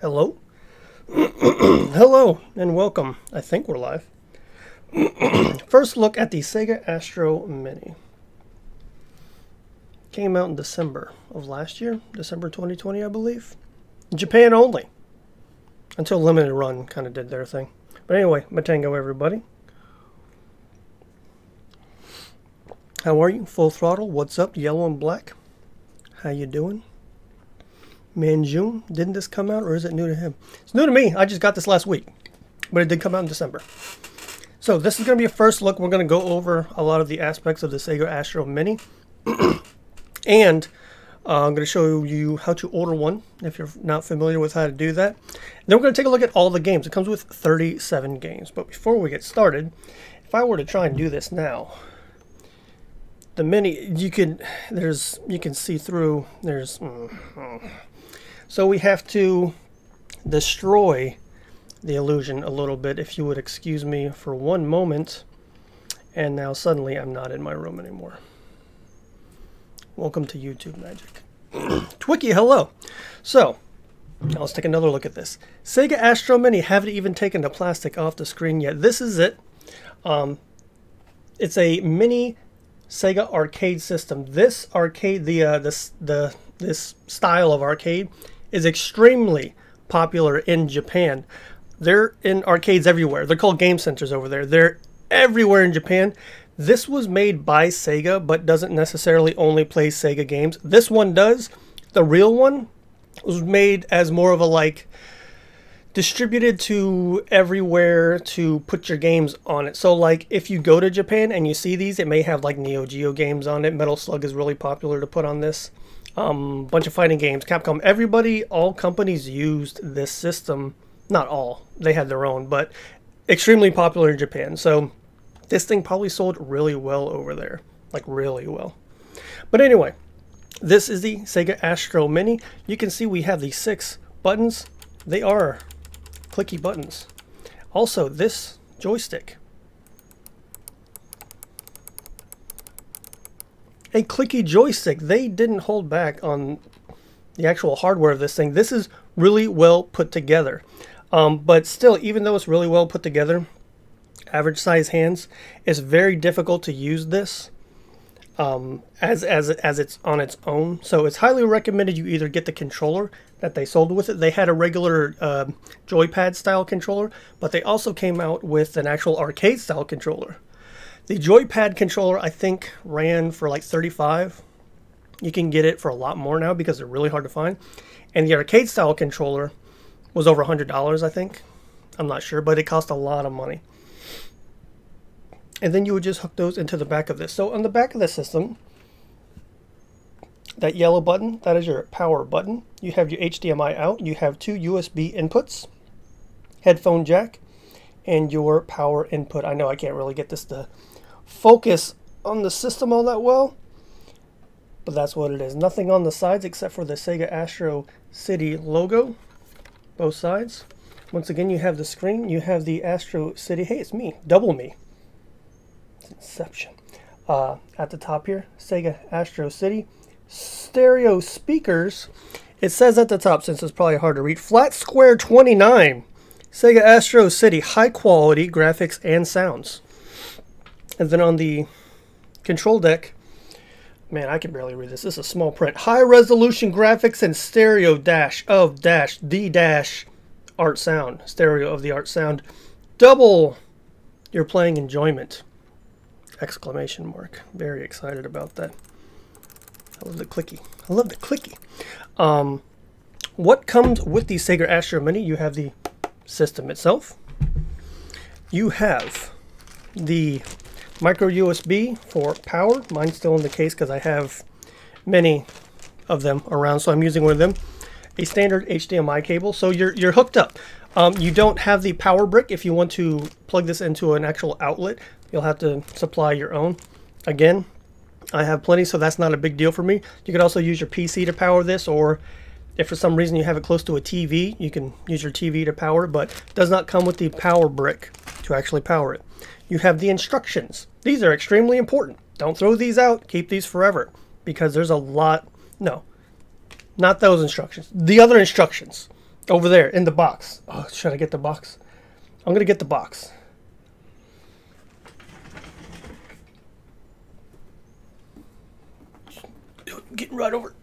Hello? Hello and welcome. I think we're live. First look at the Sega Astro Mini. Came out in December of last year, December 2020, I believe. Japan only. Until Limited Run kind of did their thing. But anyway, Matango everybody. How are you? Full throttle. What's up? Yellow and black. How you doing? Manjun, didn't this come out or is it new to him? It's new to me. I just got this last week, but it did come out in December. So this is going to be a first look. We're going to go over a lot of the aspects of the Sega Astro Mini. and uh, I'm going to show you how to order one if you're not familiar with how to do that. And then we're going to take a look at all the games. It comes with 37 games. But before we get started, if I were to try and do this now, the mini you can there's you can see through there's mm, mm. So we have to destroy the illusion a little bit if you would excuse me for one moment. And now suddenly I'm not in my room anymore. Welcome to YouTube magic. Twicky hello. So now let's take another look at this. Sega Astro Mini haven't even taken the plastic off the screen yet. This is it. Um, it's a mini Sega arcade system. This arcade, the uh, this the this style of arcade is extremely popular in Japan. They're in arcades everywhere. They're called game centers over there. They're everywhere in Japan. This was made by Sega, but doesn't necessarily only play Sega games. This one does. The real one was made as more of a like distributed to everywhere to put your games on it. So like if you go to Japan and you see these, it may have like Neo Geo games on it. Metal Slug is really popular to put on this. Um, bunch of fighting games, Capcom. Everybody, all companies used this system. Not all, they had their own, but extremely popular in Japan. So this thing probably sold really well over there, like really well. But anyway, this is the Sega Astro Mini. You can see we have these six buttons. They are clicky buttons. Also, this joystick. A clicky joystick. They didn't hold back on the actual hardware of this thing. This is really well put together. Um, but still, even though it's really well put together, average size hands, it's very difficult to use this um, as, as, as it's on its own. So it's highly recommended you either get the controller that they sold with it. They had a regular uh, joypad style controller, but they also came out with an actual arcade style controller. The joypad controller, I think, ran for like 35. You can get it for a lot more now because they're really hard to find. And the arcade style controller was over $100, I think. I'm not sure, but it cost a lot of money. And then you would just hook those into the back of this. So on the back of the system, that yellow button, that is your power button. You have your HDMI out. You have two USB inputs, headphone jack, and your power input. I know I can't really get this to focus on the system all that well, but that's what it is. Nothing on the sides except for the Sega Astro City logo, both sides. Once again, you have the screen. You have the Astro City. Hey, it's me. Double me. It's Inception. Uh, at the top here, Sega Astro City stereo speakers. It says at the top, since it's probably hard to read, Flat Square 29, Sega Astro City, high quality graphics and sounds. And then on the control deck, man, I can barely read this. This is a small print. High resolution graphics and stereo dash of dash the dash art sound. Stereo of the art sound. Double your playing enjoyment. Exclamation mark. Very excited about that. I love the clicky. I love the clicky. Um, what comes with the Sega Astro Mini? You have the system itself. You have the micro USB for power. Mine's still in the case because I have many of them around, so I'm using one of them. A standard HDMI cable, so you're you're hooked up. Um, you don't have the power brick. If you want to plug this into an actual outlet, you'll have to supply your own. Again, I have plenty, so that's not a big deal for me. You could also use your PC to power this, or if for some reason you have it close to a TV, you can use your TV to power it, but it does not come with the power brick to actually power it. You have the instructions. These are extremely important. Don't throw these out. Keep these forever because there's a lot. No, not those instructions. The other instructions. Over there in the box. Oh, should I get the box? I'm going to get the box. Getting right over.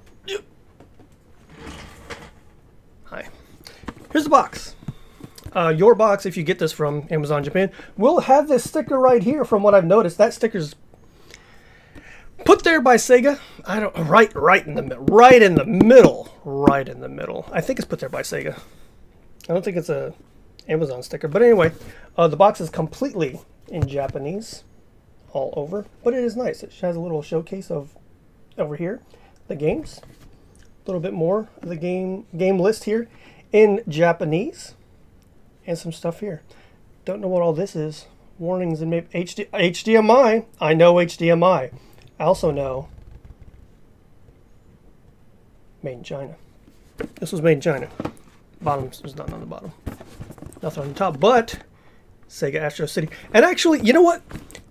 Hi. Here's the box. Uh, your box, if you get this from Amazon Japan, will have this sticker right here. From what I've noticed, that sticker's put there by Sega. I don't right, right in the right in the middle, right in the middle. I think it's put there by Sega. I don't think it's a Amazon sticker, but anyway, uh, the box is completely in Japanese, all over. But it is nice. It has a little showcase of over here, the games, a little bit more of the game game list here in Japanese and some stuff here. Don't know what all this is. Warnings and maybe HD, HDMI. I know HDMI. I also know made in China. This was made in China. Bottom was not on the bottom. Nothing on the top, but Sega Astro City. And actually, you know what?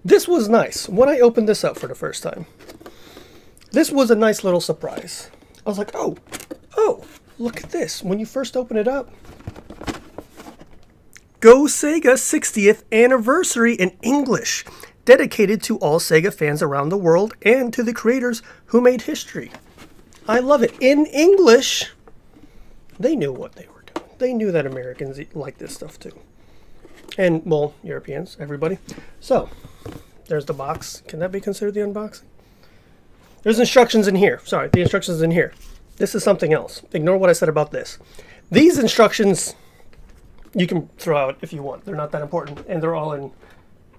This was nice. When I opened this up for the first time, this was a nice little surprise. I was like, oh, oh, look at this. When you first open it up, Go Sega 60th Anniversary in English, dedicated to all Sega fans around the world and to the creators who made history. I love it. In English, they knew what they were doing. They knew that Americans like this stuff too. And, well, Europeans, everybody. So, there's the box. Can that be considered the unboxing? There's instructions in here. Sorry, the instructions in here. This is something else. Ignore what I said about this. These instructions you can throw out if you want. They're not that important, and they're all in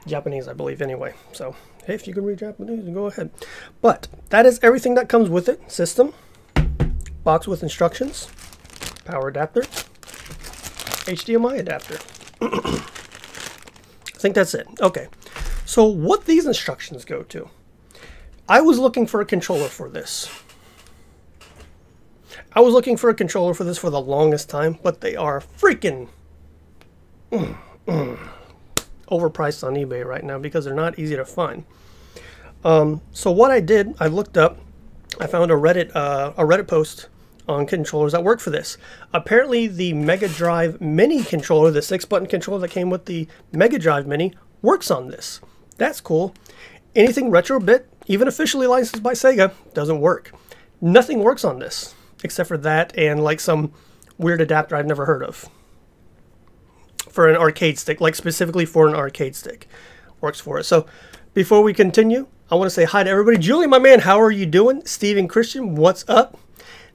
Japanese, I believe, anyway. So, hey, if you can read Japanese, go ahead. But that is everything that comes with it. System, box with instructions, power adapter, HDMI adapter. I think that's it. Okay. So what these instructions go to. I was looking for a controller for this. I was looking for a controller for this for the longest time, but they are freaking overpriced on eBay right now because they're not easy to find. Um, so what I did, I looked up, I found a Reddit uh, a Reddit post on controllers that work for this. Apparently, the Mega Drive Mini controller, the six-button controller that came with the Mega Drive Mini, works on this. That's cool. Anything retro bit, even officially licensed by Sega, doesn't work. Nothing works on this except for that and like some weird adapter I've never heard of for an arcade stick, like specifically for an arcade stick. Works for it. So before we continue, I want to say hi to everybody. Julie, my man, how are you doing? Steven Christian, what's up?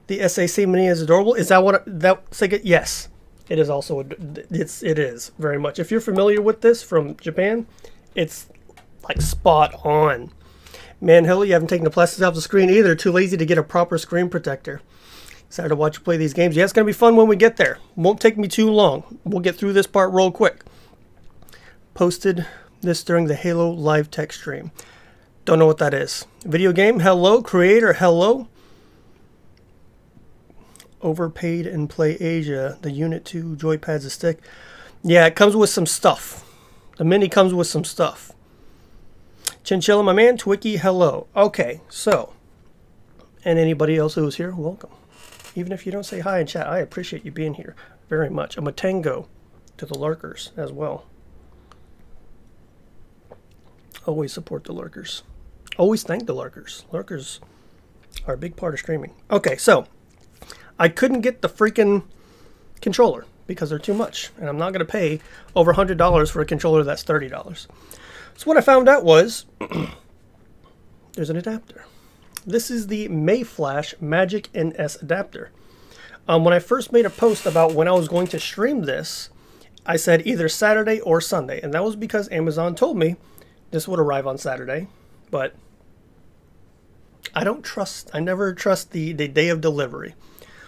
The SAC Mini is adorable. Is that what that Sega? Yes, it is also. It's it is very much. If you're familiar with this from Japan, it's like spot on. Man, hell, you haven't taken the plastic off the screen either. Too lazy to get a proper screen protector. Excited to watch you play these games. Yeah, it's going to be fun when we get there. Won't take me too long. We'll get through this part real quick. Posted this during the Halo live tech stream. Don't know what that is. Video game, hello. Creator, hello. Overpaid and Play Asia. The Unit 2 joypads, a stick. Yeah, it comes with some stuff. The Mini comes with some stuff. Chinchilla, my man. Twicky, hello. Okay, so. And anybody else who's here, welcome. Even if you don't say hi in chat, I appreciate you being here very much. I'm a Matango to the lurkers as well. Always support the lurkers. Always thank the lurkers. Lurkers are a big part of streaming. Okay, so I couldn't get the freaking controller because they're too much. And I'm not going to pay over $100 for a controller that's $30. So what I found out was there's an adapter. This is the Mayflash Magic NS adapter. Um, when I first made a post about when I was going to stream this, I said either Saturday or Sunday, and that was because Amazon told me this would arrive on Saturday, but I don't trust, I never trust the, the day of delivery.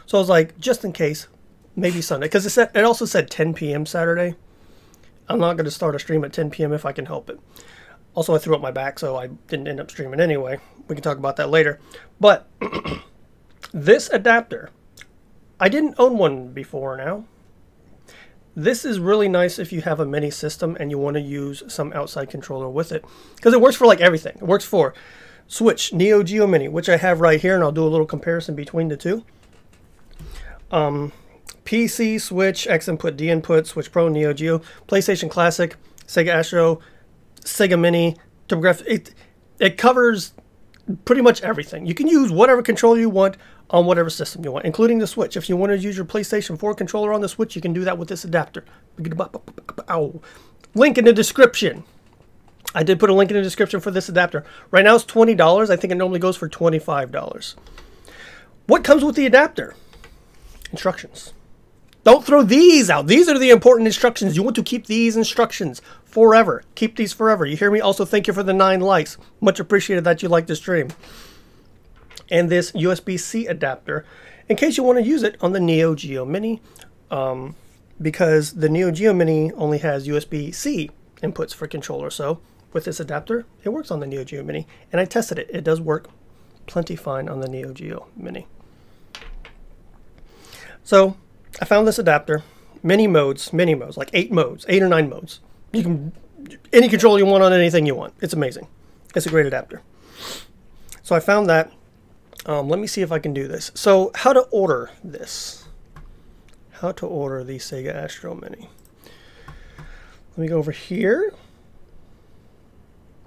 So I was like, just in case, maybe Sunday, because it, said, it also said 10 p.m. Saturday. I'm not going to start a stream at 10 p.m. if I can help it. Also, I threw up my back, so I didn't end up streaming anyway. We can talk about that later. But this adapter, I didn't own one before now. This is really nice if you have a mini system and you want to use some outside controller with it. Because it works for like everything. It works for Switch, Neo Geo Mini, which I have right here, and I'll do a little comparison between the two. Um, PC, Switch, X input, D input, Switch Pro, Neo Geo, PlayStation Classic, Sega Astro, Sega Mini. It it covers pretty much everything. You can use whatever controller you want on whatever system you want, including the Switch. If you want to use your PlayStation 4 controller on the Switch, you can do that with this adapter. Link in the description. I did put a link in the description for this adapter. Right now it's $20. I think it normally goes for $25. What comes with the adapter? Instructions. Don't throw these out. These are the important instructions. You want to keep these instructions forever. Keep these forever. You hear me? Also, thank you for the nine likes. Much appreciated that you like the stream. And this USB-C adapter, in case you want to use it on the Neo Geo Mini, um, because the Neo Geo Mini only has USB-C inputs for controller. So with this adapter, it works on the Neo Geo Mini. And I tested it. It does work plenty fine on the Neo Geo Mini. So I found this adapter, many modes, many modes, like eight modes, eight or nine modes. You can, any control you want on anything you want. It's amazing. It's a great adapter. So I found that. Um, let me see if I can do this. So how to order this. How to order the Sega Astro Mini. Let me go over here.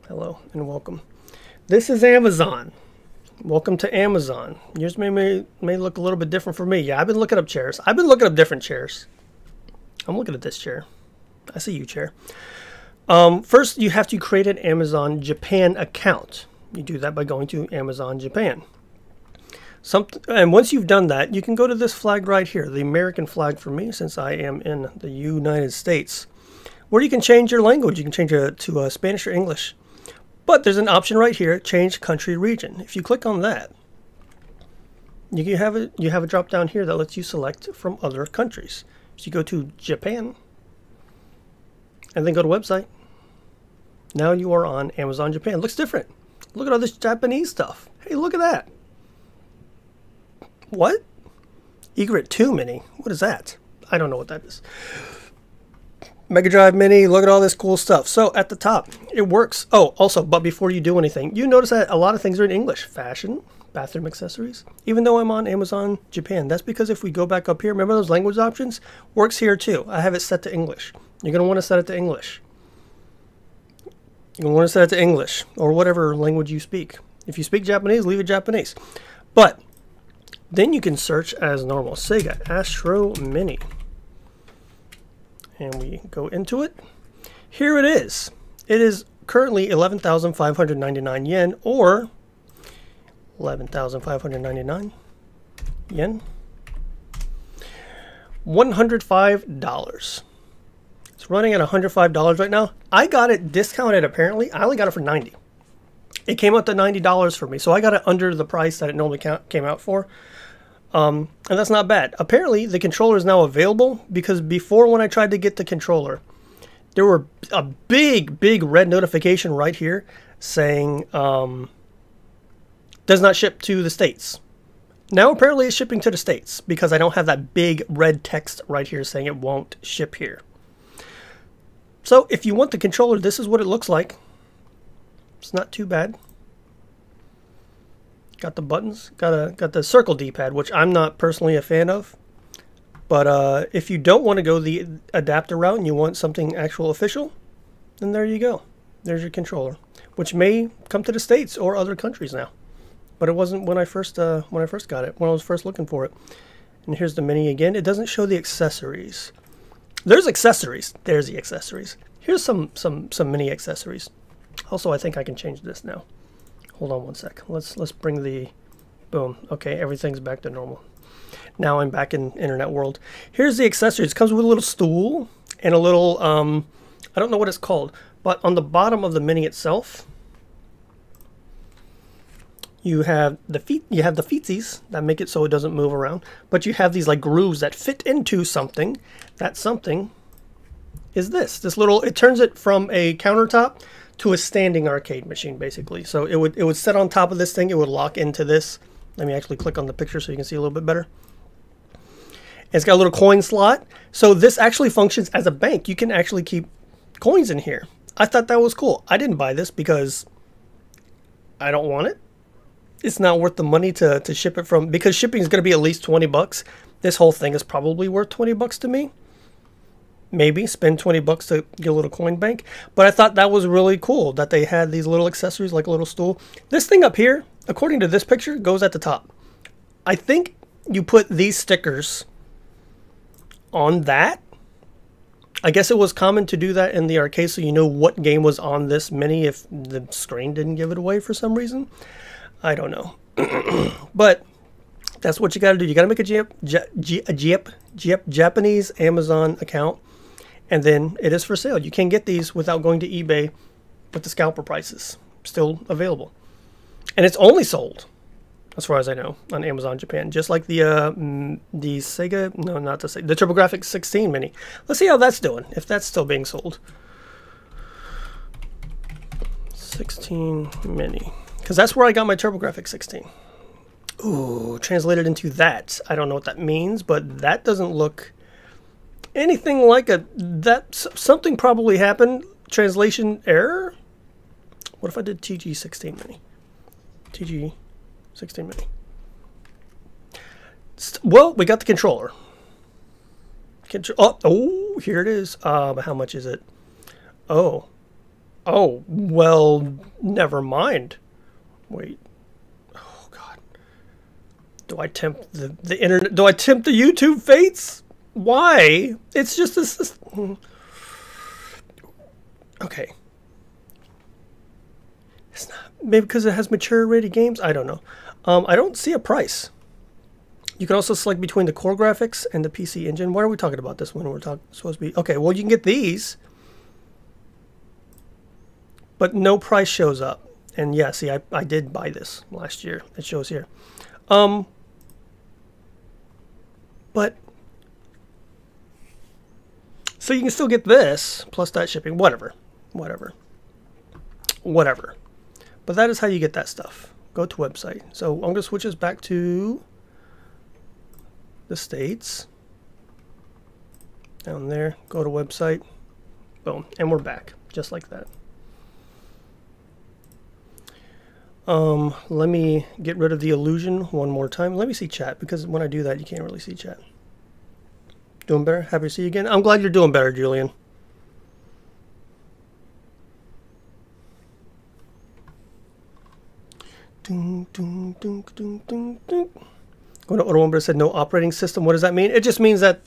Hello and welcome. This is Amazon. Welcome to Amazon. Yours may, may, may look a little bit different for me. Yeah, I've been looking up chairs. I've been looking up different chairs. I'm looking at this chair. I see you, chair. Um, first, you have to create an Amazon Japan account. You do that by going to Amazon Japan. Some, and once you've done that, you can go to this flag right here, the American flag for me, since I am in the United States, where you can change your language. You can change it to uh, Spanish or English. But there's an option right here, change country region. If you click on that, you have a, you have a drop down here that lets you select from other countries. So you go to Japan and then go to website. Now you are on Amazon Japan. Looks different. Look at all this Japanese stuff. Hey, look at that. What? Egret 2 Mini. What is that? I don't know what that is. Mega Drive Mini, look at all this cool stuff. So at the top, it works. Oh, also, but before you do anything, you notice that a lot of things are in English. Fashion, bathroom accessories. Even though I'm on Amazon Japan, that's because if we go back up here, remember those language options? Works here too. I have it set to English. You're going to want to set it to English. You're going to want to set it to English or whatever language you speak. If you speak Japanese, leave it Japanese. But then you can search as normal. Sega Astro Mini and we go into it. Here it is. It is currently 11,599 yen or 11,599 yen. $105. Running at $105 right now. I got it discounted apparently. I only got it for 90 It came out to $90 for me, so I got it under the price that it normally came out for. Um, and that's not bad. Apparently, the controller is now available because before when I tried to get the controller, there were a big, big red notification right here saying um, does not ship to the States. Now apparently it's shipping to the States because I don't have that big red text right here saying it won't ship here. So if you want the controller, this is what it looks like. It's not too bad. Got the buttons, got a got the circle D-pad, which I'm not personally a fan of. But uh, if you don't want to go the adapter route and you want something actual official, then there you go. There's your controller, which may come to the states or other countries now. But it wasn't when I first uh, when I first got it, when I was first looking for it. And here's the mini again. It doesn't show the accessories. There's accessories. There's the accessories. Here's some some some mini accessories. Also, I think I can change this now. Hold on one sec. Let's let's bring the boom. Okay, everything's back to normal. Now I'm back in internet world. Here's the accessories. It comes with a little stool and a little um I don't know what it's called, but on the bottom of the mini itself you have the feet you have the feetsies that make it so it doesn't move around, but you have these like grooves that fit into something. That something is this. This little it turns it from a countertop to a standing arcade machine, basically. So it would it would set on top of this thing. It would lock into this. Let me actually click on the picture so you can see a little bit better. It's got a little coin slot. So this actually functions as a bank. You can actually keep coins in here. I thought that was cool. I didn't buy this because I don't want it. It's not worth the money to, to ship it from because shipping is going to be at least 20 bucks. This whole thing is probably worth 20 bucks to me. Maybe spend 20 bucks to get a little coin bank. But I thought that was really cool that they had these little accessories like a little stool. This thing up here, according to this picture, goes at the top. I think you put these stickers on that. I guess it was common to do that in the arcade so you know what game was on this mini if the screen didn't give it away for some reason. I don't know. but that's what you got to do. You got to make a, Jap, Jap, Jap, Japanese Amazon account, and then it is for sale. You can get these without going to eBay with the scalper prices still available, and it's only sold, as far as I know, on Amazon Japan. Just like the uh, the Sega, no, not the Sega, the TurboGrafx 16 Mini. Let's see how that's doing. If that's still being sold. 16 Mini, because that's where I got my TurboGrafx 16. Ooh, translated into that. I don't know what that means, but that doesn't look anything like a that something probably happened. Translation error. What if I did TG16 mini? TG16 mini. Well, we got the controller. Contro oh, oh, here it is. Um, how much is it? Oh, oh, well, never mind. Wait, Oh God. do I tempt the, the internet? Do I tempt the YouTube fates? Why? It's just this. this okay. It's not maybe because it has mature rated games. I don't know. Um, I don't see a price. You can also select between the CoreGrafx and the PC engine. Why are we talking about this when we're talking supposed to be? Okay, well you can get these, but no price shows up. And yeah, see, I, I did buy this last year. It shows here. Um, but so you can still get this plus that shipping, whatever, whatever, whatever. But that is how you get that stuff. Go to website. So I'm gonna switch this back to the states. Down there, go to website, boom, and we're back just like that. Um, let me get rid of the illusion one more time. Let me see chat because when I do that, you can't really see chat. Doing better? Happy to see you again. I'm glad you're doing better, Julian. Ding, ding, ding, ding, ding, ding. Going to it said no operating system. What does that mean? It just means that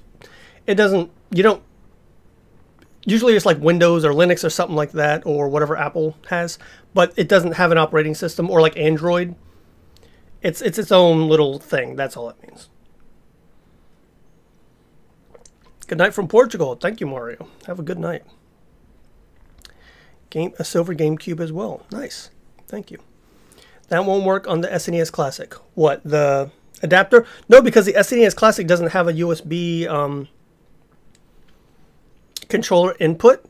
it doesn't, you don't usually it's like Windows or Linux or something like that, or whatever Apple has, but it doesn't have an operating system, or like Android. It's it's its own little thing. That's all it means. Good night from Portugal. Thank you, Mario. Have a good night. Game a silver GameCube as well. Nice. Thank you. That won't work on the SNES Classic. What the adapter? No, because the SNES Classic doesn't have a USB. Um, controller input.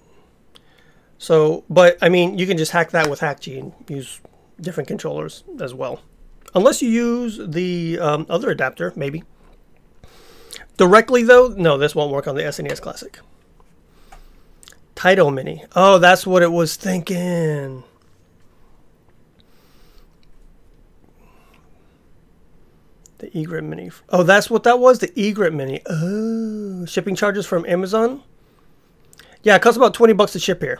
So, but I mean, you can just hack that with Hakchi and use different controllers as well. Unless you use the um, other adapter, maybe. Directly though, no, this won't work on the SNES Classic. Taito Mini. Oh, that's what it was thinking. The Egret Mini. Oh, that's what that was? The Egret Mini. Oh, shipping charges from Amazon? Yeah, it costs about 20 bucks to ship here.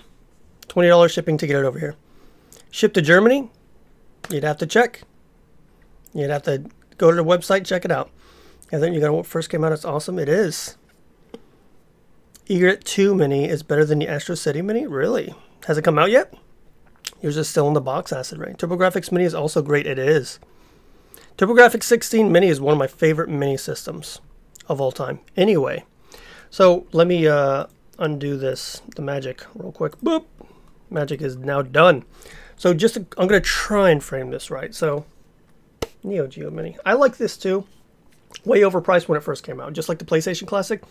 $20 shipping to get it over here. Ship to Germany, you'd have to check. You'd have to go to the website, check it out. And then you got what first came out, it's awesome. It is. Egret 2 Mini is better than the Astro City Mini? Really? Has it come out yet? Yours is still in the box, Acid Rain. TurboGrafx Mini is also great. It is. TurboGrafx 16 Mini is one of my favorite mini systems of all time. Anyway, so let me uh, undo this, the magic, real quick. Boop. Magic is now done. So just, to, I'm going to try and frame this right. So, Neo Geo Mini. I like this too. Way overpriced when it first came out. Just like the PlayStation Classic,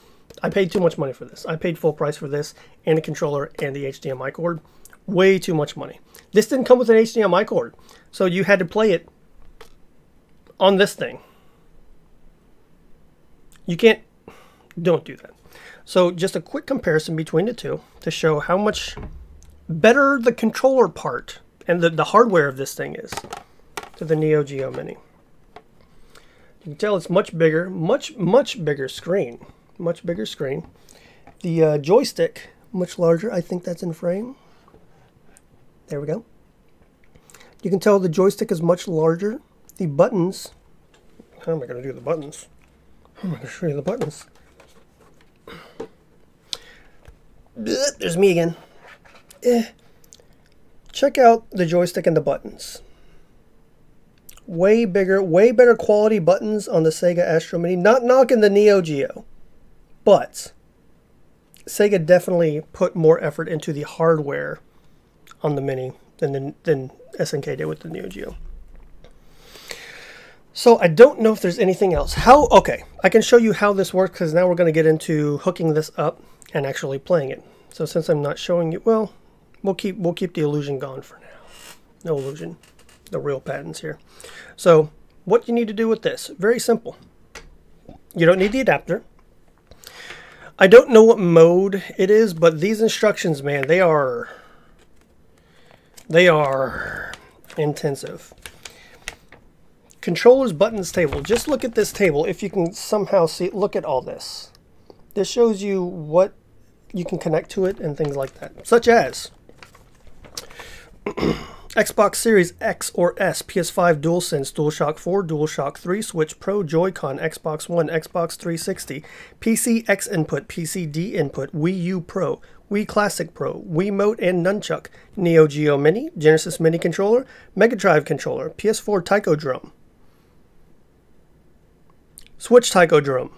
I paid too much money for this. I paid full price for this and the controller and the HDMI cord. Way too much money. This didn't come with an HDMI cord. So you had to play it on this thing. You can't, don't do that. So just a quick comparison between the two to show how much better the controller part and the, the hardware of this thing is to the Neo Geo Mini. You can tell it's much bigger, much, much bigger screen. Much bigger screen. The uh, joystick, much larger. I think that's in frame. There we go. You can tell the joystick is much larger. The buttons, how am I going to do the buttons? How am I going to show you the buttons? There's me again. Eh. Check out the joystick and the buttons. Way bigger, way better quality buttons on the Sega Astro Mini. Not knocking the Neo Geo, but Sega definitely put more effort into the hardware on the Mini than, than SNK did with the Neo Geo. So I don't know if there's anything else. How, okay, I can show you how this works because now we're going to get into hooking this up and actually playing it. So since I'm not showing you, well, we'll keep we'll keep the illusion gone for now. No illusion, the real Patton's here. So what you need to do with this, very simple. You don't need the adapter. I don't know what mode it is, but these instructions, man, they are they are intensive. Controllers buttons table. Just look at this table. If you can somehow see, look at all this. This shows you what you can connect to it and things like that, such as Xbox Series X or S, PS5 DualSense, DualShock 4, DualShock 3, Switch Pro, Joy-Con, Xbox One, Xbox 360, PC X input, PC D input, Wii U Pro, Wii Classic Pro, Wii Wiimote and Nunchuck, Neo Geo Mini, Genesis Mini Controller, Mega Drive Controller, PS4 Taiko Drum, Switch Taiko Drum,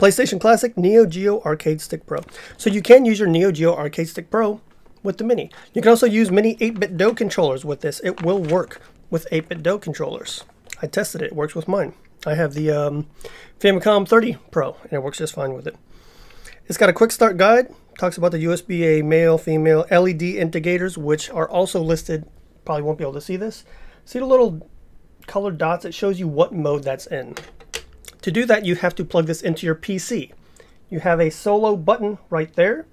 PlayStation Classic, Neo Geo Arcade Stick Pro. So you can use your Neo Geo Arcade Stick Pro with the Mini. You can also use Mini 8BitDo controllers with this. It will work with 8BitDo controllers. I tested it. It works with mine. I have the um, Famicom 30 Pro, and it works just fine with it. It's got a quick start guide. Talks about the USB A male, female LED indicators, which are also listed. Probably won't be able to see this. See the little colored dots? It shows you what mode that's in. To do that, you have to plug this into your PC. You have a solo button right there.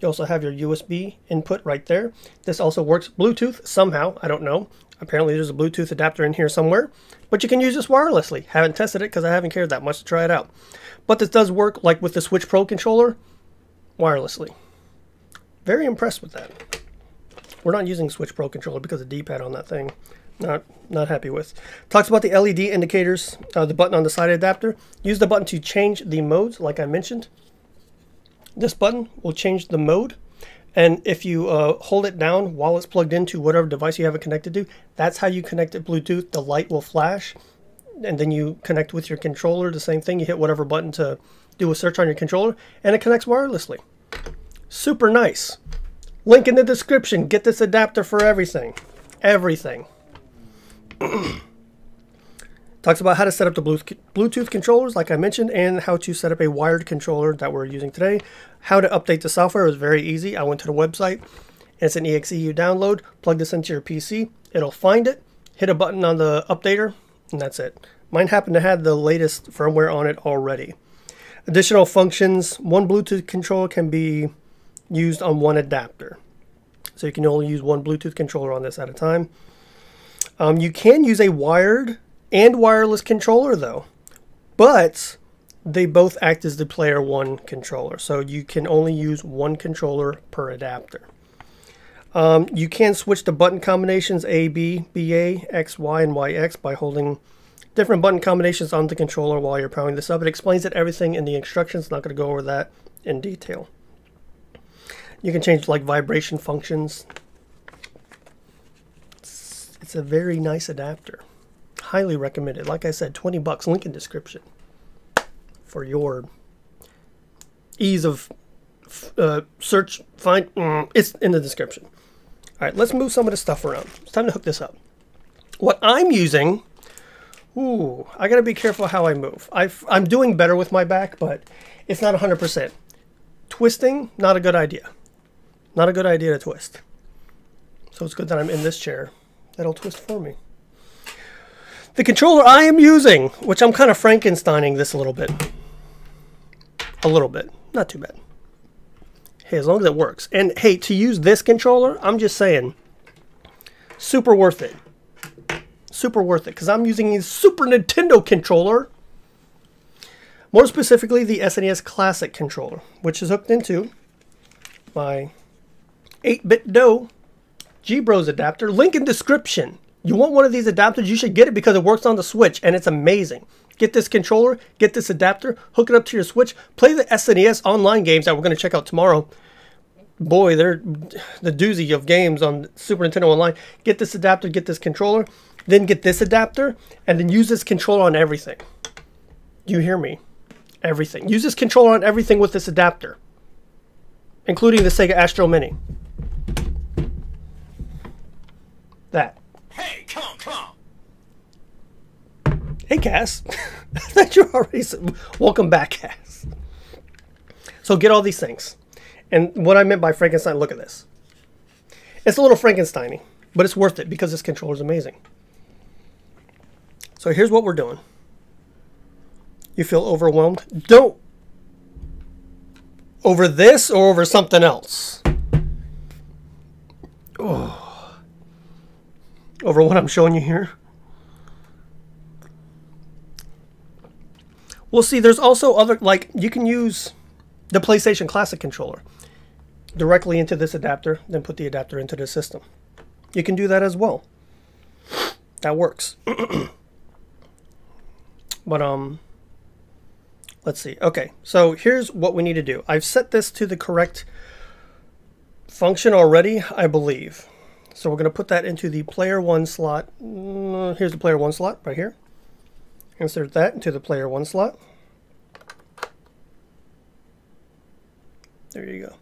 You also have your USB input right there. This also works Bluetooth somehow. I don't know. Apparently there's a Bluetooth adapter in here somewhere. But you can use this wirelessly. Haven't tested it because I haven't cared that much to try it out. But this does work like with the Switch Pro controller wirelessly. Very impressed with that. We're not using Switch Pro controller because of D-pad on that thing not not happy with. Talks about the LED indicators, uh, the button on the side adapter. Use the button to change the modes, like I mentioned. This button will change the mode. And if you uh, hold it down while it's plugged into whatever device you have it connected to, that's how you connect it Bluetooth. The light will flash. And then you connect with your controller, the same thing. You hit whatever button to do a search on your controller, and it connects wirelessly. Super nice. Link in the description. Get this adapter for everything. Everything. Talks about how to set up the Bluetooth controllers, like I mentioned, and how to set up a wired controller that we're using today. How to update the software is very easy. I went to the website. It's an exe you download. Plug this into your PC. It'll find it. Hit a button on the updater, and that's it. Mine happened to have the latest firmware on it already. Additional functions. One Bluetooth controller can be used on one adapter. So you can only use one Bluetooth controller on this at a time. Um, you can use a wired and wireless controller though, but they both act as the player one controller. So you can only use one controller per adapter. Um, you can switch the button combinations A, B, BA, X, Y, and YX by holding different button combinations on the controller while you're powering this up. It explains it everything in the instructions. Not going to go over that in detail. You can change like vibration functions, it's a very nice adapter. Highly recommended. Like I said, 20 bucks, link in description for your ease of uh, search, find, mm, it's in the description. All right, let's move some of the stuff around. It's time to hook this up. What I'm using, ooh, I gotta be careful how I move. i am doing better with my back, but it's not 100%. Twisting, not a good idea. Not a good idea to twist. So it's good that I'm in this chair that'll twist for me. The controller I am using, which I'm kind of Frankensteining this a little bit. A little bit. Not too bad. Hey, as long as it works. And hey, to use this controller, I'm just saying, super worth it. super worth it because I'm using a Super Nintendo controller. More specifically, the SNES Classic controller, which is hooked into my 8BitDo G-Bros adapter. Link in description. You want one of these adapters, you should get it because it works on the Switch and it's amazing. Get this controller, get this adapter, hook it up to your Switch, play the SNES online games that we're going to check out tomorrow. Boy, they're the doozy of games on Super Nintendo Online. Get this adapter, get this controller, then get this adapter, and then use this controller on everything. You hear me? Everything. Use this controller on everything with this adapter, including the Sega Astro Mini. That. Hey, come, come. Hey, Cass. I thought you already said, welcome back, Cass. So get all these things. And what I meant by Frankenstein, look at this. It's a little Frankensteiny, but it's worth it because this controller is amazing. So here's what we're doing. You feel overwhelmed? Don't over this or over something else. Oh. Over what I'm showing you here. Well, see, there's also other, like, you can use the PlayStation Classic controller directly into this adapter, then put the adapter into the system. You can do that as well. That works. but, um, let's see. Okay, so here's what we need to do. I've set this to the correct function already, I believe. So we're going to put that into the player one slot. Mm, here's the player one slot right here. Insert that into the player one slot. There you go.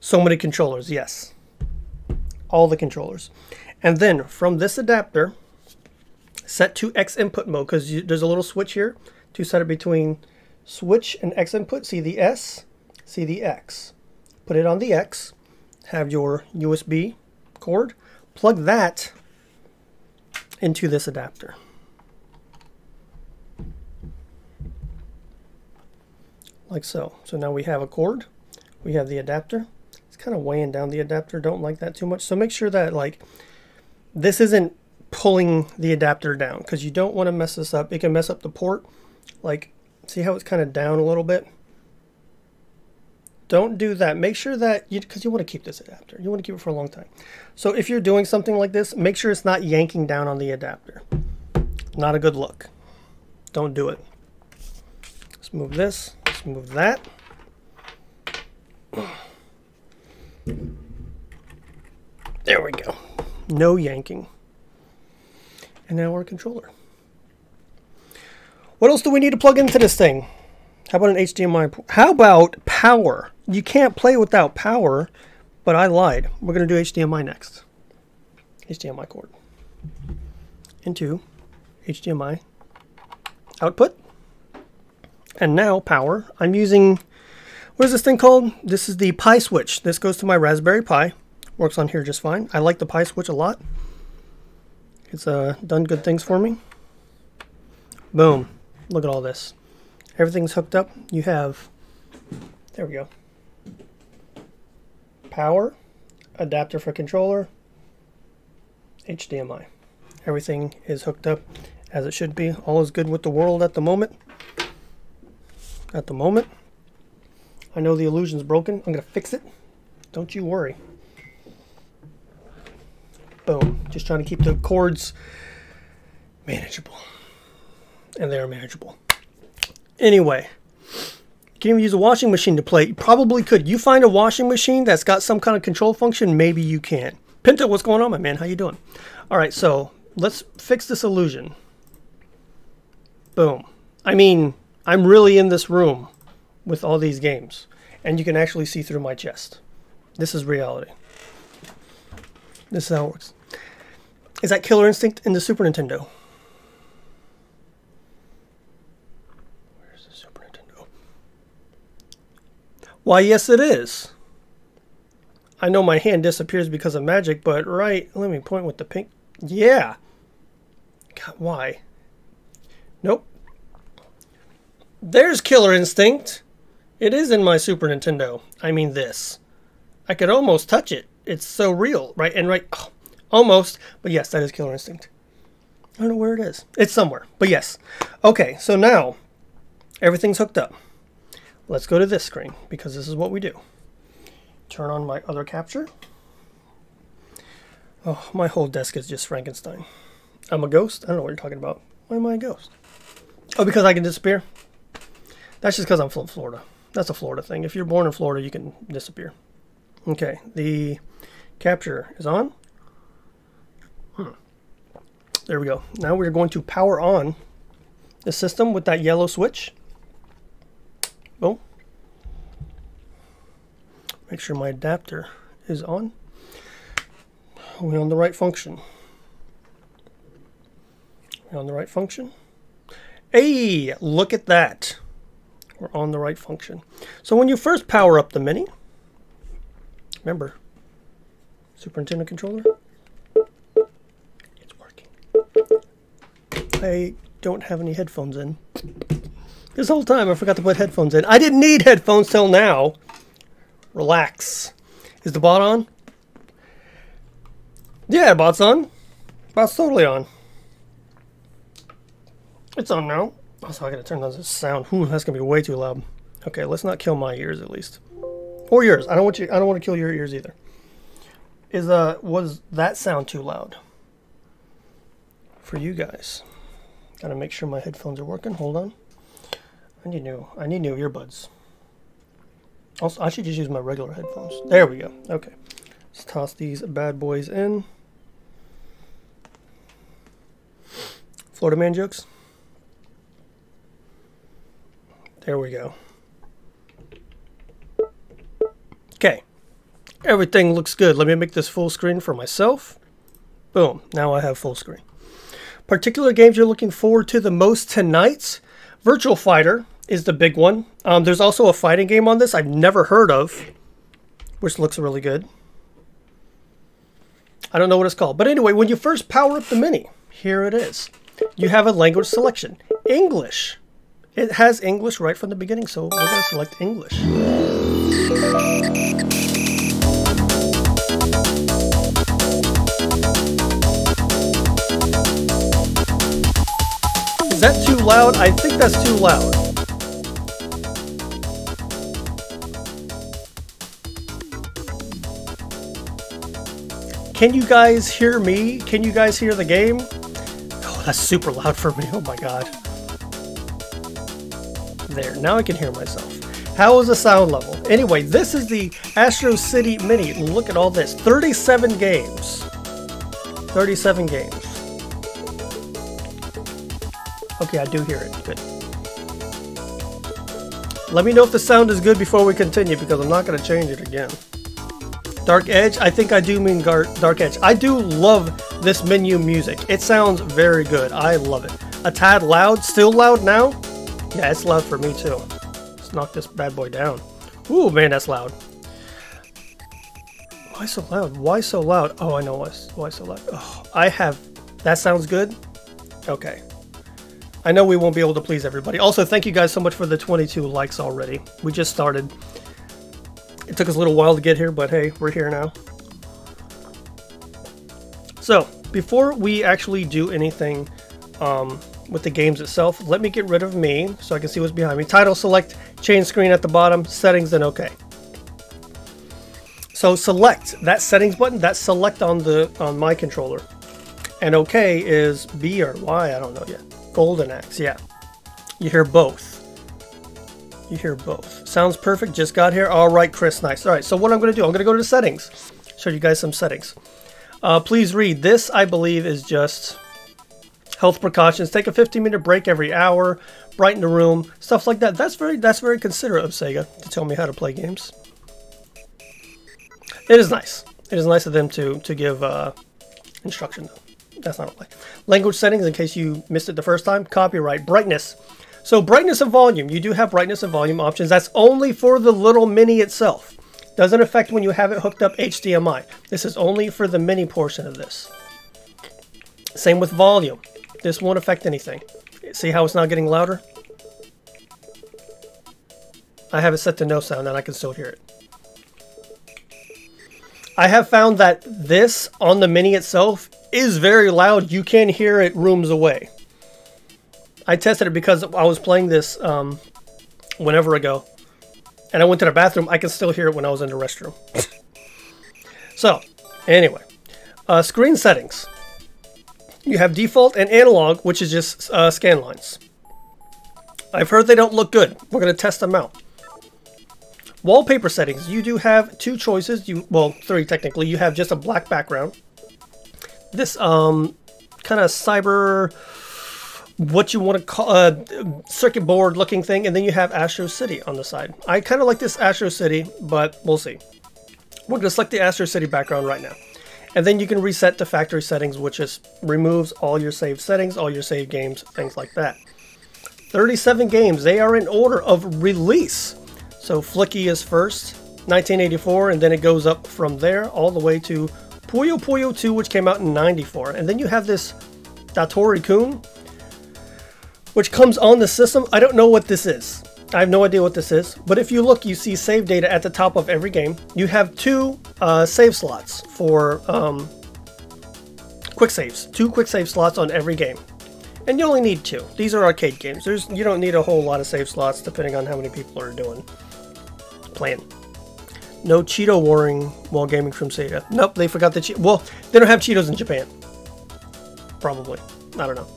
So many controllers, yes. All the controllers. And then from this adapter, set to X input mode because there's a little switch here to set it between switch and X input. See the S, see the X. Put it on the X, have your USB cord, plug that into this adapter. Like so. So now we have a cord, we have the adapter. It's kind of weighing down the adapter, don't like that too much. So make sure that like this isn't pulling the adapter down because you don't want to mess this up. It can mess up the port. Like, see how it's kind of down a little bit? Don't do that. Make sure that you, because you want to keep this adapter. You want to keep it for a long time. So if you're doing something like this, make sure it's not yanking down on the adapter. Not a good look. Don't do it. Let's move this. Let's move that. There we go. No yanking. And now our controller. What else do we need to plug into this thing? How about an HDMI? How about power? You can't play without power, but I lied. We're going to do HDMI next. HDMI cord. Into HDMI output. And now power. I'm using, what is this thing called? This is the Pi switch. This goes to my Raspberry Pi. Works on here just fine. I like the Pi switch a lot. It's uh, done good things for me. Boom. Look at all this. Everything's hooked up. You have, there we go. Power, adapter for controller, HDMI. Everything is hooked up as it should be. All is good with the world at the moment. At the moment. I know the illusion's broken. I'm going to fix it. Don't you worry. Boom. Just trying to keep the cords manageable. And they are manageable. Anyway, can you use a washing machine to play? You probably could. You find a washing machine that's got some kind of control function, maybe you can. Pinto, what's going on, my man? How you doing? All right, so let's fix this illusion. Boom. I mean, I'm really in this room with all these games, and you can actually see through my chest. This is reality. This is how it works. Is that Killer Instinct in the Super Nintendo? Where's the Super Nintendo? Why, yes, it is. I know my hand disappears because of magic, but right, let me point with the pink. Yeah. God, why? Nope. There's Killer Instinct. It is in my Super Nintendo. I mean this. I could almost touch it. It's so real, right? And right, oh, almost, but yes, that is Killer Instinct. I don't know where it is. It's somewhere, but yes. Okay, so now everything's hooked up. Let's go to this screen because this is what we do. Turn on my other capture. Oh, my whole desk is just Frankenstein. I'm a ghost? I don't know what you're talking about. Why am I a ghost? Oh, because I can disappear? That's just because I'm from Florida. That's a Florida thing. If you're born in Florida, you can disappear. Okay, the capture is on. Hmm. There we go. Now we're going to power on the system with that yellow switch. Boom. Make sure my adapter is on. Are we on the right function? Are we on the right function? Hey, look at that. We're on the right function. So when you first power up the Mini, remember, Super Nintendo controller, it's working. I don't have any headphones in. This whole time I forgot to put headphones in. I didn't need headphones till now. Relax. Is the bot on? Yeah, bot's on. Bot's totally on. It's on now. Also, I gotta turn down the sound. Ooh, that's gonna be way too loud. Okay, let's not kill my ears at least, or yours. I don't want you. I don't want to kill your ears either. Is uh, was that sound too loud for you guys? Gotta make sure my headphones are working. Hold on. I need new. I need new earbuds. Also, I should just use my regular headphones. There we go. Okay, let's toss these bad boys in. Florida man jokes. There we go. Okay. Everything looks good. Let me make this full screen for myself. Boom. Now I have full screen. Particular games you're looking forward to the most tonight? Virtual Fighter is the big one. Um, there's also a fighting game on this I've never heard of, which looks really good. I don't know what it's called. But anyway, when you first power up the Mini, here it is. You have a language selection. English. It has English right from the beginning, so we're going to select English. Is that too loud? I think that's too loud. Can you guys hear me? Can you guys hear the game? Oh, that's super loud for me. Oh my god. There, now I can hear myself. How is the sound level? Anyway, this is the Astro City Mini. Look at all this. 37 games. 37 games. Okay, I do hear it. Good. Let me know if the sound is good before we continue because I'm not going to change it again. Dark Edge? I think I do mean Dark Edge. I do love this menu music. It sounds very good. I love it. A tad loud. Still loud now? Yeah, it's loud for me too. Let's knock this bad boy down. Ooh, man, that's loud. Why so loud? Why so loud? Oh, I know why, why so loud. Oh, I have... That sounds good? Okay. I know we won't be able to please everybody. Also, thank you guys so much for the 22 likes already. We just started. It took us a little while to get here, but hey, we're here now. So, before we actually do anything um, with the games itself. Let me get rid of me so I can see what's behind me. Title, select, change screen at the bottom, settings, then OK. So select that settings button, that's select on the on my controller. And OK is B or Y, I don't know yet. Golden Axe, yeah. You hear both. You hear both. Sounds perfect, just got here. All right, Chris, nice. All right, so what I'm going to do, I'm going to go to the settings. Show you guys some settings. Uh, please read. This, I believe, is just health precautions, take a 15 minute break every hour, brighten the room, stuff like that. That's very that's very considerate of Sega to tell me how to play games. It is nice. It is nice of them to to give uh, instruction. That's not lie. Language settings, in case you missed it the first time. Copyright, brightness. So brightness and volume. You do have brightness and volume options. That's only for the little mini itself. Doesn't affect when you have it hooked up HDMI. This is only for the mini portion of this. Same with volume. This won't affect anything. See how it's not getting louder? I have it set to no sound and I can still hear it. I have found that this on the Mini itself is very loud. You can hear it rooms away. I tested it because I was playing this um, whenever ago. And I went to the bathroom. I can still hear it when I was in the restroom. so, anyway. Uh, screen settings. You have default and analog, which is just uh, scan lines. I've heard they don't look good. We're going to test them out. Wallpaper settings. You do have two choices. You Well, three technically. You have just a black background. This um, kind of cyber what you want to call uh, circuit board looking thing, and then you have Astro City on the side. I kind of like this Astro City, but we'll see. We're going to select the Astro City background right now. And then you can reset to factory settings, which just removes all your save settings, all your save games, things like that. 37 games, they are in order of release. So Flicky is first, 1984, and then it goes up from there all the way to Puyo Puyo 2, which came out in 94. And then you have this Dottori Kun, which comes on the system. I don't know what this is. I have no idea what this is, but if you look, you see save data at the top of every game. You have two uh, save slots for um, quick saves, two quick save slots on every game. And you only need two. These are arcade games. There's You don't need a whole lot of save slots depending on how many people are doing, playing. No Cheeto warring while gaming from Sega. Nope, they forgot the Cheeto. Well, they don't have Cheetos in Japan. Probably. I don't know.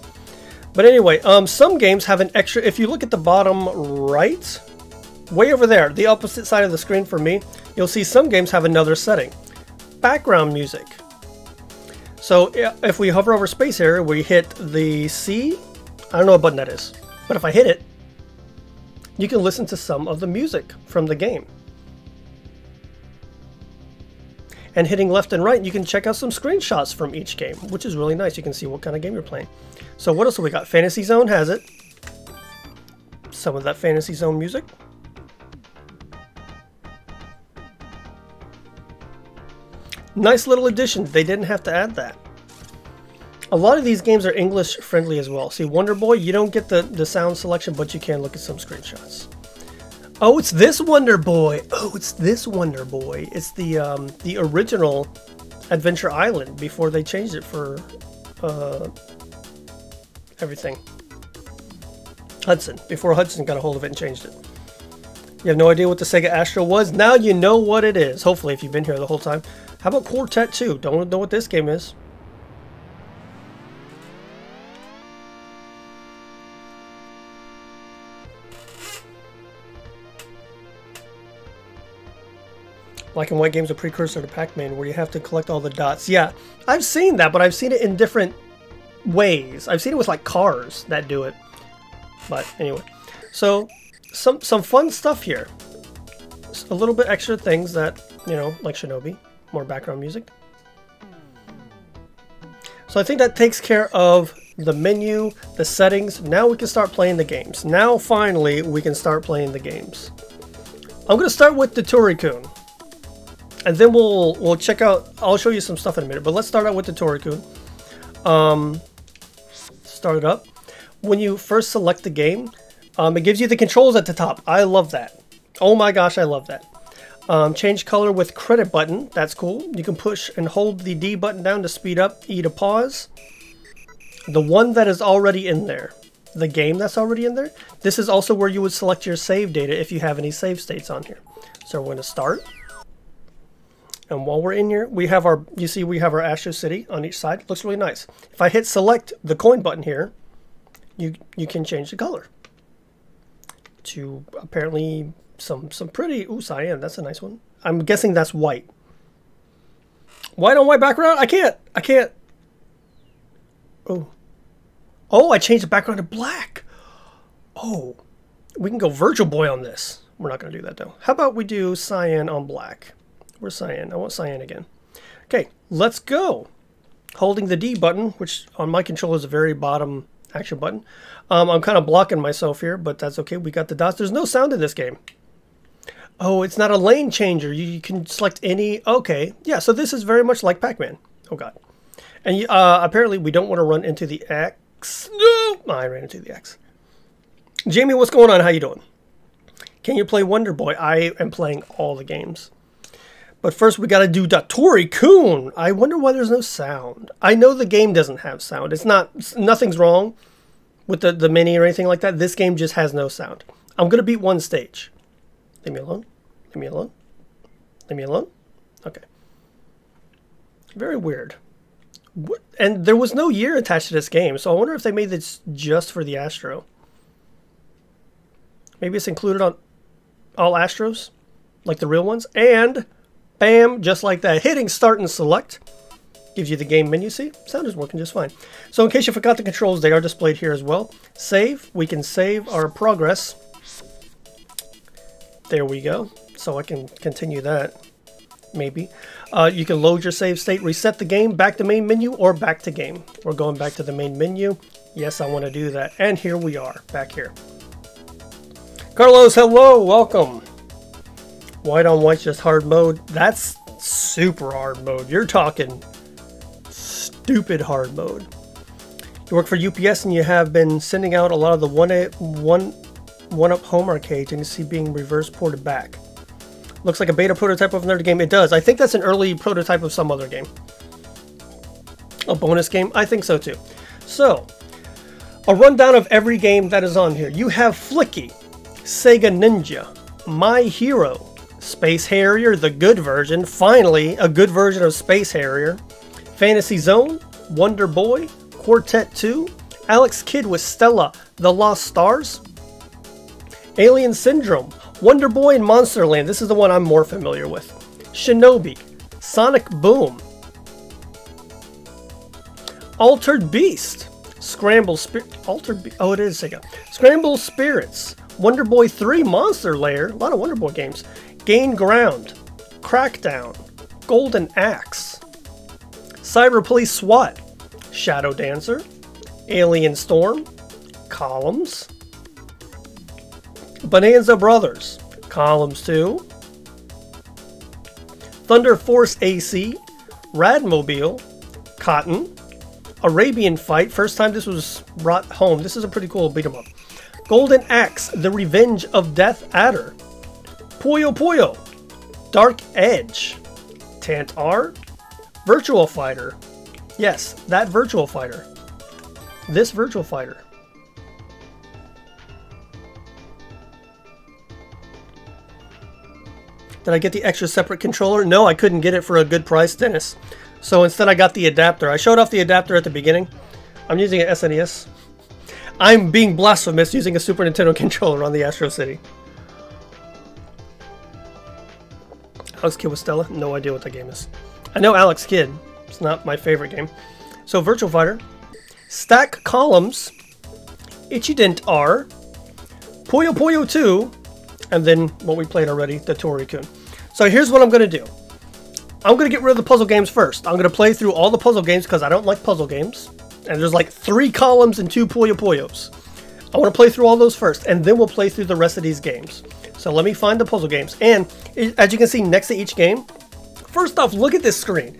But anyway, um, some games have an extra, if you look at the bottom right, way over there, the opposite side of the screen for me, you'll see some games have another setting. Background music. So if we hover over space here, we hit the C, I don't know what button that is, but if I hit it, you can listen to some of the music from the game. And hitting left and right, you can check out some screenshots from each game, which is really nice. You can see what kind of game you're playing. So what else have we got? Fantasy Zone has it. Some of that Fantasy Zone music. Nice little addition. They didn't have to add that. A lot of these games are English friendly as well. See, Wonder Boy, you don't get the, the sound selection, but you can look at some screenshots. Oh, it's this Wonder Boy. Oh, it's this Wonder Boy. It's the um, the original Adventure Island before they changed it for uh, everything. Hudson, before Hudson got a hold of it and changed it. You have no idea what the Sega Astro was? Now you know what it is. Hopefully, if you've been here the whole time. How about Quartet 2? Don't know what this game is. Black and white games a precursor to Pac-Man where you have to collect all the dots. Yeah, I've seen that, but I've seen it in different ways. I've seen it with like cars that do it. But anyway, so some some fun stuff here. a little bit extra things that you know, like Shinobi, more background music. So I think that takes care of the menu, the settings. Now we can start playing the games. Now finally we can start playing the games. I'm gonna start with the Torikun. And then we'll we'll check out I'll show you some stuff in a minute, but let's start out with the Torikun. Um start it up. When you first select the game, um, it gives you the controls at the top. I love that. Oh my gosh, I love that. Um, change color with credit button. That's cool. You can push and hold the D button down to speed up, E to pause. The one that is already in there, the game that's already in there, this is also where you would select your save data if you have any save states on here. So we're going to start. And while we're in here, we have our, you see we have our Astro City on each side. It looks really nice. If I hit select the coin button here, you, you can change the color to apparently some, some pretty, ooh, cyan, that's a nice one. I'm guessing that's white. White on white background? I can't, I can't. Oh. Oh, I changed the background to black. Oh, we can go Virtual Boy on this. We're not going to do that though. How about we do cyan on black? Where's cyan? I want cyan again. Okay, let's go. Holding the D button, which on my controller is the very bottom action button. Um, I'm kind of blocking myself here, but that's okay. We got the dots. There's no sound in this game. Oh, it's not a lane changer. You, you can select any. Okay, yeah. So this is very much like Pac-Man. Oh God. And uh, apparently we don't want to run into the X. No, I ran into the X. Jamie, what's going on? How you doing? Can you play Wonder Boy? I am playing all the games. But first, we got to do Dottori Kun. I wonder why there's no sound. I know the game doesn't have sound. It's not, nothing's wrong with the, the mini or anything like that. This game just has no sound. I'm to beat one stage. Leave me alone. Leave me alone. Leave me alone. Okay. Very weird. And there was no year attached to this game, so I wonder if they made this just for the Astro. Maybe it's included on all Astros, like the real ones. And bam, just like that, hitting start and select gives you the game menu. See, sound is working just fine. So in case you forgot the controls, they are displayed here as well. Save, we can save our progress. There we go. So I can continue that, maybe. Uh, you can load your save state, reset the game, back to main menu, or back to game. We're going back to the main menu. Yes, I want to do that. And here we are, back here. Carlos, hello, welcome. White on white's just hard mode. That's super hard mode. You're talking stupid hard mode. You work for UPS and you have been sending out a lot of the one one one up home arcades and you see being reverse ported back. Looks like a beta prototype of another game. It does. I think that's an early prototype of some other game. A bonus game? I think so too. So, a rundown of every game that is on here. You have Flicky, Sega Ninja, My Hero, Space Harrier, the good version, finally a good version of Space Harrier, Fantasy Zone, Wonder Boy, Quartet 2, Alex Kidd with Stella, The Lost Stars, Alien Syndrome, Wonder Boy in Monster Land, this is the one I'm more familiar with, Shinobi, Sonic Boom, Altered Beast, Scramble Spirit, Altered Be oh it is Scramble Spirits, Wonder Boy 3 Monster Lair, a lot of Wonder Boy games, Gain Ground, Crackdown, Golden Axe, Cyber Police SWAT, Shadow Dancer, Alien Storm, Columns, Bonanza Brothers, Columns 2, Thunder Force AC, Radmobile, Cotton, Arabian Fight, first time this was brought home. This is a pretty cool beat 'em up. Golden Axe, The Revenge of Death Adder, Puyo Puyo, Dark Edge, Tant R, Virtual Fighter. Yes, that Virtual Fighter. This Virtual Fighter. Did I get the extra separate controller? No, I couldn't get it for a good price, Dennis. So instead I got the adapter. I showed off the adapter at the beginning. I'm using an SNES. I'm being blasphemous using a Super Nintendo controller on the Astro City. Alex Kidd with Stella? No idea what that game is. I know Alex Kidd. It's not my favorite game. So Virtual Fighter. Stack Columns. Ichidant-R. Puyo Puyo 2. And then what we played already, the Torikun. So here's what I'm going to do. I'm going to get rid of the puzzle games first. I'm going to play through all the puzzle games because I don't like puzzle games and there's like three columns and two Puyo Puyos. I want to play through all those first, and then we'll play through the rest of these games. So let me find the puzzle games. And as you can see next to each game, first off, look at this screen.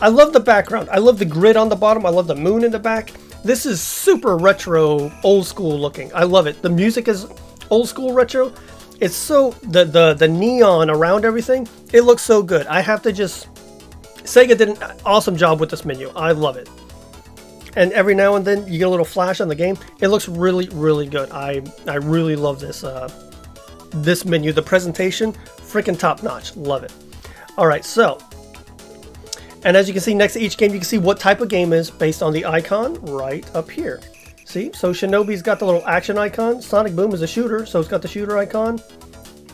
I love the background. I love the grid on the bottom. I love the moon in the back. This is super retro, old school looking. I love it. The music is old school retro. It's so, the, the, the neon around everything, it looks so good. I have to just, Sega did an awesome job with this menu. I love it and every now and then you get a little flash on the game. It looks really, really good. I I really love this uh, this menu. The presentation, freaking top notch. Love it. All right, so and as you can see next to each game, you can see what type of game is based on the icon right up here. See, so Shinobi's got the little action icon. Sonic Boom is a shooter, so it's got the shooter icon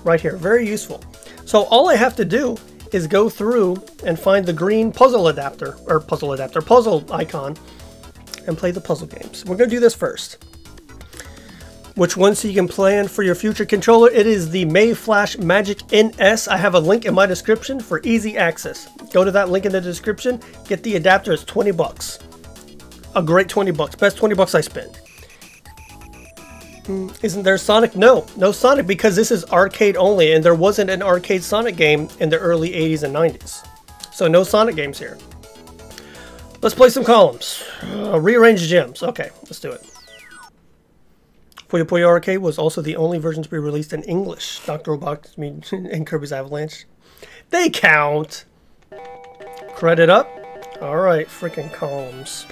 right here. Very useful. So all I have to do is go through and find the green puzzle adapter, or puzzle adapter, puzzle icon, and play the puzzle games. We're going to do this first. Which one so you can plan for your future controller? It is the Mayflash Magic NS. I have a link in my description for easy access. Go to that link in the description. Get the adapter. It's 20 bucks. A great 20 bucks. Best 20 bucks I spent. Hmm, isn't there Sonic? No, no Sonic because this is arcade only and there wasn't an arcade Sonic game in the early 80s and 90s. So no Sonic games here. Let's play some columns. Uh, rearrange gems. Okay, let's do it. Puyo Puyo Arcade was also the only version to be released in English. Dr. Robotnik and Kirby's Avalanche. They count. Credit up. All right, freaking columns.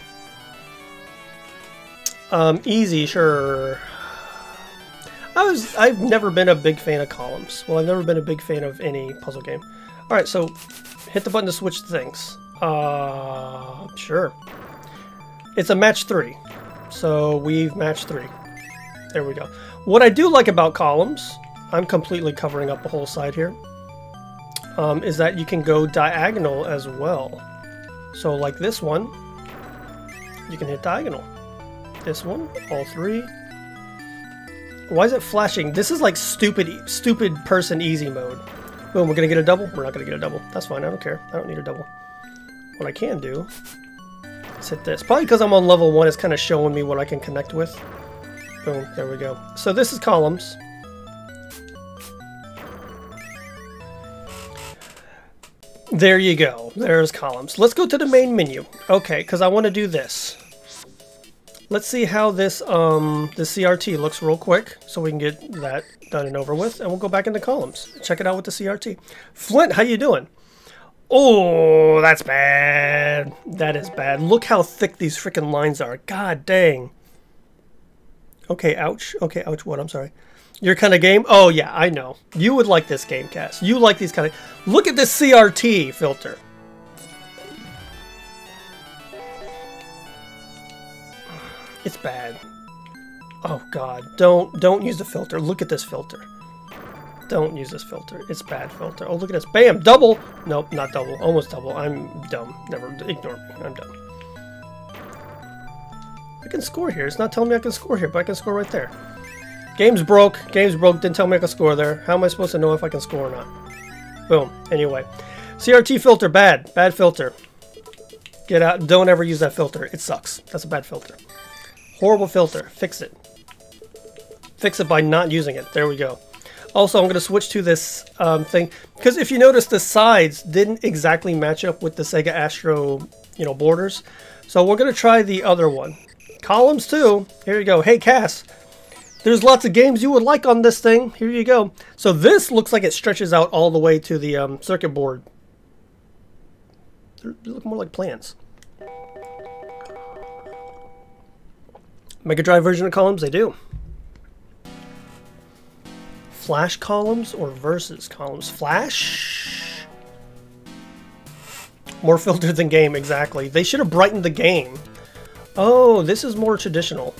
Um, easy, sure. I was, I've never been a big fan of columns. Well, I've never been a big fan of any puzzle game. All right, so hit the button to switch things. Uh, sure. It's a match three. So we've matched three. There we go. What I do like about columns, I'm completely covering up the whole side here, um, is that you can go diagonal as well. So like this one, you can hit diagonal. This one, all three. Why is it flashing? This is like stupid, stupid person easy mode. Boom, we're gonna get a double? We're not gonna get a double. That's fine, I don't care. I don't need a double. What I can do is hit this. Probably because I'm on level one, it's kind of showing me what I can connect with. Boom, there we go. So this is columns. There you go. There's columns. Let's go to the main menu. Okay, because I want to do this. Let's see how this um the CRT looks real quick so we can get that done and over with and we'll go back into columns. Check it out with the CRT. Flint, how you doing? Oh, that's bad. That is bad. Look how thick these freaking lines are. God dang. Okay, ouch. Okay, ouch what? I'm sorry. Your kind of game? Oh, yeah, I know. You would like this game, Cass. You like these kind of... Look at this CRT filter. It's bad. Oh, God. Don't, don't use the filter. Look at this filter. Don't use this filter. It's bad filter. Oh, look at this. Bam! Double! Nope, not double. Almost double. I'm dumb. Never. Ignore me. I'm dumb. I can score here. It's not telling me I can score here, but I can score right there. Game's broke. Game's broke. Didn't tell me I could score there. How am I supposed to know if I can score or not? Boom. Anyway. CRT filter, bad. Bad filter. Get out. Don't ever use that filter. It sucks. That's a bad filter. Horrible filter. Fix it. Fix it by not using it. There we go. Also, I'm going to switch to this um, thing. Because if you notice, the sides didn't exactly match up with the Sega Astro, you know, borders. So we're going to try the other one. Columns too. Here you go. Hey, Cass. There's lots of games you would like on this thing. Here you go. So this looks like it stretches out all the way to the um, circuit board. They look more like plants. Mega Drive version of columns, they do. Flash columns or versus columns? Flash? More filtered than game, exactly. They should have brightened the game. Oh, this is more traditional.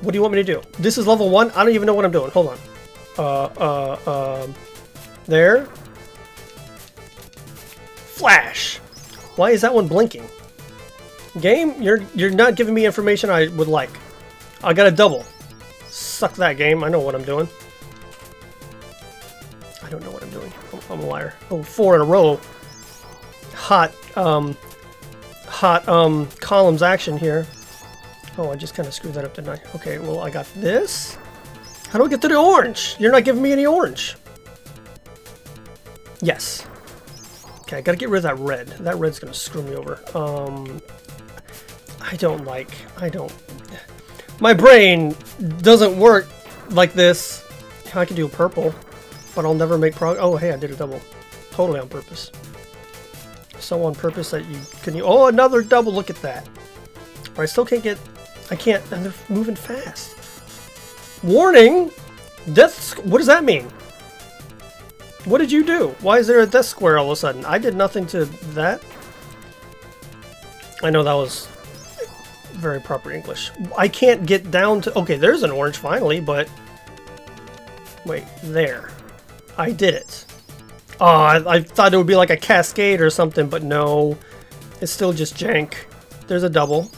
What do you want me to do? This is level one? I don't even know what I'm doing. Hold on. Uh, uh, um, there. Flash. Why is that one blinking? Game, you're you're not giving me information I would like. I got a double. Suck that game. I know what I'm doing. I don't know what I'm doing. I'm a liar. Oh, four in a row. Hot, um, hot, um, columns action here. Oh, I just kind of screwed that up, didn't I? Okay, well, I got this. How do I get to the orange? You're not giving me any orange. Yes. Okay, I gotta get rid of that red. That red's gonna screw me over. Um, I don't like, I don't, my brain doesn't work like this. I can do purple, but I'll never make prog- Oh, hey, I did a double. Totally on purpose. So on purpose that you can- you... Oh, another double! Look at that. But I still can't get I can't, and they're moving fast. Warning! Death, what does that mean? What did you do? Why is there a death square all of a sudden? I did nothing to that. I know that was very proper English. I can't get down to... Okay, there's an orange finally, but... Wait, there. I did it. Oh, I, I thought it would be like a cascade or something, but no. It's still just jank. There's a double.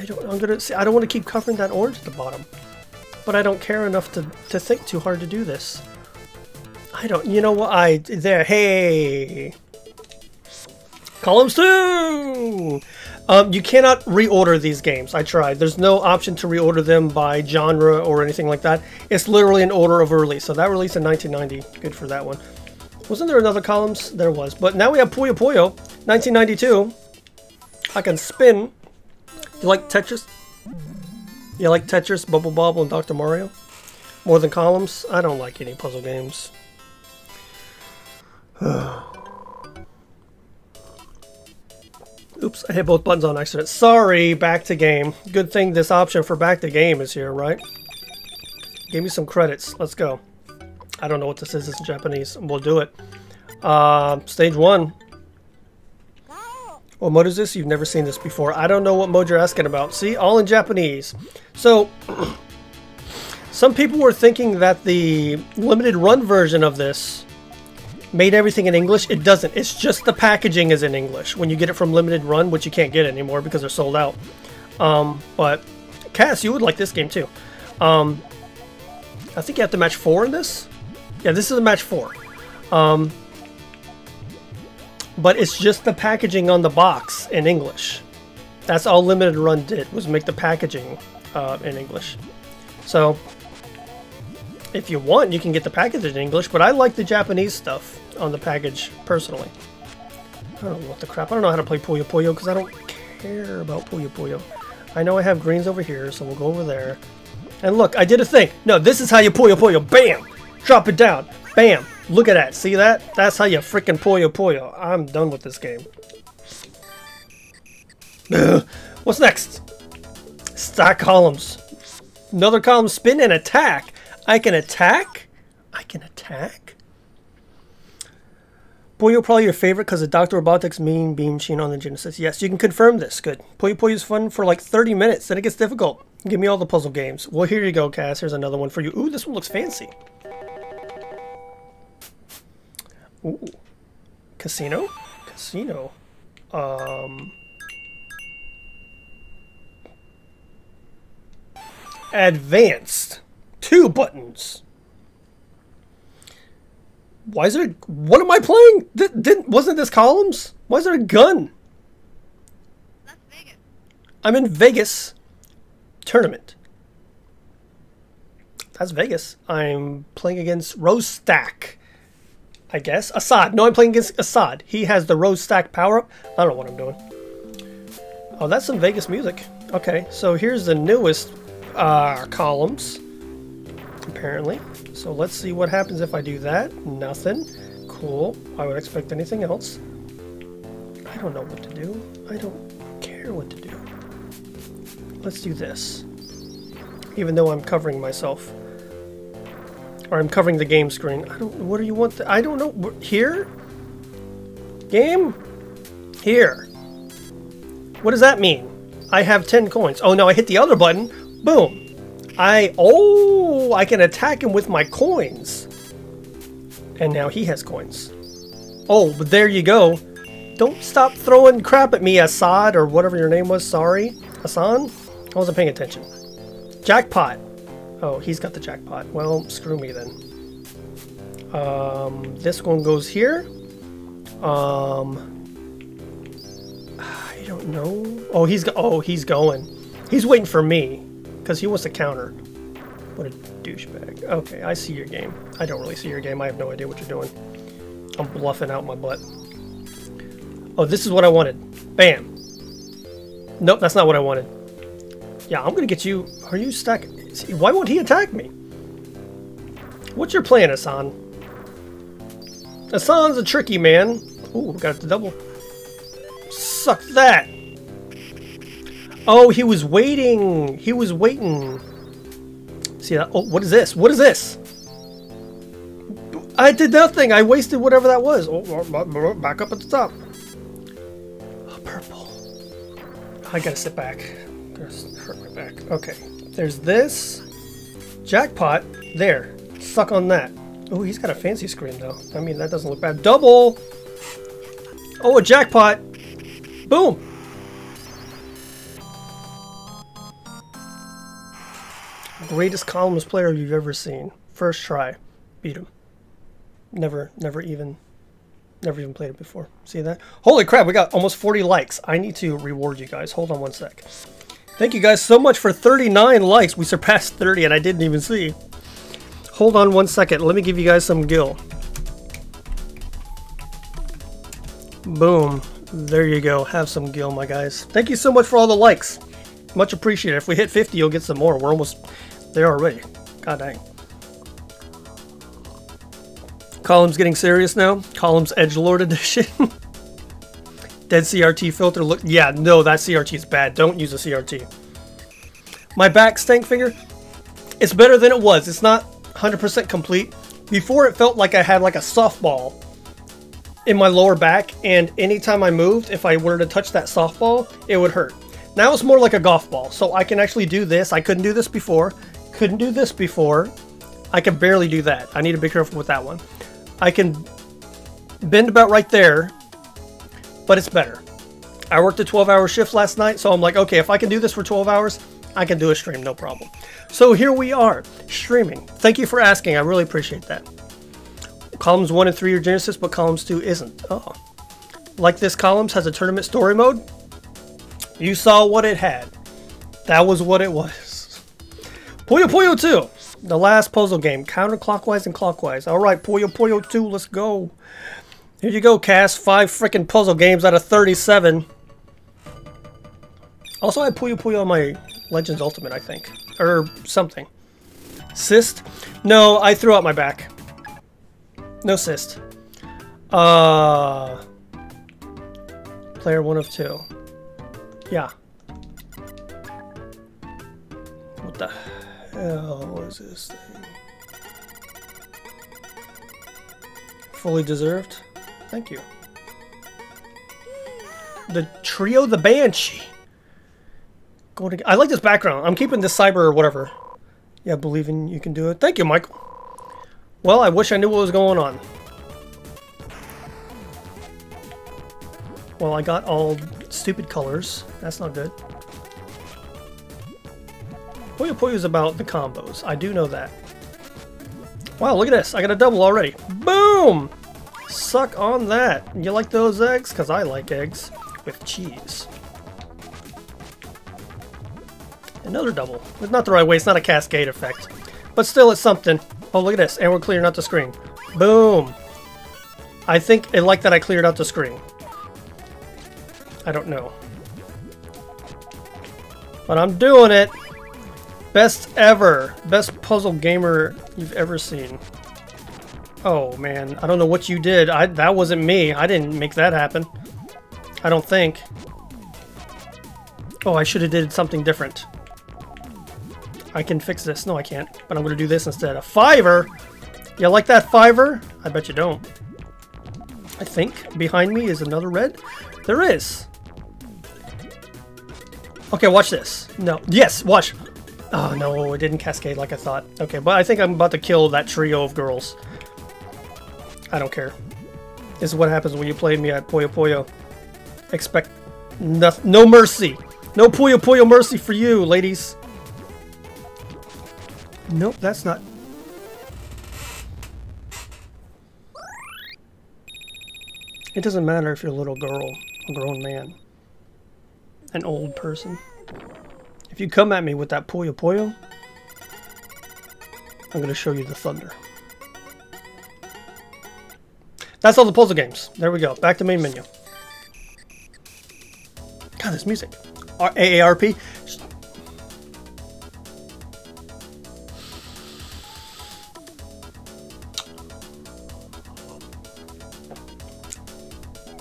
I don't. I'm gonna. See, I don't want to keep covering that orange at the bottom, but I don't care enough to to think too hard to do this. I don't. You know what? I there. Hey, columns two. Um, you cannot reorder these games. I tried. There's no option to reorder them by genre or anything like that. It's literally an order of release. So that released in 1990. Good for that one. Wasn't there another columns? There was. But now we have Puyo Puyo, 1992. I can spin you like Tetris? You like Tetris, Bubble Bobble, and Dr. Mario? More than columns? I don't like any puzzle games. Oops, I hit both buttons on accident. Sorry, back to game. Good thing this option for back to game is here, right? Give me some credits. Let's go. I don't know what this is. It's in Japanese. We'll do it. Uh, stage one. What mode is this? You've never seen this before. I don't know what mode you're asking about. See, all in Japanese. So, some people were thinking that the limited run version of this made everything in English. It doesn't. It's just the packaging is in English when you get it from limited run, which you can't get anymore because they're sold out. Um, but Cass, you would like this game too. Um, I think you have to match four in this. Yeah, this is a match four. Um, but it's just the packaging on the box in English. That's all Limited Run did, was make the packaging uh, in English. So, if you want, you can get the package in English, but I like the Japanese stuff on the package, personally. I don't know what the crap. I don't know how to play Puyo Puyo, because I don't care about Puyo Puyo. I know I have greens over here, so we'll go over there. And look, I did a thing. No, this is how you Puyo Puyo. Bam! Drop it down. Bam! Look at that. See that? That's how you freaking Puyo Puyo. I'm done with this game. Ugh. What's next? Stack columns. Another column spin and attack. I can attack? I can attack? Puyo probably your favorite because of Dr. Robotnik's mean beam machine on the Genesis. Yes, you can confirm this. Good. Puyo Puyo is fun for like 30 minutes, then it gets difficult. Give me all the puzzle games. Well, here you go, Cass. Here's another one for you. Ooh, this one looks fancy. Ooh. Casino? Casino. Um... Advanced. Two buttons. Why is there... What am I playing? Did, didn't, wasn't this columns? Why is there a gun? I'm in Vegas. Tournament. That's Vegas. I'm playing against Rose Stack. I guess. Assad. No, I'm playing against Assad. He has the Rose Stack power-up. I don't know what I'm doing. Oh, that's some Vegas music. Okay, so here's the newest uh, columns, apparently. So let's see what happens if I do that. Nothing. Cool. I would expect anything else. I don't know what to do. I don't care what to do. Let's do this. Even though I'm covering myself. Or I'm covering the game screen. I don't. What do you want? I don't know. Here? Game? Here. What does that mean? I have 10 coins. Oh no, I hit the other button. Boom. I. Oh, I can attack him with my coins. And now he has coins. Oh, but there you go. Don't stop throwing crap at me, Assad, or whatever your name was. Sorry. Hassan? I wasn't paying attention. Jackpot. Oh, he's got the jackpot. Well, screw me then. Um, this one goes here. Um, I don't know. Oh, he's go oh he's going. He's waiting for me because he wants to counter. What a douchebag. Okay, I see your game. I don't really see your game. I have no idea what you're doing. I'm bluffing out my butt. Oh, this is what I wanted. Bam. Nope, that's not what I wanted. Yeah, I'm gonna get you. Are you stuck? Why won't he attack me? What's your plan, Hassan? Hassan's a tricky man. Ooh, got the double. Suck that. Oh, he was waiting. He was waiting. See that? Oh, what is this? What is this? I did nothing. I wasted whatever that was. Oh, oh, oh, oh back up at the top. Oh, purple. I gotta sit back. hurt my back. Okay. There's this. Jackpot. There. Suck on that. Oh, he's got a fancy screen though. I mean, that doesn't look bad. Double! Oh, a jackpot! Boom! Greatest columns player you've ever seen. First try. Beat him. Never, never even, never even played it before. See that? Holy crap, we got almost 40 likes. I need to reward you guys. Hold on one sec. Thank you guys so much for 39 likes. We surpassed 30 and I didn't even see. Hold on one second. Let me give you guys some gil. Boom. There you go. Have some gil, my guys. Thank you so much for all the likes. Much appreciated. If we hit 50, you'll get some more. We're almost there already. God dang. Column's getting serious now. Column's Edgelord edition. Dead CRT filter look. Yeah, no, that CRT is bad. Don't use a CRT. My back stank finger. It's better than it was. It's not 100% complete. Before it felt like I had like a softball in my lower back, and anytime I moved, if I were to touch that softball, it would hurt. Now it's more like a golf ball, so I can actually do this. I couldn't do this before. Couldn't do this before. I can barely do that. I need to be careful with that one. I can bend about right there, but it's better. I worked a 12 hour shift last night, so I'm like, okay, if I can do this for 12 hours, I can do a stream, no problem. So here we are, streaming. Thank you for asking. I really appreciate that. Columns 1 and 3 are Genesis, but Columns 2 isn't. Oh. Like this Columns has a tournament story mode. You saw what it had. That was what it was. Puyo Puyo 2. The last puzzle game. Counterclockwise and clockwise. Alright, Puyo Puyo 2, let's go. Here you go, Cass. Five freaking puzzle games out of 37. Also, I had Puyo Puyo on my Legends Ultimate, I think. Or something. Cyst? No, I threw out my back. No cyst. Uh, player one of two. Yeah. What the hell is this thing? Fully deserved? Thank you. The Trio the Banshee. Going to, I like this background. I'm keeping this cyber or whatever. Yeah, believing you can do it. Thank you, Michael. Well, I wish I knew what was going on. Well, I got all stupid colors. That's not good. Puyo Puyo is about the combos. I do know that. Wow, look at this. I got a double already. Boom! Suck on that. You like those eggs? Because I like eggs with cheese. Another double. It's not the right way. It's not a cascade effect. But still, it's something. Oh, look at this. And we're clearing out the screen. Boom. I think it like that I cleared out the screen. I don't know. But I'm doing it. Best ever. Best puzzle gamer you've ever seen. Oh, man. I don't know what you did. I That wasn't me. I didn't make that happen. I don't think. Oh, I should have did something different. I can fix this. No, I can't. But I'm going to do this instead. A fiver? You like that fiver? I bet you don't. I think behind me is another red. There is. Okay, watch this. No. Yes, watch. Oh, no, it didn't cascade like I thought. Okay, but I think I'm about to kill that trio of girls. I don't care. This is what happens when you play me at Puyo Puyo. Expect no, no mercy. No Puyo Puyo mercy for you, ladies. Nope, that's not... It doesn't matter if you're a little girl, a grown man, an old person. If you come at me with that Puyo Puyo, I'm going to show you the thunder. That's all the puzzle games. There we go. Back to main menu. God, this music. R AARP.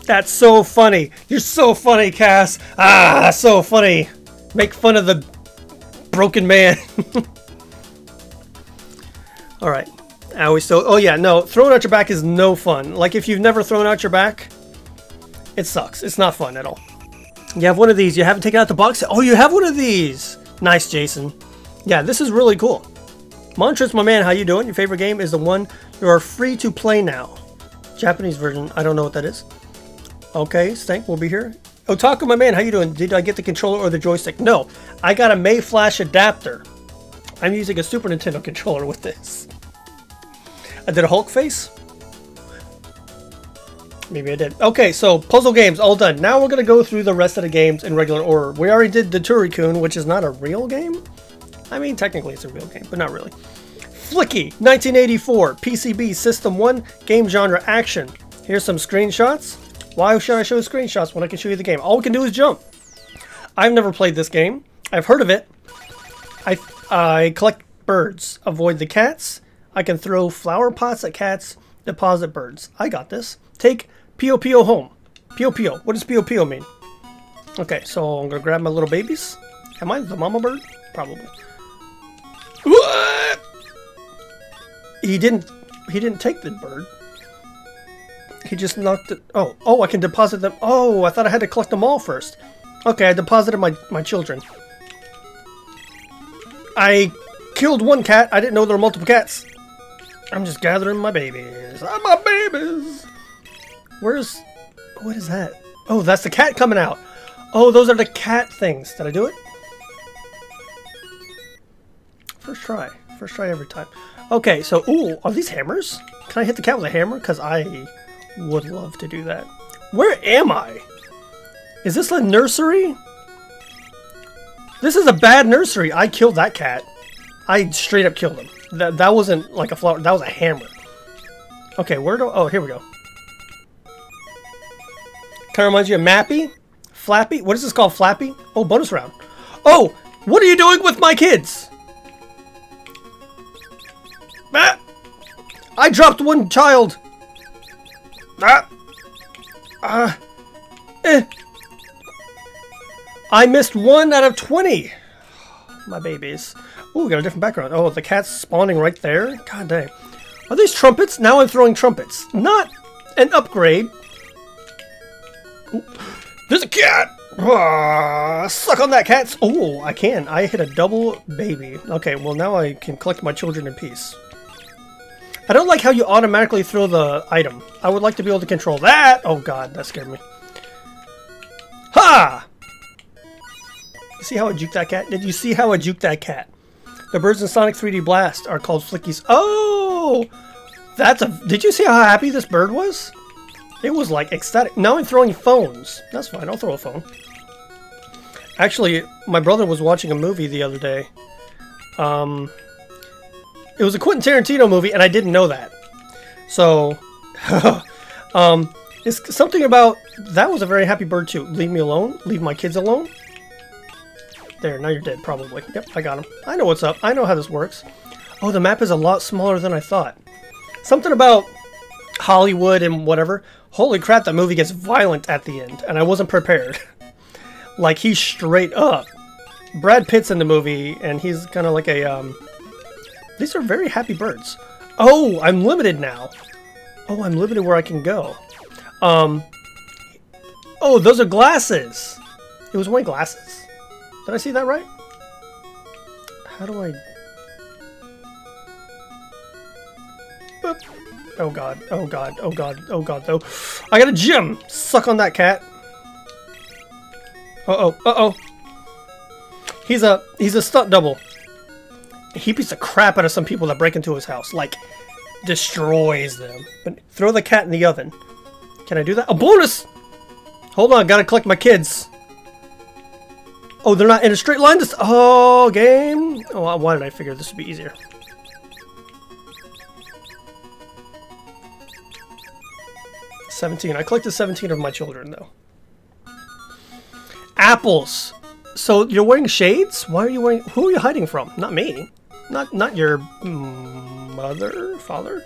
That's so funny. You're so funny, Cass. Ah, so funny. Make fun of the broken man. All right. I always still. Oh yeah, no. Throwing out your back is no fun. Like if you've never thrown out your back, it sucks. It's not fun at all. You have one of these. You haven't taken out the box. Oh, you have one of these. Nice, Jason. Yeah, this is really cool. Montrance, my man, how you doing? Your favorite game is the one you are free to play now. Japanese version. I don't know what that is. Okay, Stank will be here. Otaku, my man, how you doing? Did I get the controller or the joystick? No, I got a Mayflash adapter. I'm using a Super Nintendo controller with this. I did a Hulk face? Maybe I did. Okay, so puzzle games all done. Now we're going to go through the rest of the games in regular order. We already did the Turricoon, which is not a real game. I mean, technically it's a real game, but not really. Flicky, 1984, PCB, System 1, game genre action. Here's some screenshots. Why should I show screenshots when I can show you the game? All we can do is jump. I've never played this game. I've heard of it. I, I collect birds. Avoid the cats. I can throw flower pots at cats. deposit birds. I got this. Take Pio Pio home. Pio Pio. What does Pio Pio mean? Okay, so I'm gonna grab my little babies. Am I the mama bird? Probably. What? He didn't. He didn't take the bird. He just knocked it. Oh, oh! I can deposit them. Oh, I thought I had to collect them all first. Okay, I deposited my my children. I killed one cat. I didn't know there were multiple cats. I'm just gathering my babies. I'm my babies. Where's... What is that? Oh, that's the cat coming out. Oh, those are the cat things. Did I do it? First try. First try every time. Okay, so... Ooh, are these hammers? Can I hit the cat with a hammer? Because I would love to do that. Where am I? Is this a nursery? This is a bad nursery. I killed that cat. I straight up killed him. That that wasn't like a flower. That was a hammer. Okay, where do? Oh, here we go. Kind of reminds you of Mappy, Flappy. What is this called? Flappy? Oh, bonus round. Oh, what are you doing with my kids? Ah! I dropped one child. Ah. Ah. Eh. I missed one out of 20. My babies. Oh, we got a different background. Oh, the cat's spawning right there? God dang. Are these trumpets? Now I'm throwing trumpets. Not an upgrade. Ooh, there's a cat! Ah, suck on that, cats! Oh, I can. I hit a double baby. Okay, well now I can collect my children in peace. I don't like how you automatically throw the item. I would like to be able to control that. Oh god, that scared me. Ha! See how I juked that cat? Did you see how I juked that cat? The birds in Sonic 3D Blast are called flickies. Oh! That's a... Did you see how happy this bird was? It was like ecstatic. Now I'm throwing phones. That's fine, I'll throw a phone. Actually, my brother was watching a movie the other day. Um, it was a Quentin Tarantino movie, and I didn't know that. So, um, it's something about... That was a very happy bird, too. Leave me alone. Leave my kids alone. There, now you're dead, probably. Yep, I got him. I know what's up. I know how this works. Oh, the map is a lot smaller than I thought. Something about Hollywood and whatever. Holy crap, that movie gets violent at the end, and I wasn't prepared. like, he's straight up. Brad Pitt's in the movie, and he's kind of like a, um... These are very happy birds. Oh, I'm limited now. Oh, I'm limited where I can go. Um... Oh, those are glasses! It was wearing glasses? Did I see that right? How do I... Boop. Oh god, oh god, oh god, oh god, though. I got a gym! Suck on that cat. Uh-oh, uh-oh. He's a, he's a stunt double. He beats the crap out of some people that break into his house. Like, destroys them. But throw the cat in the oven. Can I do that? A bonus! Hold on, gotta collect my kids. Oh, they're not in a straight line? This oh, game? Oh, why did I figure this would be easier? Seventeen. I collected seventeen of my children, though. Apples. So you're wearing shades? Why are you wearing? Who are you hiding from? Not me. Not not your mm, mother, father.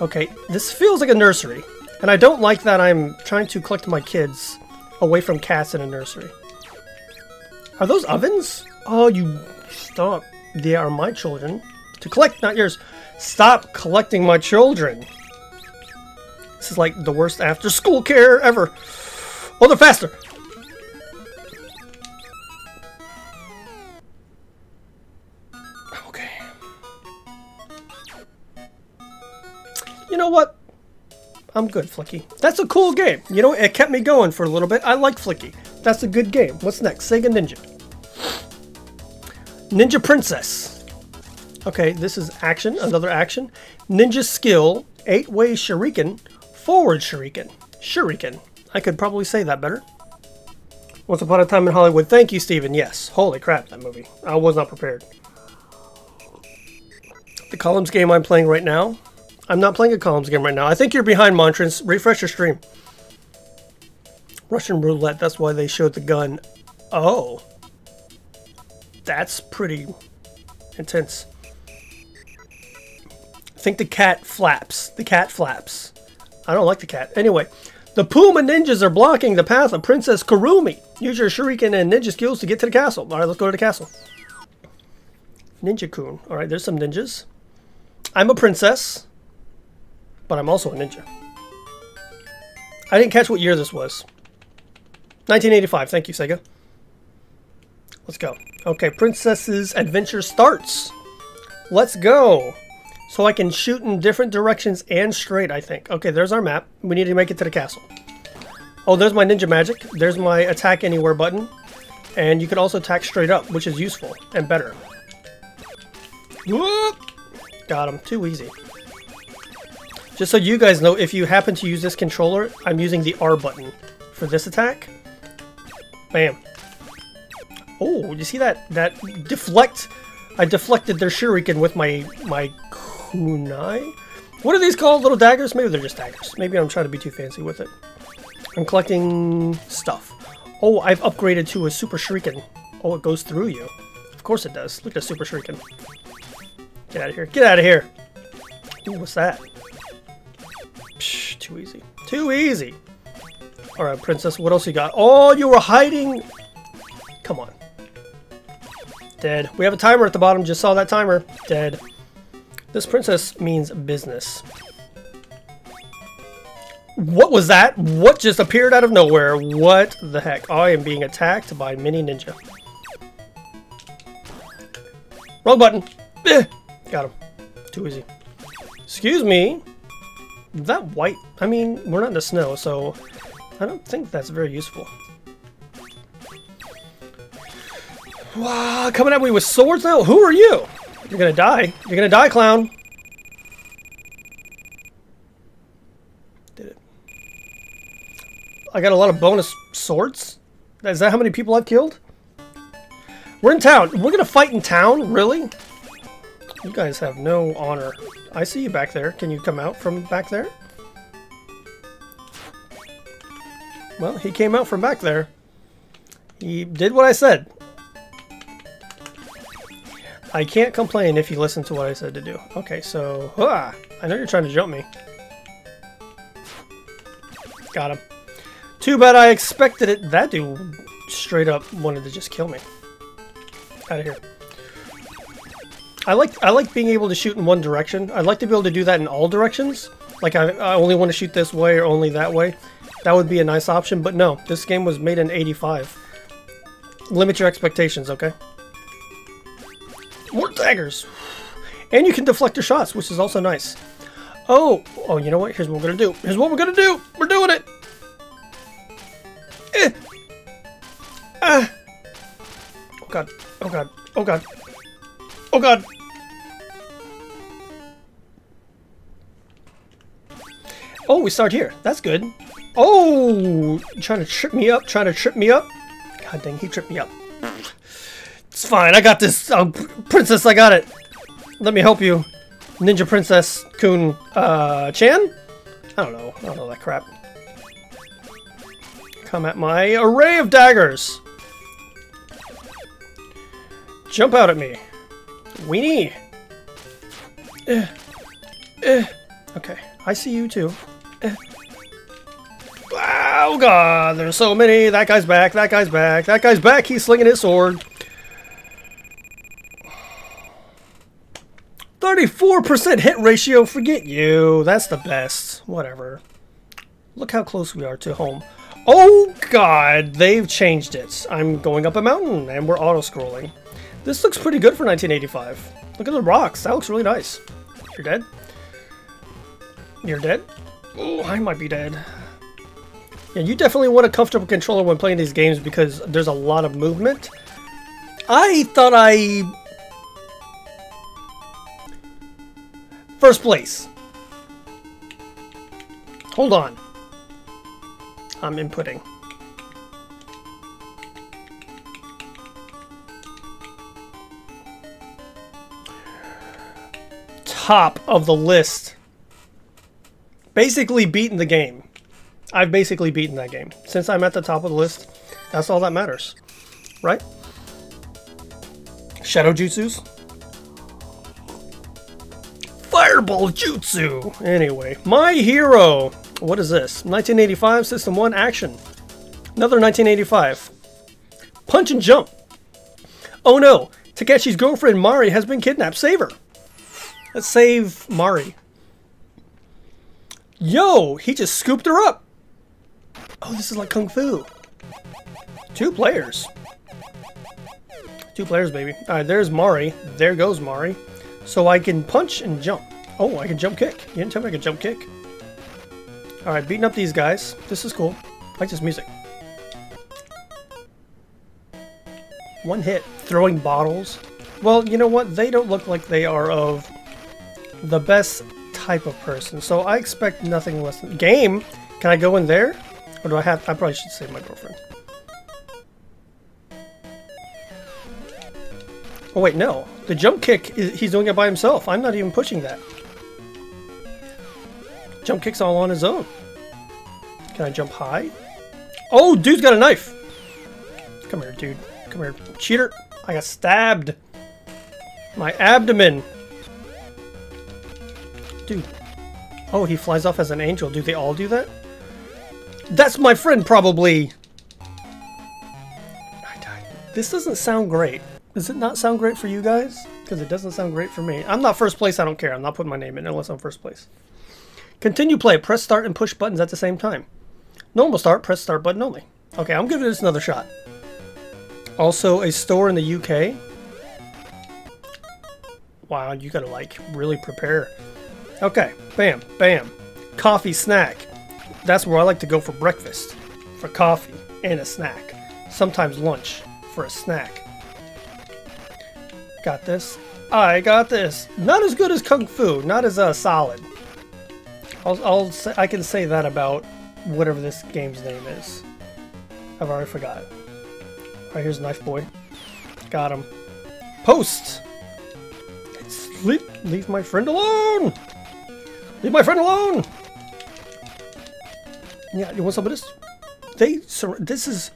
Okay, this feels like a nursery. And I don't like that I'm trying to collect my kids away from cats in a nursery. Are those ovens? Oh, you... Stop. They are my children. To collect, not yours. Stop collecting my children. This is like the worst after-school care ever. Oh, they're faster. You know what? I'm good, Flicky. That's a cool game. You know, it kept me going for a little bit. I like Flicky. That's a good game. What's next? Sega Ninja. Ninja Princess. Okay, this is action, another action. Ninja skill, eight-way shuriken, forward shuriken. Shuriken. I could probably say that better. Once Upon a Time in Hollywood. Thank you, Steven. Yes. Holy crap, that movie. I was not prepared. The columns game I'm playing right now I'm not playing a columns game right now. I think you're behind, Montrance. Refresh your stream. Russian roulette, that's why they showed the gun. Oh. That's pretty intense. I think the cat flaps. The cat flaps. I don't like the cat. Anyway, the Puma ninjas are blocking the path of Princess Kurumi. Use your shuriken and ninja skills to get to the castle. All right, let's go to the castle. Ninja Kun. All right, there's some ninjas. I'm a princess, but I'm also a ninja. I didn't catch what year this was. 1985. Thank you, Sega. Let's go. Okay, Princess's adventure starts. Let's go. So I can shoot in different directions and straight, I think. Okay, there's our map. We need to make it to the castle. Oh, there's my ninja magic. There's my attack anywhere button. And you can also attack straight up, which is useful and better. Whoop! Got him. Too easy. Just so you guys know, if you happen to use this controller, I'm using the R button for this attack. Bam. Oh, you see that that deflect? I deflected their shuriken with my my kunai. What are these called? Little daggers? Maybe they're just daggers. Maybe I'm trying to be too fancy with it. I'm collecting stuff. Oh, I've upgraded to a super shuriken. Oh, it goes through you. Of course it does. Look at the super shuriken. Get out of here. Get out of here. Ooh, what's that? Psh, too easy. Too easy. Alright, princess, what else you got? Oh, you were hiding! Come on. Dead. We have a timer at the bottom. Just saw that timer. Dead. This princess means business. What was that? What just appeared out of nowhere? What the heck? I am being attacked by Mini Ninja. Wrong button. Eh. Got him. Too easy. Excuse me. That white... I mean, we're not in the snow, so... I don't think that's very useful. Wow, coming at me with swords now? Who are you? You're gonna die. You're gonna die, clown. Did it. I got a lot of bonus swords? Is that how many people I've killed? We're in town. We're gonna fight in town? Really? You guys have no honor. I see you back there. Can you come out from back there? Well, he came out from back there. He did what I said. I can't complain if you listen to what I said to do. Okay, so... I know you're trying to jump me. Got him. Too bad I expected it. That dude straight up wanted to just kill me. Out of here. I like I like being able to shoot in one direction. I'd like to be able to do that in all directions. Like I, I only want to shoot this way or only that way. That would be a nice option, but no. This game was made in 85. Limit your expectations, okay? More daggers! And you can deflect your shots, which is also nice. Oh! Oh, you know what? Here's what we're gonna do. Here's what we're gonna do! We're doing it! Eh! Ah! Oh god. Oh god. Oh god. Oh god! Oh, we start here. That's good. Oh! Trying to trip me up, trying to trip me up. God dang, he tripped me up. It's fine, I got this. Oh, princess, I got it. Let me help you. Ninja Princess Kun, uh, Chan? I don't know. I don't know that crap. Come at my array of daggers. Jump out at me. Weenie. Eh. Eh. Okay, I see you too. Eh. Oh god, there's so many. That guy's back, that guy's back, that guy's back. He's slinging his sword. 34% hit ratio, forget you. That's the best. Whatever. Look how close we are to home. Oh god, they've changed it. I'm going up a mountain and we're auto-scrolling. This looks pretty good for 1985. Look at the rocks. That looks really nice. You're dead? You're dead? Oh, I might be dead. Yeah, you definitely want a comfortable controller when playing these games because there's a lot of movement. I thought I... First place. Hold on. I'm inputting. Top of the list. Basically beaten the game. I've basically beaten that game. Since I'm at the top of the list, that's all that matters. Right? Shadow Jutsus. Fireball Jutsu! Anyway, My Hero! What is this? 1985 System 1 Action. Another 1985. Punch and Jump. Oh no! Takeshi's girlfriend Mari has been kidnapped. Save her! Let's save Mari. Yo! He just scooped her up! Oh, this is like Kung Fu. Two players. Two players, baby. Alright, there's Mari. There goes Mari. So I can punch and jump. Oh, I can jump kick. You didn't tell me I could jump kick. Alright, beating up these guys. This is cool. I like this music. One hit. Throwing bottles. Well, you know what? They don't look like they are of the best type of person. So I expect nothing less than... Game? Can I go in there? Or do I have... I probably should save my girlfriend. Oh wait, no. The jump kick, is, he's doing it by himself. I'm not even pushing that. Jump kick's all on his own. Can I jump high? Oh, dude's got a knife! Come here, dude. Come here. Cheater! I got stabbed! My abdomen! Dude. Oh, he flies off as an angel. Do they all do that? That's my friend, probably! I died. This doesn't sound great. Does it not sound great for you guys? Because it doesn't sound great for me. I'm not first place, I don't care. I'm not putting my name in unless I'm first place. Continue play. Press start and push buttons at the same time. Normal start, press start button only. Okay, I'm giving this another shot. Also, a store in the UK. Wow, you gotta like really prepare. Okay, bam, bam. Coffee snack. That's where I like to go for breakfast. For coffee and a snack. Sometimes lunch for a snack. Got this. I got this. Not as good as Kung Fu. Not as uh, solid. I'll, I'll say, I can say that about whatever this game's name is. I've already forgot. Alright, here's Knife Boy. Got him. Post! Leave, leave my friend alone! Leave my friend alone! Yeah, you want some of this? They, this is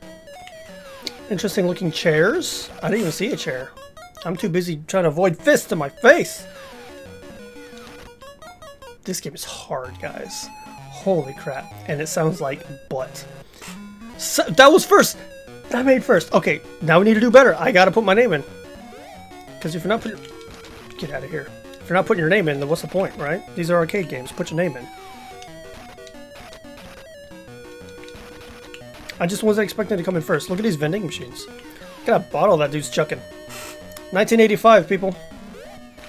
interesting looking chairs. I didn't even see a chair. I'm too busy trying to avoid fists in my face. This game is hard, guys. Holy crap. And it sounds like butt. So, that was first! I made first. Okay, now we need to do better. I gotta put my name in. Because if you're not putting... Get out of here. You're not putting your name in, then what's the point, right? These are arcade games. Put your name in. I just wasn't expecting to come in first. Look at these vending machines. Look at that bottle that dude's chucking. 1985, people.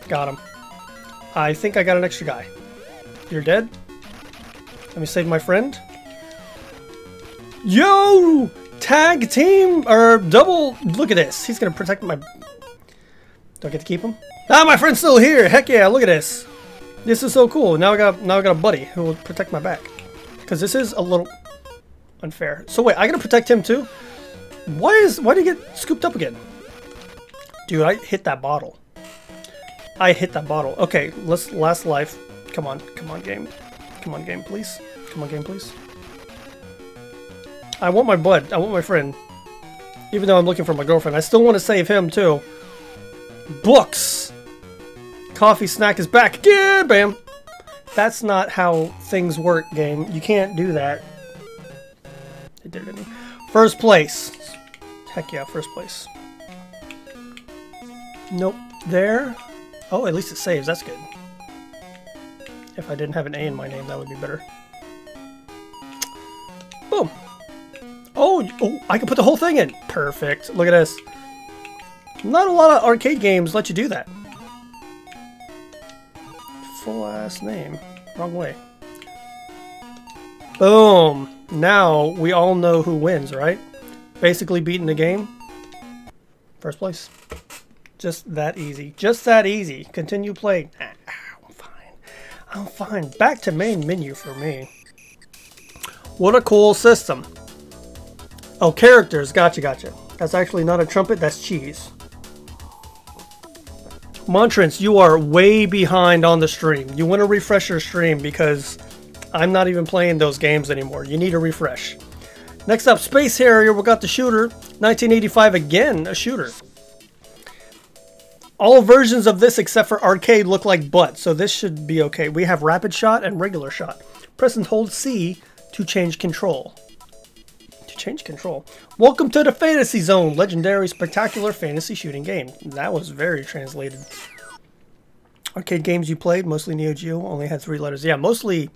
Got him. I think I got an extra guy. You're dead? Let me save my friend. Yo! Tag team or double. Look at this. He's gonna protect my. Do I get to keep him? Ah, my friend's still here. Heck yeah! Look at this. This is so cool. Now I got now I got a buddy who will protect my back. Because this is a little unfair. So wait, I gotta protect him too. Why is why did he get scooped up again? Dude, I hit that bottle. I hit that bottle. Okay, let's last life. Come on, come on, game. Come on, game, please. Come on, game, please. I want my bud. I want my friend. Even though I'm looking for my girlfriend, I still want to save him, too. Books! Coffee snack is back. Yeah, bam! That's not how things work, game. You can't do that. It did it. First place. Heck yeah, first place. Nope. There. Oh, at least it saves. That's good. If I didn't have an A in my name, that would be better. Boom. Oh, oh, I can put the whole thing in. Perfect. Look at this. Not a lot of arcade games let you do that. Full ass name. Wrong way. Boom. Now we all know who wins, right? Basically beating the game. First place. Just that easy. Just that easy. Continue playing. Ah, I'm fine. I'm fine. Back to main menu for me. What a cool system. Oh, characters. Gotcha, gotcha. That's actually not a trumpet. That's cheese. Montrance, you are way behind on the stream. You want to refresh your stream because I'm not even playing those games anymore. You need a refresh. Next up, Space Harrier. We got the shooter. 1985 again, a shooter. All versions of this except for arcade look like butt, so this should be okay. We have rapid shot and regular shot. Press and hold C to change control. Change control. Welcome to the Fantasy Zone, legendary spectacular fantasy shooting game. That was very translated. Arcade games you played, mostly Neo Geo, only had three letters. Yeah, mostly,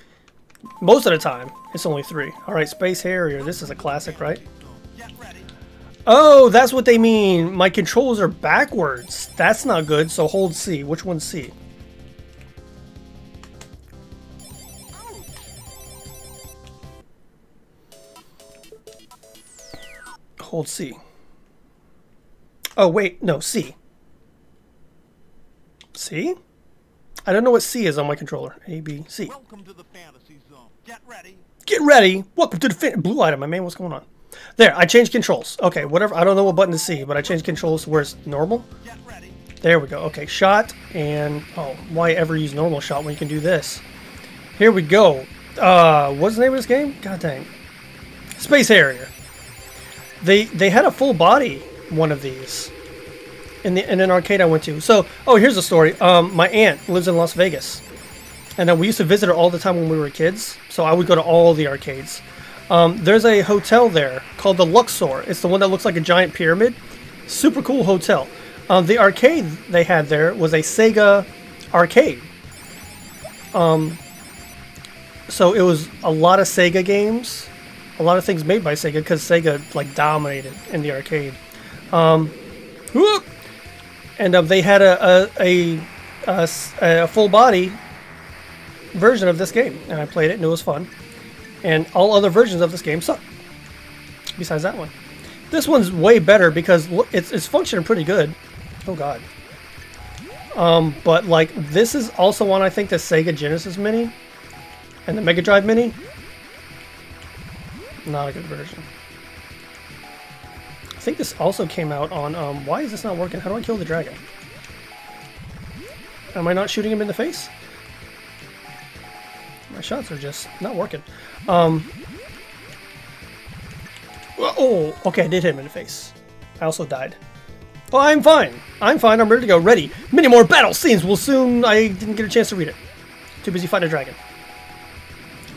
most of the time, it's only three. All right, Space Harrier, this is a classic, right? Oh, that's what they mean. My controls are backwards. That's not good, so hold C. Which one's C? Hold C. Oh, wait. No, C. C? I don't know what C is on my controller. A, B, C. Welcome to the fantasy zone. Get ready. Get ready. Welcome to the blue item, my man. What's going on? There, I changed controls. Okay, whatever. I don't know what button to see, but I changed controls to where it's normal. There we go. Okay, shot and oh, why ever use normal shot when you can do this? Here we go. Uh, what's the name of this game? God dang. Space Harrier. They they had a full body one of these in the in an arcade I went to. So oh, here's the story. Um, my aunt lives in Las Vegas, and uh, we used to visit her all the time when we were kids. So I would go to all the arcades. Um, there's a hotel there called the Luxor. It's the one that looks like a giant pyramid. Super cool hotel. Um, the arcade they had there was a Sega arcade. Um, so it was a lot of Sega games, a lot of things made by Sega because Sega like dominated in the arcade. Um, whoop! and um, they had a a full body version of this game, and I played it and it was fun. And all other versions of this game suck. Besides that one, this one's way better because it's it's functioning pretty good. Oh god. Um, but like this is also one I think the Sega Genesis Mini and the Mega Drive Mini. Not a good version. I think this also came out on. Um, why is this not working? How do I kill the dragon? Am I not shooting him in the face? My shots are just not working. Um. Oh, okay, I did hit him in the face. I also died. Oh, I'm fine. I'm fine. I'm ready to go. Ready. Many more battle scenes will soon. I didn't get a chance to read it. Too busy fighting a dragon.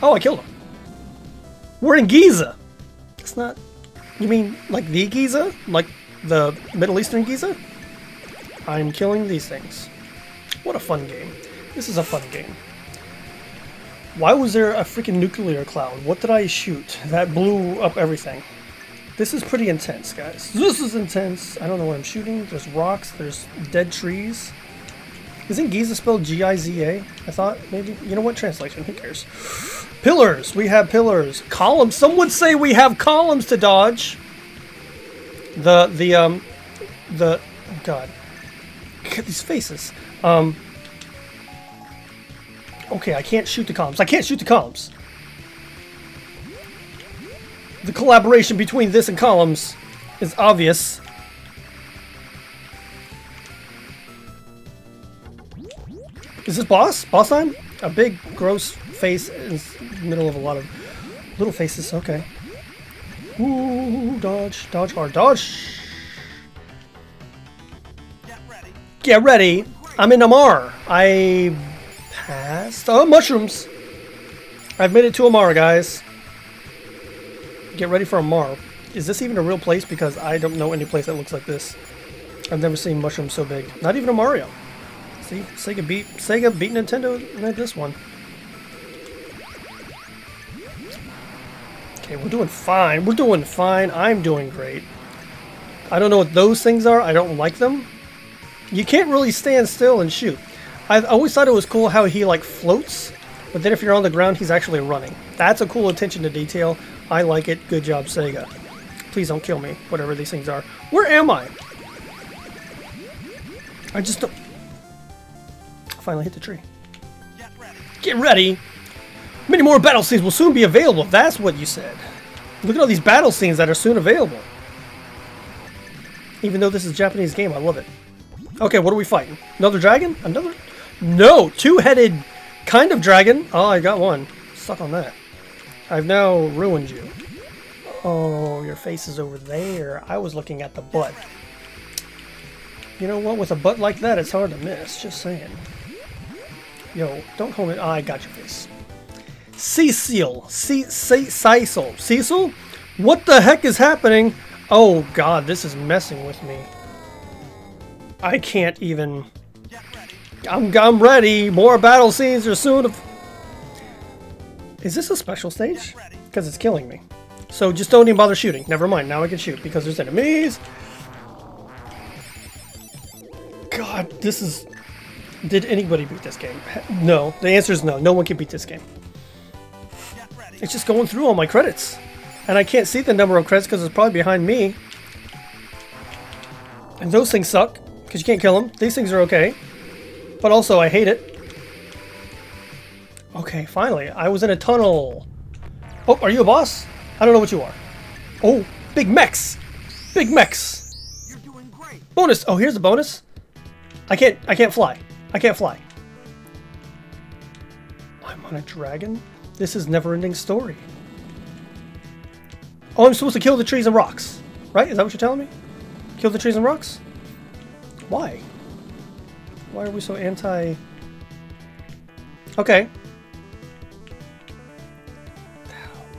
Oh, I killed him. We're in Giza. It's not. You mean like the Giza? Like the Middle Eastern Giza? I'm killing these things. What a fun game. This is a fun game. Why was there a freaking nuclear cloud? What did I shoot? That blew up everything. This is pretty intense, guys. This is intense. I don't know what I'm shooting. There's rocks. There's dead trees. Isn't Giza spelled G-I-Z-A? I thought maybe. You know what? Translation. Who cares? Pillars. We have pillars. Columns. Some would say we have columns to dodge. The the um the oh god. Look at these faces. Um. Okay, I can't shoot the columns. I can't shoot the columns. The collaboration between this and columns is obvious. Is this boss? Boss time? A big, gross face in the middle of a lot of little faces. Okay. Ooh, dodge, dodge hard, dodge. Get ready. Get ready. I'm in Amar. I passed. Oh, mushrooms. I've made it to Amar, guys. Get ready for Amar. Is this even a real place? Because I don't know any place that looks like this. I've never seen mushrooms so big. Not even a Mario. See, Sega beat Sega beat Nintendo in this one. Okay, we're doing fine. We're doing fine. I'm doing great. I don't know what those things are. I don't like them. You can't really stand still and shoot. I've always thought it was cool how he like floats, but then if you're on the ground, he's actually running. That's a cool attention to detail. I like it. Good job, Sega. Please don't kill me, whatever these things are. Where am I? I just don't. Finally hit the tree. Get ready. Get ready. Many more battle scenes will soon be available. That's what you said. Look at all these battle scenes that are soon available. Even though this is a Japanese game, I love it. Okay, what are we fighting? Another dragon? Another? No, two-headed kind of dragon. Oh, I got one. Suck on that. I've now ruined you. Oh, your face is over there. I was looking at the butt. You know what? With a butt like that, it's hard to miss. Just saying. Yo, don't hold it. Ah, I got your face. Cecil. C- C- Cecil. Cecil? What the heck is happening? Oh god, this is messing with me. I can't even... I'm, I'm ready. More battle scenes are soon. Of... Is this a special stage? Because it's killing me. So just don't even bother shooting. Never mind. Now I can shoot because there's enemies. God, this is... Did anybody beat this game? No. The answer is no. No one can beat this game. It's just going through all my credits. And I can't see the number of credits because it's probably behind me. And those things suck because you can't kill them. These things are okay. But also, I hate it. Okay, finally. I was in a tunnel. Oh, are you a boss? I don't know what you are. Oh, big mechs. Big mechs. You're doing great. Bonus. Oh, here's a bonus. I can't. I can't fly. I can't fly. I'm on a dragon. This is never-ending story. Oh, I'm supposed to kill the trees and rocks, right? Is that what you're telling me? Kill the trees and rocks? Why? Why are we so anti? Okay.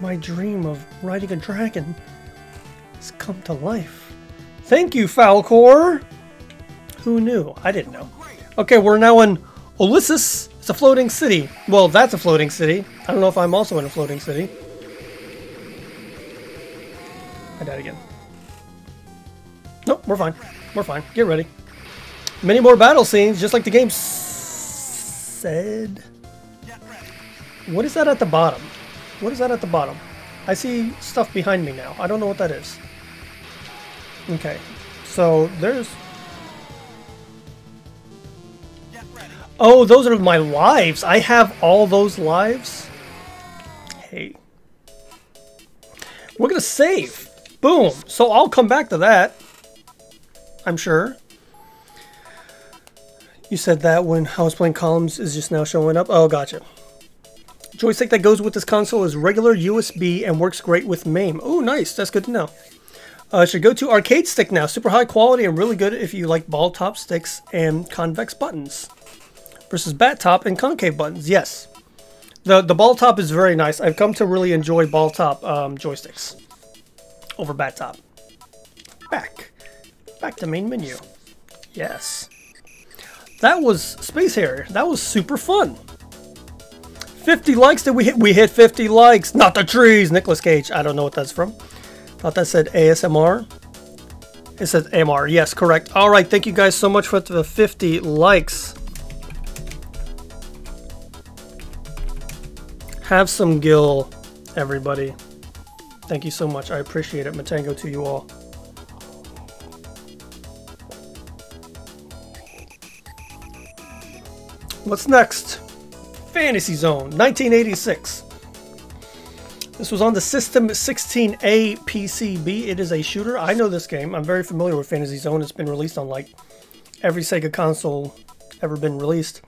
My dream of riding a dragon has come to life. Thank you, Falkor. Who knew? I didn't know. Okay, we're now in Ulysses. It's a floating city. Well, that's a floating city. I don't know if I'm also in a floating city. I died again. Nope, we're fine. We're fine. Get ready. Many more battle scenes, just like the game said. What is that at the bottom? What is that at the bottom? I see stuff behind me now. I don't know what that is. Okay. So there's Oh, those are my lives. I have all those lives. Hey. We're going to save. Boom. So I'll come back to that. I'm sure. You said that when I was playing columns is just now showing up. Oh, gotcha. Joystick that goes with this console is regular USB and works great with MAME. Oh, nice. That's good to know. Uh, should go to arcade stick now. Super high quality and really good if you like ball top sticks and convex buttons versus bat top and concave buttons. Yes, the the ball top is very nice. I've come to really enjoy ball top um, joysticks over bat top. Back, back to main menu. Yes, that was Space Harrier. That was super fun. 50 likes did we hit? We hit 50 likes. Not the trees, Nicolas Cage. I don't know what that's from. Thought that said ASMR. It says AMR. Yes, correct. All right, thank you guys so much for the 50 likes. Have some gill, everybody. Thank you so much. I appreciate it. Matango to you all. What's next? Fantasy Zone, 1986. This was on the System 16A PCB. It is a shooter. I know this game. I'm very familiar with Fantasy Zone. It's been released on like every Sega console ever been released.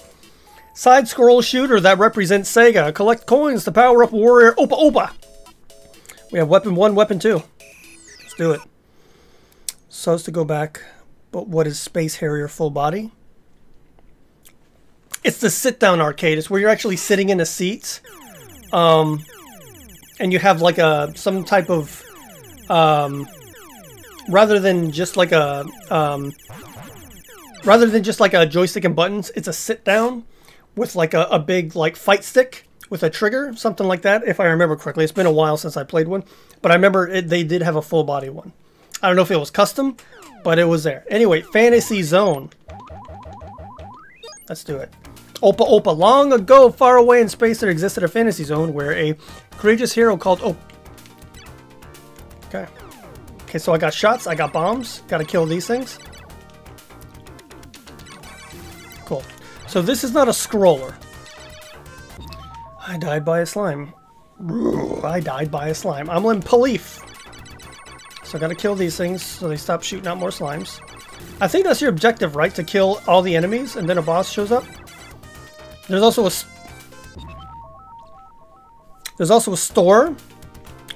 Side scroll shooter that represents Sega. Collect coins to power up Warrior Opa Opa. We have weapon one, weapon two. Let's do it. So as to go back, but what is Space Harrier full body? It's the sit down arcade. It's where you're actually sitting in a seat. Um, and you have like a some type of um, rather than just like a um, rather than just like a joystick and buttons, it's a sit down with like a, a big like fight stick with a trigger, something like that, if I remember correctly. It's been a while since I played one, but I remember it, they did have a full body one. I don't know if it was custom, but it was there. Anyway, Fantasy Zone. Let's do it. Opa Opa. Long ago, far away in space, there existed a fantasy zone where a courageous hero called Op. Okay. Okay, so I got shots, I got bombs. Gotta kill these things. So this is not a scroller. I died by a slime. I died by a slime. I'm in Plaleaf. So I gotta kill these things so they stop shooting out more slimes. I think that's your objective, right? To kill all the enemies and then a boss shows up? There's also a... There's also a store.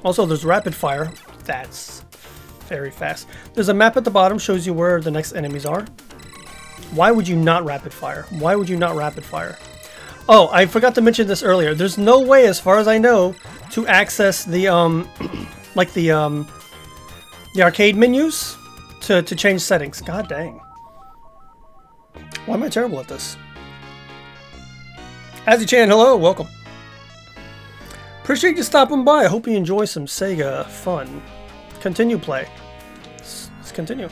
Also, there's rapid fire. That's very fast. There's a map at the bottom, shows you where the next enemies are. Why would you not rapid fire? Why would you not rapid fire? Oh, I forgot to mention this earlier. There's no way, as far as I know, to access the um, like the um, the arcade menus to to change settings. God dang. Why am I terrible at this? Azzy Chan, hello, welcome. Appreciate you stopping by. I hope you enjoy some Sega fun. Continue play. Let's, let's continue.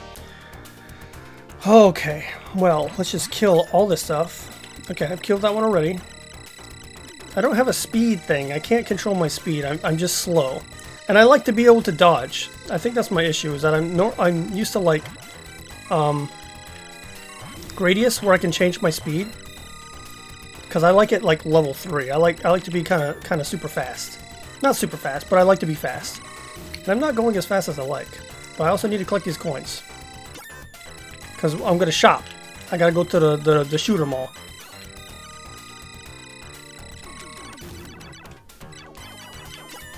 Okay, well, let's just kill all this stuff. Okay, I've killed that one already. I don't have a speed thing. I can't control my speed. I'm, I'm just slow. And I like to be able to dodge. I think that's my issue, is that I'm I'm used to like um Gradius where I can change my speed. Cause I like it like level three. I like I like to be kinda kinda super fast. Not super fast, but I like to be fast. And I'm not going as fast as I like. But I also need to collect these coins. Cause I'm gonna shop. I gotta go to the, the, the shooter mall.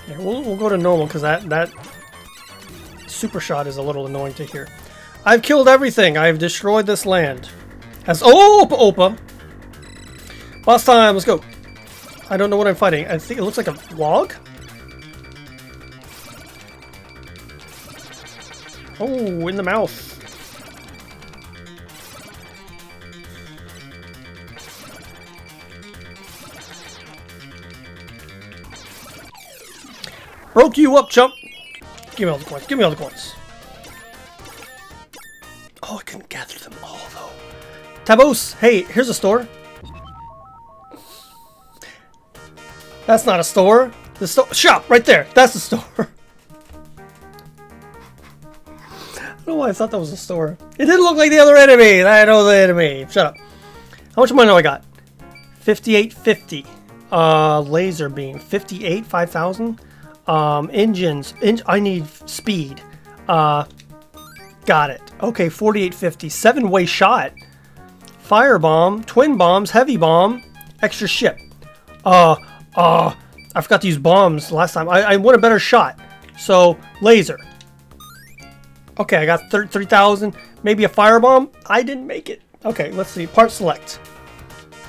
Yeah, we'll, we'll go to normal because that, that super shot is a little annoying to hear. I've killed everything. I've destroyed this land. As oh, Opa, Opa. Last time, let's go. I don't know what I'm fighting. I think it looks like a log. Oh, in the mouth. Broke you up, chump. Give me all the coins. Give me all the coins. Oh, I couldn't gather them all, though. Tabas, hey, here's a store. That's not a store. The store shop right there. That's the store. I don't know why I thought that was a store. It didn't look like the other enemy. I know the enemy. Shut up. How much money do I got? 5850. Uh, laser beam. 58, 5000. Um, engines. En I need speed. Uh, got it. Okay, 4850. Seven way shot. Firebomb. Twin bombs. Heavy bomb. Extra ship. Uh, uh, I forgot to use bombs last time. I, I want a better shot. So, laser. Okay, I got 3,000. Maybe a firebomb? I didn't make it. Okay, let's see. Part select.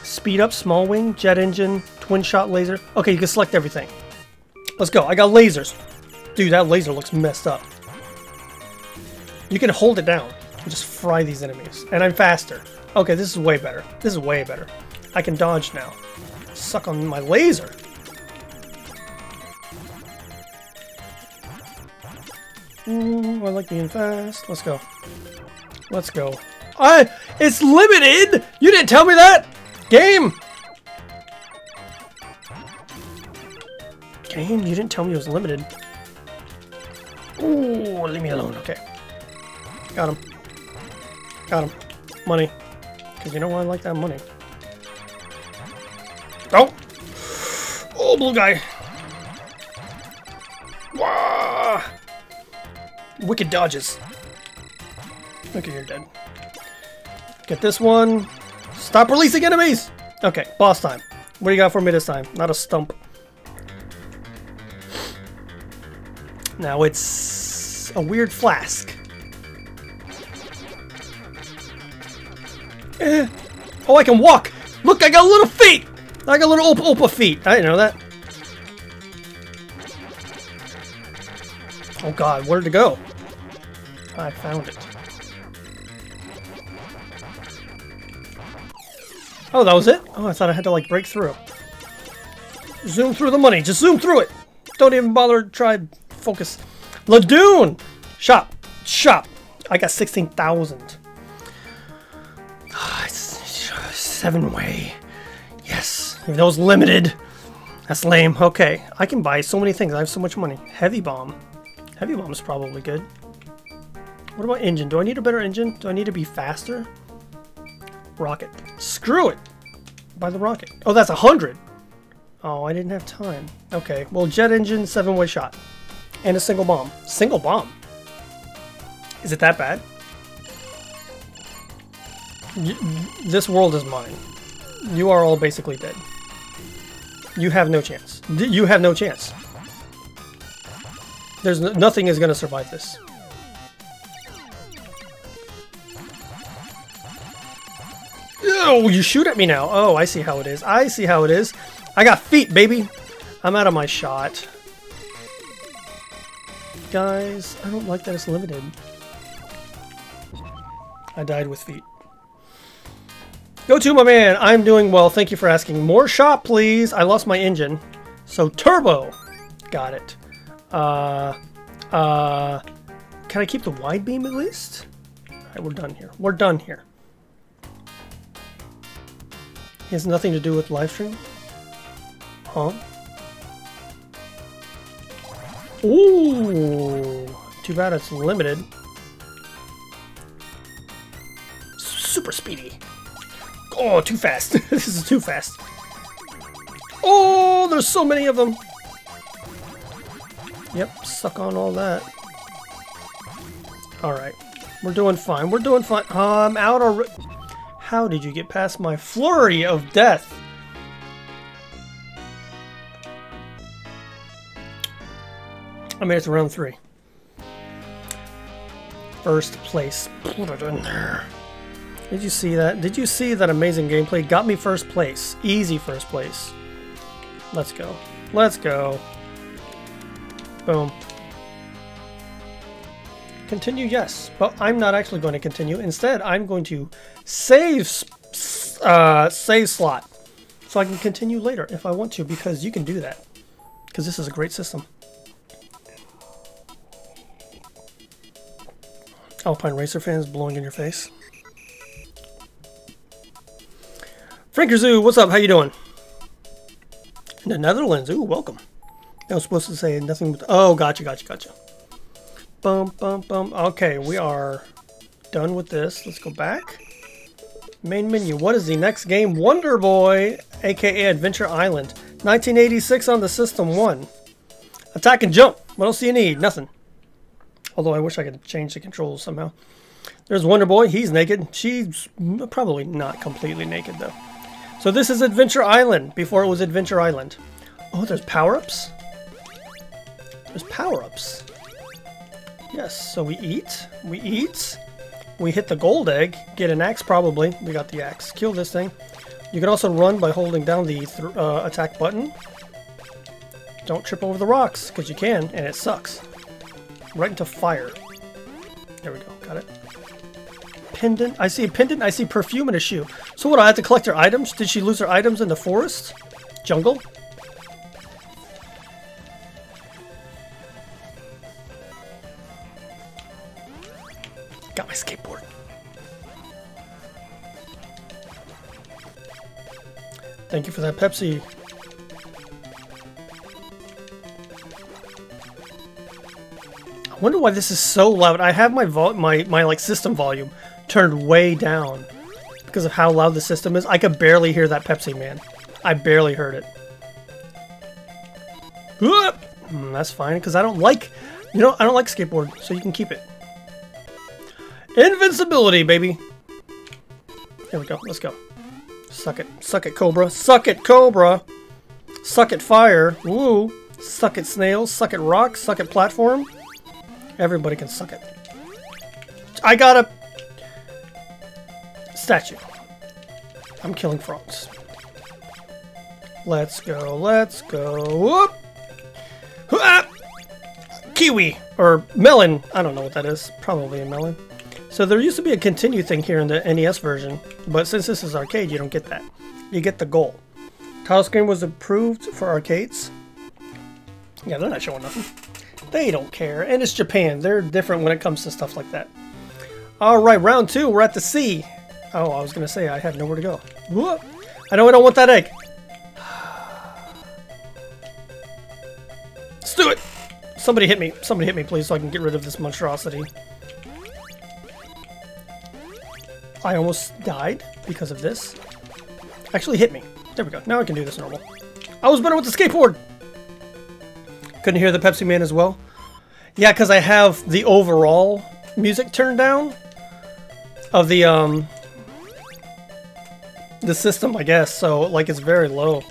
Speed up, small wing, jet engine, twin shot laser. Okay, you can select everything. Let's go. I got lasers. Dude, that laser looks messed up. You can hold it down and just fry these enemies. And I'm faster. Okay, this is way better. This is way better. I can dodge now. Suck on my laser. Ooh, I like being fast. Let's go. Let's go. I. It's limited. You didn't tell me that. Game. Game. You didn't tell me it was limited. Ooh, leave me alone. Okay. Got him. Got him. Money. Because you know why I like that money. Oh! Oh, blue guy. Wah! Wicked dodges. Okay, you're dead. Get this one. Stop releasing enemies! Okay, boss time. What do you got for me this time? Not a stump. Now it's a weird flask. Eh. Oh, I can walk! Look, I got little feet! I got little Opa Opa feet. I didn't know that. Oh god, where'd it go? I found it. Oh, that was it? Oh, I thought I had to like break through. Zoom through the money. Just zoom through it. Don't even bother to try focus. Ladoon! Shop. Shop. I got 16,000. Ah, Seven way. Yes. Even though it's limited. That's lame. Okay. I can buy so many things. I have so much money. Heavy bomb. Heavy bomb is probably good. What about engine? Do I need a better engine? Do I need to be faster? Rocket. Screw it! Buy the rocket. Oh, that's a hundred! Oh, I didn't have time. Okay, well, jet engine, seven-way shot. And a single bomb. Single bomb? Is it that bad? Y this world is mine. You are all basically dead. You have no chance. D you have no chance. There's no nothing is going to survive this. Oh, you shoot at me now. Oh, I see how it is. I see how it is. I got feet, baby. I'm out of my shot. Guys, I don't like that it's limited. I died with feet. Go to my man. I'm doing well. Thank you for asking. More shot, please. I lost my engine. So turbo. Got it. Uh, uh, can I keep the wide beam at least? All right, we're done here. We're done here. It has nothing to do with live stream. Huh? Ooh, too bad it's limited. Super speedy. Oh, too fast. this is too fast. Oh, there's so many of them. Yep, suck on all that. Alright, we're doing fine. We're doing fine. I'm out already. How did you get past my flurry of death? I made it to round three. First place. Put it in there. Did you see that? Did you see that amazing gameplay? Got me first place. Easy first place. Let's go. Let's go. Boom. Continue, yes. But I'm not actually going to continue. Instead, I'm going to save uh, save slot. So I can continue later if I want to, because you can do that. Because this is a great system. Alpine Racer fans blowing in your face. Franker Zoo, what's up? How you doing? In the Netherlands. Ooh, welcome. I was supposed to say nothing but... Oh, gotcha, gotcha, gotcha. Bum, bum, bum. Okay, we are done with this. Let's go back. Main menu. What is the next game? Wonder Boy, aka Adventure Island. 1986 on the System 1. Attack and jump. What else do you need? Nothing. Although I wish I could change the controls somehow. There's Wonder Boy. He's naked. She's probably not completely naked, though. So this is Adventure Island, before it was Adventure Island. Oh, there's power-ups? There's power-ups. Yes, so we eat, we eat, we hit the gold egg, get an axe probably, we got the axe, kill this thing. You can also run by holding down the th uh, attack button. Don't trip over the rocks, because you can, and it sucks. Right into fire. There we go, got it. Pendant, I see a pendant, I see perfume in a shoe. So what, I have to collect her items? Did she lose her items in the forest? Jungle? Got my skateboard. Thank you for that Pepsi. I wonder why this is so loud. I have my my my like system volume turned way down because of how loud the system is. I could barely hear that Pepsi man. I barely heard it. Mm, that's fine because I don't like, you know, I don't like skateboard, so you can keep it. Invincibility, baby. Here we go. Let's go. Suck it. Suck it, Cobra. Suck it, Cobra. Suck it, Fire. Woo. Suck it, Snails. Suck it, Rock. Suck it, Platform. Everybody can suck it. I got a statue. I'm killing frogs. Let's go. Let's go. Whoop. Ah! Kiwi. Or melon. I don't know what that is. Probably a melon. So there used to be a continue thing here in the NES version, but since this is arcade, you don't get that. You get the goal. Tile screen was approved for arcades. Yeah, they're not showing nothing. They don't care, and it's Japan. They're different when it comes to stuff like that. All right, round two. We're at the sea. Oh, I was gonna say I have nowhere to go. Whoop. I know I don't want that egg. Let's do it. Somebody hit me. Somebody hit me, please, so I can get rid of this monstrosity. I almost died because of this. Actually hit me. There we go. Now I can do this normal. I was better with the skateboard! Couldn't hear the Pepsi Man as well. Yeah, because I have the overall music turned down of the um the system, I guess. So like it's very low.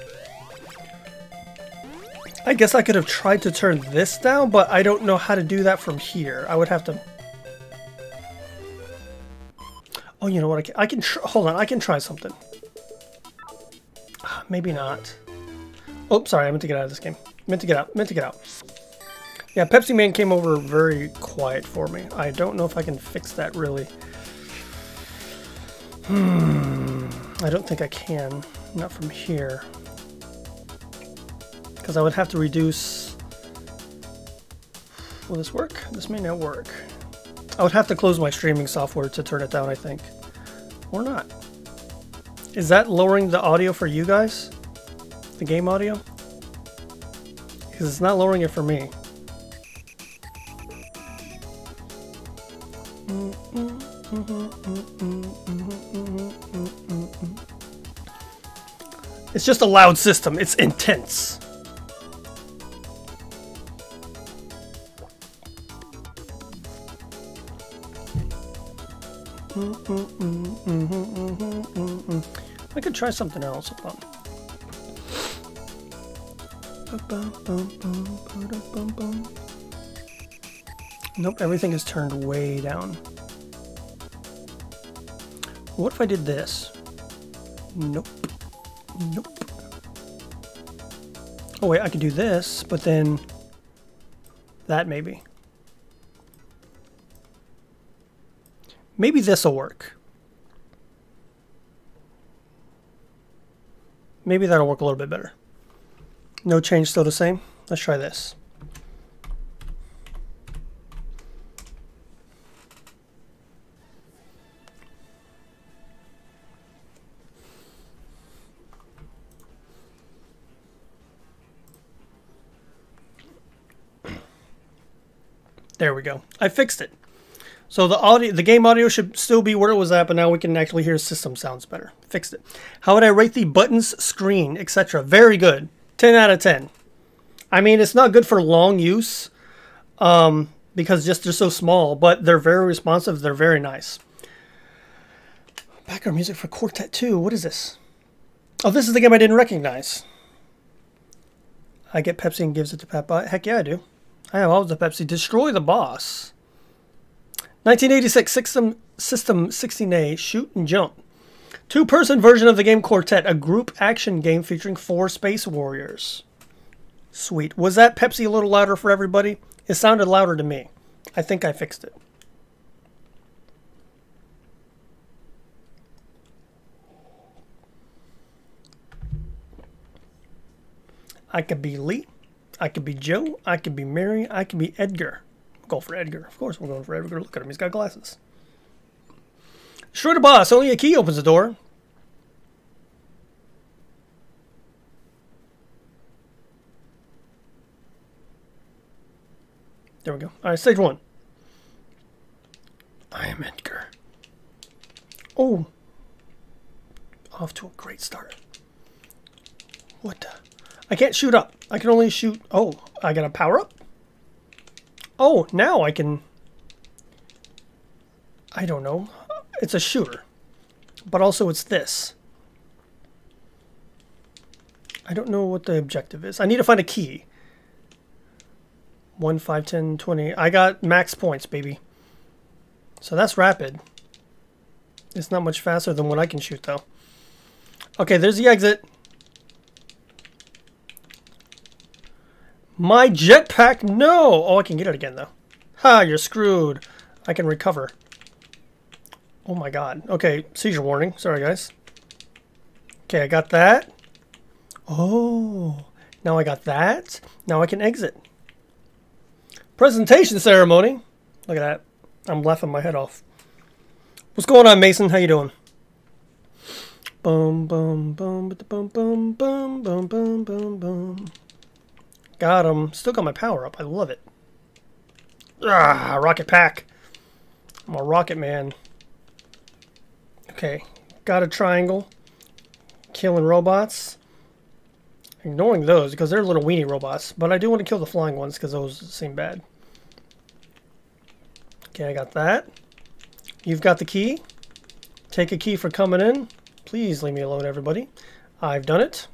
I guess I could have tried to turn this down, but I don't know how to do that from here. I would have to Oh, you know what? I can, I can hold on. I can try something. Maybe not. Oh, sorry. I meant to get out of this game. Meant to get out. Meant to get out. Yeah, Pepsi Man came over very quiet for me. I don't know if I can fix that really. Hmm. I don't think I can. Not from here. Because I would have to reduce. Will this work? This may not work. I would have to close my streaming software to turn it down, I think. Or not. Is that lowering the audio for you guys? The game audio? Because it's not lowering it for me. It's just a loud system. It's intense. I could try something else. On. Nope, everything is turned way down. What if I did this? Nope. Nope. Oh wait, I could do this, but then that maybe. Maybe this will work. Maybe that'll work a little bit better. No change, still the same. Let's try this. There we go. I fixed it. So the audio, the game audio should still be where it was at, but now we can actually hear system sounds better. Fixed it. How would I rate the buttons, screen, etc.? Very good. 10 out of 10. I mean, it's not good for long use um, because just they're so small, but they're very responsive. They're very nice. Background music for Quartet 2. What is this? Oh, this is the game I didn't recognize. I get Pepsi and gives it to Peppa. Heck yeah, I do. I have all the Pepsi. Destroy the boss. 1986 System System 16A Shoot and Jump. Two-person version of the game Quartet, a group action game featuring four space warriors. Sweet. Was that Pepsi a little louder for everybody? It sounded louder to me. I think I fixed it. I could be Lee. I could be Joe. I could be Mary. I could be Edgar. Go for Edgar. Of course, we're going for Edgar. Look at him. He's got glasses. Destroy the boss. Oh Only a key opens the door. There we go. All right, stage one. I am Edgar. Oh. Off to a great start. What the? I can't shoot up. I can only shoot... Oh, I got a power up? Oh, now I can... I don't know. It's a shooter. But also it's this. I don't know what the objective is. I need to find a key. 1, 5, 10, 20. I got max points, baby. So that's rapid. It's not much faster than what I can shoot, though. Okay, there's the exit. My jetpack, no! Oh, I can get it again, though. Ha, you're screwed. I can recover. Oh my god. Okay, seizure warning. Sorry, guys. Okay, I got that. Oh, now I got that. Now I can exit. Presentation ceremony. Look at that. I'm laughing my head off. What's going on, Mason? How you doing? Boom, boom, boom, boom, boom, boom, boom, boom, boom, boom. Got him. Still got my power up. I love it. Ah, rocket pack. I'm a rocket man. Okay, got a triangle. Killing robots. Ignoring those because they're little weenie robots. But I do want to kill the flying ones because those seem bad. Okay, I got that. You've got the key. Take a key for coming in. Please leave me alone, everybody. I've done it.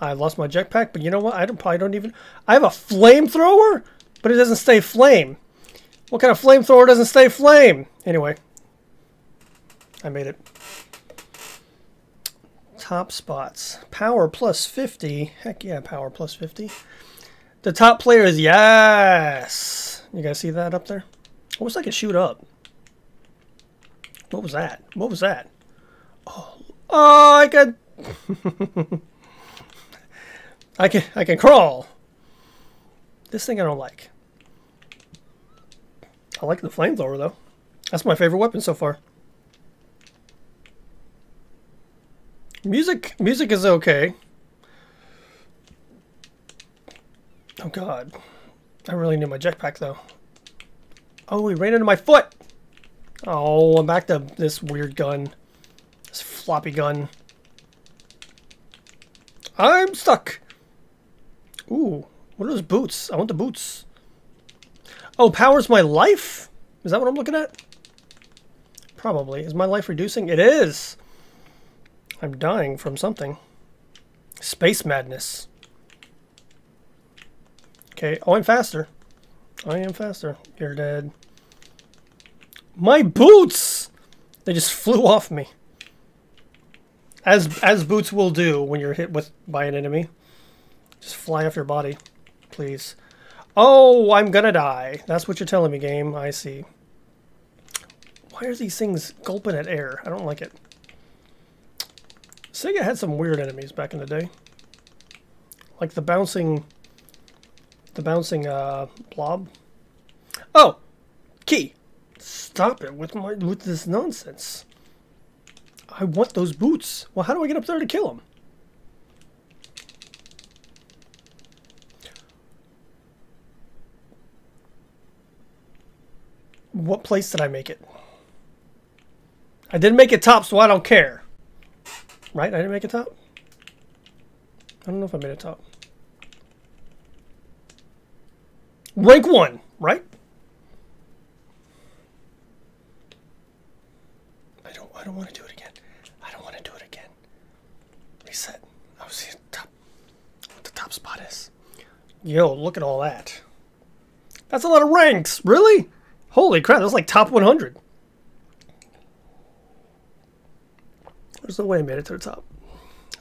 I lost my jetpack, but you know what? I don't probably don't even. I have a flamethrower, but it doesn't stay flame. What kind of flamethrower doesn't stay flame? Anyway, I made it. Top spots. Power plus 50. Heck yeah, power plus 50. The top player is yes. You guys see that up there? I wish I could shoot up. What was that? What was that? Oh, oh I can. I can. I can crawl. This thing I don't like. I like the flamethrower though. That's my favorite weapon so far. Music, music is okay. Oh god. I really need my jetpack though. Oh, he ran into my foot! Oh, I'm back to this weird gun. This floppy gun. I'm stuck! Ooh, what are those boots? I want the boots. Oh, powers my life? Is that what I'm looking at? Probably. Is my life reducing? It is! I'm dying from something. Space madness. Okay. Oh, I'm faster. I am faster. You're dead. My boots! They just flew off me. As as boots will do when you're hit with by an enemy. Just fly off your body. Please. Oh, I'm gonna die. That's what you're telling me, game. I see. Why are these things gulping at air? I don't like it. Sega had some weird enemies back in the day. Like the bouncing... The bouncing, uh, blob. Oh! Key! Stop it with my with this nonsense. I want those boots. Well, how do I get up there to kill them? What place did I make it? I didn't make it top, so I don't care. Right? I didn't make it top? I don't know if I made it top. Rank 1, right? I don't I don't want to do it again. I don't want to do it again. Reset. I was see top what the top spot is. Yo, look at all that. That's a lot of ranks. Really? Holy crap, that's like top 100. There's no way I made it to the top.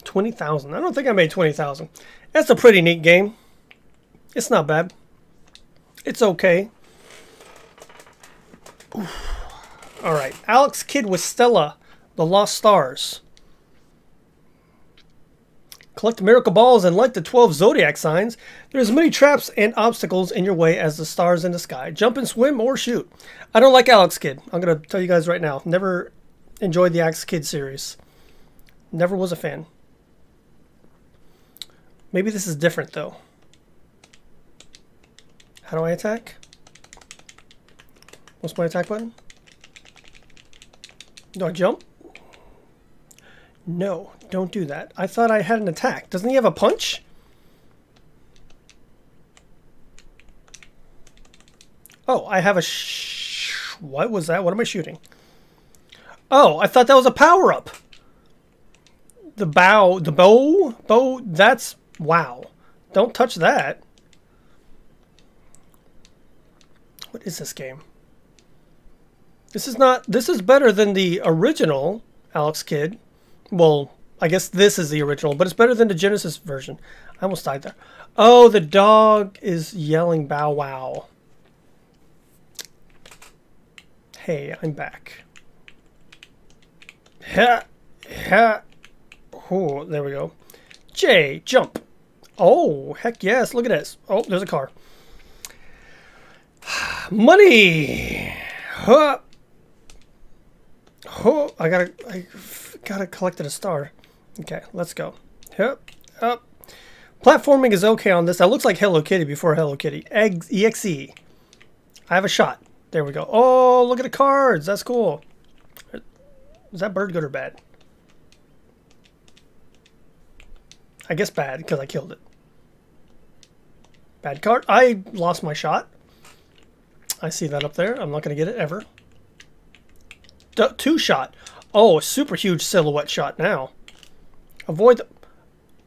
20,000. I don't think I made 20,000. That's a pretty neat game. It's not bad. It's okay. All right. Alex Kidd with Stella, The Lost Stars. Collect miracle balls and light the 12 zodiac signs. There's as many traps and obstacles in your way as the stars in the sky. Jump and swim or shoot. I don't like Alex Kidd. I'm going to tell you guys right now. Never enjoyed the Alex Kidd series. Never was a fan. Maybe this is different though. How do I attack? What's my attack button? Do I jump? No, don't do that. I thought I had an attack. Doesn't he have a punch? Oh, I have a. What was that? What am I shooting? Oh, I thought that was a power-up. The bow... The bow? Bow... That's... Wow. Don't touch that. What is this game? This is not... This is better than the original Alex Kidd. Well, I guess this is the original, but it's better than the Genesis version. I almost died there. Oh, the dog is yelling bow wow. Hey, I'm back. Ha, ha. Oh, there we go. J, jump. Oh, heck yes. Look at this. Oh, there's a car. Money. Huh. Oh, I gotta, I gotta collected a star. Okay, let's go. Yep, up. Platforming is okay on this. That looks like Hello Kitty before Hello Kitty. Eggs, EXE. I have a shot. There we go. Oh, look at the cards. That's cool. Is that bird good or bad? I guess bad because I killed it. Bad card. I lost my shot. I see that up there. I'm not going to get it ever. D two shot. Oh, a super huge silhouette shot now. Avoid the...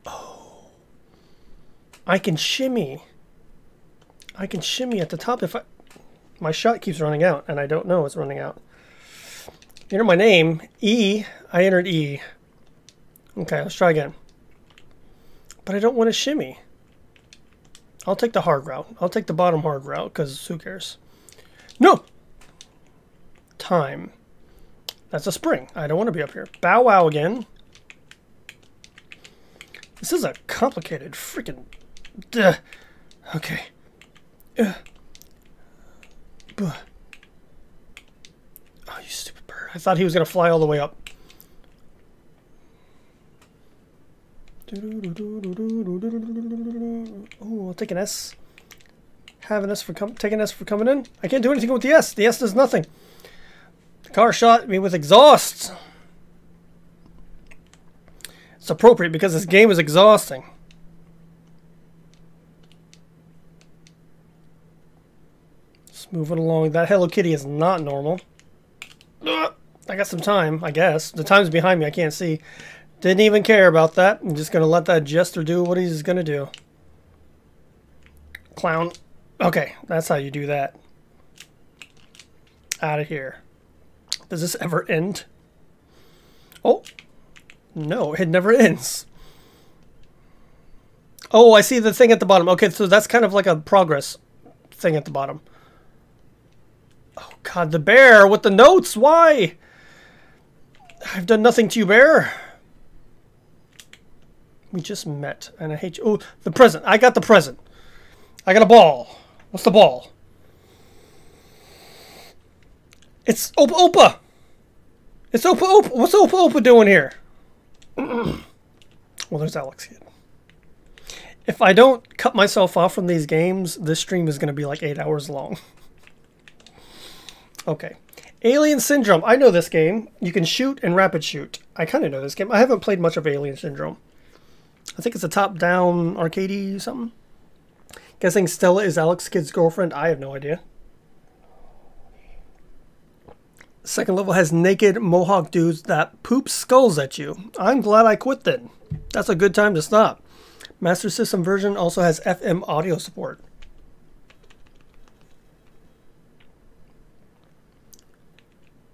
Oh. I can shimmy. I can shimmy at the top if I... My shot keeps running out, and I don't know it's running out. Enter my name. E. I entered E. Okay, let's try again. But I don't want to shimmy. I'll take the hard route. I'll take the bottom hard route because who cares? No! Time. That's a spring. I don't want to be up here. Bow wow again. This is a complicated freaking. Duh. Okay. Ugh. Buh. Oh, you stupid bird. I thought he was going to fly all the way up. Oh, I'll take an S. Have an S for com- take an S for coming in. I can't do anything with the S. The S does nothing. Car shot me with exhaust. It's appropriate because this game is exhausting. Just moving along. That Hello Kitty is not normal. I got some time, I guess. The time's behind me. I can't see. Didn't even care about that. I'm just going to let that jester do what he's going to do. Clown. Okay, that's how you do that. Out of here. Does this ever end? Oh. No, it never ends. Oh, I see the thing at the bottom. Okay, so that's kind of like a progress thing at the bottom. Oh, God, the bear with the notes. Why? I've done nothing to you, bear. We just met, and I hate you. Oh, the present. I got the present. I got a ball. What's the ball? It's Opa Opa. It's Opa Opa. What's Opa Opa doing here? well, there's Alex Kidd. If I don't cut myself off from these games, this stream is going to be like eight hours long. okay. Alien Syndrome. I know this game. You can shoot and rapid shoot. I kind of know this game. I haven't played much of Alien Syndrome. I think it's a top-down arcadey something. Guessing Stella is Alex Kidd's girlfriend. I have no idea. Second level has naked mohawk dudes that poop skulls at you. I'm glad I quit then. That's a good time to stop. Master System version also has FM audio support.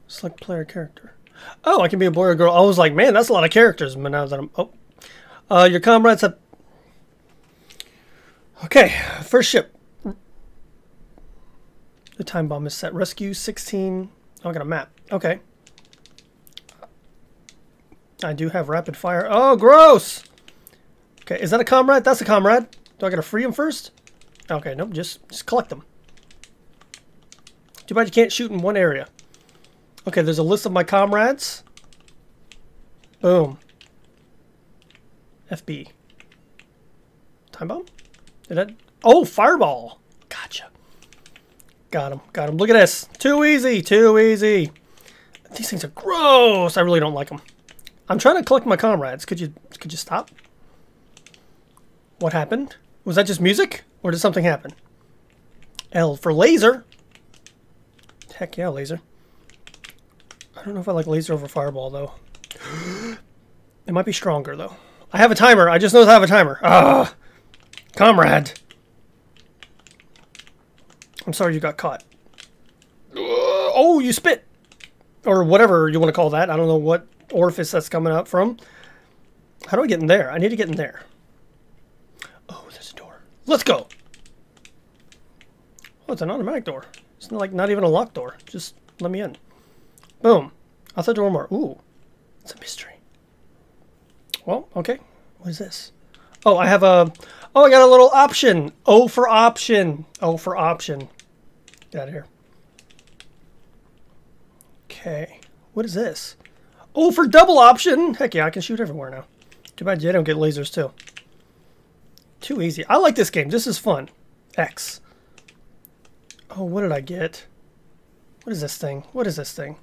Select player character. Oh, I can be a boy or girl. I was like, man, that's a lot of characters. But now that I'm... Oh. Uh, your comrades have... Okay, first ship. The time bomb is set. Rescue 16... Oh, I got a map. Okay. I do have rapid fire. Oh, gross! Okay, is that a comrade? That's a comrade. Do I gotta free him first? Okay, nope, just, just collect them. Too bad you can't shoot in one area. Okay, there's a list of my comrades. Boom. FB. Time bomb? Did that? Oh, fireball. Gotcha. Got him. Got him. Look at this. Too easy. Too easy. These things are gross. I really don't like them. I'm trying to collect my comrades. Could you could you stop? What happened? Was that just music? Or did something happen? L for laser. Heck yeah, laser. I don't know if I like laser over fireball, though. it might be stronger, though. I have a timer. I just know I have a timer. Ah! Comrade. I'm sorry you got caught. Oh, you spit! Or whatever you want to call that. I don't know what orifice that's coming out from. How do I get in there? I need to get in there. Oh, there's a door. Let's go! Oh, it's an automatic door. It's not like not even a locked door. Just let me in. Boom. I thought there were more. Ooh. It's a mystery. Well, okay. What is this? Oh, I have a... Oh, I got a little option. O for option. O for option. Get out of here. Okay. What is this? Oh, for double option. Heck yeah, I can shoot everywhere now. Too bad you don't get lasers too. Too easy. I like this game. This is fun. X. Oh, what did I get? What is this thing? What is this thing?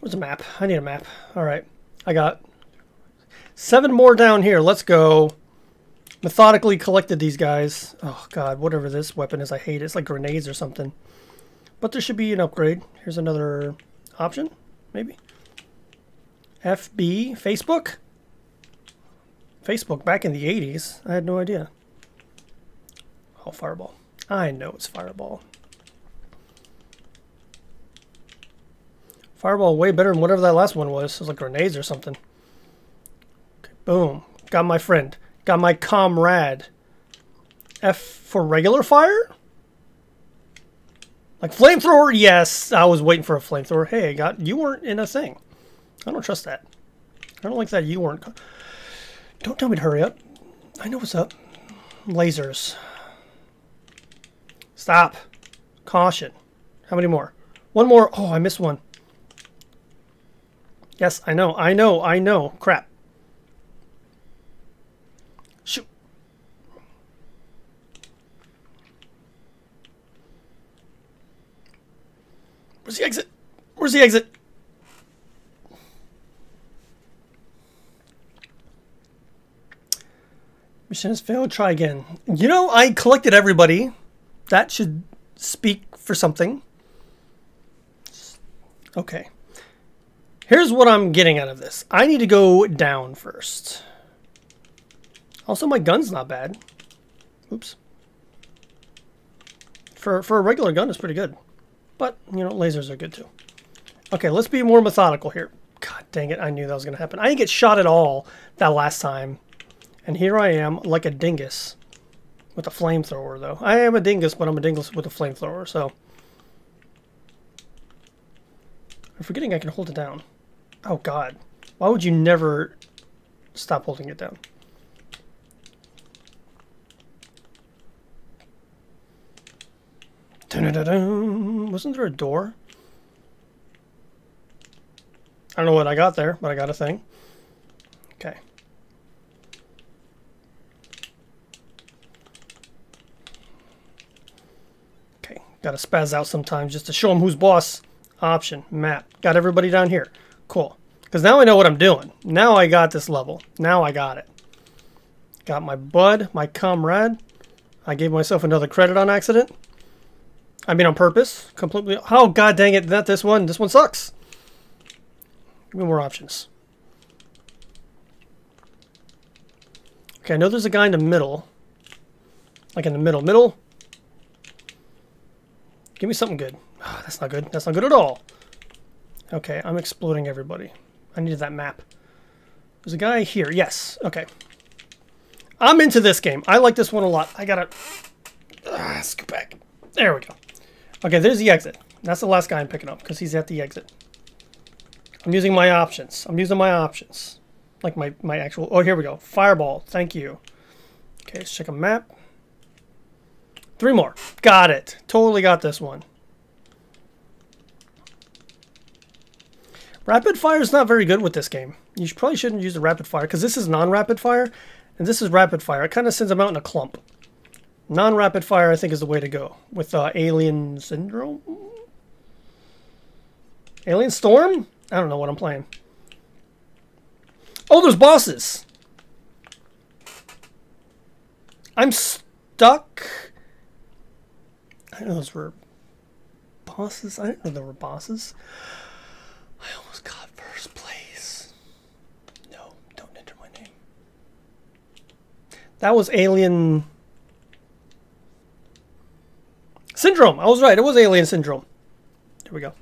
Where's a map? I need a map. All right. I got seven more down here. Let's go. Methodically collected these guys. Oh, God. Whatever this weapon is, I hate it. It's like grenades or something. But there should be an upgrade. Here's another option, maybe. FB. Facebook? Facebook back in the 80s. I had no idea. Oh, Fireball. I know it's Fireball. Fireball way better than whatever that last one was. It was like grenades or something. Okay, boom. Got my friend. Got my comrade. F for regular fire? Like flamethrower? Yes, I was waiting for a flamethrower. Hey, I got you weren't in a thing. I don't trust that. I don't like that you weren't. Don't tell me to hurry up. I know what's up. Lasers. Stop. Caution. How many more? One more. Oh, I missed one. Yes, I know. I know. I know. Crap. Where's the exit? Where's the exit? Mission has failed. Try again. You know, I collected everybody. That should speak for something. Okay. Here's what I'm getting out of this. I need to go down first. Also, my gun's not bad. Oops. For, for a regular gun, it's pretty good. But, you know, lasers are good too. Okay, let's be more methodical here. God dang it, I knew that was going to happen. I didn't get shot at all that last time. And here I am, like a dingus. With a flamethrower, though. I am a dingus, but I'm a dingus with a flamethrower, so... I'm forgetting I can hold it down. Oh, God. Why would you never stop holding it down? Wasn't there a door? I don't know what I got there, but I got a thing. Okay. Okay, gotta spaz out sometimes just to show them who's boss. Option, map. Got everybody down here. Cool. Because now I know what I'm doing. Now I got this level. Now I got it. Got my bud, my comrade. I gave myself another credit on accident. I mean on purpose. Completely. Oh, god dang it. Not this one. This one sucks. Give me more options. Okay, I know there's a guy in the middle. Like in the middle. Middle. Give me something good. Ah, that's not good. That's not good at all. Okay, I'm exploding everybody. I needed that map. There's a guy here. Yes. Okay. I'm into this game. I like this one a lot. I gotta... Ah, scoot back. There we go. Okay, there's the exit. That's the last guy I'm picking up because he's at the exit. I'm using my options. I'm using my options. Like my, my actual... Oh, here we go. Fireball. Thank you. Okay, let's check a map. Three more. Got it. Totally got this one. Rapid fire is not very good with this game. You probably shouldn't use the rapid fire because this is non-rapid fire and this is rapid fire. It kind of sends them out in a clump. Non-rapid fire, I think, is the way to go with uh, Alien Syndrome. Alien Storm? I don't know what I'm playing. Oh, there's bosses. I'm stuck. I know those were bosses. I didn't know there were bosses. I almost got first place. No, don't enter my name. That was Alien Syndrome. I was right. It was Alien Syndrome. There we go.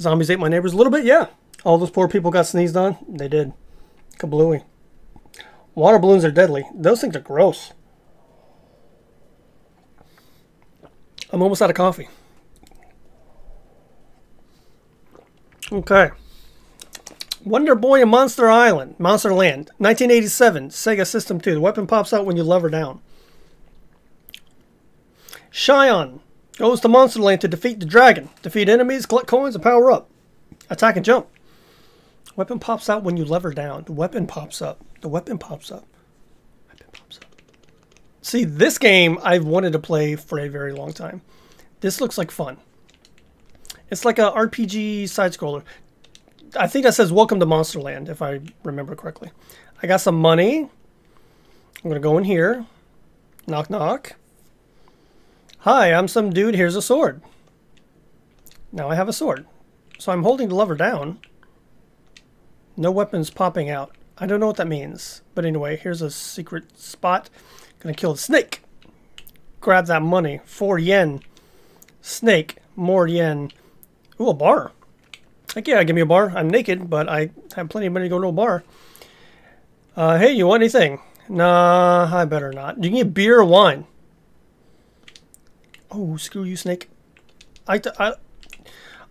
Zombies ate my neighbors a little bit. Yeah. All those poor people got sneezed on. They did. Kablooey. Water balloons are deadly. Those things are gross. I'm almost out of coffee. Okay. Wonder Boy and Monster Island, Monster Land, 1987, Sega System 2. The weapon pops out when you lever down. Shion goes to Monsterland to defeat the dragon. Defeat enemies, collect coins, and power up. Attack and jump. Weapon pops out when you lever down. The weapon pops up. The weapon pops up. Weapon pops up. See, this game I've wanted to play for a very long time. This looks like fun. It's like a RPG side scroller. I think that says Welcome to Monsterland, if I remember correctly. I got some money. I'm gonna go in here. Knock knock. Hi, I'm some dude. Here's a sword. Now I have a sword. So I'm holding the lever down. No weapons popping out. I don't know what that means. But anyway, here's a secret spot. Gonna kill the snake. Grab that money. Four yen. Snake. More yen. Ooh, a bar. Heck yeah, give me a bar. I'm naked, but I have plenty of money to go to a bar. Uh, hey, you want anything? Nah, I better not. You can get beer or wine. Oh, screw you, Snake. I, I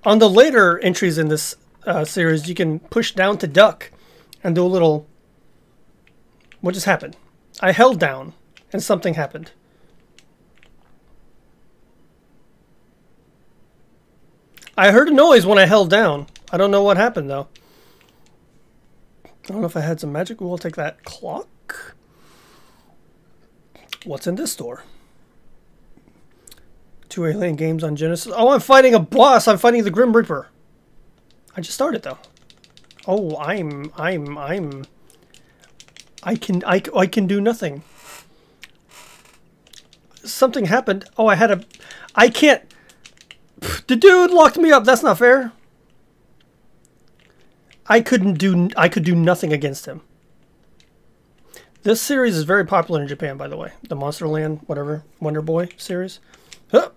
on the later entries in this uh, series, you can push down to duck and do a little. What just happened? I held down and something happened. I heard a noise when I held down. I don't know what happened though. I don't know if I had some magic. We'll take that clock. What's in this store? Two alien games on Genesis. Oh, I'm fighting a boss. I'm fighting the Grim Reaper. I just started though. Oh, I'm, I'm, I'm. I can, I, I can do nothing. Something happened. Oh, I had a, I can't. The dude locked me up. That's not fair. I couldn't do, I could do nothing against him. This series is very popular in Japan, by the way. The Monsterland, whatever, Wonder Boy series. Huh.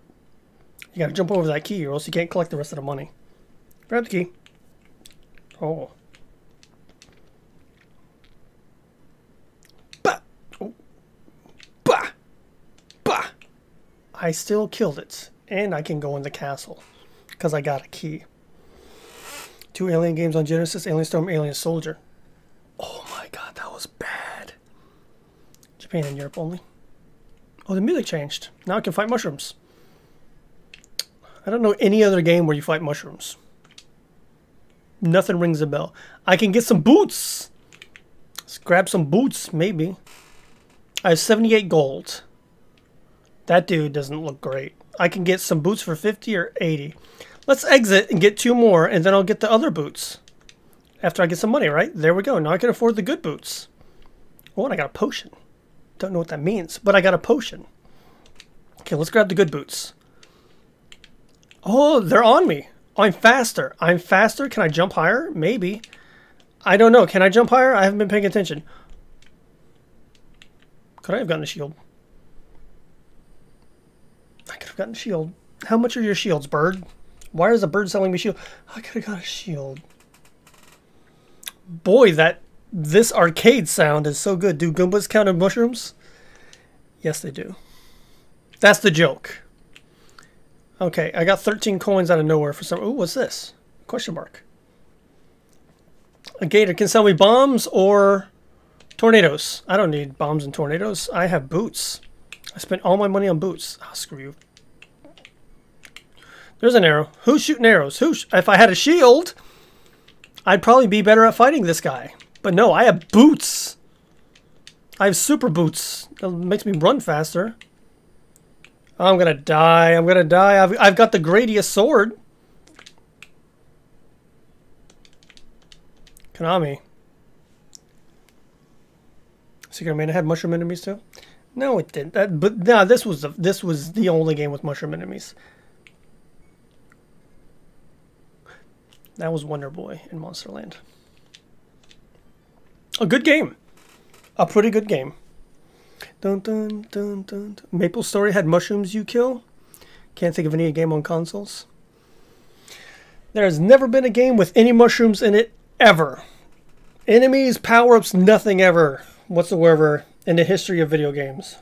You gotta jump over that key or else you can't collect the rest of the money. Grab the key. Oh. Bah! Oh. Bah! Bah! I still killed it. And I can go in the castle. Because I got a key. Two alien games on Genesis, Alien Storm, Alien Soldier. Oh my god, that was bad. Japan and Europe only. Oh, the music changed. Now I can fight mushrooms. I don't know any other game where you fight mushrooms. Nothing rings a bell. I can get some boots. Let's grab some boots, maybe. I have 78 gold. That dude doesn't look great. I can get some boots for 50 or 80. Let's exit and get two more, and then I'll get the other boots. After I get some money, right? There we go. Now I can afford the good boots. Oh, and I got a potion. Don't know what that means, but I got a potion. Okay, let's grab the good boots. Oh, they're on me. I'm faster. I'm faster. Can I jump higher? Maybe. I don't know. Can I jump higher? I haven't been paying attention. Could I have gotten a shield? I could have gotten a shield. How much are your shields, bird? Why is a bird selling me shield? I could have got a shield. Boy, that this arcade sound is so good. Do Goombas count as mushrooms? Yes, they do. That's the joke. Okay, I got 13 coins out of nowhere for some. Ooh, what's this? Question mark. A gator can sell me bombs or tornadoes. I don't need bombs and tornadoes. I have boots. I spent all my money on boots. Oh, screw you. There's an arrow. Who's shooting arrows? Who? if I had a shield, I'd probably be better at fighting this guy. But no, I have boots. I have super boots. That makes me run faster. I'm gonna die. I'm gonna die. I've, I've got the Gradius sword. Konami. Secret Man had mushroom enemies too. No, it didn't. That, but no, this was the, this was the only game with mushroom enemies. That was Wonder Boy in Monsterland. A good game. A pretty good game. Dun, dun, dun, dun. Maple Story had mushrooms you kill. Can't think of any game on consoles. There has never been a game with any mushrooms in it ever. Enemies, power ups, nothing ever whatsoever in the history of video games.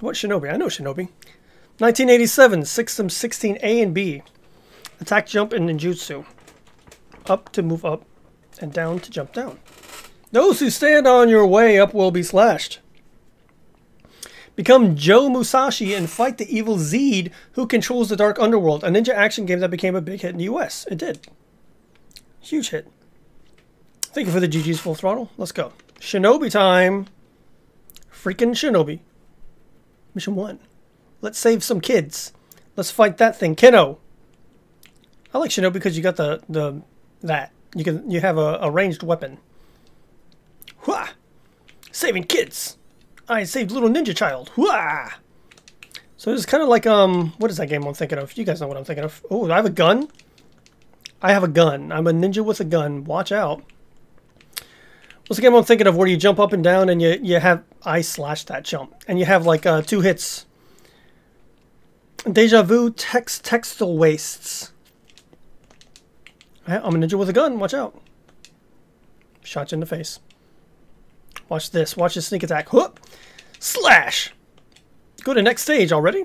What Shinobi? I know Shinobi. 1987, System 16A and B. Attack, jump, and ninjutsu. Up to move up, and down to jump down. Those who stand on your way up will be slashed. Become Joe Musashi and fight the evil Zeed who controls the dark underworld, a ninja action game that became a big hit in the US. It did. Huge hit. Thank you for the GG's full throttle. Let's go. Shinobi time. Freaking Shinobi. Mission one. Let's save some kids. Let's fight that thing. Keno. I like Shinobi because you got the the that. You can you have a, a ranged weapon. Hua! Saving kids. I saved little ninja child. Hua! So it's kind of like um what is that game I'm thinking of? You guys know what I'm thinking of. Oh, I have a gun. I have a gun. I'm a ninja with a gun. Watch out. What's the game I'm thinking of where you jump up and down and you, you have I slash that jump and you have like uh, two hits Deja vu text textile wastes. I'm a ninja with a gun. Watch out. Shot you in the face. Watch this. Watch this sneak attack. Whoop! Slash! Go to next stage already?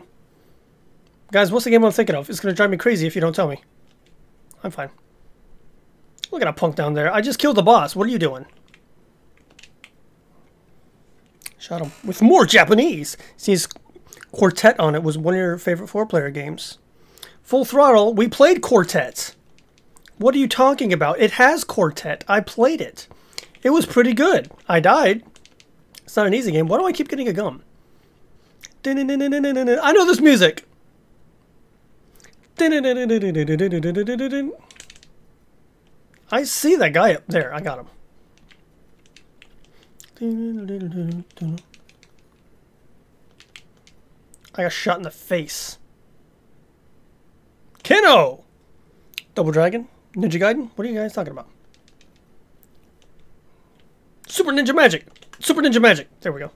Guys, what's the game I'm thinking of? It's going to drive me crazy if you don't tell me. I'm fine. Look at that punk down there. I just killed the boss. What are you doing? Shot him with more Japanese. Sees Quartet on it was one of your favorite four-player games. Full Throttle, we played Quartet. What are you talking about? It has Quartet. I played it. It was pretty good. I died. It's not an easy game. Why do I keep getting a gum? I know this music. I see that guy up there. I got him. I got shot in the face. Keno! Double Dragon? Ninja Gaiden? What are you guys talking about? Super Ninja Magic! Super Ninja Magic! There we go.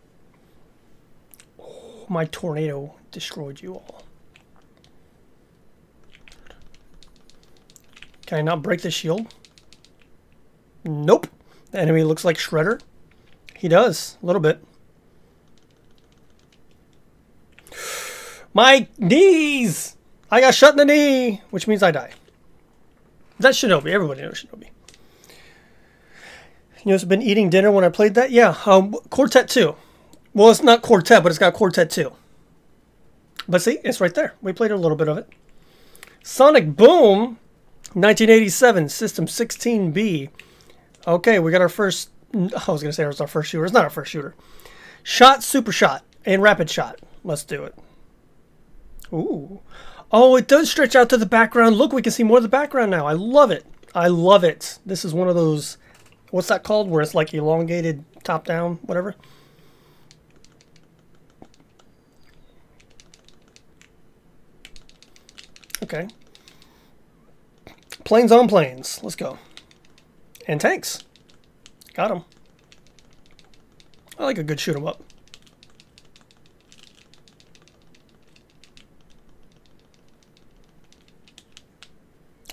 Oh, my tornado destroyed you all. Can I not break the shield? Nope. The enemy looks like Shredder. He does, a little bit. My knees! I got shot in the knee, which means I die. That's Shinobi. Everybody knows Shinobi. You know, it's been eating dinner when I played that. Yeah, um, Quartet 2. Well, it's not Quartet, but it's got Quartet 2. But see, it's right there. We played a little bit of it. Sonic Boom, 1987, System 16B. Okay, we got our first. I was going to say it was our first shooter. It's not our first shooter. Shot, Super Shot, and Rapid Shot. Let's do it. Ooh. Oh, it does stretch out to the background. Look, we can see more of the background now. I love it. I love it. This is one of those, what's that called? Where it's like elongated top down, whatever. Okay. Planes on planes. Let's go. And tanks. Got them. I like a good shoot 'em up.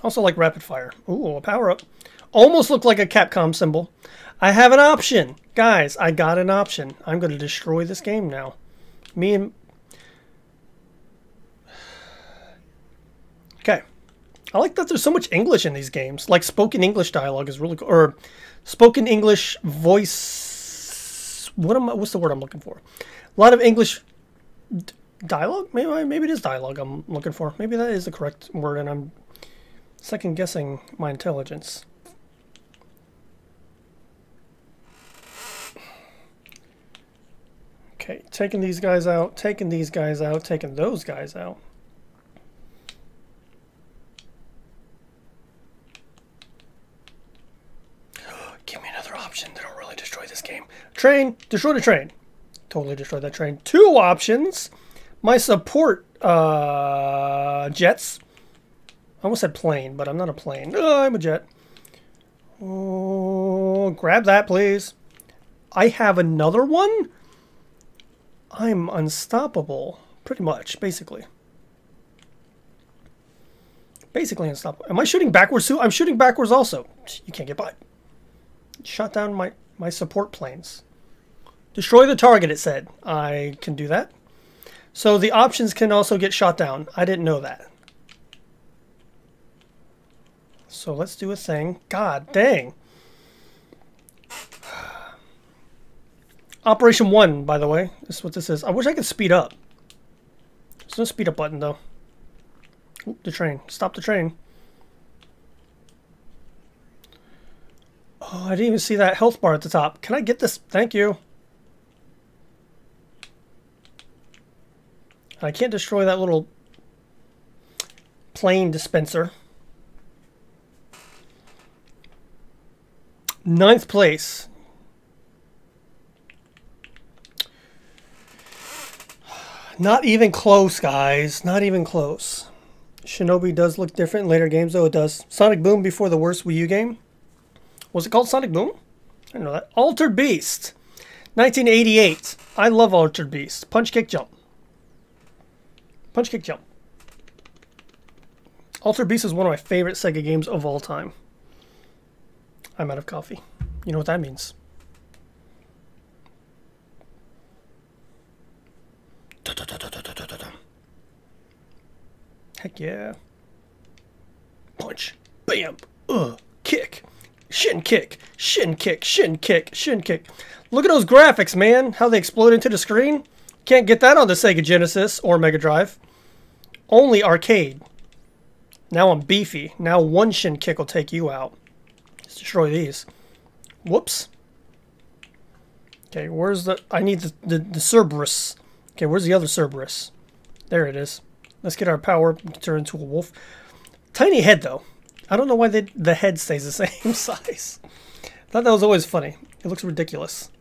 Also like rapid fire. Ooh, a power up. Almost looked like a Capcom symbol. I have an option. Guys, I got an option. I'm going to destroy this game now. Me and... Okay. I like that there's so much English in these games. Like spoken English dialogue is really cool. Or spoken English voice... What am I, What's the word I'm looking for? A lot of English dialogue? Maybe, maybe it is dialogue I'm looking for. Maybe that is the correct word and I'm second guessing my intelligence. Okay, taking these guys out, taking these guys out, taking those guys out. Give me another option that'll really destroy this game. Train, destroy the train. Totally destroy that train. Two options. My support uh, jets. I almost said plane, but I'm not a plane. Oh, I'm a jet. Oh, grab that, please. I have another one? I'm unstoppable. Pretty much, basically. Basically unstoppable. Am I shooting backwards too? I'm shooting backwards also. You can't get by. Shot down my, my support planes. Destroy the target, it said. I can do that. So the options can also get shot down. I didn't know that. So let's do a thing. God dang. Operation 1, by the way. This is what this is. I wish I could speed up. There's no speed up button, though. The train. Stop the train. Oh, I didn't even see that health bar at the top. Can I get this? Thank you. I can't destroy that little plane dispenser. Ninth place. Not even close, guys. Not even close. Shinobi does look different in later games, though it does. Sonic Boom before the worst Wii U game. Was it called Sonic Boom? I know that. Altered Beast. 1988. I love Altered Beast. Punch, kick, jump. Punch, kick, jump. Altered Beast is one of my favorite Sega games of all time. I'm out of coffee. You know what that means. Heck yeah. Punch. Bam. Ugh. Kick. Shin kick. Shin kick. Shin kick. Shin kick. Look at those graphics, man. How they explode into the screen. Can't get that on the Sega Genesis or Mega Drive. Only arcade. Now I'm beefy. Now one shin kick will take you out. Let's destroy these. Whoops. Okay, where's the... I need the, the, the Cerberus. Okay, where's the other Cerberus? There it is. Let's get our power turned to turn into a wolf. Tiny head, though. I don't know why they, the head stays the same size. I thought that was always funny. It looks ridiculous.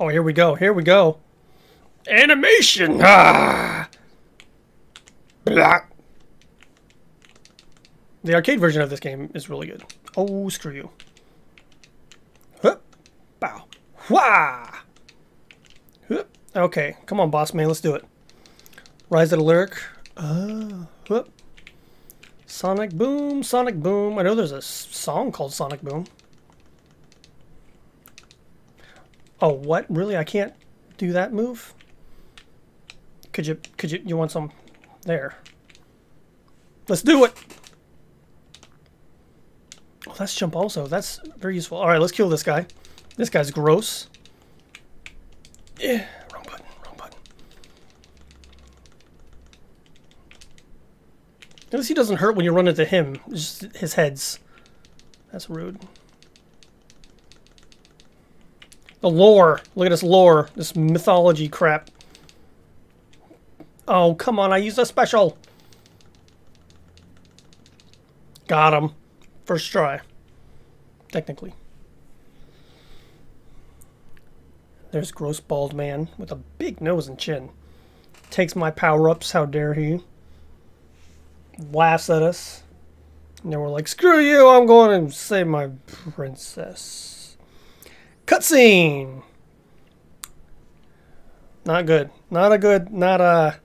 Oh, here we go. Here we go. Animation! Ah! Blah. The arcade version of this game is really good. Oh, screw you. Hup. Bow. Wah! Hup. Okay, come on, boss man, let's do it. Rise of the lyric. Uh, whoop. Sonic Boom, Sonic Boom. I know there's a song called Sonic Boom. Oh, what? Really? I can't do that move? Could you, could you, you want some? There. Let's do it! Oh, that's jump also. That's very useful. Alright, let's kill this guy. This guy's gross. Yeah, wrong button, wrong button. Notice he doesn't hurt when you run into him. It's Just his heads. That's rude. The lore. Look at this lore. This mythology crap. Oh, come on. I used a special. Got him. First try. Technically. There's gross bald man with a big nose and chin. Takes my power-ups. How dare he. Laughs at us. And then we're like, screw you, I'm going to save my princess. Cutscene! Not good. Not a good, not a,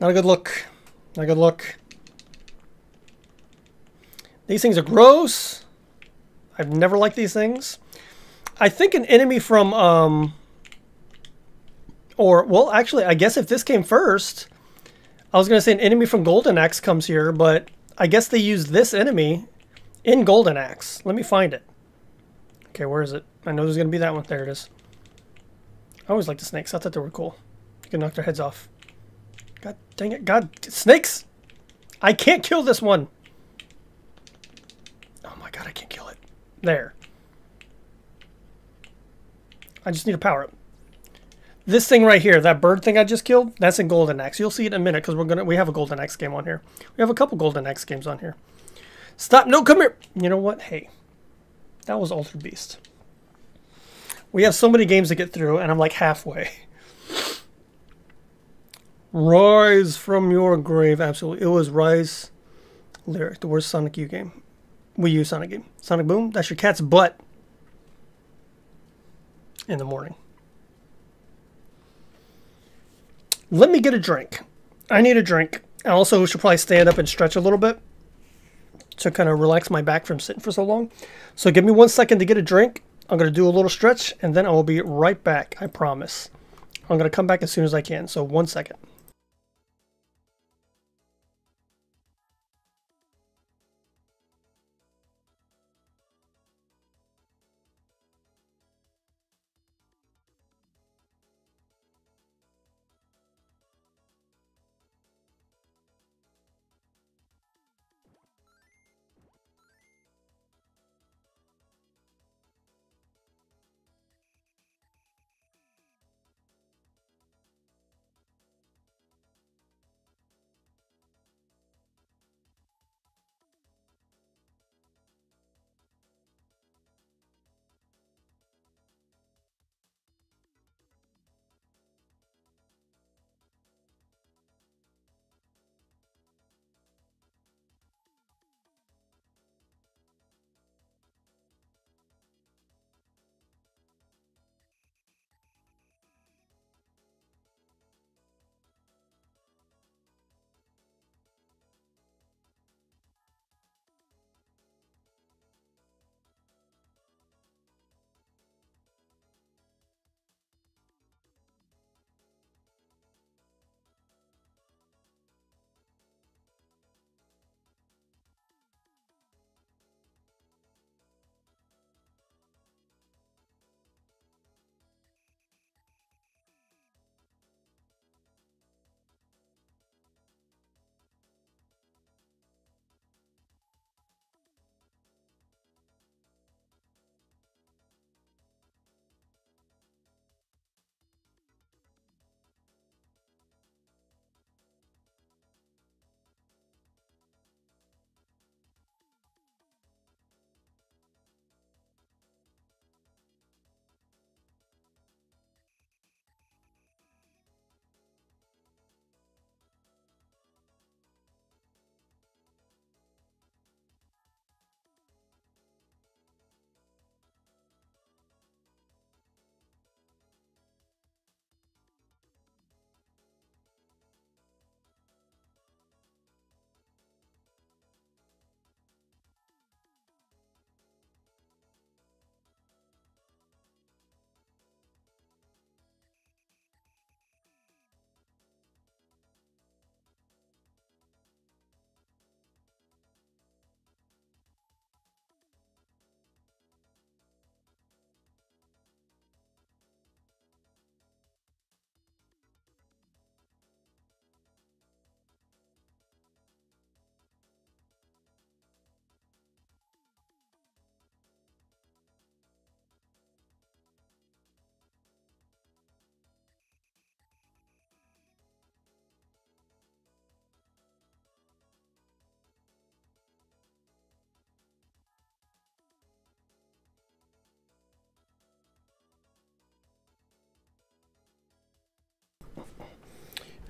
not a good look. Not a good look. These things are gross. I've never liked these things. I think an enemy from, um, or, well, actually, I guess if this came first, I was going to say an enemy from Golden Axe comes here, but I guess they use this enemy in Golden Axe. Let me find it. Okay, where is it? I know there's going to be that one. There it is. I always liked the snakes. I thought they were cool. You can knock their heads off. God dang it. God, snakes! I can't kill this one. My god, I can't kill it. There. I just need a power up. This thing right here, that bird thing I just killed, that's in Golden Axe. You'll see it in a minute because we're gonna we have a Golden Axe game on here. We have a couple Golden Axe games on here. Stop! No, come here. You know what? Hey, that was Altered Beast. We have so many games to get through, and I'm like halfway. Rise from your grave. Absolutely, it was Rise. Lyric, the worst Sonic U game. Wii U Sonic game. Sonic Boom. That's your cat's butt. In the morning. Let me get a drink. I need a drink. I also should probably stand up and stretch a little bit to kind of relax my back from sitting for so long. So give me one second to get a drink. I'm going to do a little stretch and then I will be right back. I promise. I'm going to come back as soon as I can. So one second.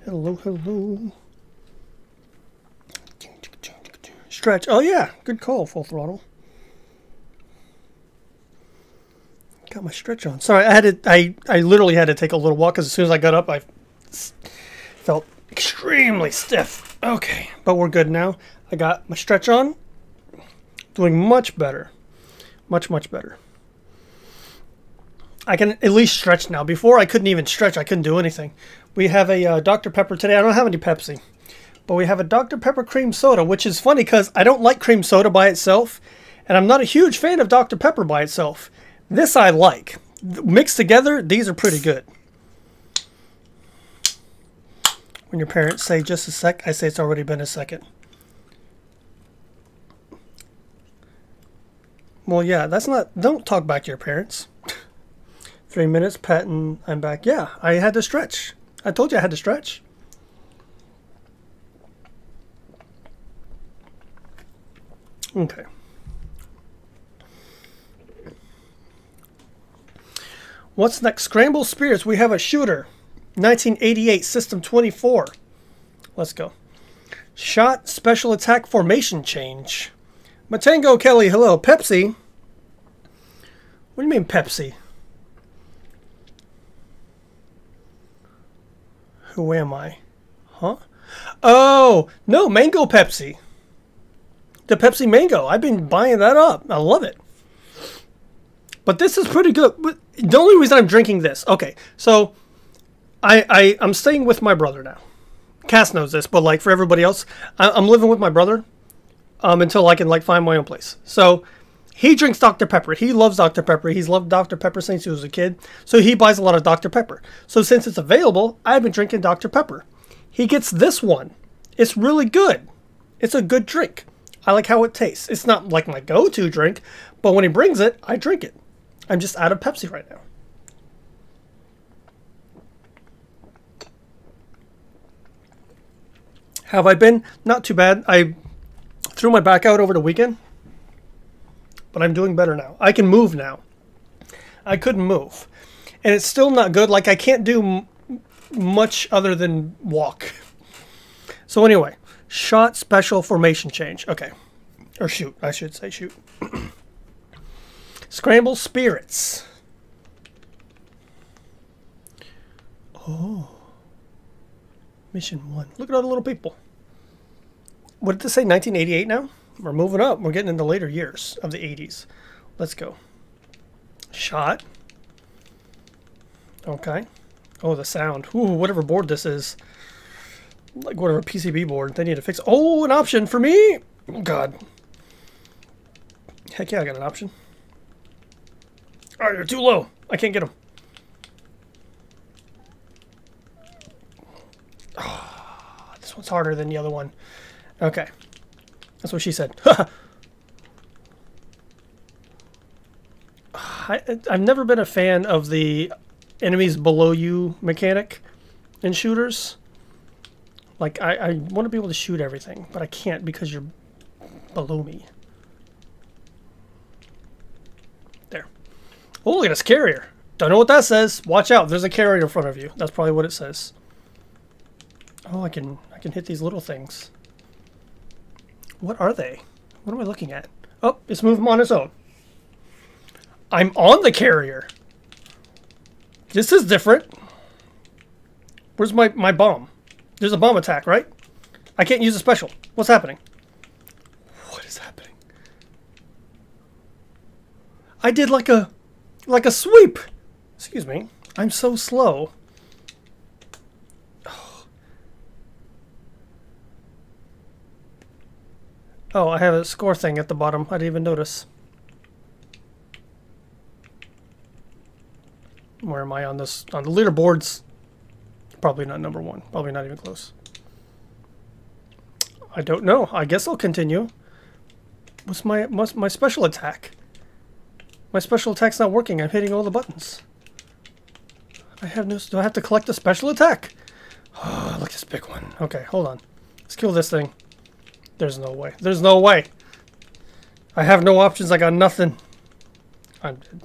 Hello, hello. Stretch. Oh yeah, good call. Full throttle. Got my stretch on. Sorry, I had to. I I literally had to take a little walk because as soon as I got up, I felt extremely stiff. Okay, but we're good now. I got my stretch on. Doing much better. Much much better. I can at least stretch now. Before I couldn't even stretch. I couldn't do anything. We have a uh, Dr Pepper today. I don't have any Pepsi, but we have a Dr Pepper cream soda, which is funny because I don't like cream soda by itself, and I'm not a huge fan of Dr Pepper by itself. This I like. Mixed together, these are pretty good. When your parents say just a sec, I say it's already been a second. Well, yeah, that's not. Don't talk back to your parents. Three minutes, pet, and I'm back. Yeah, I had to stretch. I told you I had to stretch. Okay. What's next? Scramble Spirits. We have a shooter. 1988 System 24. Let's go. Shot Special Attack Formation Change. Matango Kelly, hello. Pepsi. What do you mean Pepsi? Who am I? Huh? Oh, no, Mango Pepsi. The Pepsi Mango. I've been buying that up. I love it. But this is pretty good. But The only reason I'm drinking this, okay, so I, I I'm staying with my brother now. Cass knows this, but like for everybody else, I, I'm living with my brother um, until I can like find my own place. So he drinks Dr. Pepper. He loves Dr. Pepper. He's loved Dr. Pepper since he was a kid. So he buys a lot of Dr. Pepper. So since it's available, I've been drinking Dr. Pepper. He gets this one. It's really good. It's a good drink. I like how it tastes. It's not like my go-to drink, but when he brings it, I drink it. I'm just out of Pepsi right now. Have I been? Not too bad. I threw my back out over the weekend, but I'm doing better now. I can move now. I couldn't move. And it's still not good. Like, I can't do much other than walk. So, anyway, shot special formation change. Okay. Or shoot, I should say shoot. Scramble spirits. Oh. Mission one. Look at all the little people. What did this say? 1988 now? We're moving up. We're getting into later years of the 80s. Let's go. Shot. Okay. Oh, the sound. Ooh, whatever board this is. Like whatever PCB board they need to fix. Oh, an option for me? Oh, God. Heck yeah, I got an option. All right, they're too low. I can't get them. Ah, this one's harder than the other one. Okay. That's what she said. I, I've never been a fan of the enemies below you mechanic in shooters. Like, I, I want to be able to shoot everything, but I can't because you're below me. There. Oh, look at this carrier. Don't know what that says. Watch out. There's a carrier in front of you. That's probably what it says. Oh, I can I can hit these little things. What are they? What am I looking at? Oh, it's moving on its own. I'm on the carrier. This is different. Where's my, my bomb? There's a bomb attack, right? I can't use a special. What's happening? What is happening? I did like a like a sweep. Excuse me. I'm so slow. Oh, I have a score thing at the bottom. I didn't even notice. Where am I on this? On the leaderboards? Probably not number one. Probably not even close. I don't know. I guess I'll continue. What's my what's my special attack? My special attack's not working. I'm hitting all the buttons. I have no. Do I have to collect a special attack? Oh, look at this big one. Okay, hold on. Let's kill this thing. There's no way. There's no way. I have no options. I got nothing. I'm dead.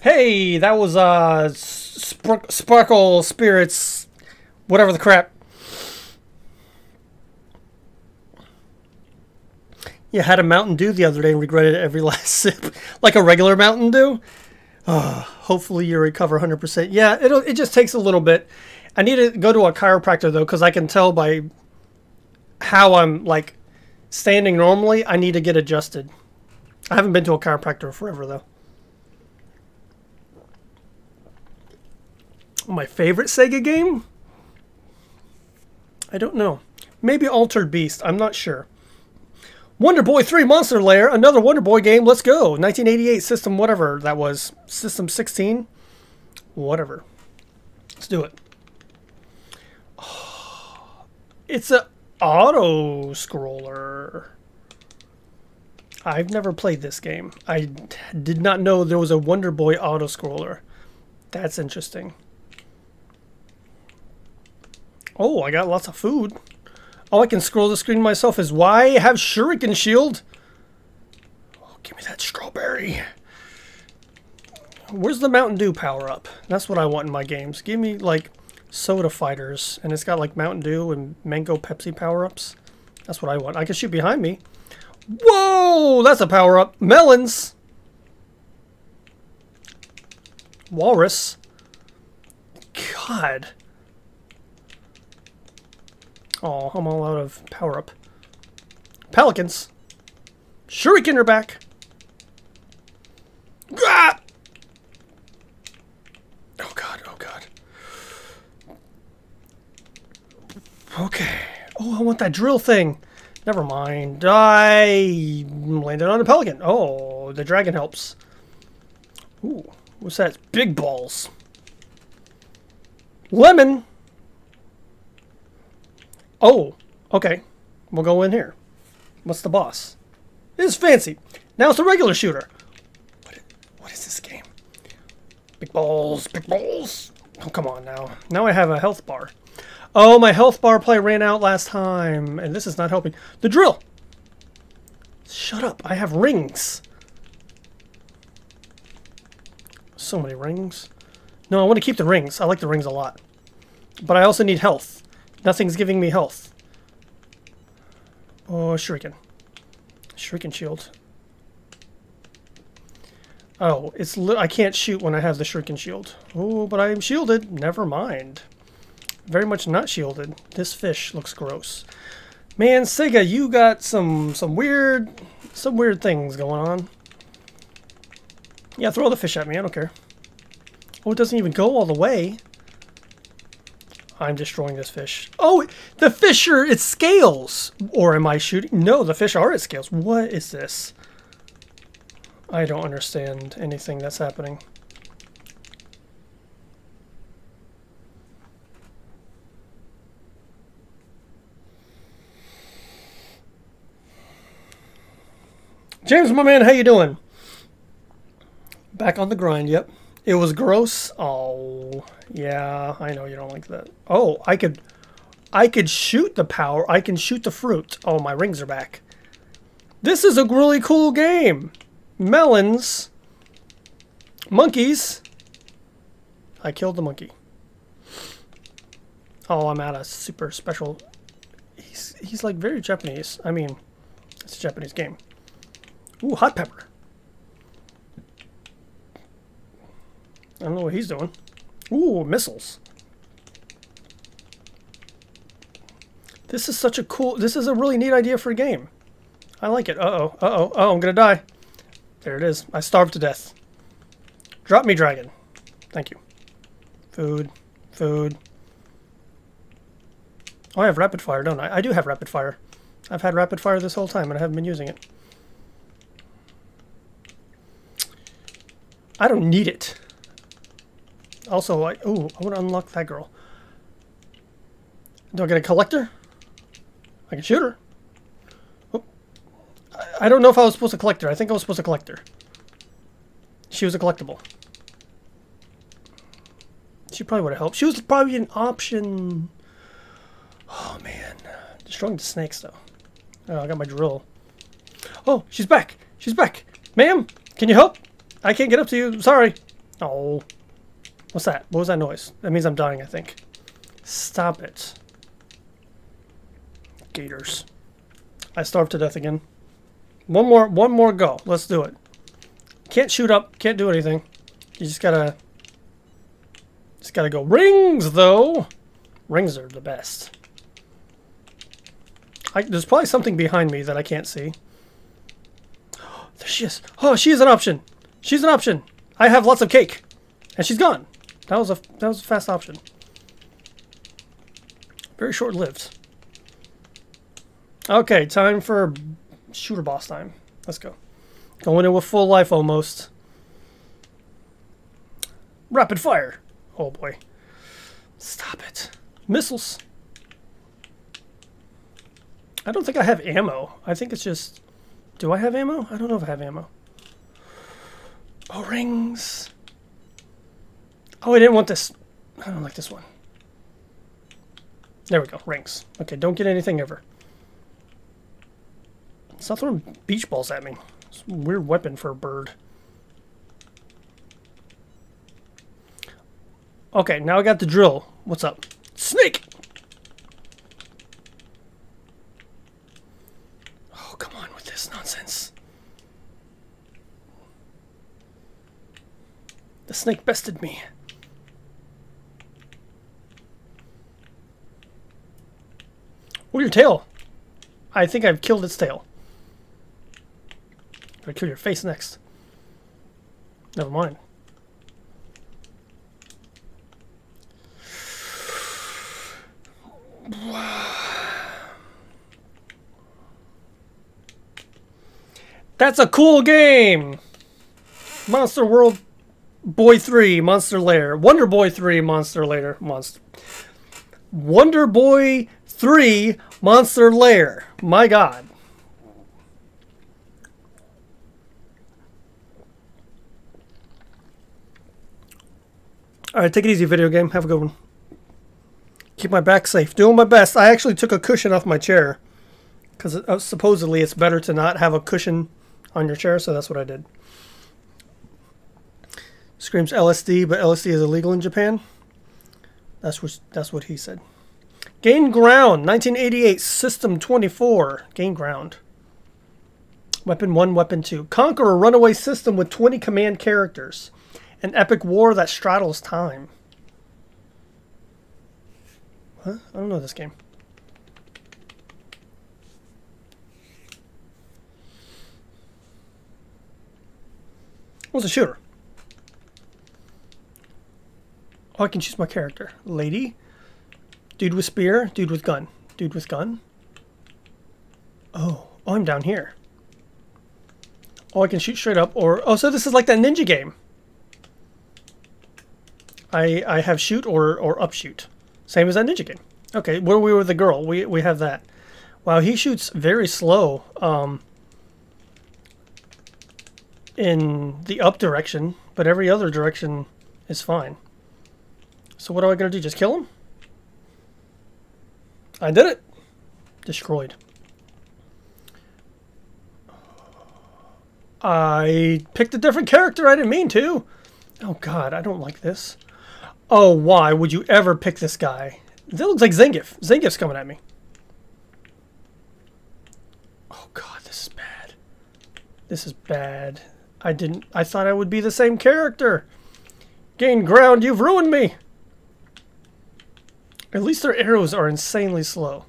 Hey, that was uh Spark Sparkle Spirits whatever the crap. You had a Mountain Dew the other day and regretted every last sip, like a regular Mountain Dew. Ah, hopefully you recover 100%. Yeah, it'll. it just takes a little bit. I need to go to a chiropractor though, because I can tell by how I'm like standing normally. I need to get adjusted. I haven't been to a chiropractor forever though. My favorite Sega game? I don't know. Maybe Altered Beast. I'm not sure. Wonder Boy 3 Monster Lair, another Wonder Boy game. Let's go. 1988 system, whatever that was. System 16. Whatever. Let's do it. It's a auto scroller. I've never played this game. I did not know there was a Wonder Boy auto scroller. That's interesting. Oh, I got lots of food. Oh, I can scroll the screen myself as Y. Have Shuriken Shield. Oh, give me that strawberry. Where's the Mountain Dew power up? That's what I want in my games. Give me like soda fighters, and it's got like Mountain Dew and Mango Pepsi power ups. That's what I want. I can shoot behind me. Whoa, that's a power up. Melons. Walrus. God. Oh, I'm all out of power up. Pelicans. Shuriken are back. Oh god, oh god. Okay. Oh, I want that drill thing. Never mind. I landed on a pelican. Oh, the dragon helps. Ooh, what's that? Big balls. Lemon. Oh, okay. We'll go in here. What's the boss? It's fancy. Now it's a regular shooter. What, what is this game? Big balls, big balls. Oh, come on now. Now I have a health bar. Oh, my health bar play ran out last time, and this is not helping. The drill! Shut up. I have rings. So many rings. No, I want to keep the rings. I like the rings a lot. But I also need health. Nothing's giving me health. Oh, shuriken. Shuriken shield. Oh, it's I can't shoot when I have the shuriken shield. Oh, but I am shielded. Never mind. Very much not shielded. This fish looks gross. Man, Sega, you got some some weird some weird things going on. Yeah, throw the fish at me. I don't care. Oh, it doesn't even go all the way. I'm destroying this fish. Oh, the fish are its scales. Or am I shooting? No, the fish are its scales. What is this? I don't understand anything that's happening. James, my man, how you doing? Back on the grind, yep. It was gross. Oh, yeah, I know you don't like that. Oh, I could, I could shoot the power. I can shoot the fruit. Oh, my rings are back. This is a really cool game. Melons. Monkeys. I killed the monkey. Oh, I'm at a super special. He's, he's like very Japanese. I mean, it's a Japanese game. Ooh, hot pepper. I don't know what he's doing. Ooh, missiles. This is such a cool... This is a really neat idea for a game. I like it. Uh-oh. Uh-oh. Oh, I'm gonna die. There it is. I starved to death. Drop me, dragon. Thank you. Food. Food. Oh, I have rapid fire, don't I? I do have rapid fire. I've had rapid fire this whole time, and I haven't been using it. I don't need it. Also, I, ooh, I want to unlock that girl. Do I get a collector? I can shoot her. Oh. I, I don't know if I was supposed to collect her. I think I was supposed to collect her. She was a collectible. She probably would have helped. She was probably an option. Oh, man. Destroying the snakes, though. Oh, I got my drill. Oh, she's back. She's back. Ma'am, can you help? I can't get up to you. Sorry. Oh. What's that? What was that noise? That means I'm dying, I think. Stop it. Gators. I starved to death again. One more one more go. Let's do it. Can't shoot up, can't do anything. You just gotta just gotta go. Rings though! Rings are the best. I, there's probably something behind me that I can't see. There she is. Oh, she is an option. She's an option. I have lots of cake. And she's gone. That was a that was a fast option. Very short-lived. Okay, time for shooter boss time. Let's go. Going in with full life almost. Rapid fire. Oh boy. Stop it. Missiles. I don't think I have ammo. I think it's just... Do I have ammo? I don't know if I have ammo. Oh, rings. Oh, I didn't want this. I don't like this one. There we go. Rings. Okay, don't get anything ever. Stop throwing beach balls at me. Weird weapon for a bird. Okay, now I got the drill. What's up? Snake! Oh, come on with this nonsense. The snake bested me. Oh, your tail. I think I've killed its tail. Gotta kill your face next. Never mind. That's a cool game! Monster World Boy 3, Monster Lair. Wonder Boy 3, Monster Lair. Monster. Wonder Boy 3, Monster Lair. My god. Alright, take it easy, video game. Have a good one. Keep my back safe. Doing my best. I actually took a cushion off my chair. Because uh, supposedly it's better to not have a cushion on your chair, so that's what I did. Screams LSD, but LSD is illegal in Japan. That's what that's what he said. Gain ground, 1988, System 24. Gain ground. Weapon 1, Weapon 2. Conquer a runaway system with 20 command characters. An epic war that straddles time. Huh? I don't know this game. What's a shooter? Oh, I can choose my character. Lady. Dude with spear. Dude with gun. Dude with gun. Oh. Oh, I'm down here. Oh, I can shoot straight up or... Oh, so this is like that ninja game. I I have shoot or, or up shoot. Same as that ninja game. Okay, where we were the girl. We, we have that. Wow, he shoots very slow. Um, in the up direction, but every other direction is fine. So what am I to do? Just kill him? I did it. Destroyed. I picked a different character. I didn't mean to. Oh god, I don't like this. Oh, why would you ever pick this guy? That looks like Zangief. Zangief's coming at me. Oh god, this is bad. This is bad. I didn't... I thought I would be the same character. Gain ground, you've ruined me. At least their arrows are insanely slow.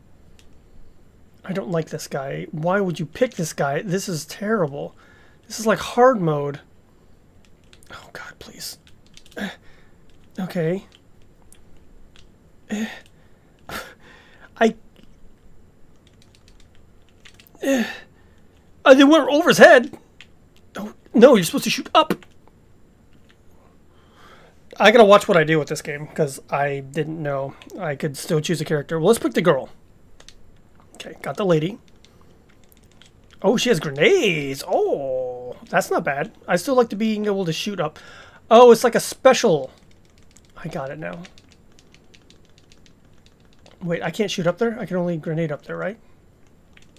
I don't like this guy. Why would you pick this guy? This is terrible. This is like hard mode. Oh god, please. Okay. I... Uh, they went over his head. Oh, no, you're supposed to shoot up. I gotta watch what I do with this game because I didn't know I could still choose a character. Well, let's pick the girl. Okay, got the lady. Oh, she has grenades. Oh, that's not bad. I still like to being able to shoot up. Oh, it's like a special. I got it now. Wait, I can't shoot up there? I can only grenade up there, right?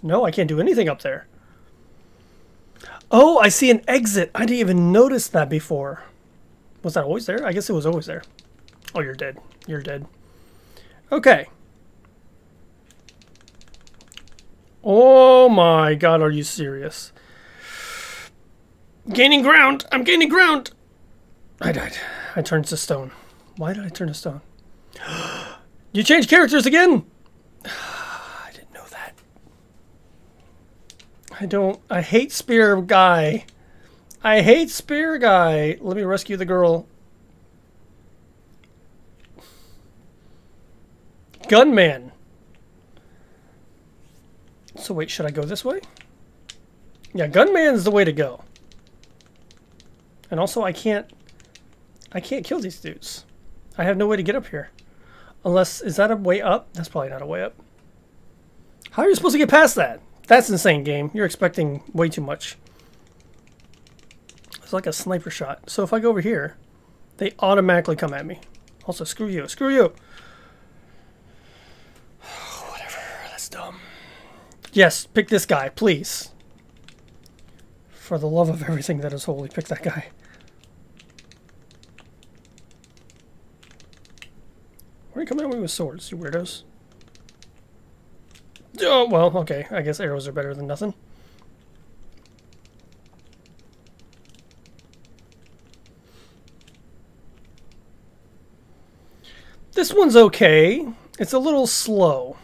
No, I can't do anything up there. Oh, I see an exit. I didn't even notice that before. Was that always there? I guess it was always there. Oh, you're dead. You're dead. Okay. Oh my god, are you serious? Gaining ground! I'm gaining ground! I died. I turned to stone. Why did I turn to stone? you changed characters again? I didn't know that. I don't. I hate Spear Guy. I hate Spear Guy. Let me rescue the girl. Gunman. So wait, should I go this way? Yeah, Gunman's the way to go. And also, I can't... I can't kill these dudes. I have no way to get up here. Unless, is that a way up? That's probably not a way up. How are you supposed to get past that? That's insane, game. You're expecting way too much. It's like a sniper shot. So if I go over here, they automatically come at me. Also, screw you. Screw you. Whatever. That's dumb. Yes, pick this guy, please. For the love of everything that is holy, pick that guy. Why are you coming at me with swords, you weirdos? Oh, well, okay. I guess arrows are better than nothing. This one's okay. It's a little slow.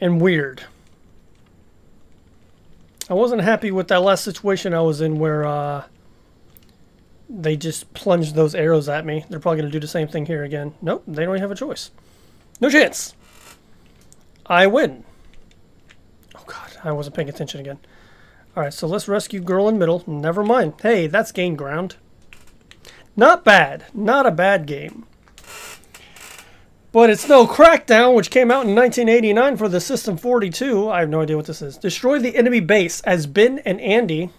And weird. I wasn't happy with that last situation I was in where uh, they just plunged those arrows at me. They're probably going to do the same thing here again. Nope, they don't even have a choice. No chance. I win. Oh god, I wasn't paying attention again. Alright, so let's rescue girl in middle. Never mind. Hey, that's gain ground. Not bad. Not a bad game. But it's no Crackdown, which came out in 1989 for the System 42. I have no idea what this is. Destroy the enemy base as Ben and Andy.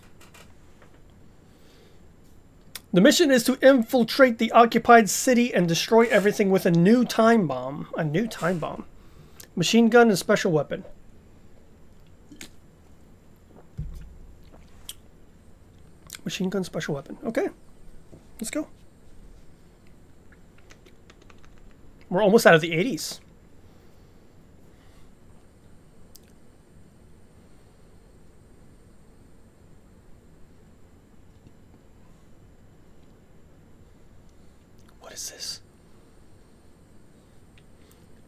The mission is to infiltrate the occupied city and destroy everything with a new time bomb. A new time bomb. Machine gun and special weapon. Machine gun, special weapon. Okay. Let's go. We're almost out of the 80s. What is this?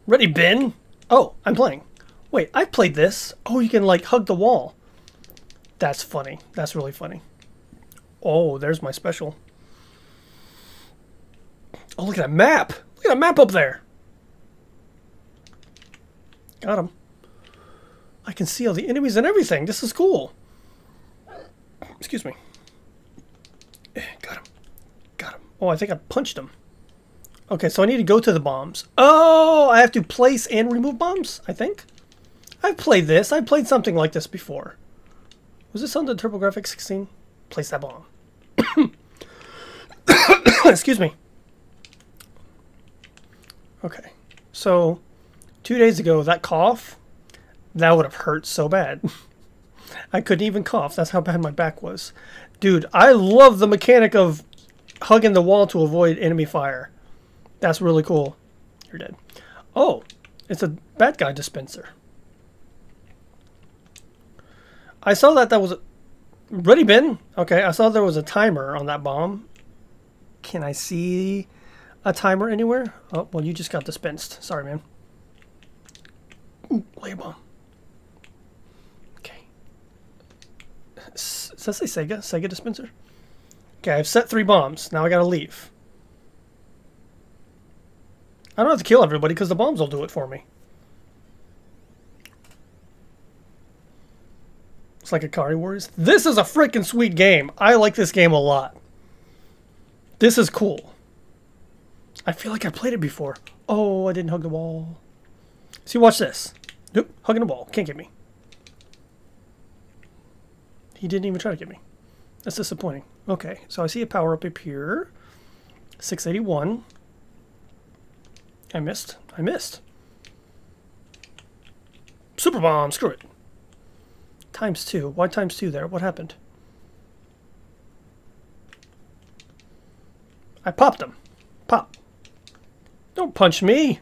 Ready, Ben? Oh, I'm playing. Wait, I've played this. Oh, you can like hug the wall. That's funny. That's really funny. Oh, there's my special. Oh, look at that map. Look at that map up there. Got him. I can see all the enemies and everything. This is cool. Excuse me. Eh, Got him. Got him. Oh, I think I punched him. Okay, so I need to go to the bombs. Oh, I have to place and remove bombs, I think. I've played this. I've played something like this before. Was this on the TurboGrafx 16? Place that bomb. Excuse me. Okay. So, two days ago, that cough, that would have hurt so bad. I couldn't even cough. That's how bad my back was. Dude, I love the mechanic of hugging the wall to avoid enemy fire. That's really cool. You're dead. Oh, it's a bad guy dispenser. I saw that that was... Ready, Ben? Okay, I saw there was a timer on that bomb. Can I see a timer anywhere? Oh, well, you just got dispensed. Sorry, man. Ooh, lay bomb. Okay. S does that say Sega? Sega dispenser? Okay, I've set three bombs. Now I gotta leave. I don't have to kill everybody because the bombs will do it for me. It's like Ikari Warriors. This is a freaking sweet game. I like this game a lot. This is cool. I feel like I played it before. Oh, I didn't hug the wall. See, watch this. Nope, hugging the wall. Can't get me. He didn't even try to get me. That's disappointing. Okay, so I see a power up up here. 681. I missed. I missed. Super bomb. Screw it. Times two. Why times two there? What happened? I popped them. Pop. Don't punch me.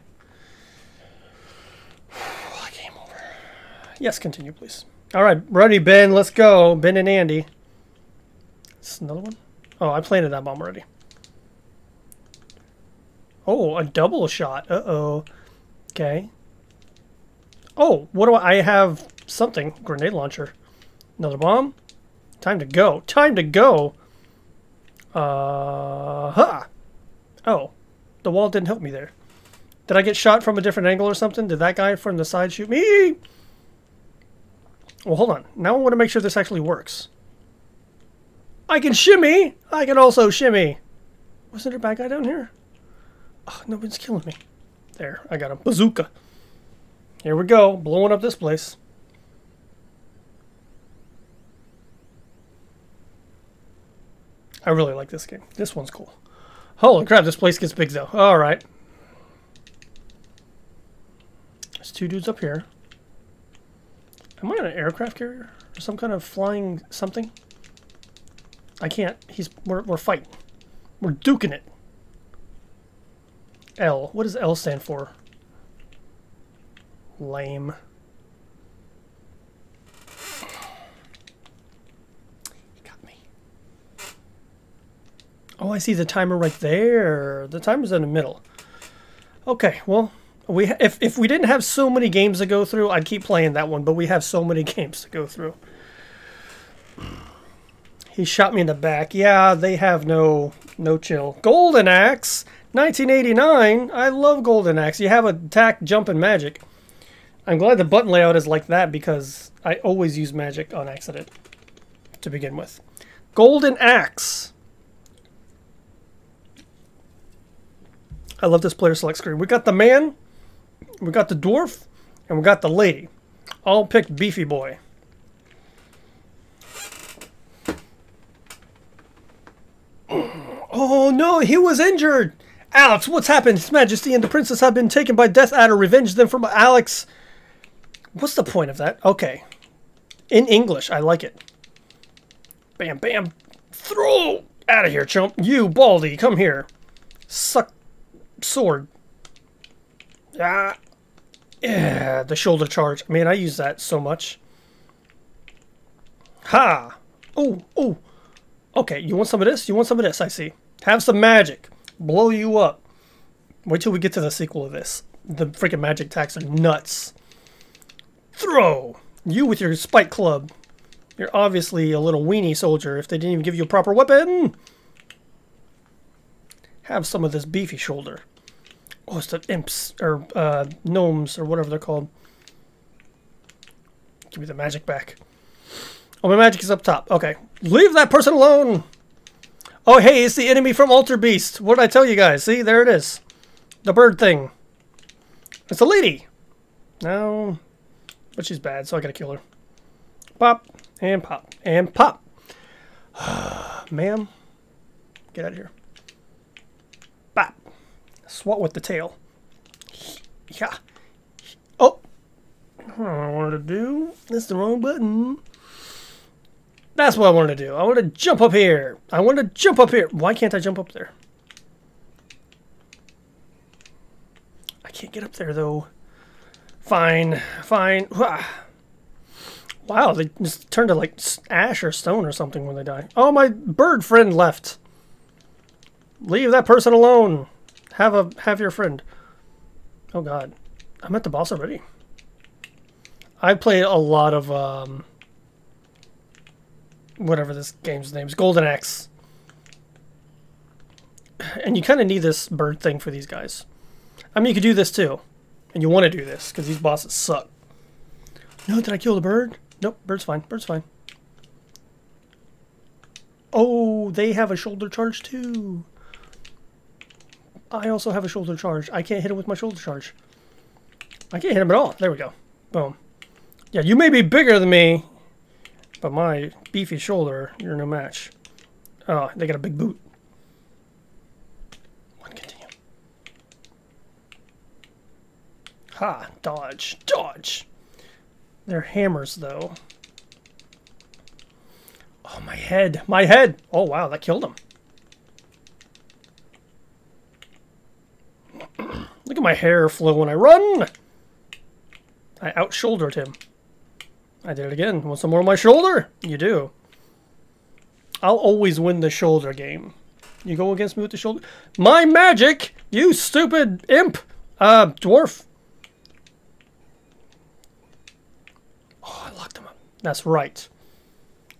Game over. Yes, continue, please. All right, ready, Ben. Let's go. Ben and Andy. This is another one? Oh, I planted that bomb already. Oh, a double shot. Uh-oh. Okay. Oh, what do I, I have? Something. Grenade launcher. Another bomb. Time to go. Time to go. Uh, huh. Oh, the wall didn't help me there. Did I get shot from a different angle or something? Did that guy from the side shoot me? Well, hold on. Now I want to make sure this actually works. I can shimmy. I can also shimmy. Wasn't there a bad guy down here? Oh, no one's killing me. There, I got a bazooka. Here we go, blowing up this place. I really like this game. This one's cool. Holy crap, this place gets big though. Alright. There's two dudes up here. Am I on an aircraft carrier? Or some kind of flying something? I can't. He's we're, we're fighting. We're duking it. L. What does L stand for? Lame. He got me. Oh, I see the timer right there. The timer's in the middle. Okay, well, we if if we didn't have so many games to go through, I'd keep playing that one. But we have so many games to go through. He shot me in the back. Yeah, they have no no chill. Golden Axe, 1989. I love Golden Axe. You have attack, jump, and magic. I'm glad the button layout is like that because I always use magic on accident to begin with. Golden Axe. I love this player select screen. We got the man, we got the dwarf, and we got the lady. All picked Beefy Boy. Oh no, he was injured! Alex, what's happened? His Majesty and the Princess have been taken by Death Adder. Revenge them from Alex. What's the point of that? Okay. In English, I like it. Bam, bam. Throw! Out of here, chump. You, Baldy, come here. Suck. Sword. Ah. Yeah, the shoulder charge. Man, I use that so much. Ha! Oh, oh. Okay, you want some of this? You want some of this, I see. Have some magic. Blow you up. Wait till we get to the sequel of this. The freaking magic attacks are nuts. Throw! You with your spike club. You're obviously a little weenie soldier if they didn't even give you a proper weapon. Have some of this beefy shoulder. It's the imps, or uh, gnomes, or whatever they're called. Give me the magic back. Oh, my magic is up top. Okay. Leave that person alone! Oh, hey, it's the enemy from Altered Beast. What did I tell you guys? See, there it is. The bird thing. It's a lady. No, but she's bad, so I gotta kill her. Pop, and pop, and pop. Ma'am, get out of here. Swat with the tail. Yeah. Oh. What I wanted to do. That's the wrong button. That's what I wanted to do. I want to jump up here. I want to jump up here. Why can't I jump up there? I can't get up there, though. Fine. Fine. Wow, they just turn to like ash or stone or something when they die. Oh, my bird friend left. Leave that person alone. Have a have your friend. Oh god. I'm at the boss already. I played a lot of um whatever this game's name is, Golden Axe. And you kind of need this bird thing for these guys. I mean, you could do this too. And you want to do this, because these bosses suck. No, did I kill the bird? Nope, bird's fine. Bird's fine. Oh, they have a shoulder charge too. I also have a shoulder charge. I can't hit him with my shoulder charge. I can't hit him at all. There we go. Boom. Yeah, you may be bigger than me, but my beefy shoulder, you're no match. Oh, they got a big boot. One continue. Ha! Dodge. Dodge! They're hammers, though. Oh, my head. My head! Oh, wow, that killed him. at my hair flow when I run. I out-shouldered him. I did it again. Want some more on my shoulder? You do. I'll always win the shoulder game. You go against me with the shoulder. My magic! You stupid imp! Uh, dwarf. Oh, I locked him up. That's right.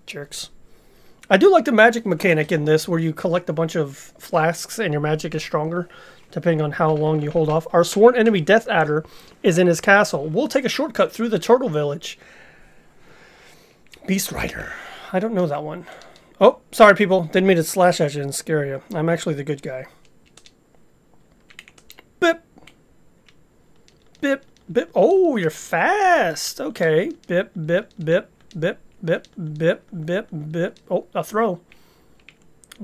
Jerks. I do like the magic mechanic in this where you collect a bunch of flasks and your magic is stronger depending on how long you hold off. Our sworn enemy Death Adder is in his castle. We'll take a shortcut through the Turtle Village. Beast Rider. I don't know that one. Oh, sorry people. Didn't mean to slash at you and scare you. I'm actually the good guy. Bip. Bip. Bip. Oh, you're fast. Okay. Bip, bip, bip, bip, bip, bip, bip, bip. Oh, a throw.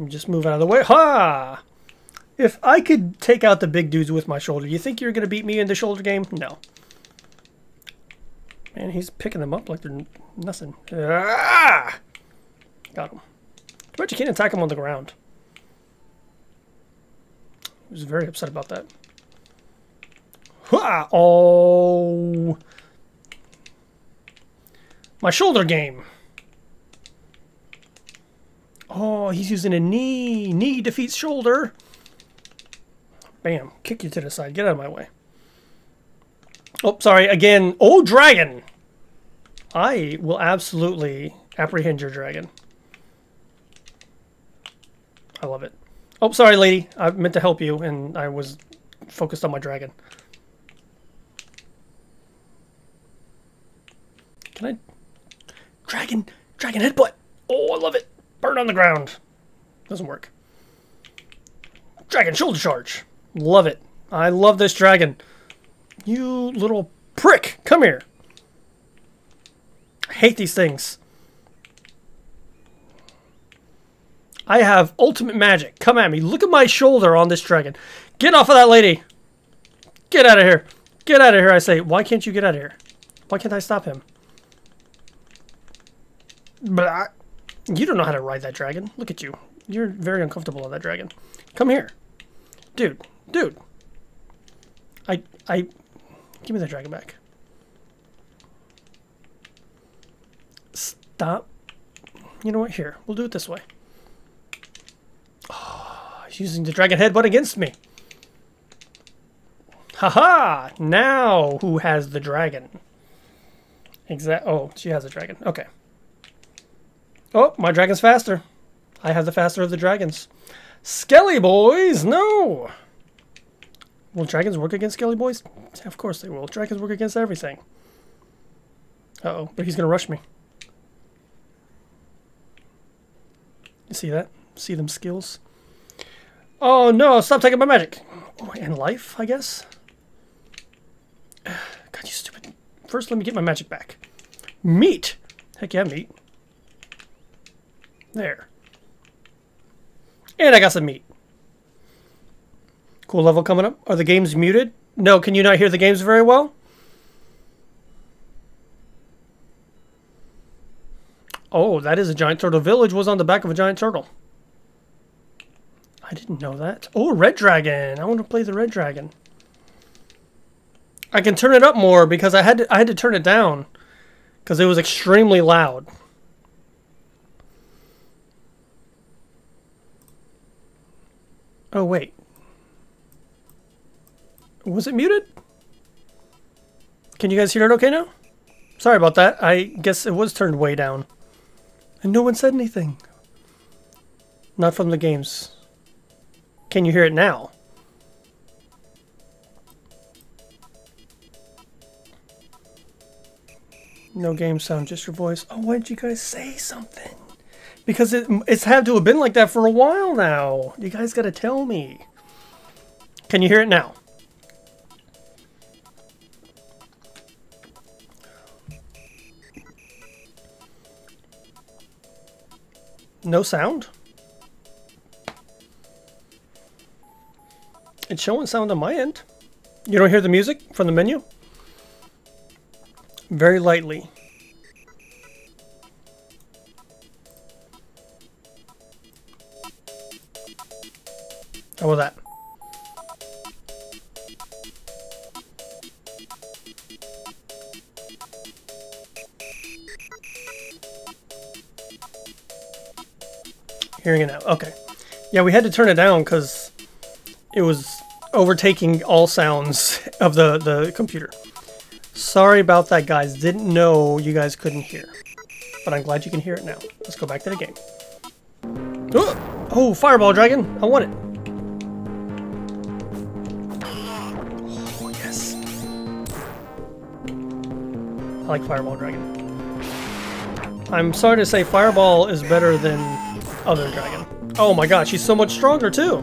Just move out of the way. Ha! If I could take out the big dudes with my shoulder, you think you're going to beat me in the shoulder game? No. Man, he's picking them up like they're nothing. Ah! Got him. But you can't attack him on the ground. He was very upset about that. Ha! Oh! My shoulder game. Oh, he's using a knee. Knee defeats shoulder. Bam. Kick you to the side. Get out of my way. Oh, sorry. Again. Oh, dragon. I will absolutely apprehend your dragon. I love it. Oh, sorry, lady. I meant to help you, and I was focused on my dragon. Can I... Dragon! Dragon headbutt! Oh, I love it! Burn on the ground. Doesn't work. Dragon shoulder charge. Love it. I love this dragon. You little prick. Come here. I hate these things. I have ultimate magic. Come at me. Look at my shoulder on this dragon. Get off of that lady. Get out of here. Get out of here, I say. Why can't you get out of here? Why can't I stop him? Blah. You don't know how to ride that dragon. Look at you. You're very uncomfortable on that dragon. Come here. Dude. Dude. I... I... Give me that dragon back. Stop. You know what? Here. We'll do it this way. Oh, he's using the dragon headbutt against me. Haha! -ha! Now who has the dragon? Exact. Oh, she has a dragon. Okay. Oh, my dragon's faster. I have the faster of the dragons. Skelly boys, no! Will dragons work against skelly boys? Of course they will. Dragons work against everything. Uh oh but he's gonna rush me. You see that? See them skills? Oh no, stop taking my magic! Oh, and life, I guess? God, you stupid. First, let me get my magic back. Meat! Heck yeah, meat. There. And I got some meat. Cool level coming up. Are the games muted? No, can you not hear the games very well? Oh, that is a giant turtle. Village was on the back of a giant turtle. I didn't know that. Oh, red dragon. I want to play the red dragon. I can turn it up more because I had to, I had to turn it down because it was extremely loud. Oh, wait. Was it muted? Can you guys hear it okay now? Sorry about that. I guess it was turned way down. And no one said anything. Not from the games. Can you hear it now? No game sound, just your voice. Oh, why didn't you guys say something? Because it, it's had to have been like that for a while now. You guys got to tell me. Can you hear it now? No sound? It's showing sound on my end. You don't hear the music from the menu? Very lightly. How about that? Hearing it now. Okay. Yeah, we had to turn it down because it was overtaking all sounds of the, the computer. Sorry about that, guys. Didn't know you guys couldn't hear. But I'm glad you can hear it now. Let's go back to the game. Oh, oh Fireball Dragon. I want it. Oh, yes. I like Fireball Dragon. I'm sorry to say Fireball is better than other dragon. Oh my god, she's so much stronger too!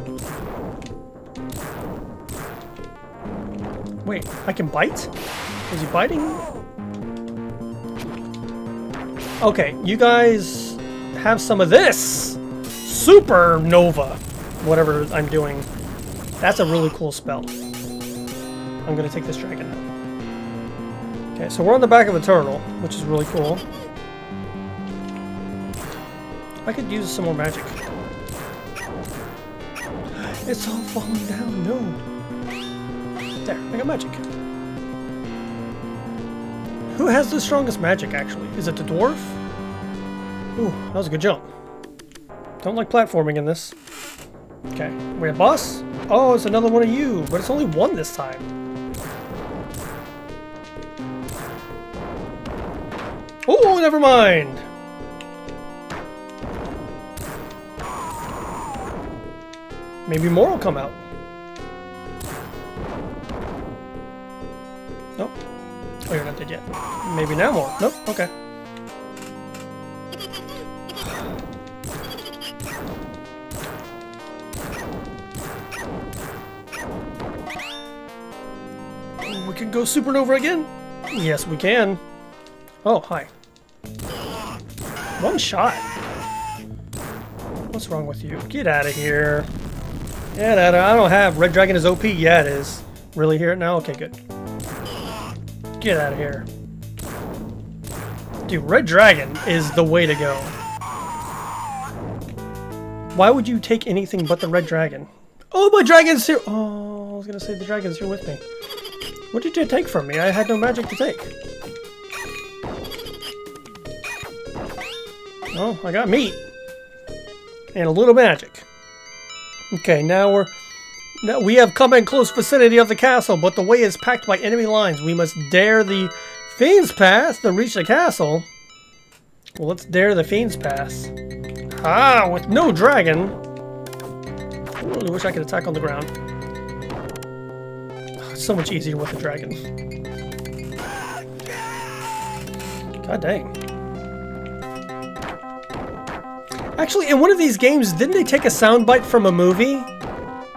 Wait, I can bite? Is he biting? Okay, you guys have some of this! Supernova! Whatever I'm doing. That's a really cool spell. I'm gonna take this dragon. Okay, so we're on the back of a turtle, which is really cool. I could use some more magic. It's all falling down, no. There, I got magic. Who has the strongest magic, actually? Is it the dwarf? Ooh, that was a good jump. Don't like platforming in this. Okay, we have boss? Oh, it's another one of you, but it's only one this time. Oh, never mind. Maybe more will come out. Nope. Oh, you're not dead yet. Maybe now more. Nope. Okay. We can go supernova again? Yes, we can. Oh, hi. One shot. What's wrong with you? Get out of here. Yeah, that, I don't have. Red Dragon is OP? Yeah, it is. Really hear it now? Okay, good. Get out of here. Dude, Red Dragon is the way to go. Why would you take anything but the Red Dragon? Oh, my dragon's here! Oh, I was gonna say the dragon's here with me. What did you take from me? I had no magic to take. Oh, I got meat. And a little magic. Okay, now we're... Now we have come in close vicinity of the castle, but the way is packed by enemy lines. We must dare the Fiend's Pass to reach the castle. Well, let's dare the Fiend's Pass. Ah, with no dragon. I really wish I could attack on the ground. It's so much easier with a dragon. God dang. Actually, in one of these games, didn't they take a soundbite from a movie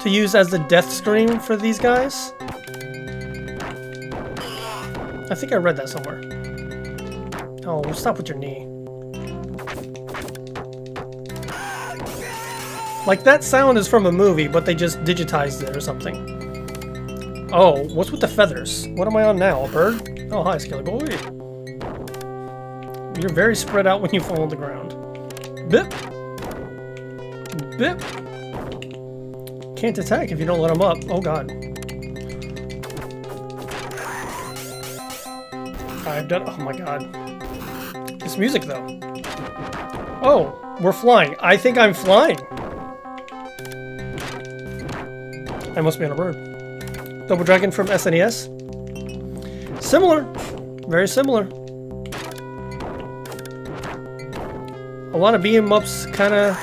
to use as the death scream for these guys? I think I read that somewhere. Oh, stop with your knee. Like, that sound is from a movie, but they just digitized it or something. Oh, what's with the feathers? What am I on now? A bird? Oh, hi, Skelly Boy. You're very spread out when you fall on the ground. Bip! Bip! Can't attack if you don't let him up. Oh god. I've done- oh my god. This music though. Oh, we're flying. I think I'm flying. I must be on a bird. Double Dragon from SNES. Similar. Very similar. Lot of beam ups kind of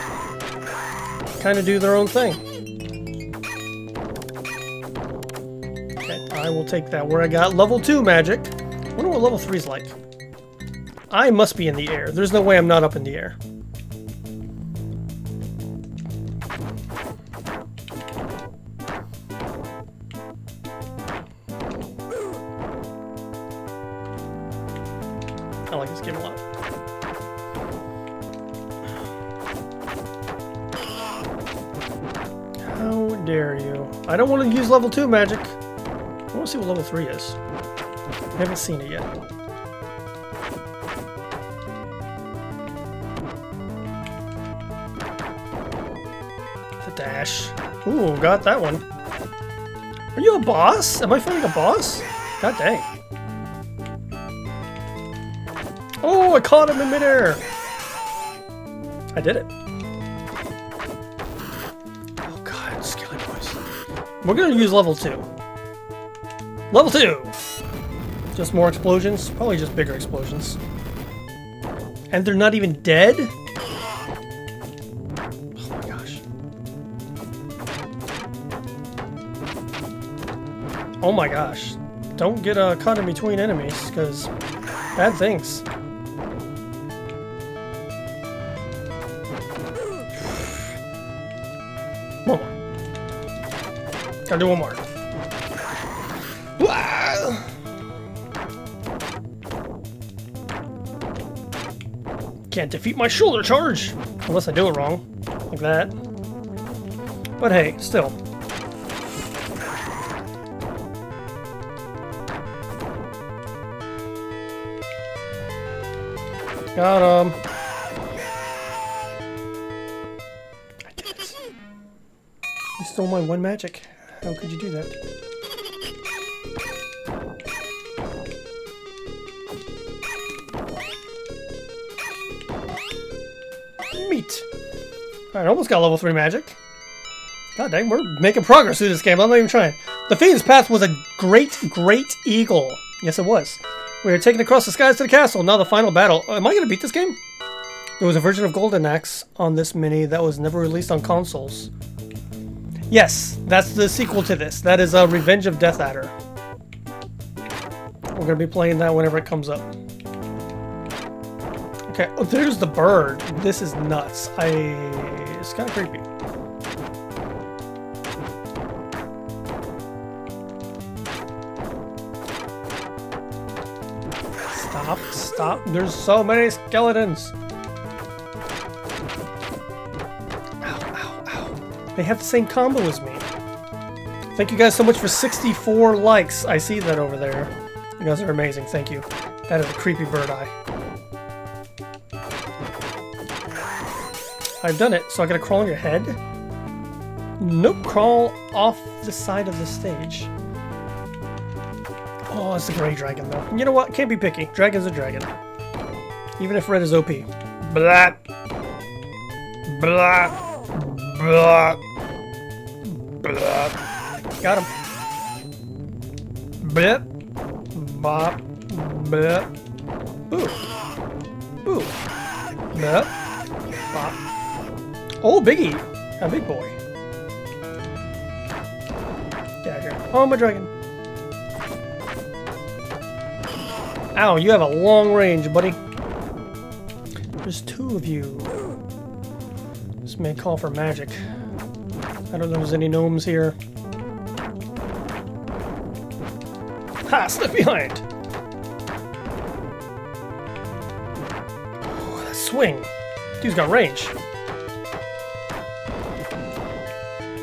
kind of do their own thing. Okay, I will take that where I got level 2 magic. I wonder what level 3 is like. I must be in the air. There's no way I'm not up in the air. Level 2 magic. I want to see what level 3 is. I haven't seen it yet. The dash. Ooh, got that one. Are you a boss? Am I fighting a boss? God dang. Oh, I caught him in midair! I did it. We're gonna use level two. Level two! Just more explosions? Probably just bigger explosions. And they're not even dead? Oh my gosh. Oh my gosh. Don't get uh, caught in between enemies, because bad things. Gotta do one more. Can't defeat my shoulder charge! Unless I do it wrong. Like that. But hey, still. Got him. I did it. You stole my one magic. How could you do that? Meat. Alright, almost got level 3 magic. God dang, we're making progress through this game. I'm not even trying. The Fiend's Path was a great, great eagle. Yes, it was. We are taken across the skies to the castle. Now the final battle. Uh, am I going to beat this game? There was a version of Golden Axe on this mini that was never released on consoles. Yes, that's the sequel to this. That is uh, Revenge of Death Adder. We're going to be playing that whenever it comes up. Okay, oh, there's the bird. This is nuts. I... It's kind of creepy. Stop, stop. There's so many skeletons. They have the same combo as me. Thank you guys so much for 64 likes. I see that over there. You guys are amazing. Thank you. That is a creepy bird eye. I've done it, so I gotta crawl on your head? Nope, crawl off the side of the stage. Oh, it's a gray dragon, though. You know what? Can't be picky. Dragon's a dragon. Even if red is OP. Blah. Blah. Blah. Blah. Got him. Blip. Bop. Blip. Boo. Boo. Blip. Bop. Oh, Biggie! A big boy. Get out here. Oh, my dragon. Ow, you have a long range, buddy. There's two of you. May call for magic. I don't know if there's any gnomes here. Ha! Slip behind! That swing. Dude's got range.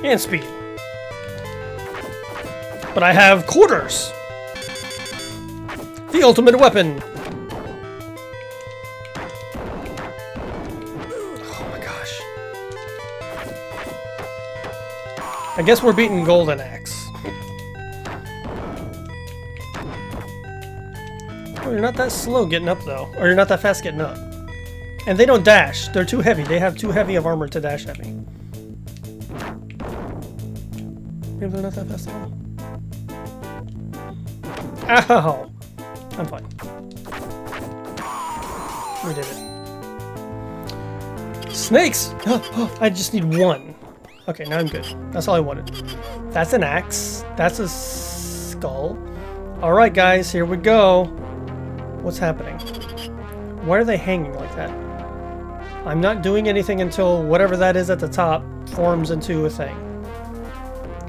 And speed. But I have quarters! The ultimate weapon! I guess we're beating Golden Axe. Oh, you're not that slow getting up though. Or you're not that fast getting up. And they don't dash. They're too heavy. They have too heavy of armor to dash heavy. Maybe they're not that fast at all. Ow! I'm fine. We did it. Snakes! I just need one. Okay, now I'm good. That's all I wanted. That's an axe. That's a skull. Alright guys, here we go. What's happening? Why are they hanging like that? I'm not doing anything until whatever that is at the top forms into a thing.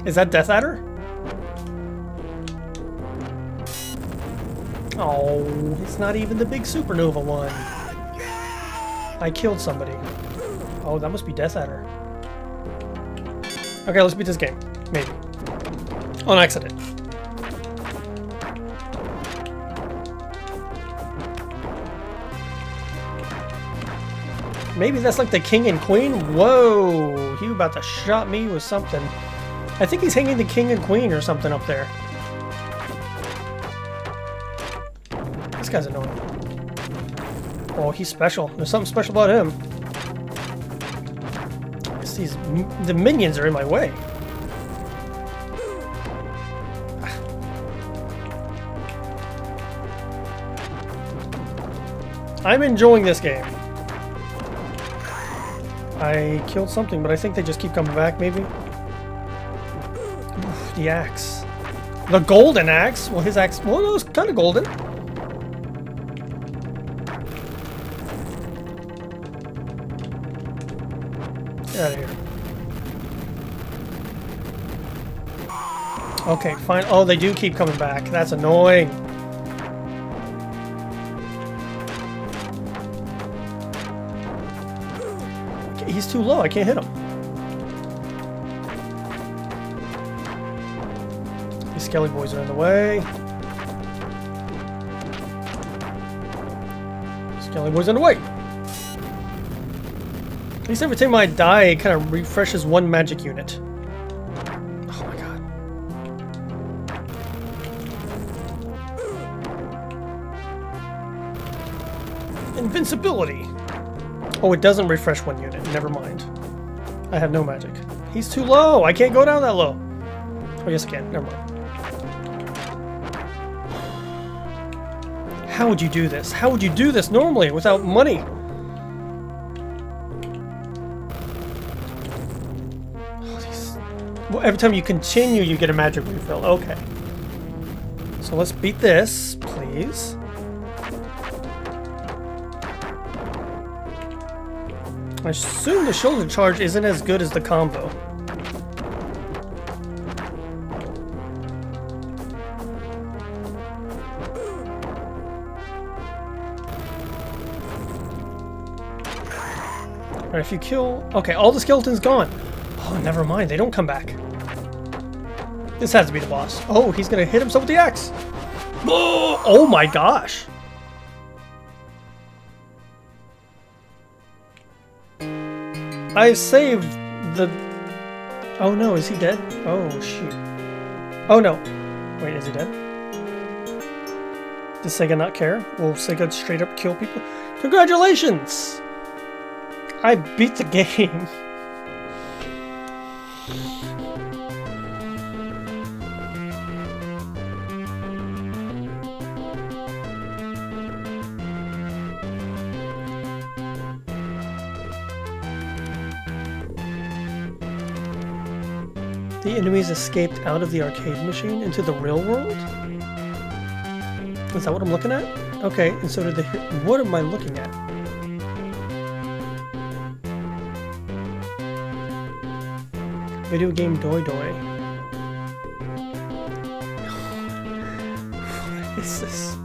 Is that Death Adder? Oh, it's not even the big supernova one. I killed somebody. Oh, that must be Death Adder. Okay, let's beat this game. Maybe. On accident. Maybe that's like the king and queen? Whoa! He about to shot me with something. I think he's hanging the king and queen or something up there. This guy's annoying. Oh, he's special. There's something special about him. These the minions are in my way. I'm enjoying this game. I killed something, but I think they just keep coming back, maybe? Oof, the axe. The golden axe? Well, his axe, well, it was kind of golden. Okay, fine. Oh, they do keep coming back. That's annoying. He's too low. I can't hit him. These skelly boys are in the way. Skelly boys in the way. At least every time I die, it kind of refreshes one magic unit. Invincibility! Oh, it doesn't refresh one unit. Never mind. I have no magic. He's too low! I can't go down that low! Oh, yes I can. Never mind. How would you do this? How would you do this normally without money? Oh, Well, every time you continue, you get a magic refill. Okay. So let's beat this, please. I assume the shoulder charge isn't as good as the combo. Alright, if you kill... Okay, all the skeletons gone. Oh, never mind. They don't come back. This has to be the boss. Oh, he's gonna hit himself with the axe. Oh, oh my gosh. I saved the... Oh no, is he dead? Oh shoot. Oh no. Wait, is he dead? Does Sega not care? Will Sega straight up kill people? Congratulations! I beat the game. Enemies escaped out of the arcade machine into the real world? Is that what I'm looking at? Okay, and so did the... What am I looking at? Video game Doi Doi. What is this?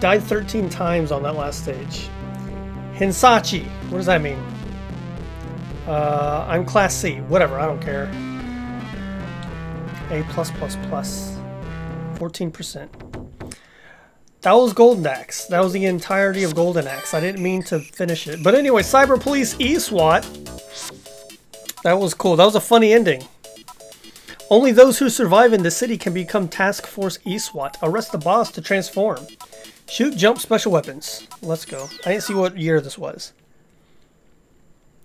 Died 13 times on that last stage. Hinsachi. What does that mean? Uh, I'm class C. Whatever, I don't care. A plus plus plus. 14%. That was Golden Axe. That was the entirety of Golden Axe. I didn't mean to finish it. But anyway, Cyber Police E-SWAT. That was cool. That was a funny ending. Only those who survive in the city can become Task Force E-SWAT. Arrest the boss to transform. Shoot, jump, special weapons. Let's go. I didn't see what year this was.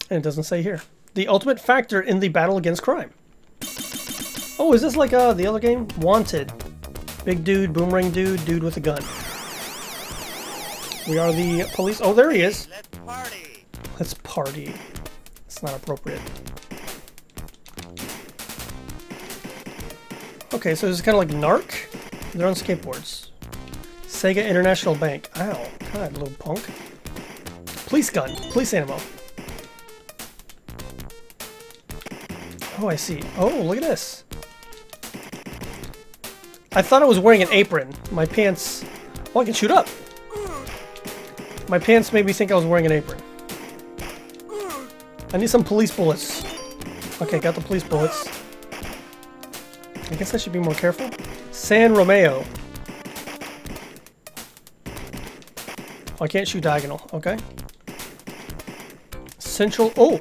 And it doesn't say here. The ultimate factor in the battle against crime. Oh, is this like uh, the other game? Wanted. Big dude, boomerang dude, dude with a gun. We are the police. Oh, there he is. Let's party. Let's party. It's not appropriate. Okay, so this is kind of like Narc. They're on skateboards. Sega International Bank. Ow. God, little punk. Police gun. Police animal. Oh, I see. Oh, look at this. I thought I was wearing an apron. My pants... Oh, I can shoot up. My pants made me think I was wearing an apron. I need some police bullets. Okay, got the police bullets. I guess I should be more careful. San Romeo. I can't shoot diagonal. Okay. Central. Oh!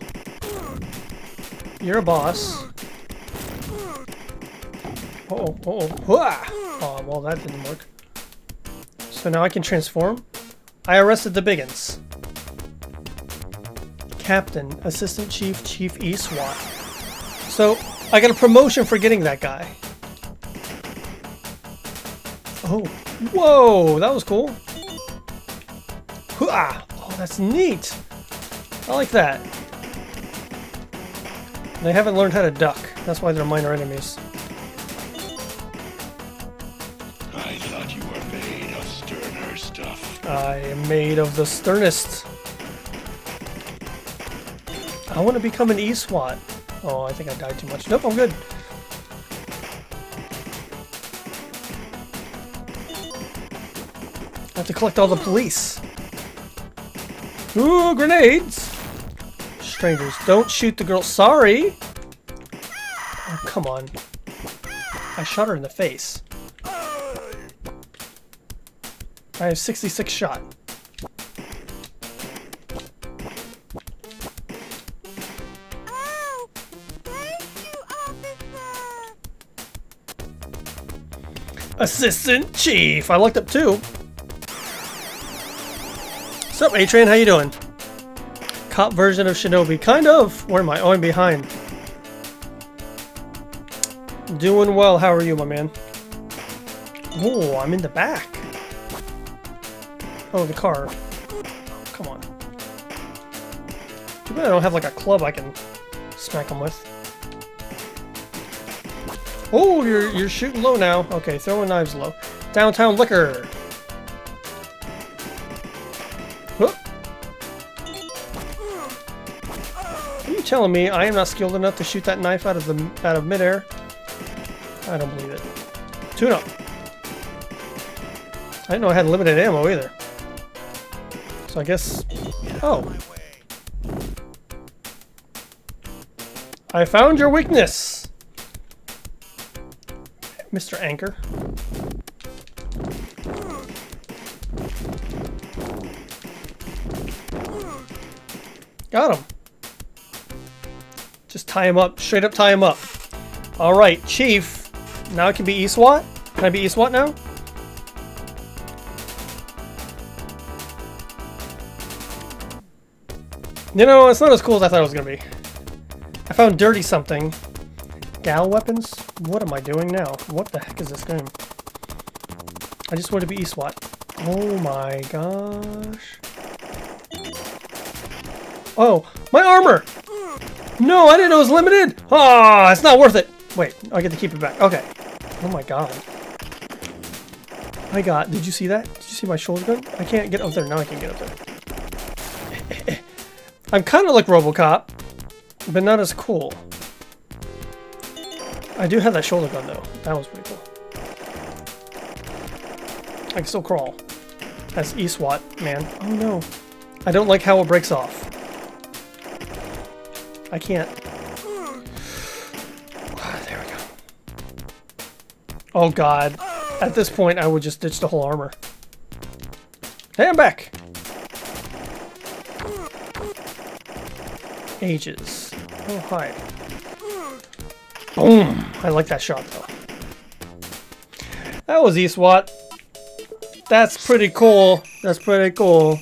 You're a boss. Uh oh, uh oh. Hua! Oh, well, that didn't work. So now I can transform. I arrested the Biggins. Captain, Assistant Chief, Chief E SWAT. So, I got a promotion for getting that guy. Oh, whoa, that was cool. Oh, that's neat. I like that. They haven't learned how to duck. That's why they're minor enemies. I thought you were made of sterner stuff. I am made of the sternest. I want to become an E-SWAT. Oh, I think I died too much. Nope, I'm good. I have to collect all the police. Ooh, grenades! Strangers, don't shoot the girl. Sorry! Oh, come on. I shot her in the face. I have 66 shot. Assistant Chief. I looked up too. What's up, A-Train? How you doing? Cop version of Shinobi. Kind of. Where am I? Oh, I'm behind. Doing well. How are you, my man? Oh, I'm in the back. Oh, the car. Come on. Too bad I don't have like a club I can smack them with. Oh, you're you're shooting low now. Okay, throwing knives low. Downtown liquor. Telling me I am not skilled enough to shoot that knife out of the out of midair? I don't believe it. Tune up. I didn't know I had limited ammo either. So I guess. Oh. I found your weakness. Mr. Anchor. Got him. Tie him up. Straight up tie him up. Alright, Chief. Now I can be E-SWAT? Can I be E-SWAT now? You know, it's not as cool as I thought it was going to be. I found dirty something. Gal weapons? What am I doing now? What the heck is this game? I just want to be E-SWAT. Oh my gosh. Oh, my armor! No, I didn't know it was limited! Ah, oh, it's not worth it! Wait, I get to keep it back. Okay. Oh my god. I got, did you see that? Did you see my shoulder gun? I can't get up there. Now I can get up there. I'm kind of like Robocop, but not as cool. I do have that shoulder gun though. That was pretty cool. I can still crawl. That's E-SWAT, man. Oh no. I don't like how it breaks off. I can't. Ah, there we go. Oh god. At this point, I would just ditch the whole armor. Hey, I'm back! Ages. Oh, hi. Boom! I like that shot, though. That was E-SWAT. That's pretty cool. That's pretty cool.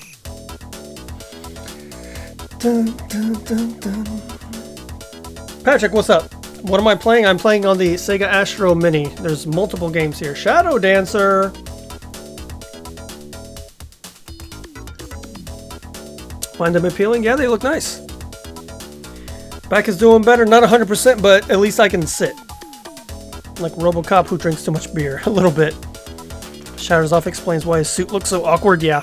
Dun, dun, dun. Patrick, what's up? What am I playing? I'm playing on the Sega Astro Mini. There's multiple games here. Shadow Dancer. Find them appealing? Yeah, they look nice. Back is doing better. Not 100%, but at least I can sit. Like Robocop who drinks too much beer. A little bit. Shatters off explains why his suit looks so awkward. Yeah.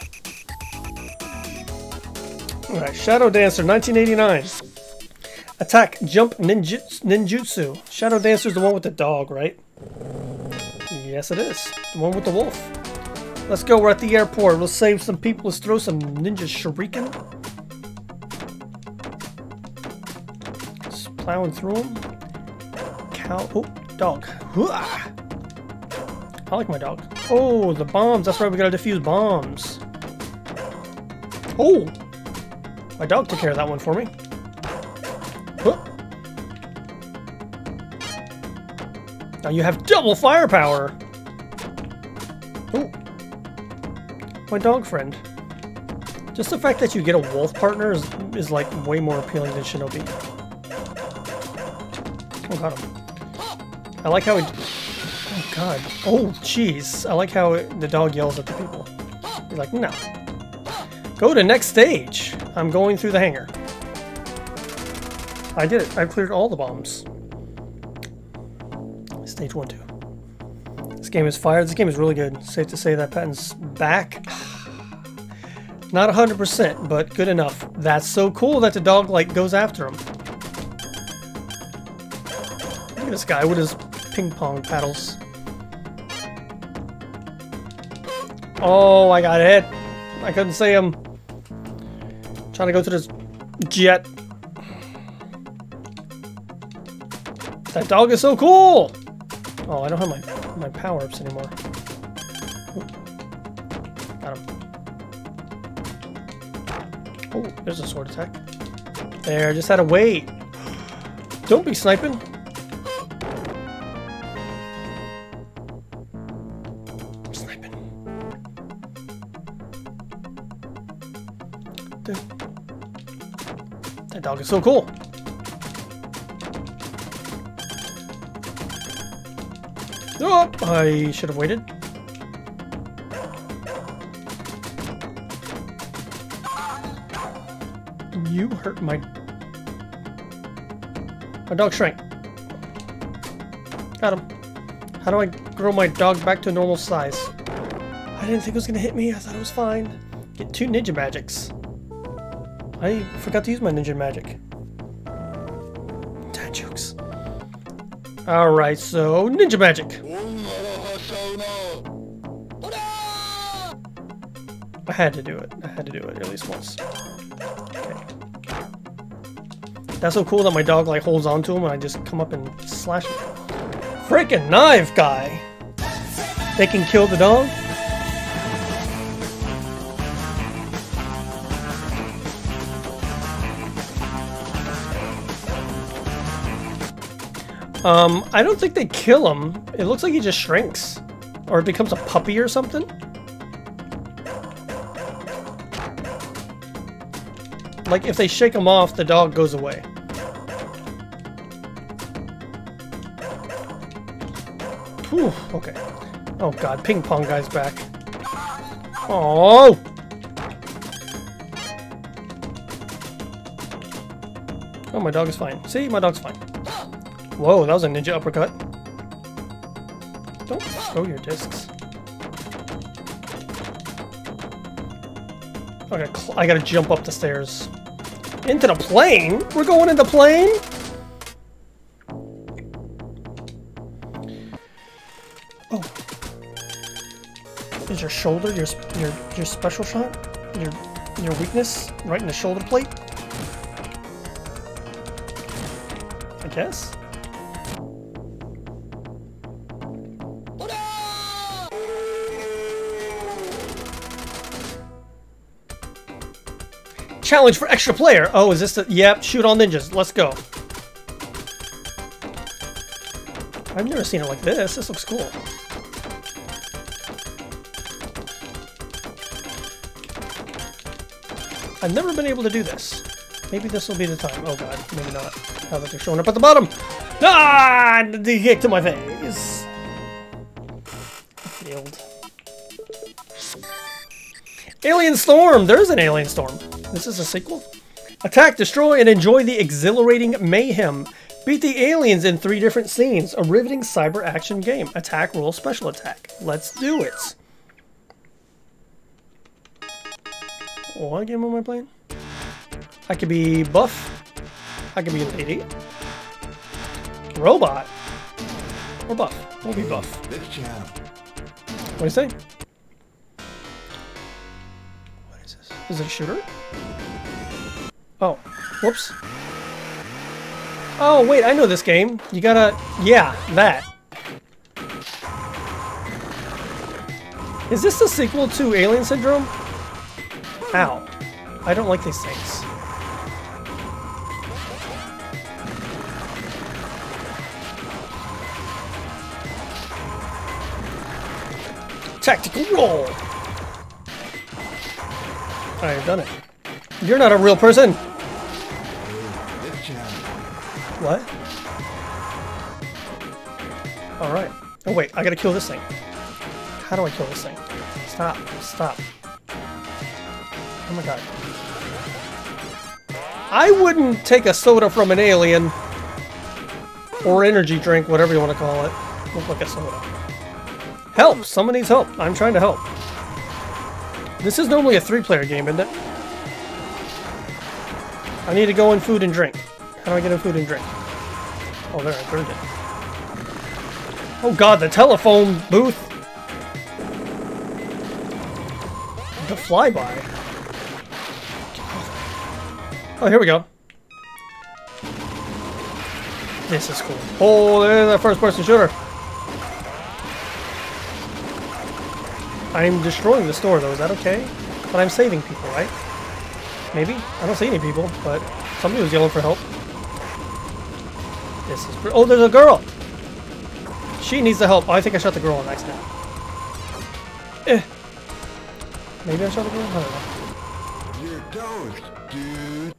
Alright, Shadow Dancer, 1989. Attack, jump, ninjutsu, ninjutsu. Shadow Dancer's the one with the dog, right? Yes, it is. The one with the wolf. Let's go. We're at the airport. We'll save some people. Let's throw some ninja shuriken. Just plowing through them. Cow. Oh, dog. I like my dog. Oh, the bombs. That's right. We gotta defuse bombs. Oh! My dog took care of that one for me. Now you have double firepower! Oh. My dog friend. Just the fact that you get a wolf partner is, is like way more appealing than Shinobi. Oh, him. I like how it... Oh, God. Oh, jeez. I like how it, the dog yells at the people. He's like, no. Go to next stage. I'm going through the hangar. I did it. I've cleared all the bombs. Stage one, two. This game is fire. This game is really good. Safe to say that Patton's back. Not 100%, but good enough. That's so cool that the dog, like, goes after him. Look at this guy with his ping pong paddles. Oh, I got hit. I couldn't see him. Trying to go to this jet. That dog is so cool! Oh, I don't have my, my power-ups anymore. Got him. Oh, there's a sword attack. There, I just had to wait. Don't be sniping. Sniping. That dog is so cool. Oh, I should have waited. You hurt my... My dog shrank. Got him. How do I grow my dog back to normal size? I didn't think it was gonna hit me. I thought it was fine. Get two ninja magics. I forgot to use my ninja magic. Dad jokes. Alright, so ninja magic. Had to do it. I had to do it at least once. Okay. That's so cool that my dog like holds onto him and I just come up and slash him. Freaking knife guy! They can kill the dog? Um, I don't think they kill him. It looks like he just shrinks. Or it becomes a puppy or something. Like, if they shake him off, the dog goes away. Whew, okay. Oh god, ping pong guy's back. Oh! Oh, my dog is fine. See, my dog's fine. Whoa, that was a ninja uppercut. Don't throw your discs. Okay, I gotta jump up the stairs. Into the plane? We're going in the plane? Oh. Is your shoulder your your your special shot? Your your weakness right in the shoulder plate? I guess. Challenge for extra player. Oh, is this the... Yep, shoot all ninjas. Let's go. I've never seen it like this. This looks cool. I've never been able to do this. Maybe this will be the time. Oh god, maybe not. Now that they're showing up at the bottom. Ah! The kick to my face. Alien Storm! There's an Alien Storm. This is a sequel? Attack, destroy, and enjoy the exhilarating mayhem. Beat the aliens in three different scenes. A riveting cyber action game. Attack, roll, special attack. Let's do it. What game am I playing? I could be buff. I could be lady. Robot. Or buff. We'll be buff. What do you say? Is it a shooter? Oh, whoops. Oh, wait, I know this game. You gotta... Yeah, that. Is this the sequel to Alien Syndrome? Ow. I don't like these things. Tactical roll! I've done it. You're not a real person! What? Alright. Oh wait, I gotta kill this thing. How do I kill this thing? Stop. Stop. Oh my god. I wouldn't take a soda from an alien. Or energy drink, whatever you want to call it. Look like a soda. Help! Someone needs help. I'm trying to help. This is normally a three-player game, isn't it? I need to go in food and drink. How do I get in food and drink? Oh, there, I burned it. Oh god, the telephone booth! The flyby. Oh, here we go. This is cool. Oh, there's a first-person shooter. I'm destroying the store, though. Is that okay? But I'm saving people, right? Maybe? I don't see any people, but somebody was yelling for help. This is... Oh, there's a girl! She needs the help. Oh, I think I shot the girl on accident. Eh. Maybe I shot the girl? I don't know. You're toast, dude.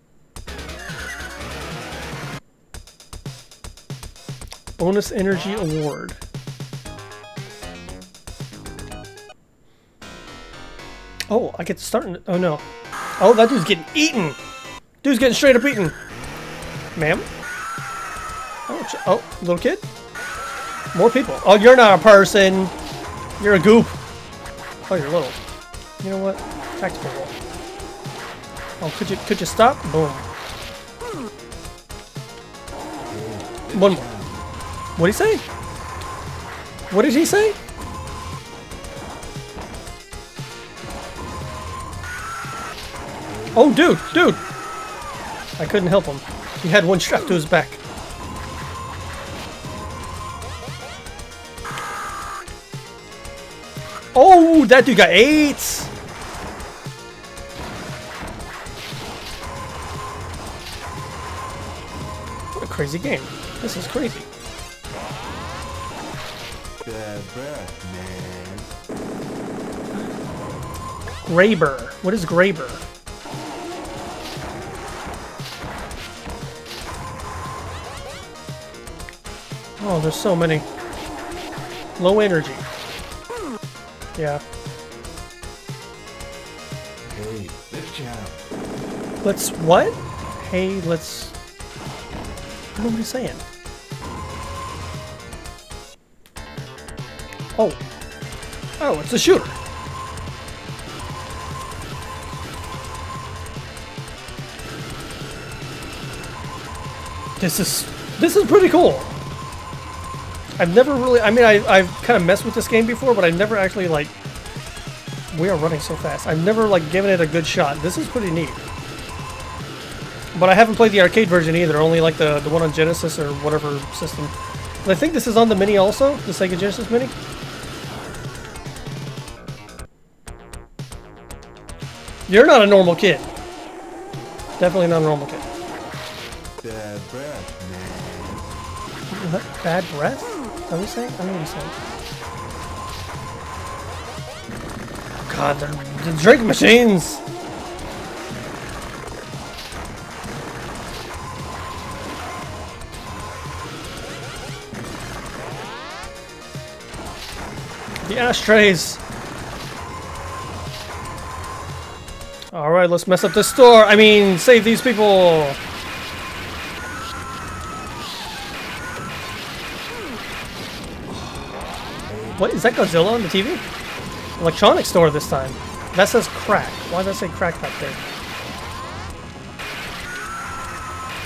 Bonus Energy Award. Oh, I get to start. Oh no. Oh, that dude's getting eaten. Dude's getting straight up eaten. Ma'am. Oh, oh, little kid. More people. Oh, you're not a person. You're a goop. Oh, you're little. You know what? Tactical roll. Oh, could you could you stop? Boom. One more. What did he say? What did he say? Oh, dude, dude! I couldn't help him. He had one strapped to his back. Oh, that dude got ate! What a crazy game. This is crazy. Bad breath, man. Graber. What is Graber? Oh, there's so many. Low energy. Yeah. Hey, let's chat. Let's what? Hey, let's. What are we saying? Oh. Oh, it's a shooter. This is this is pretty cool. I've never really. I mean, I I've kind of messed with this game before, but I've never actually like. We are running so fast. I've never like given it a good shot. This is pretty neat. But I haven't played the arcade version either. Only like the the one on Genesis or whatever system. I think this is on the Mini also, the Sega Genesis Mini. You're not a normal kid. Definitely not a normal kid. Bad breath, man. Bad breath? What he's saying? I know he's saying. God, the, the drink machines! The ashtrays! Alright, let's mess up this store. I mean, save these people! What is that Godzilla on the TV? Electronic store this time. That says crack. Why does that say crack back there?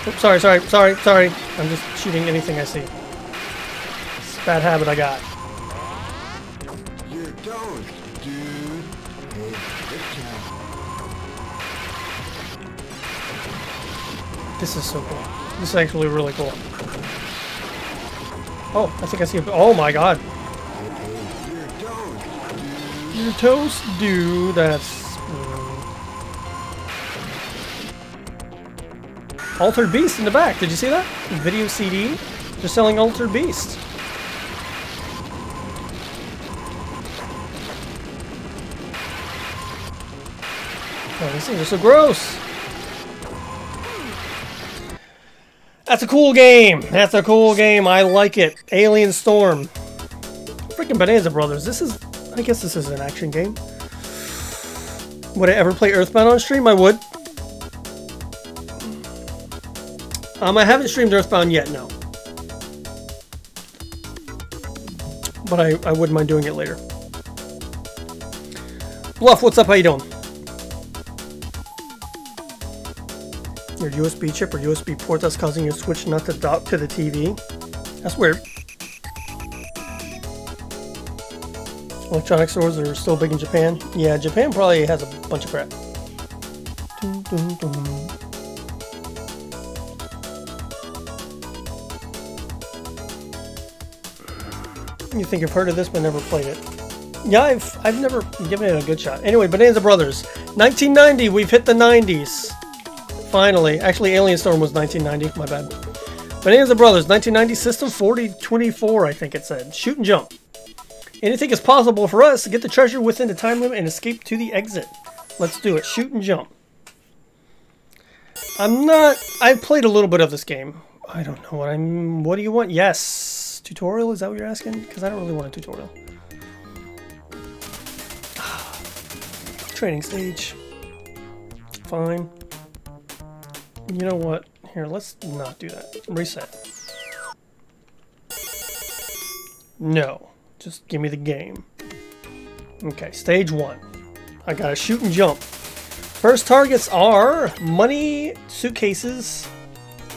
Oops, sorry, sorry, sorry, sorry. I'm just shooting anything I see. It's a bad habit I got. You're toast, dude. This is so cool. This is actually really cool. Oh, I think I see a. Oh my god. You're toast, dude. That's. Altered Beast in the back. Did you see that? Video CD. They're selling Altered Beast. Oh, these things are so gross. That's a cool game. That's a cool game. I like it. Alien Storm. Freaking Bonanza Brothers. This is, I guess this is an action game. Would I ever play Earthbound on stream? I would. Um, I haven't streamed Earthbound yet, no. But I, I wouldn't mind doing it later. Bluff, what's up? How you doing? Your USB chip or USB port that's causing your Switch not to dock to the TV. That's weird. Electronic stores are still big in Japan. Yeah, Japan probably has a bunch of crap. Dun, dun, dun. You think you've heard of this but never played it. Yeah, I've I've never given it a good shot. Anyway, Bonanza Brothers. 1990, we've hit the 90s. Finally. Actually, Alien Storm was 1990, my bad. Bonanza Brothers, 1990 System 4024, I think it said. Shoot and jump. Anything is possible for us to get the treasure within the time limit and escape to the exit. Let's do it. Shoot and jump. I'm not... I've played a little bit of this game. I don't know what I'm... What do you want? Yes. Tutorial? Is that what you're asking? Because I don't really want a tutorial. Training stage. Fine. You know what? Here, let's not do that. Reset. No. Just give me the game. Okay, stage one. I gotta shoot and jump. First targets are money, suitcases.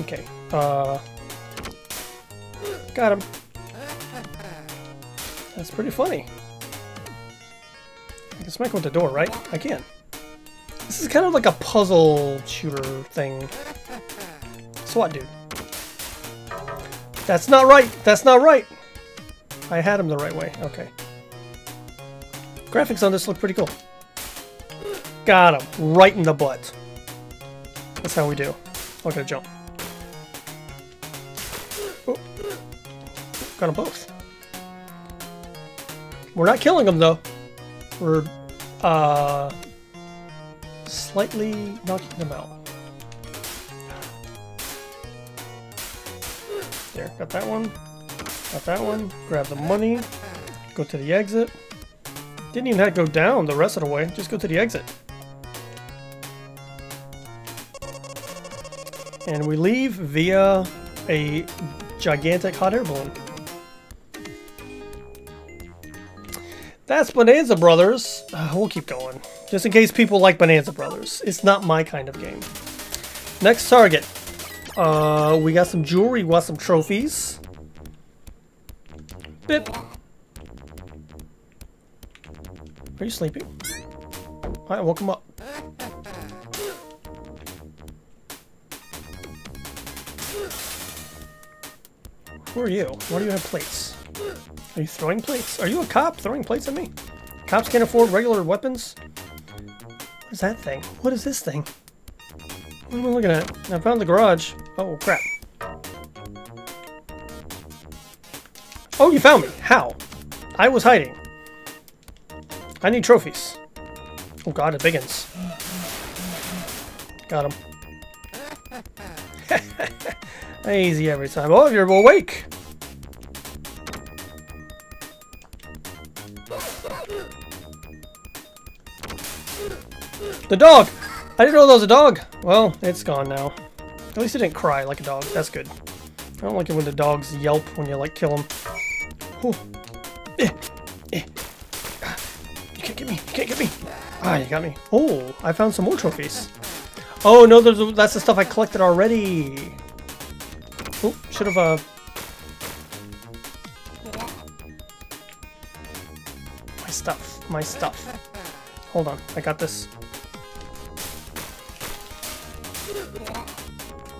Okay, uh... Got him. That's pretty funny. I can smack him with the door, right? I can. This is kind of like a puzzle shooter thing. SWAT dude. That's not right! That's not right! I had him the right way. Okay. Graphics on this look pretty cool. Got him. Right in the butt. That's how we do. Okay, jump. Oh. Got them both. We're not killing them though. We're uh, slightly knocking them out. There, got that one. Got that one. Grab the money. Go to the exit. Didn't even have to go down the rest of the way. Just go to the exit. And we leave via a gigantic hot air balloon. That's Bonanza Brothers. Uh, we'll keep going. Just in case people like Bonanza Brothers. It's not my kind of game. Next target. Uh, we got some jewelry. We got some trophies. Bip. Are you sleeping? Alright, welcome up. Who are you? Why do you have plates? Are you throwing plates? Are you a cop throwing plates at me? Cops can't afford regular weapons? What is that thing? What is this thing? What am I looking at? I found the garage. Oh, crap. Oh, you found me. How? I was hiding. I need trophies. Oh god, it biggins. Got him. Easy every time. Oh, you're awake. The dog! I didn't know there was a dog! Well, it's gone now. At least it didn't cry like a dog. That's good. I don't like it when the dogs yelp when you, like, kill them. Eh. Eh. You can't get me! You can't get me! Ah, you got me. Oh, I found some more trophies. Oh, no, there's, that's the stuff I collected already. Oh, should have, uh... My stuff. My stuff. Hold on, I got this.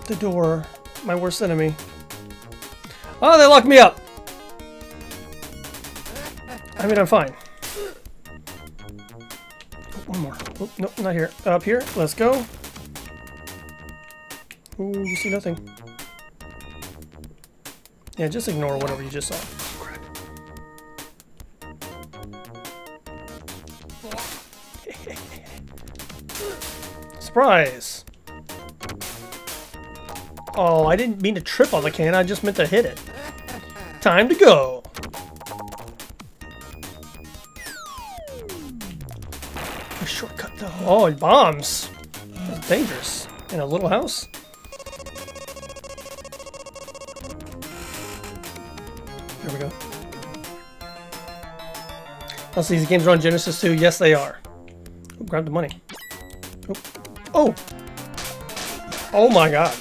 The door. My worst enemy. Oh, they locked me up! I mean, I'm fine. One more. Oh, nope, not here. Up here. Let's go. Ooh, you see nothing. Yeah, just ignore whatever you just saw. Surprise! Oh, I didn't mean to trip on the can, I just meant to hit it. Time to go! Oh, and bombs! That's dangerous. In a little house? There we go. See, these games are on Genesis 2. Yes, they are. Oh, grab the money. Oh. Oh! Oh my god.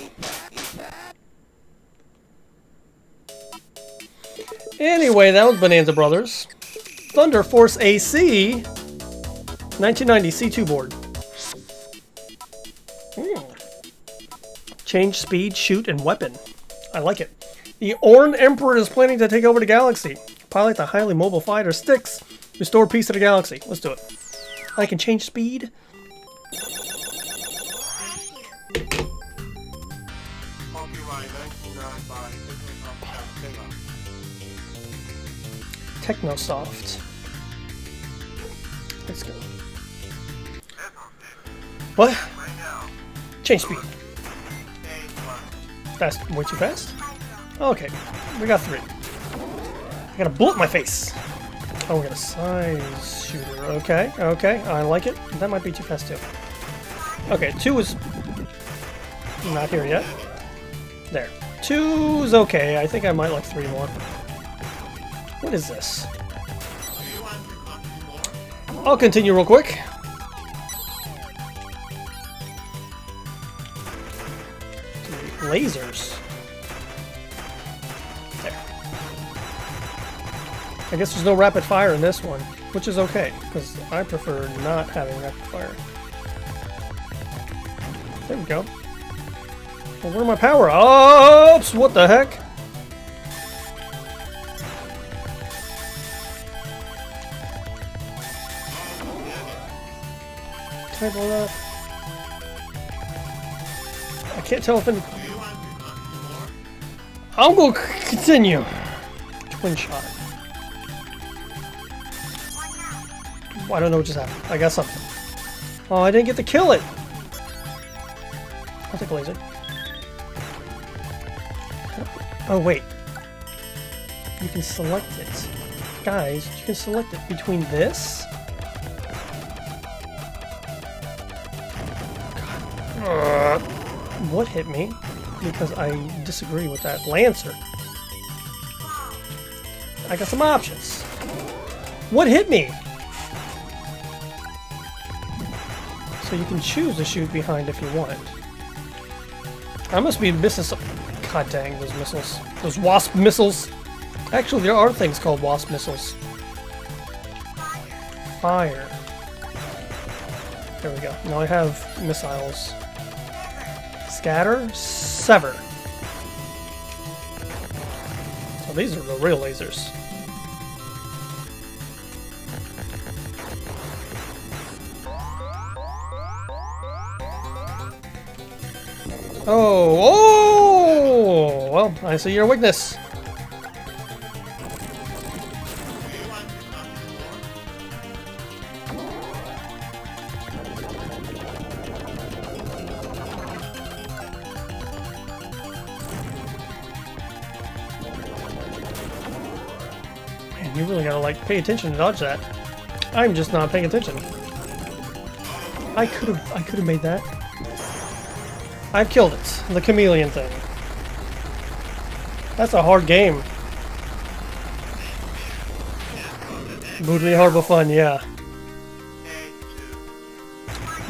Anyway, that was Bonanza Brothers. Thunder Force AC 1990 C2 board. Hmm. Change speed, shoot, and weapon. I like it. The Orn Emperor is planning to take over the galaxy. Pilot the highly mobile fighter Styx. Restore peace to the galaxy. Let's do it. I can change speed. Technosoft. What? Change speed. Fast. Way too fast? Okay. We got three. I got a bullet in my face. Oh, we got a size shooter. Okay, okay. I like it. That might be too fast, too. Okay, two is not here yet. There. Two's okay. I think I might like three more. What is this? I'll continue real quick. Lasers. There. I guess there's no rapid fire in this one, which is okay, because I prefer not having rapid fire. There we go. Well, where are my power ups? What the heck? I can't tell if any. I'm gonna continue. Twin shot. I don't know what just happened. I got something. Oh, I didn't get to kill it. I'll take a laser. Oh, wait. You can select it. Guys, you can select it between this. Uh, what hit me? Because I disagree with that. Lancer. I got some options. What hit me? So you can choose to shoot behind if you want. I must be missing some. God dang, those missiles. Those wasp missiles. Actually, there are things called wasp missiles. Fire. There we go. Now I have missiles. Scatter, sever. So these are the real lasers. Oh, oh! Well, I see your weakness. Pay attention to dodge that. I'm just not paying attention. I could have, I could have made that. I've killed it. The chameleon thing. That's a hard game. Brutally horrible fun, yeah.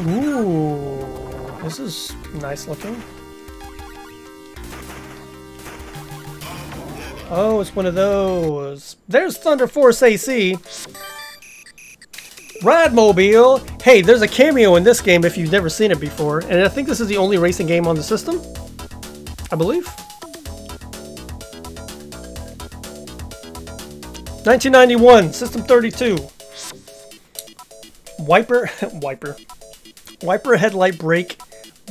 Ooh, this is nice looking. Oh, it's one of those. There's Thunder Force AC. Radmobile. Hey, there's a cameo in this game if you've never seen it before, and I think this is the only racing game on the system. I believe. 1991, System 32. Wiper, wiper, wiper headlight brake,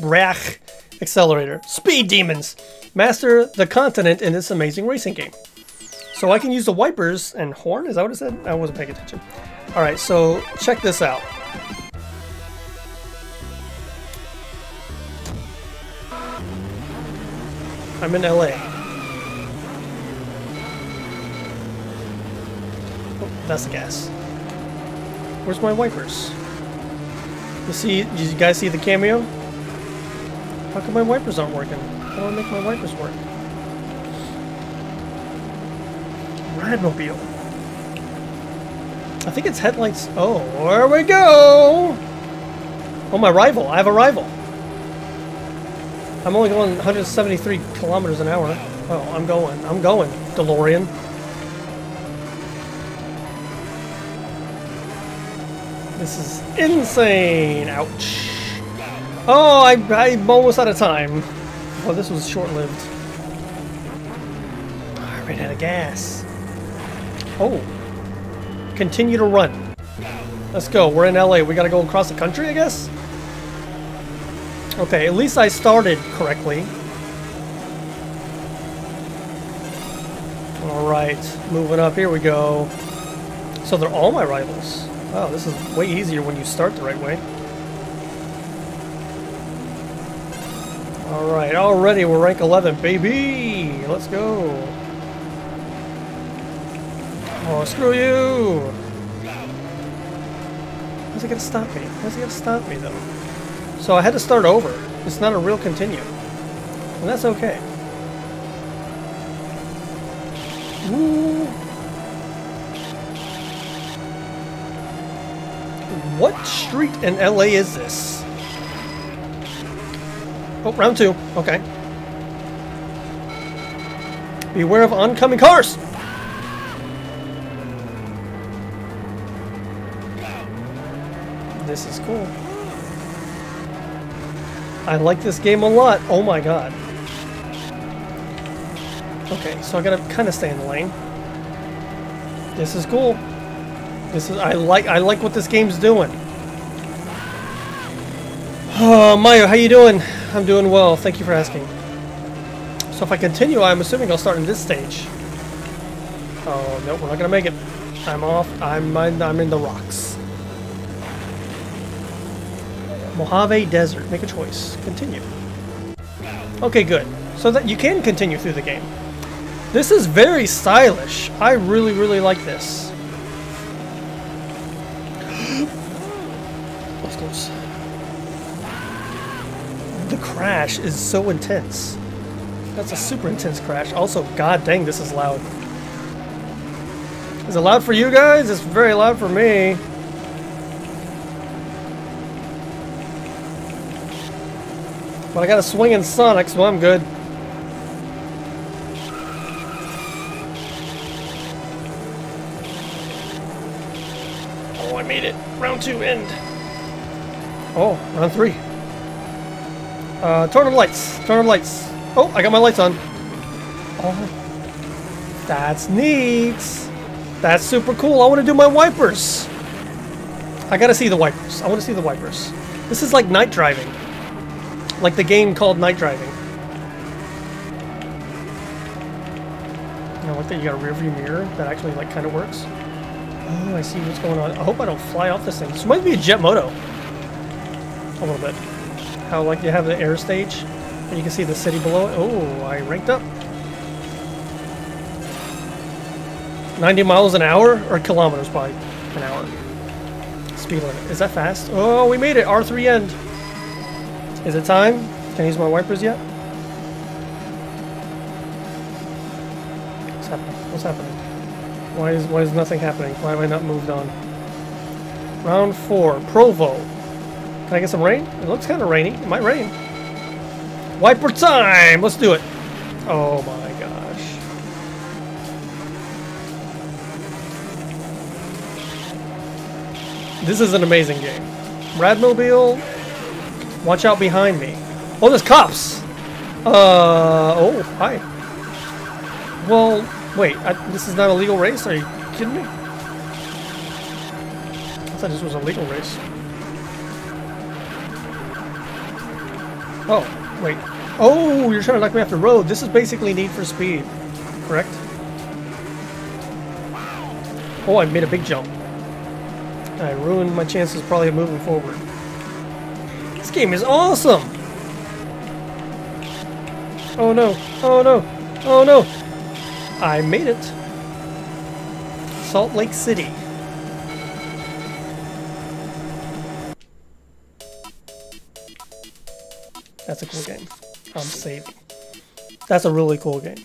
brach, Accelerator. Speed Demons. Master the continent in this amazing racing game. So I can use the wipers and horn? Is that what it said? I wasn't paying attention. Alright, so check this out. I'm in LA. Oh, that's the gas. Where's my wipers? You see, did you guys see the cameo? How come my wipers aren't working? How want to make my wipers work? Radmobile. I think it's headlights. Oh, there we go! Oh, my rival. I have a rival. I'm only going 173 kilometers an hour. Oh, I'm going. I'm going, DeLorean. This is insane. Ouch. Oh, I, I'm almost out of time. Well, this was short-lived. I ran out of gas. Oh. Continue to run. Let's go. We're in LA. We gotta go across the country, I guess? Okay, at least I started correctly. Alright, moving up. Here we go. So they're all my rivals. Wow, this is way easier when you start the right way. Alright, already we're rank 11, baby! Let's go! Oh, screw you! How's it gonna stop me? How's it gonna stop me, though? So I had to start over. It's not a real continue. And that's okay. Woo! What street in LA is this? Oh, round two. Okay. Beware of oncoming cars! This is cool. I like this game a lot. Oh my god. Okay, so I gotta kind of stay in the lane. This is cool. This is I like I like what this game's doing. Oh, Mayo, how you doing? I'm doing well. Thank you for asking. So if I continue, I'm assuming I'll start in this stage. Oh no, we're not gonna make it. I'm off. I'm I'm in the rocks. Mojave Desert. Make a choice. Continue. Okay, good. So that you can continue through the game. This is very stylish. I really, really like this. Crash is so intense. That's a super intense crash. Also, god dang, this is loud. Is it loud for you guys? It's very loud for me. But I got a swinging Sonic, so I'm good. Oh, I made it. Round two end. Oh, round three. Uh, turn on the lights. Turn on the lights. Oh, I got my lights on. Oh, that's neat. That's super cool. I want to do my wipers. I gotta see the wipers. I want to see the wipers. This is like night driving. Like the game called Night Driving. I like that you got a rear view mirror that actually like kind of works. Oh, I see what's going on. I hope I don't fly off this thing. This might be a Jet Moto. A little bit. How like you have the air stage and you can see the city below it. Oh, I ranked up. 90 miles an hour or kilometers by an hour. Speed limit. Is that fast? Oh, we made it. R3 end. Is it time? Can I use my wipers yet? What's happening? What's happening? Why is why is nothing happening? Why have I not moved on? Round four, Provo. Can I get some rain? It looks kind of rainy. It might rain. Wiper time! Let's do it. Oh my gosh. This is an amazing game. Radmobile, watch out behind me. Oh, there's cops! Uh, oh, hi. Well, wait, I, this is not a legal race? Are you kidding me? I thought this was a legal race. Oh, wait. Oh, you're trying to knock me off the road. This is basically Need for Speed, correct? Oh, I made a big jump. I ruined my chances probably of moving forward. This game is awesome! Oh no, oh no, oh no! I made it. Salt Lake City. That's a cool game. I'm saving. That's a really cool game.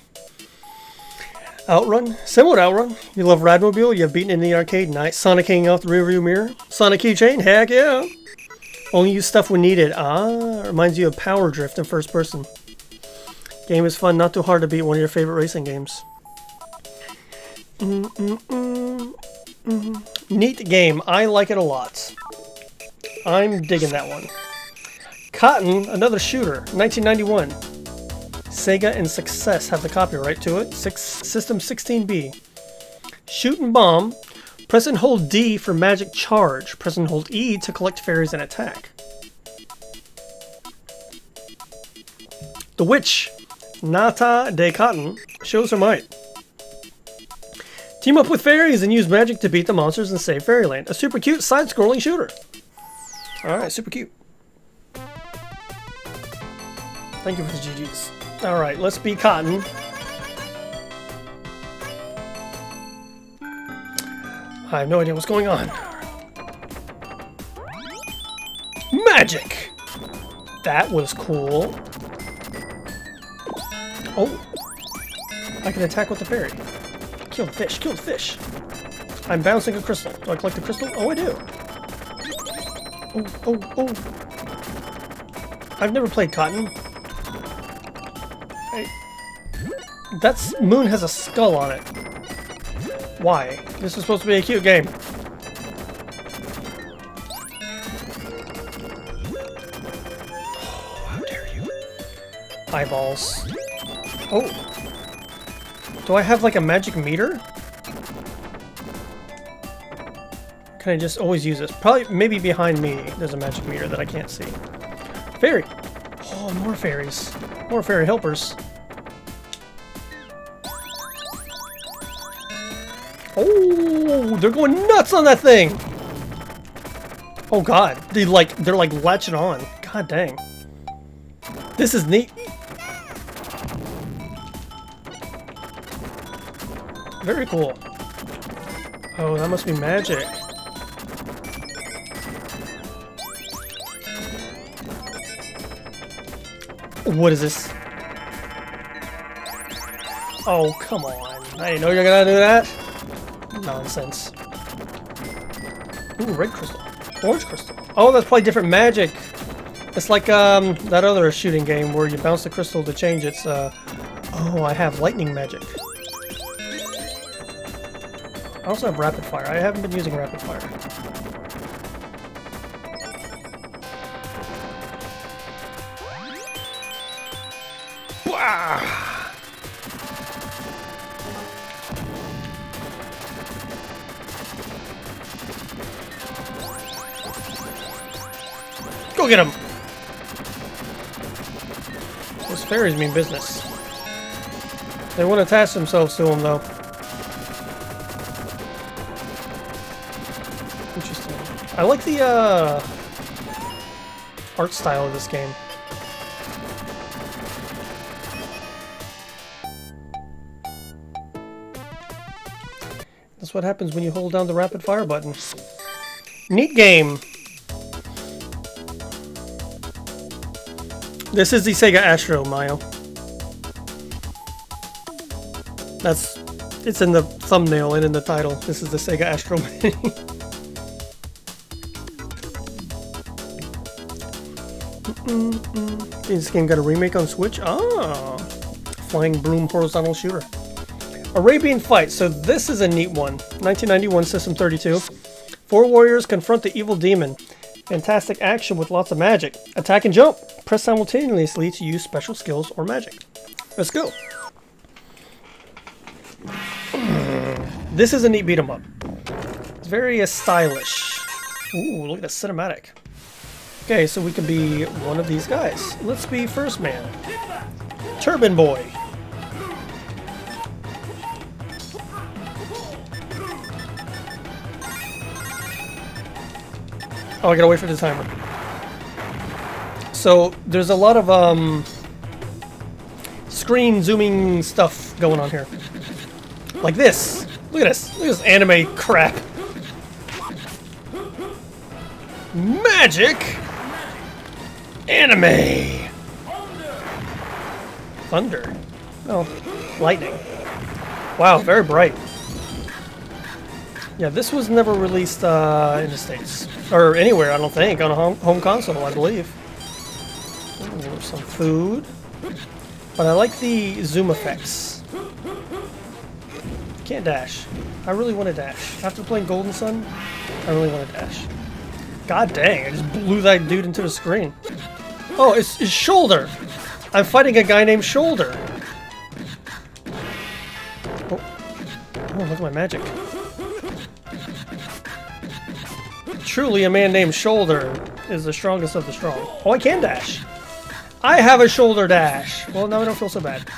Outrun, similar to Outrun. You love Radmobile, you've beaten in the arcade, nice. Sonic hanging off the rearview mirror. Sonic keychain, heck yeah. Only use stuff when needed. Ah, reminds you of Power Drift in first person. Game is fun, not too hard to beat one of your favorite racing games. Mm -mm -mm, mm. Neat game, I like it a lot. I'm digging that one. Cotton, another shooter, 1991. Sega and Success have the copyright to it. Six, System 16B. Shoot and bomb. Press and hold D for magic charge. Press and hold E to collect fairies and attack. The witch, Nata de Cotton, shows her might. Team up with fairies and use magic to beat the monsters and save Fairyland. A super cute side-scrolling shooter. Alright, super cute. Thank you for the GG's. Alright, let's be Cotton. I have no idea what's going on. Magic! That was cool. Oh. I can attack with the fairy. Kill the fish, kill the fish. I'm bouncing a crystal. Do I collect the crystal? Oh, I do. Oh, oh, oh. I've never played Cotton. That's... Moon has a skull on it. Why? This is supposed to be a cute game. Oh, how dare you. Eyeballs. Oh. Do I have like a magic meter? Can I just always use this? Probably, maybe behind me there's a magic meter that I can't see. Fairy! Oh, more fairies. More fairy helpers. Oh, they're going nuts on that thing! Oh god, they like, they're like latching on. God dang. This is neat. Very cool. Oh, that must be magic. What is this? Oh, come on. I didn't know you're gonna do that. Nonsense. Ooh, red crystal. Orange crystal. Oh, that's probably different magic. It's like um, that other shooting game where you bounce the crystal to change its... Uh... Oh, I have lightning magic. I also have rapid fire. I haven't been using rapid fire. Bah! Go get him! Those fairies mean business. They won't attach themselves to him, though. Interesting. I like the, uh... art style of this game. That's what happens when you hold down the rapid fire button. Neat game! This is the Sega Astro, Mayo. That's... It's in the thumbnail and in the title. This is the Sega Astro Mini. this game got a remake on Switch? Ah! Flying Broom Horizontal Shooter. Arabian Fight. So this is a neat one. 1991 System 32. Four warriors confront the evil demon. Fantastic action with lots of magic. Attack and jump. Press simultaneously to use special skills or magic. Let's go. This is a neat beat 'em up. It's very uh, stylish. Ooh, look at the cinematic. Okay, so we can be one of these guys. Let's be first man. Turban Boy. Oh, I gotta wait for the timer. So, there's a lot of, um, screen zooming stuff going on here. Like this. Look at this. Look at this anime crap. Magic! Anime! Thunder. Oh, lightning. Wow, very bright. Yeah, this was never released uh, in the States. Or anywhere, I don't think. On a home, home console, I believe. Ooh, some food. But I like the zoom effects. Can't dash. I really want to dash. After playing Golden Sun, I really want to dash. God dang, I just blew that dude into the screen. Oh, it's his shoulder! I'm fighting a guy named Shoulder. Oh, oh look at my magic. Truly a man named Shoulder is the strongest of the strong. Oh, I can dash! I have a shoulder dash! Well, now I don't feel so bad.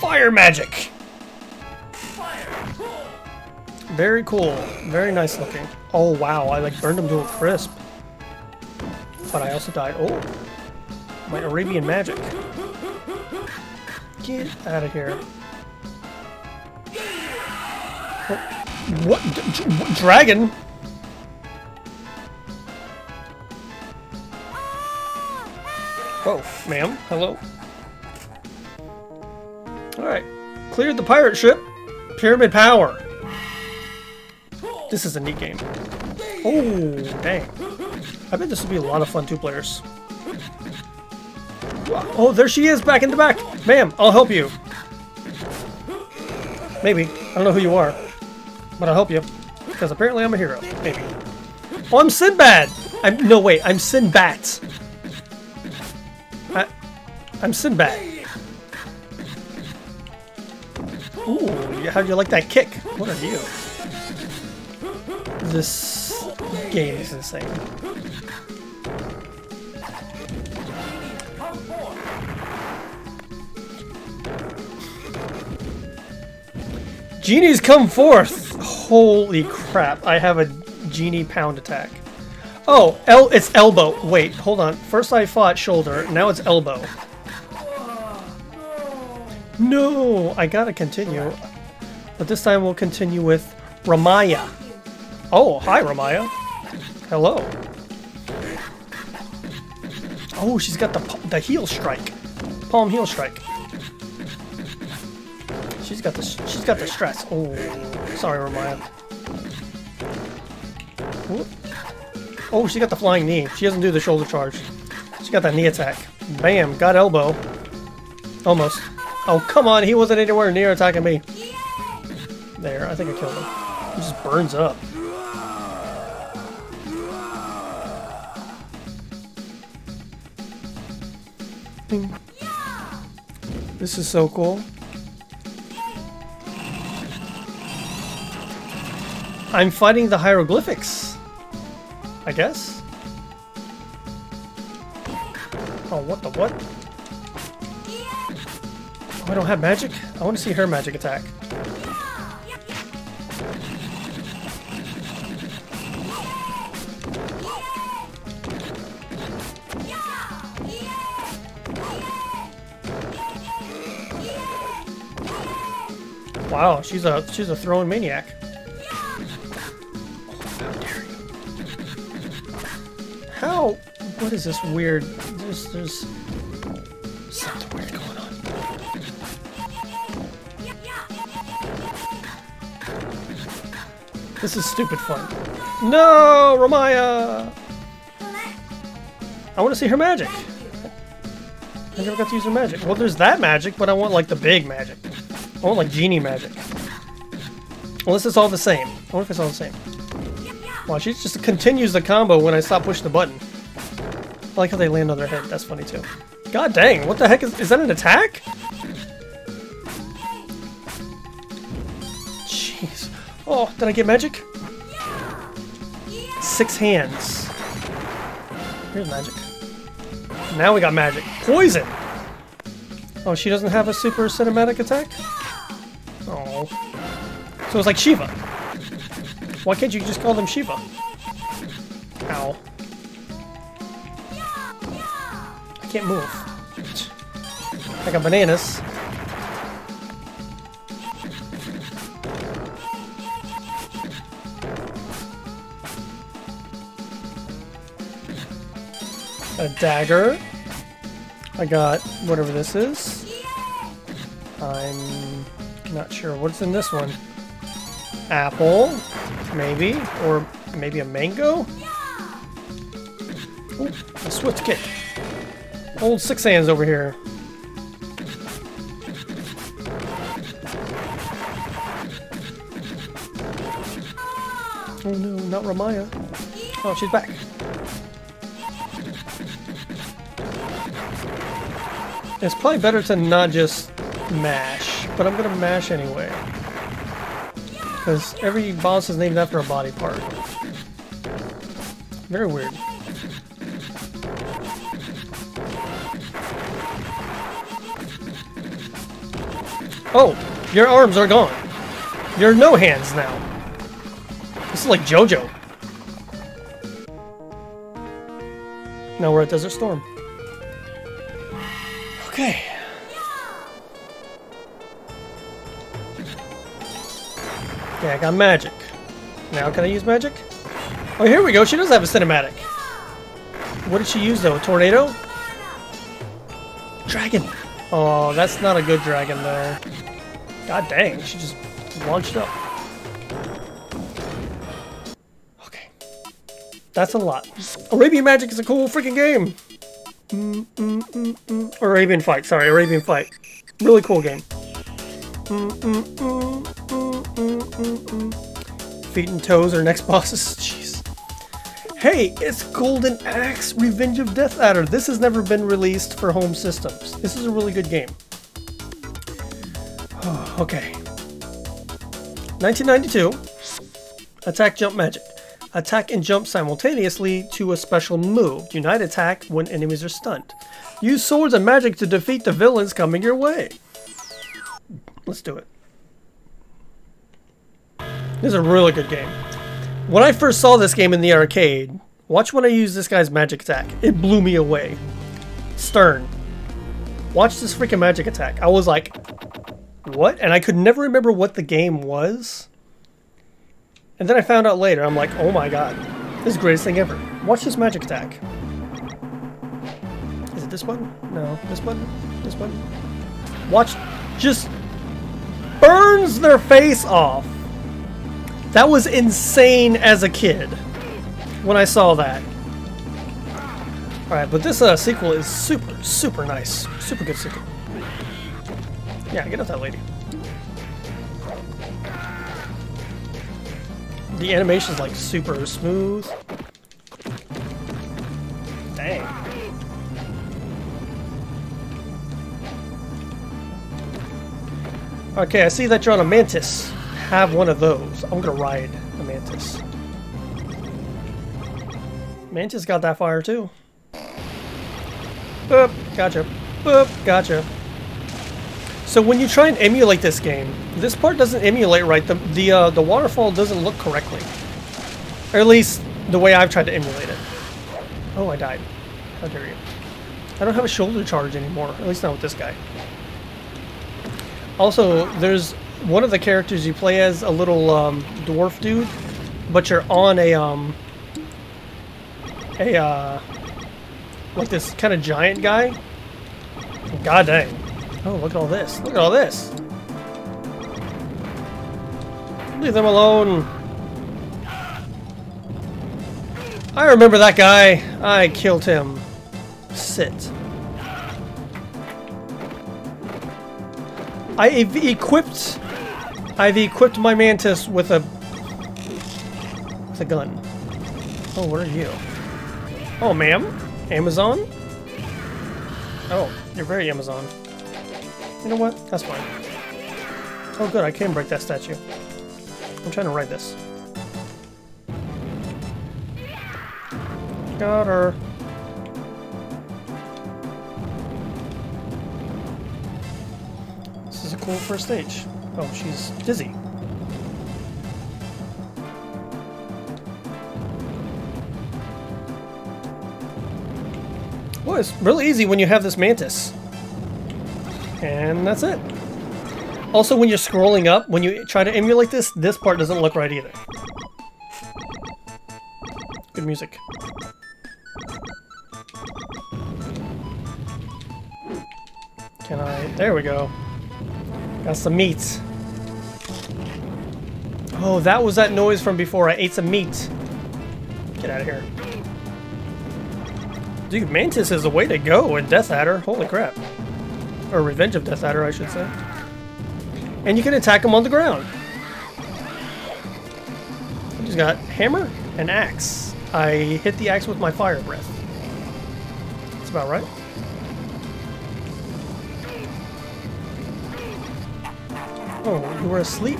Fire magic! Very cool. Very nice looking. Oh wow, I like burned him to a crisp. But I also died. Oh! My Arabian magic. Get out of here. Oh, what? Dragon? Whoa, ma'am. Hello. Alright. Cleared the pirate ship. Pyramid power. This is a neat game. Oh, dang. I bet this would be a lot of fun two players. Oh, there she is, back in the back. Ma'am, I'll help you. Maybe. I don't know who you are. But I'll help you. Because apparently I'm a hero. Maybe. Oh, I'm Sinbad! I'm- no, wait. I'm Sinbat. I, I'm Sinbad. Ooh, how'd you like that kick? What are you? This game is insane. Genies come forth! Holy crap, I have a genie pound attack. Oh, el it's elbow. Wait, hold on. First I fought shoulder, now it's elbow. No, I gotta continue. But this time we'll continue with Ramaya. Oh, hi Ramaya. Hello. Oh, she's got the the heel strike. Palm heel strike. She's got the she's got the stress. Oh, sorry Ramaya. Oh, she got the flying knee. She doesn't do the shoulder charge. She got that knee attack. Bam, got elbow. Almost. Oh, come on, he wasn't anywhere near attacking me. There, I think I killed him. He just burns up. This is so cool. I'm fighting the hieroglyphics. I guess. Oh, what the what? Oh, I don't have magic? I want to see her magic attack. Wow, she's a she's a throwing maniac. How? What is this weird? There's there's something weird going on. This is stupid fun. No, Ramaya! I want to see her magic. I never got to use her magic. Well, there's that magic, but I want like the big magic. I want like genie magic. Unless it's all the same. I wonder if it's all the same. Wow, she just continues the combo when I stop pushing the button. I like how they land on their head. That's funny too. God dang, what the heck is- is that an attack? Jeez. Oh, did I get magic? Six hands. Here's magic. Now we got magic. Poison! Oh, she doesn't have a super cinematic attack? Oh. So it's like Shiva. Why can't you just call them Shiva? Ow. I can't move. I got bananas. A dagger. I got whatever this is. I'm not sure what's in this one. Apple, maybe, or maybe a mango. Ooh, a swift kick. Old six hands over here. Oh no, not Ramaya. Oh, she's back. It's probably better to not just mash, but I'm gonna mash anyway. Because every boss is named after a body part. Very weird. Oh, your arms are gone. You're no hands now. This is like JoJo. Now we're at Desert Storm. Okay, I got magic. Now can I use magic? Oh, here we go. She does have a cinematic. What did she use though? A tornado? Dragon. Oh, that's not a good dragon though. God dang, she just launched up. Okay. That's a lot. Arabian Magic is a cool freaking game. Mm, mm, mm, mm. Arabian Fight, sorry, Arabian Fight. Really cool game. Feet and toes are next bosses. Jeez. Hey, it's Golden Axe Revenge of Death Adder. This has never been released for home systems. This is a really good game. Oh, okay. 1992. Attack Jump Magic. Attack and jump simultaneously to a special move. Unite attack when enemies are stunned. Use swords and magic to defeat the villains coming your way. Let's do it. This is a really good game. When I first saw this game in the arcade, watch when I use this guy's magic attack. It blew me away. Stern. Watch this freaking magic attack. I was like, what? And I could never remember what the game was. And then I found out later, I'm like, oh my god. This is the greatest thing ever. Watch this magic attack. Is it this button? No. This button? This button? Watch. Just burns their face off. That was insane as a kid when I saw that. Alright, but this uh, sequel is super, super nice. Super good sequel. Yeah, get up that lady. The animation's like super smooth. Dang. Okay, I see that you're on a mantis. Have one of those. I'm gonna ride a mantis. Mantis got that fire too. Boop, gotcha. Boop, gotcha. So when you try and emulate this game, this part doesn't emulate right. The the uh, the waterfall doesn't look correctly, or at least the way I've tried to emulate it. Oh, I died. How dare you? I don't have a shoulder charge anymore. At least not with this guy. Also, there's one of the characters you play as a little um, dwarf dude, but you're on a um a uh like this kind of giant guy. God dang. Oh, look at all this. Look at all this. Leave them alone. I remember that guy. I killed him. Sit. I've equipped... I've equipped my mantis with a... with a gun. Oh, what are you? Oh, ma'am? Amazon? Oh, you're very Amazon. You know what? That's fine. Oh good, I can break that statue. I'm trying to write this. Got her. This is a cool first stage. Oh, she's dizzy. Well, it's really easy when you have this mantis. And that's it. Also, when you're scrolling up, when you try to emulate this, this part doesn't look right either. Good music. Can I... There we go. Got some meat. Oh, that was that noise from before. I ate some meat. Get out of here. Dude, Mantis is the way to go in Death Adder. Holy crap. Or Revenge of Death Adder, I should say. And you can attack him on the ground. He's got hammer and axe. I hit the axe with my fire breath. That's about right. Oh, you were asleep?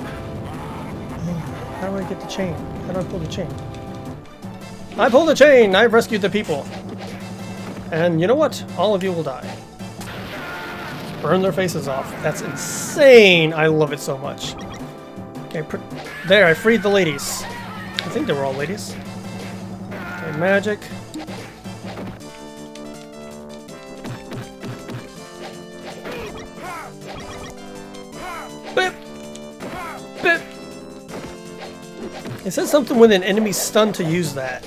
How do I get the chain? How do I pull the chain? I pulled the chain! I've rescued the people. And you know what? All of you will die. Burn their faces off. That's insane! I love it so much. Okay, there, I freed the ladies. I think they were all ladies. Okay, magic. It says something when an enemy stunned to use that.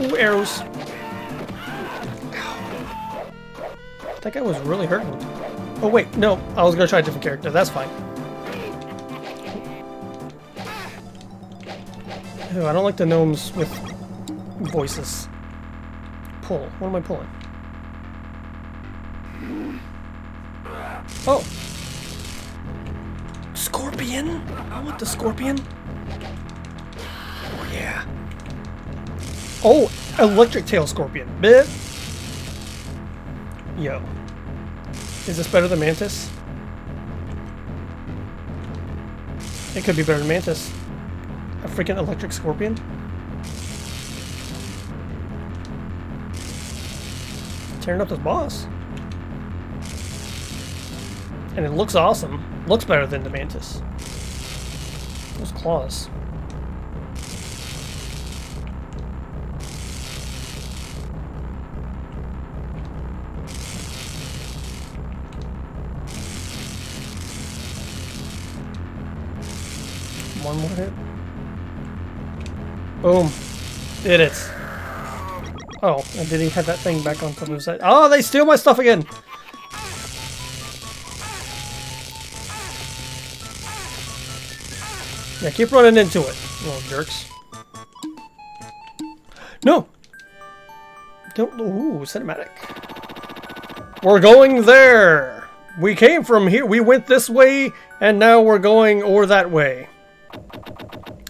Ooh, arrows. That guy was really hurting. Oh wait, no, I was gonna try a different character. That's fine. Ew, I don't like the gnomes with voices. Pull. What am I pulling? Oh! Scorpion? I want the scorpion. Oh yeah. Oh, electric tail scorpion. Bit. Yo. Is this better than Mantis? It could be better than Mantis. A freaking electric scorpion? Tearing up this boss. And it looks awesome. Looks better than the Mantis. Those claws. One more hit. Boom. Did it. Oh, and did he have that thing back on top of his head? Oh, they steal my stuff again! Yeah, keep running into it, little jerks. No! Don't. Ooh, cinematic. We're going there! We came from here, we went this way, and now we're going or that way.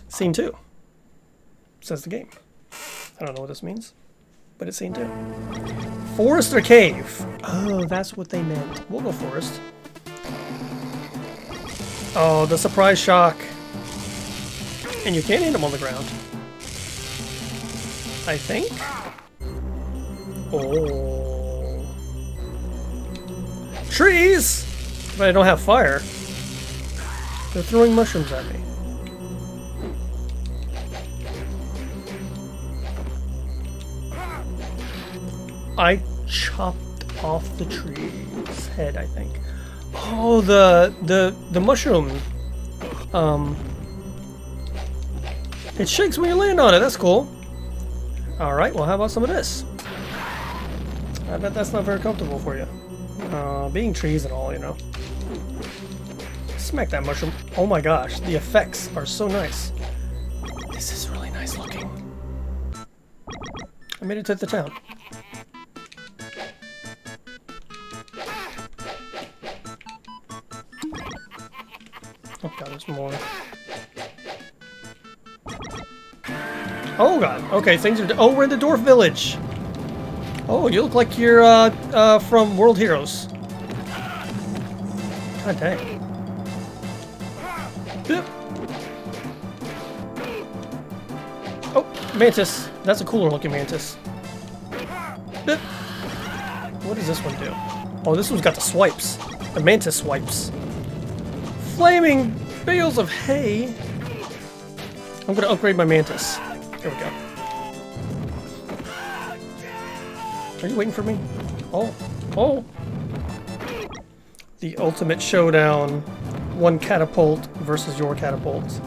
Scene 2. Says the game. I don't know what this means, but it's scene 2. Forest or cave? Oh, that's what they meant. We'll go forest. Oh, the surprise shock. And you can't hit them on the ground. I think? Oh. Trees! But I don't have fire. They're throwing mushrooms at me. I chopped off the tree's head, I think. Oh, the the the mushroom. Um, it shakes when you land on it. That's cool. All right. Well, how about some of this? I bet that's not very comfortable for you. Uh, being trees and all, you know. Smack that mushroom. Oh my gosh, the effects are so nice. This is really nice looking. I made it to the town. Oh god, okay, things are... Oh, we're in the Dwarf Village! Oh, you look like you're, uh, uh, from World Heroes. God dang. Oh, mantis. That's a cooler looking mantis. What does this one do? Oh, this one's got the swipes. The mantis swipes. Flaming bales of hay. I'm gonna upgrade my mantis. There we go. Are you waiting for me? Oh, oh. The ultimate showdown. One catapult versus your catapult.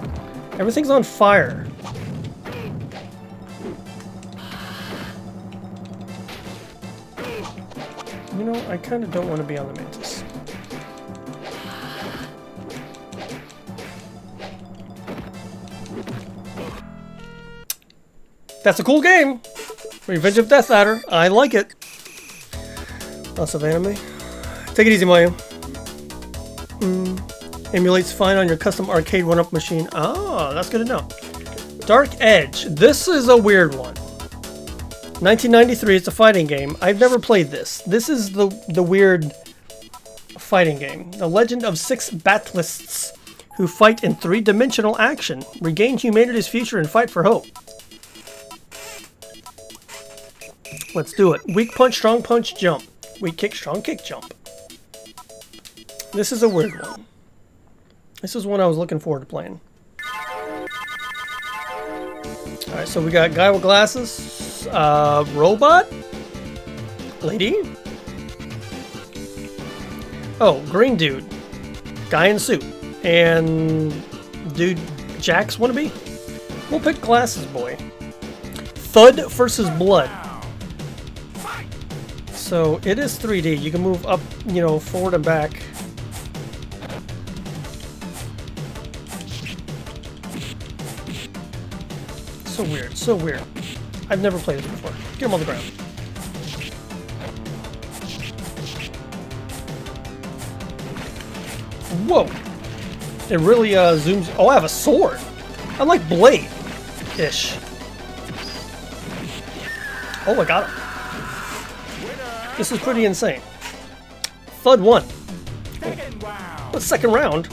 Everything's on fire. You know, I kind of don't want to be on the Mantis. That's a cool game! Revenge of Death Adder. I like it. Lots of anime. Take it easy, Mayu. Mm. Emulates fine on your custom arcade one-up machine. Ah, that's good to know. Dark Edge. This is a weird one. 1993, it's a fighting game. I've never played this. This is the, the weird fighting game. The legend of six battlists who fight in three-dimensional action. Regain humanity's future and fight for hope. Let's do it. Weak punch, strong punch, jump. Weak kick, strong kick, jump. This is a weird one. This is one I was looking forward to playing. Alright, so we got guy with glasses, uh, robot, lady. Oh, green dude, guy in suit, and dude Jax wannabe. We'll pick glasses boy. Thud versus blood. So it is 3D. You can move up, you know, forward and back. So weird, so weird. I've never played this before. Get him on the ground. Whoa! It really uh, zooms. Oh, I have a sword. I'm like Blade-ish. Oh, I got him. This is pretty insane. Thud won. Oh. Second round.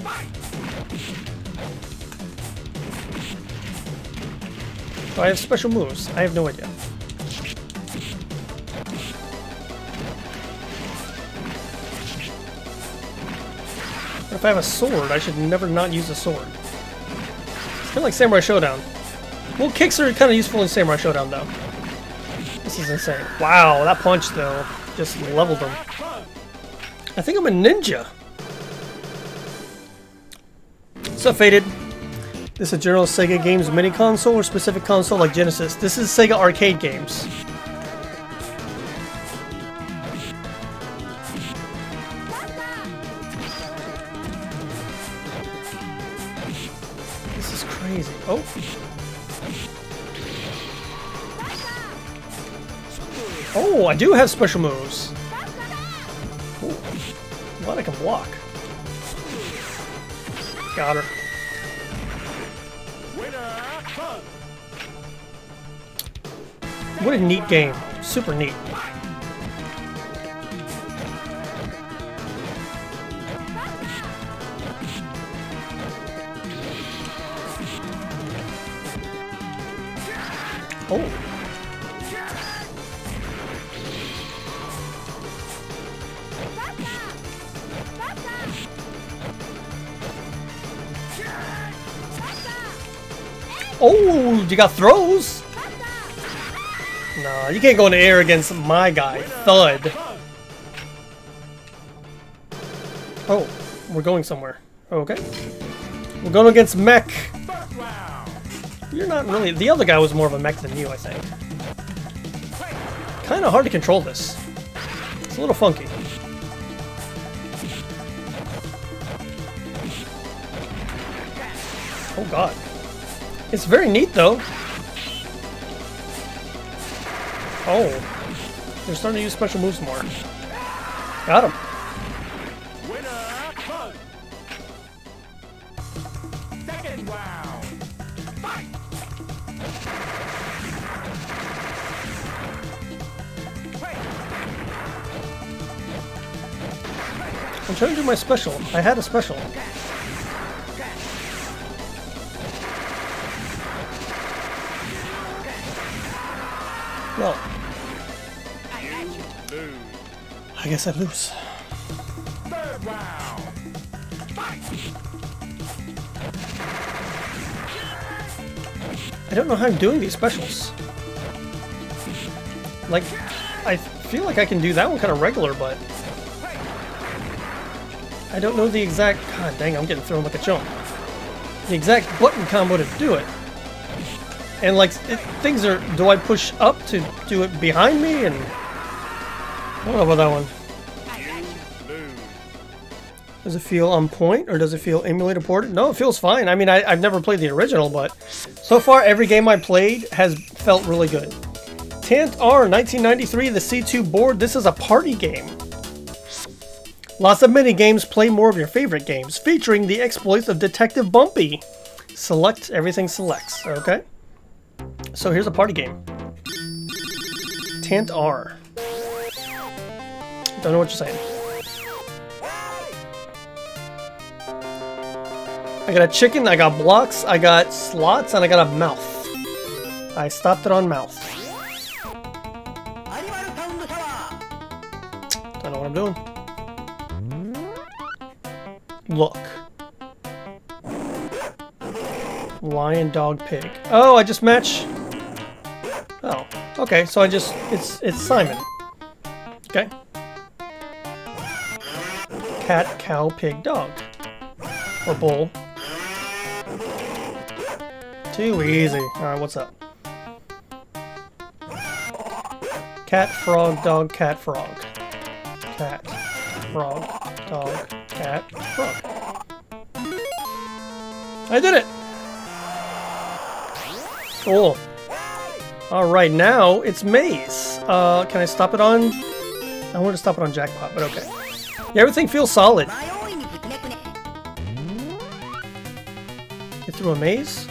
Do I have special moves? I have no idea. But if I have a sword, I should never not use a sword. It's kind of like Samurai Shodown. Well, kicks are kind of useful in Samurai Shodown, though. This is insane. Wow, that punch, though, just leveled them. I think I'm a ninja. So Faded? This is a general Sega Games mini console or specific console like Genesis? This is Sega arcade games. I do have special moves. Ooh. Glad I can block. Got her. What a neat game. Super neat. Oh. Oh, you got throws? No, you can't go in the air against my guy, Thud. Oh, we're going somewhere. Okay. We're going against Mech. You're not really... The other guy was more of a mech than you, I think. Kind of hard to control this. It's a little funky. Oh god. It's very neat, though. Oh. They're starting to use special moves more. Got him. I'm trying to do my special. I had a special. Well, I guess I lose. I don't know how I'm doing these specials. Like, I feel like I can do that one kind of regular, but I don't know the exact. God dang, I'm getting thrown like a chump. The exact button combo to do it. And like, it, things are. Do I push up to do it behind me? And I don't know about that one. Does it feel on point or does it feel emulator ported? No, it feels fine. I mean, I, I've never played the original, but so far every game I played has felt really good. Tant-R 1993, the C2 board. This is a party game. Lots of mini games play more of your favorite games, featuring the exploits of Detective Bumpy. Select everything selects. Okay. So here's a party game. Tant-R. Don't know what you're saying. I got a chicken, I got blocks, I got slots, and I got a mouth. I stopped it on mouth. Don't know what I'm doing. Look. Lion, dog, pig. Oh, I just match. Oh, okay. So I just it's it's Simon. Okay. Cat, cow, pig, dog, or bull. Too easy. All right, what's up? Cat, frog, dog, cat, frog. Cat, frog, dog, cat, frog. I did it! Cool. Alright, now it's maze. Uh, can I stop it on... I want to stop it on jackpot, but okay. Yeah, everything feels solid. Get through a maze?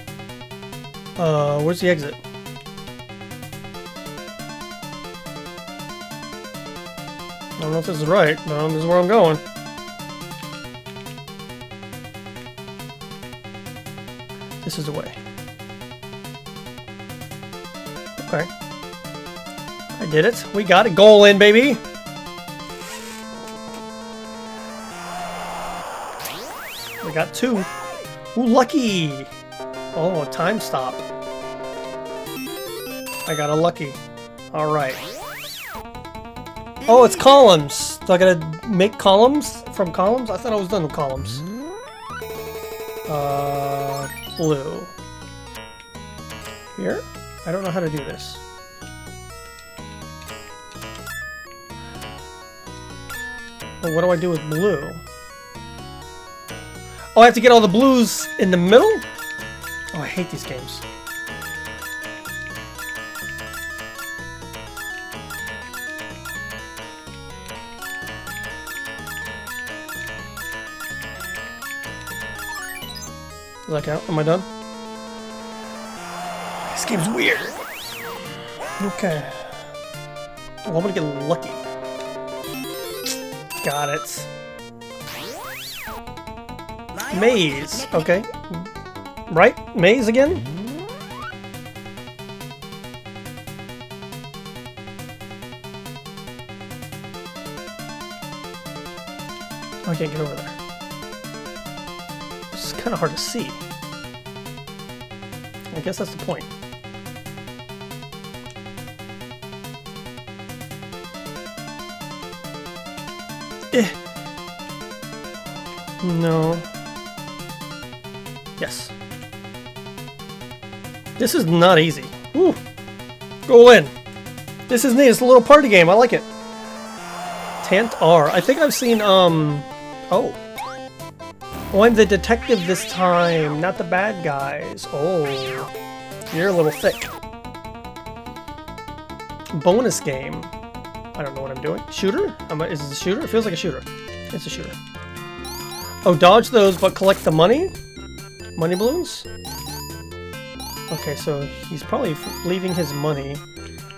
Uh, where's the exit? I don't know if this is right, but this is where I'm going. This is the way. Did it. We got a Goal in, baby. We got two. Ooh, lucky. Oh, time stop. I got a lucky. Alright. Oh, it's columns. So I gotta make columns from columns? I thought I was done with columns. Uh, blue. Here? I don't know how to do this. Well, what do I do with blue? Oh, I have to get all the blues in the middle? Oh, I hate these games. Does that count? Am I done? This game's weird. Okay. Oh, I'm gonna get lucky. Got it. Maze. Okay. Right? Maze again? I can't get over there. It's kind of hard to see. I guess that's the point. No. Yes. This is not easy. Go in. This is neat. It's a little party game. I like it. Tant-R. I think I've seen, um... Oh. Oh, I'm the detective this time, not the bad guys. Oh. You're a little thick. Bonus game. I don't know what I'm doing. Shooter? Am I, is it a shooter? It feels like a shooter. It's a shooter. Oh, dodge those, but collect the money? Money balloons? Okay, so he's probably leaving his money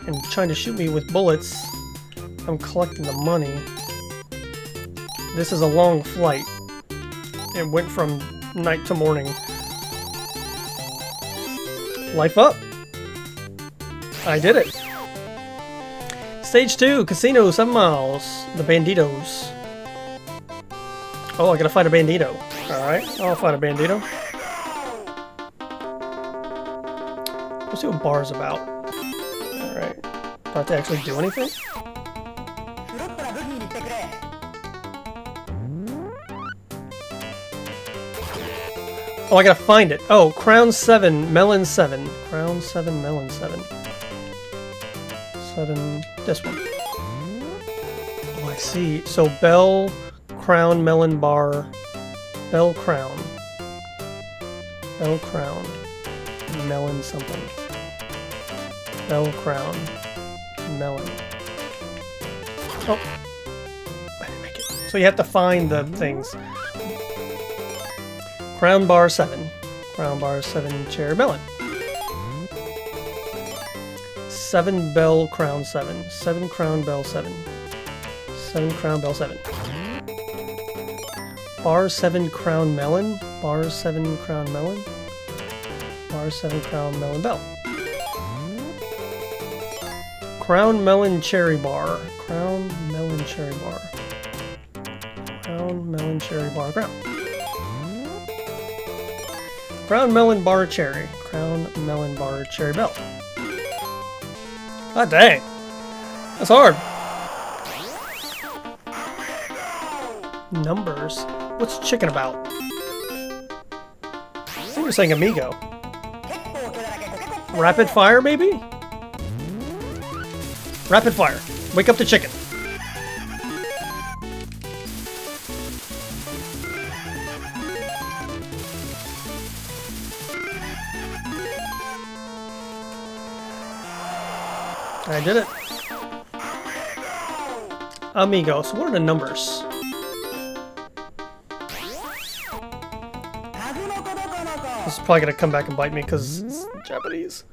and trying to shoot me with bullets. I'm collecting the money. This is a long flight. It went from night to morning. Life up! I did it! Stage 2, Casino, 7 miles. The Banditos. Oh, I gotta fight a Bandito. Alright, I'll fight a Bandito. Let's see what bar's about. Alright. Do I have to actually do anything? Oh, I gotta find it. Oh, Crown 7, Melon 7. Crown 7, Melon 7. 7, this one. Oh, I see. So Bell, Crown, Melon Bar, Bell Crown. Bell Crown. Melon something. Bell Crown. Melon. Oh. I didn't make it. So you have to find the things. Crown Bar 7. Crown Bar 7 Chair Melon. 7 Bell Crown 7. 7 Crown Bell 7. 7 Crown Bell 7. Bar 7 Crown Melon. Bar 7 Crown Melon. Bar 7 Crown Melon Bell. Crown Melon Cherry Bar. Crown Melon Cherry Bar. Crown Melon Cherry Bar. Crown. Crown Melon Bar Cherry. Crown Melon Bar Cherry Bell. Ah, dang. That's hard. Numbers. What's chicken about? I you're saying amigo. Rapid fire, maybe? Rapid fire. Wake up the chicken. I did it. Amigo. So what are the numbers? Is probably gonna come back and bite me because it's Japanese.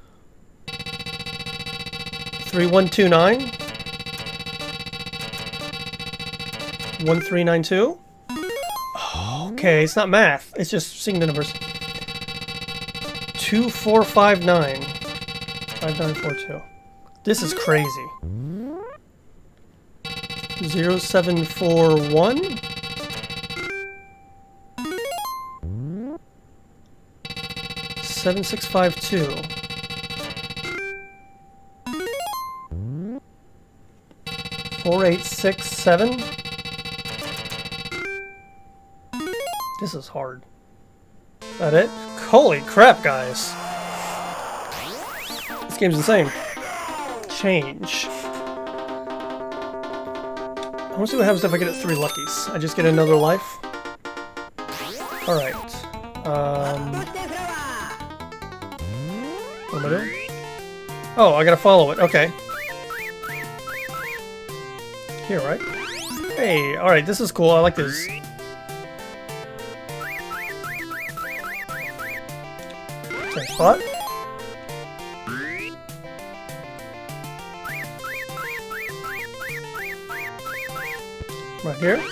3129 1392 Okay, it's not math. It's just seeing the numbers. 2459 5942 This is crazy. 0741 7652 4867 This is hard. That it? Holy crap, guys. This game's insane. Change. I want to see what happens if I get it three luckies. I just get another life. Alright. Um, what am I doing? Oh, I gotta follow it. Okay. Here, right? Hey, alright, this is cool. I like this. Same spot. Right here.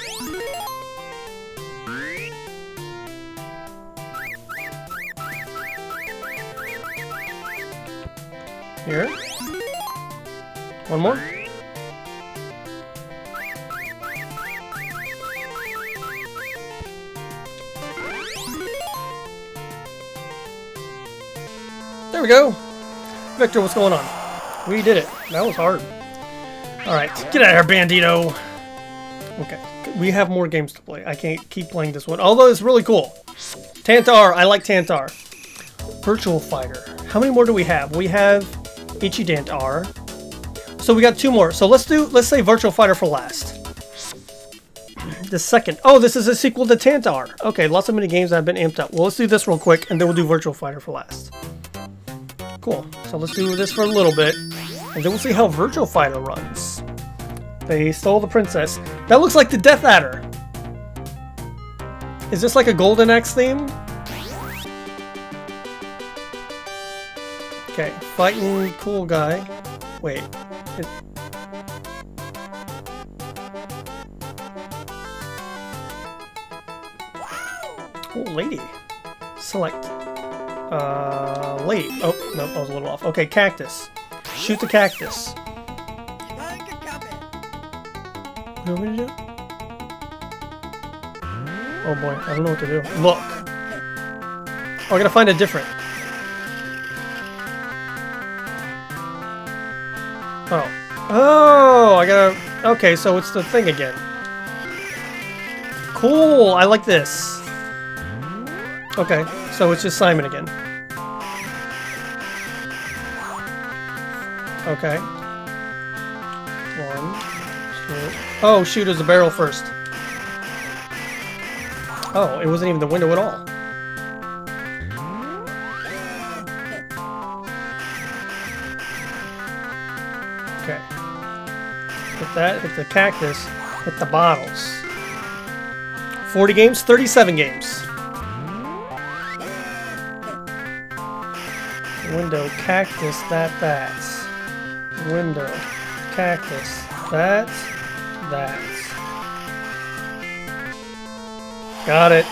Here. One more. There we go. Victor, what's going on? We did it. That was hard. Alright, get out of here, Bandito. Okay, we have more games to play. I can't keep playing this one, although it's really cool. Tant-R, I like Tant-R. Virtual Fighter. How many more do we have? We have Ichidant-R. So we got two more. So let's do, let's say Virtual Fighter for last. The second. Oh, this is a sequel to Tant-R. Okay, lots of mini games that have been amped up. Well, let's do this real quick, and then we'll do Virtual Fighter for last. Cool. So let's do this for a little bit, and then we'll see how Virtual Fighter runs. They stole the princess. That looks like the Death Adder. Is this like a Golden Axe theme? Okay, fighting cool guy. Wait. It... Oh, lady. Select. Uh, lady. Oh, no, I was a little off. Okay, cactus. Shoot the cactus. want me do? Oh boy, I don't know what to do. Look. Oh, I gotta find a different. Oh. Oh, I gotta... Okay, so it's the thing again. Cool, I like this. Okay, so it's just Simon again. Okay. One, two... Oh, shoot, it was the barrel first. Oh, it wasn't even the window at all. That, hit the cactus, hit the bottles. 40 games, 37 games. Window, cactus, that, that. Window, cactus, that, that. Got it.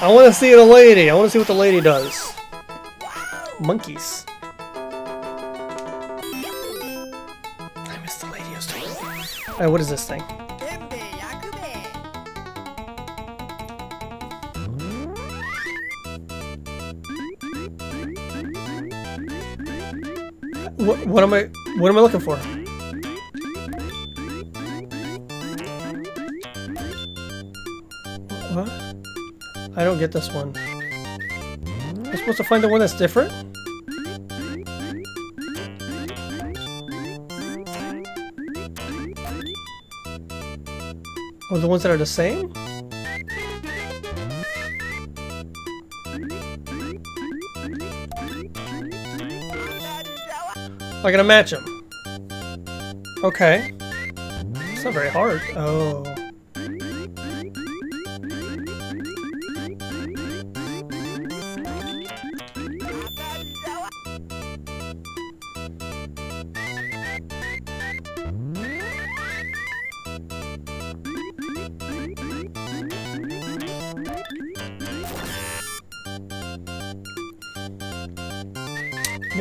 I want to see the lady. I want to see what the lady does. Monkeys. Alright, what is this thing? What, what am I what am I looking for? What? I don't get this one. I'm supposed to find the one that's different? Or the ones that are the same? I gotta match them. Okay. It's not very hard. Oh.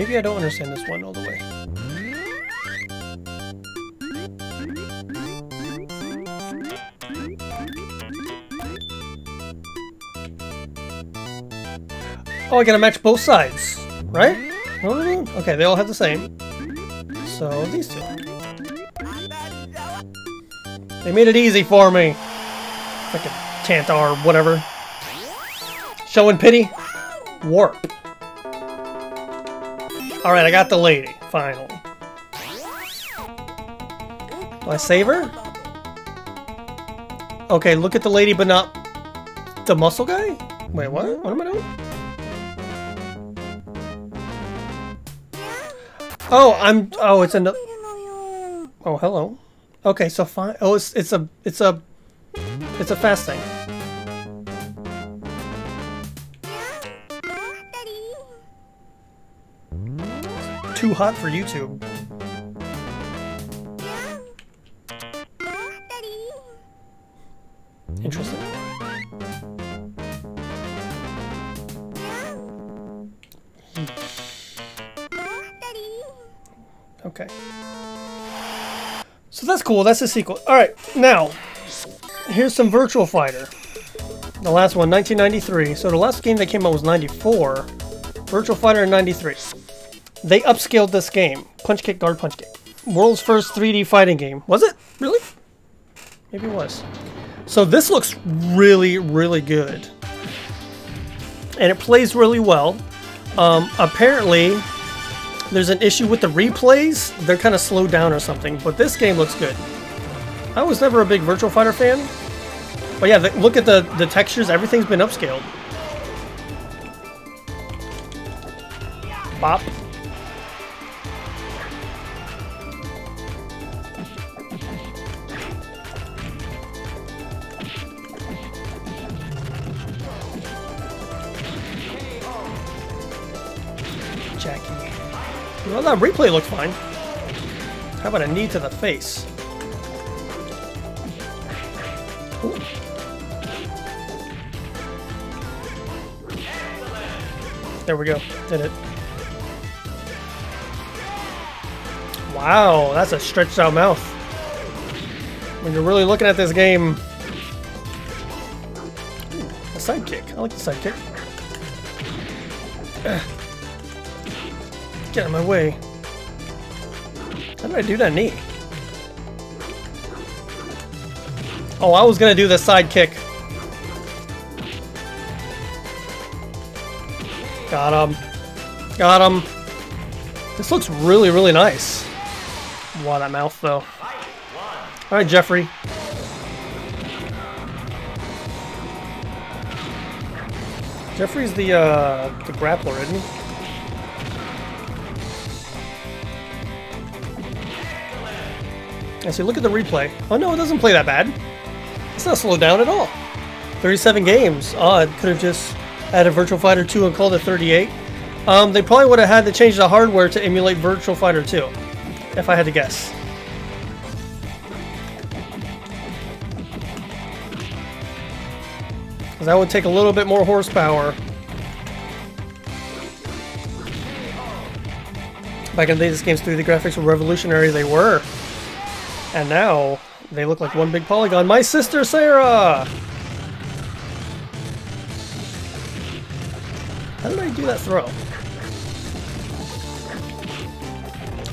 Maybe I don't understand this one all the way. Oh, I gotta match both sides, right? Okay, they all have the same. So these two. They made it easy for me. Fucking Tant-R, whatever. Showing pity. Warp. Alright, I got the lady, finally. Do I save her? Okay, look at the lady, but not the muscle guy? Wait, what? What am I doing? Oh, I'm. Oh, it's another. Oh, hello. Okay, so fine. Oh, it's it's a it's a it's a fast thing. Too hot for YouTube. Interesting. Okay. So that's cool. That's the sequel. All right, now here's some Virtual Fighter. The last one, 1993. So the last game that came out was 94. Virtual Fighter in 93. They upscaled this game. Punch kick, guard, punch kick. World's first 3D fighting game. Was it? Really? Maybe it was. So this looks really, really good. And it plays really well. Um, apparently, there's an issue with the replays. They're kind of slowed down or something. But this game looks good. I was never a big Virtual Fighter fan. But yeah, the, look at the, the textures. Everything's been upscaled. Bop. Well, that replay looked fine. How about a knee to the face? There we go. Did it. Wow, that's a stretched out mouth. when you're really looking at this game. Ooh, a sidekick. I like the sidekick. Get out of my way. How did I do that knee? Oh, I was gonna do the side kick. Got him. Got him. This looks really, really nice. Wow, that mouth, though. Alright, Jeffry. Jeffry's the, uh, the grappler, isn't he? I see, look at the replay. Oh no, it doesn't play that bad. It's not slowed down at all. 37 games. Odd. Could have just added Virtual Fighter 2 and called it 38. Um, they probably would have had to change the hardware to emulate Virtual Fighter 2, if I had to guess. Because that would take a little bit more horsepower. Back in the day, this game's 3D graphics were revolutionary. They were. And now, they look like one big polygon. My sister, Sarah! How did I do that throw?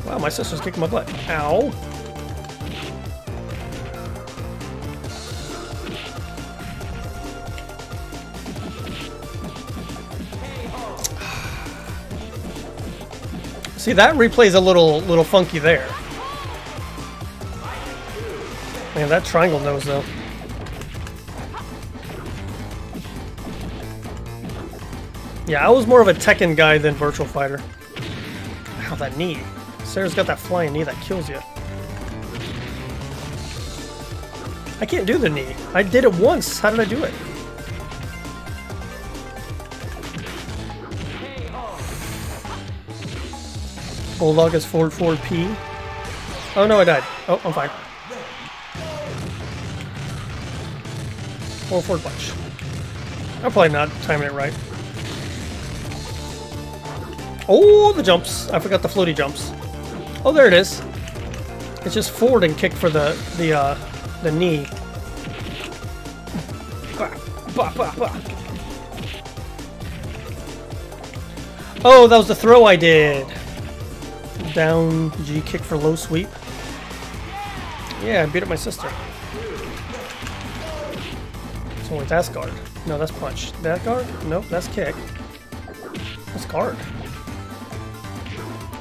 Wow, my sister's kicking my butt. Ow. See, that replay's a little little funky there. Man, that triangle knows though. Yeah, I was more of a Tekken guy than Virtual Fighter. Ow, that knee. Sarah's got that flying knee that kills you. I can't do the knee. I did it once. How did I do it? Bulldog is forward forward P. Oh no, I died. Oh, I'm fine. Forward forward punch. I'm probably not timing it right. Oh, the jumps. I forgot the floaty jumps. Oh, there it is. It's just forward and kick for the the uh, the knee. Bah, bah, bah, bah. Oh, that was the throw I did. Down G kick for low sweep. Yeah, I beat up my sister. Wait, that's guard. No, that's punch. That guard? Nope, that's kick. That's guard.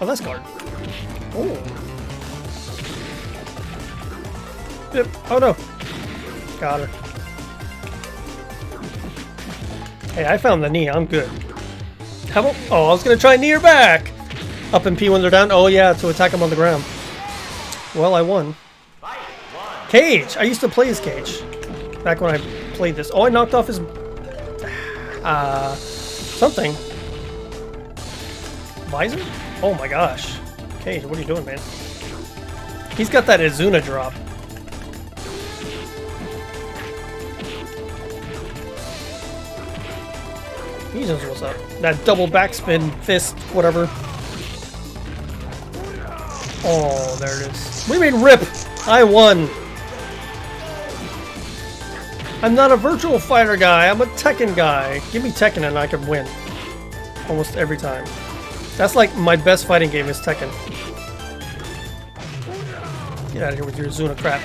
Oh, that's guard. Oh. Yep. Oh no. Got her. Hey, I found the knee. I'm good. How about... Oh, I was going to try knee her back. Up and P when they're down. Oh, yeah, to attack them on the ground. Well, I won. Cage. I used to play as Cage. Back when I this. Oh, I knocked off his... Uh... Something. Visor? Oh my gosh. Cage, what are you doing, man? He's got that Izuna drop. He knows what's up. That double backspin, fist, whatever. Oh, there it is. We made RIP! I won! I'm not a virtual fighter guy, I'm a Tekken guy. Give me Tekken and I can win. Almost every time. That's like my best fighting game is Tekken. Get out of here with your Zuna crap.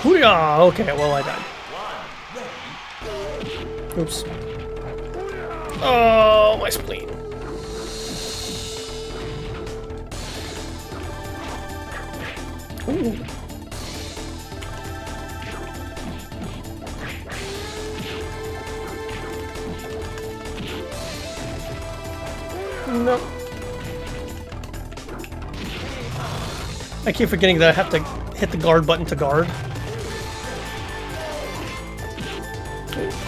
Hooyah! Okay, well I died. Oops. Oh, my spleen. Ooh. No. I keep forgetting that I have to hit the guard button to guard.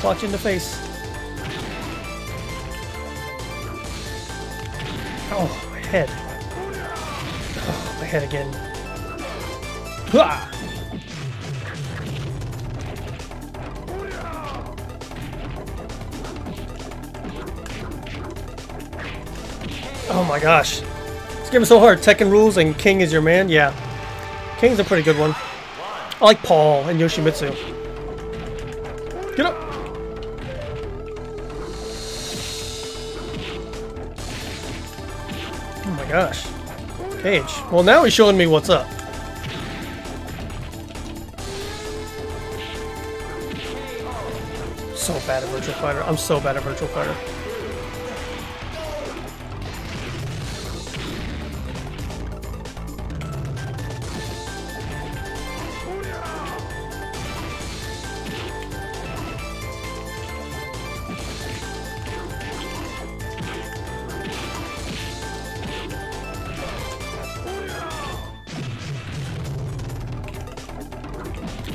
Clutch in the face. Oh, my head. Oh, my head again. Hua! Oh my gosh. This game is so hard. Tekken rules and King is your man. Yeah, King's a pretty good one. I like Paul and Yoshimitsu. Get up. Oh my gosh. Cage. Well, now he's showing me what's up. So bad at Virtual Fighter. I'm so bad at Virtual Fighter.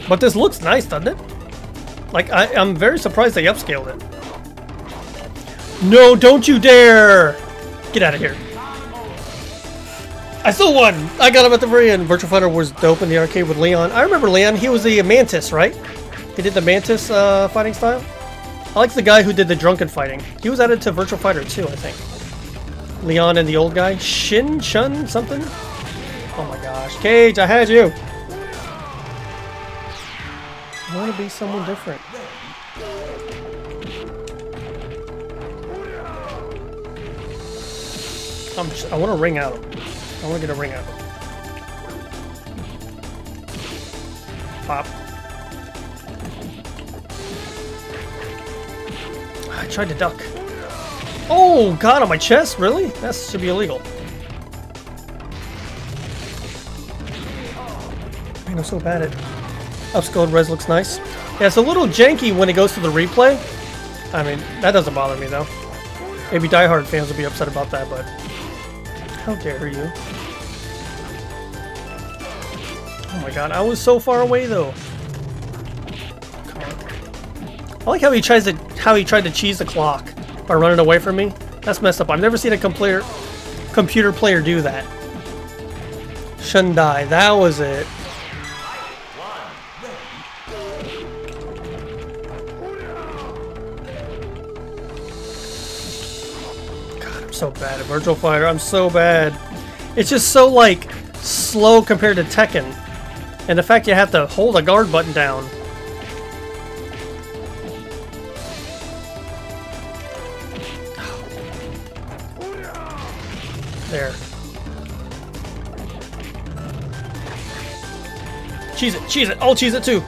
But this looks nice, doesn't it? Like, I, I'm very surprised they upscaled it. No, don't you dare! Get out of here. I still won! I got him at the very end. Virtual Fighter was dope in the arcade with Leon. I remember Leon. He was the Mantis, right? He did the Mantis uh, fighting style. I like the guy who did the drunken fighting. He was added to Virtual Fighter 2, I think. Leon and the old guy. Shin? Chun? Something? Oh my gosh. Cage, I had you! I want to be someone different. I'm just, I want to ring out. I want to get a ring out. Pop. I tried to duck. Oh, God, on my chest? Really? That should be illegal. Man, I'm so bad at Upscaled res looks nice. Yeah, it's a little janky when it goes to the replay. I mean, that doesn't bother me though. Maybe Die Hard fans will be upset about that, but how dare you? Oh my god, I was so far away though. I like how he tries to how he tried to cheese the clock by running away from me. That's messed up. I've never seen a computer computer player do that. Shundai, that was it. So bad at Virtual Fighter. I'm so bad. It's just so, like, slow compared to Tekken. And the fact you have to hold a guard button down. There. Cheese it, cheese it, I'll cheese it too.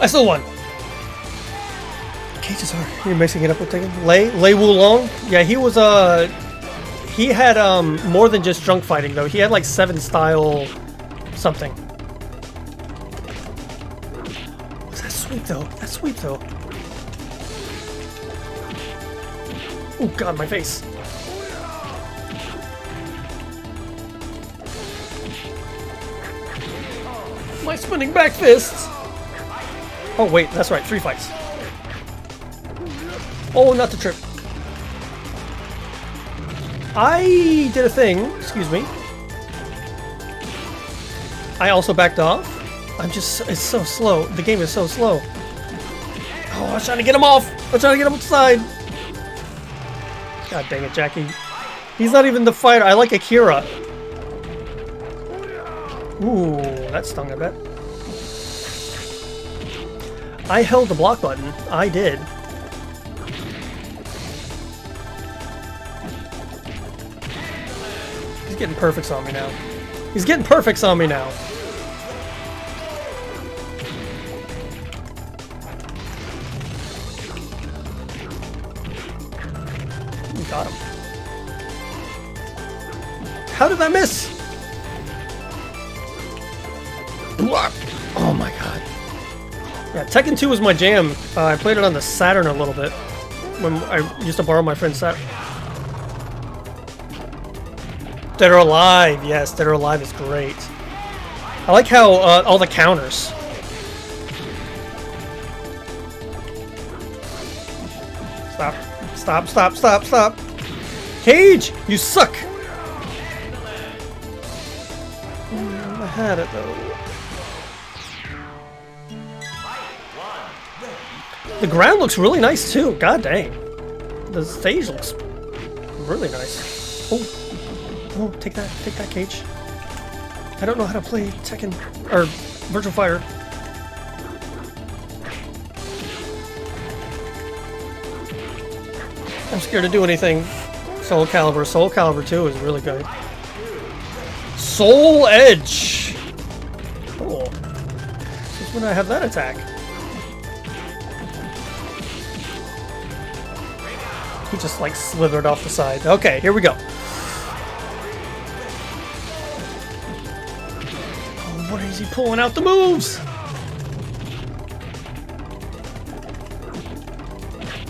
I still won. Cages are. You're mixing it up with Tekken. Lei Lei Wulong. Yeah, he was uh he had um more than just junk fighting though. He had like seven style something. That's sweet though. That's sweet though. Oh god, my face. My spinning back fists. Oh wait, that's right, three fights. Oh, not the trip. I did a thing, excuse me. I also backed off. I'm just, it's so slow. The game is so slow. Oh, I was trying to get him off. I was trying to get him outside. God dang it, Jackie. He's not even the fighter. I like Akira. Ooh, that stung a bit. I held the block button. I did. Getting perfects on me now. He's getting perfects on me now. Got him. How did I miss? Block. Oh my god. Yeah, Tekken 2 was my jam. Uh, I played it on the Saturn a little bit. When I used to borrow my friend's Saturn. Dead or Alive, yes, Dead or Alive is great. I like how uh, all the counters. Stop, stop, stop, stop, stop. Cage, you suck. Mm, I had it though. The ground looks really nice too. God dang. The stage looks really nice. Oh, oh, take that, take that, Cage. I don't know how to play Tekken or Virtual Fighter. I'm scared to do anything. Soul Calibur. Soul Calibur 2 is really good. Soul Edge! Cool. Since when I have that attack? He just like slithered off the side. Okay, here we go. What is he pulling out the moves?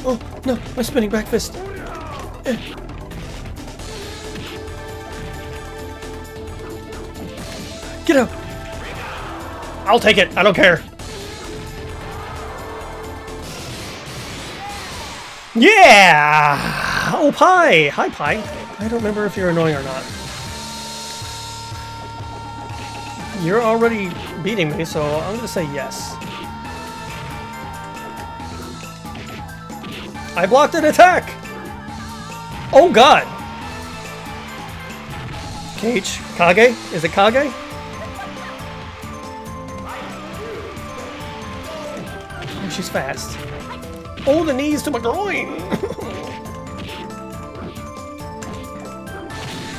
Oh, no, my spinning back fist. Eh. Get out! I'll take it, I don't care. Yeah! Oh, Pai! Hi, Pai. I don't remember if you're annoying or not. You're already beating me, so I'm gonna say yes. I blocked an attack! Oh god! Cage? Kage? Is it Kage? Oh, she's fast. Oh, the knees to my groin!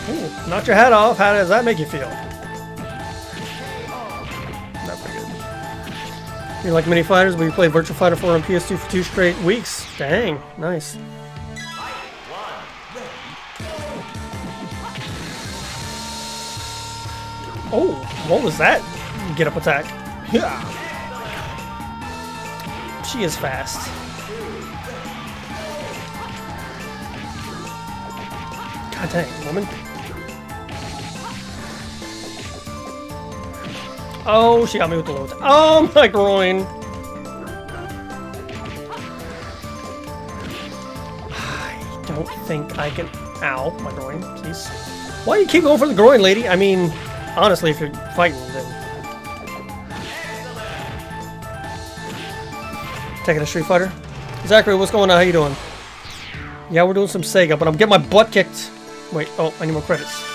Ooh, your hat off. How does that make you feel? You like many fighters? We played Virtual Fighter 4 on PS2 for two straight weeks. Dang, nice. Oh, what was that? Get up attack. Yeah. She is fast. God dang, woman. Oh, she got me with the loads. Oh, my groin. I don't think I can... Ow, my groin, please. Why do you keep going for the groin, lady? I mean, honestly, if you're fighting, then... Taking a Street Fighter? Zachary, what's going on? How you doing? Yeah, we're doing some Sega, but I'm getting my butt kicked. Wait, oh, I need more credits.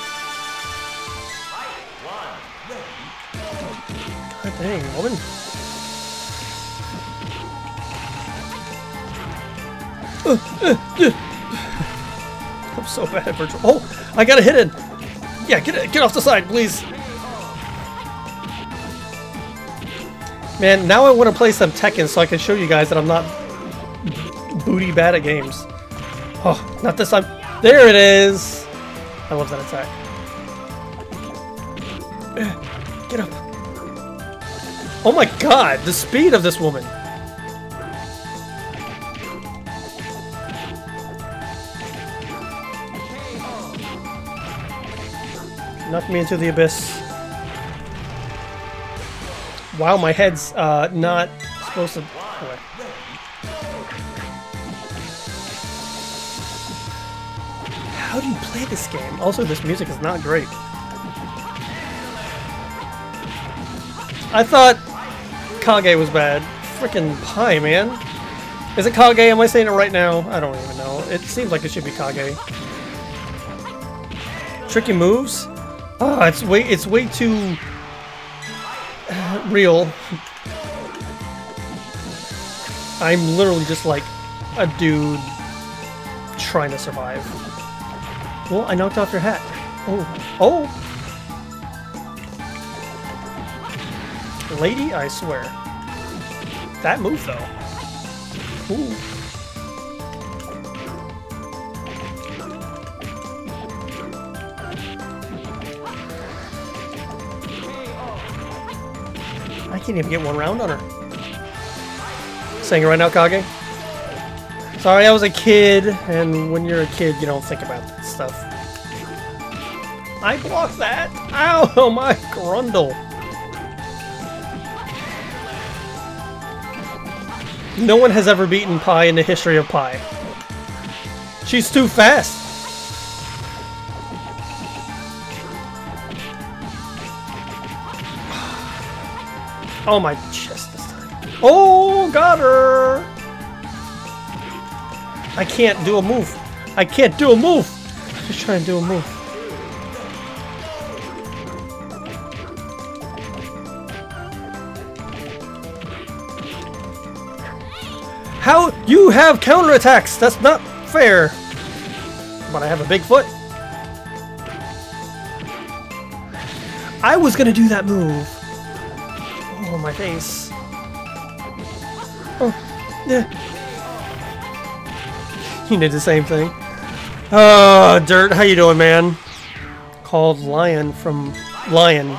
Dang, woman. I'm so bad at virtual. Oh, I got a hit in. Yeah, get it, get off the side, please. Man, now I want to play some Tekken so I can show you guys that I'm not booty bad at games. Oh, not this time. There it is. I love that attack. Get up. Oh my god, the speed of this woman. Knock me into the abyss. Wow, my head's uh, not supposed to... How do you play this game? Also, this music is not great. I thought Kage was bad. Freaking Pai, man. Is it Kage? Am I saying it right now? I don't even know. It seems like it should be Kage. Tricky moves? Ah, it's way it's way too real. I'm literally just like a dude trying to survive. Well, I knocked off your hat. Oh. Oh! Lady, I swear. That move, though. Ooh. I can't even get one round on her. Saying it right now, Kage? Sorry, I was a kid, and when you're a kid, you don't think about that stuff. I blocked that! Ow, my grundle! No one has ever beaten Pai in the history of Pai. She's too fast! Oh, my chest this time. Oh, got her! I can't do a move. I can't do a move. Just trying to do a move. How you have counterattacks? That's not fair. But I have a big foot. I was gonna do that move. Oh, my face. Oh, yeah. He did the same thing. Uh, Dirt, how you doing, man? Called Lion from Lion.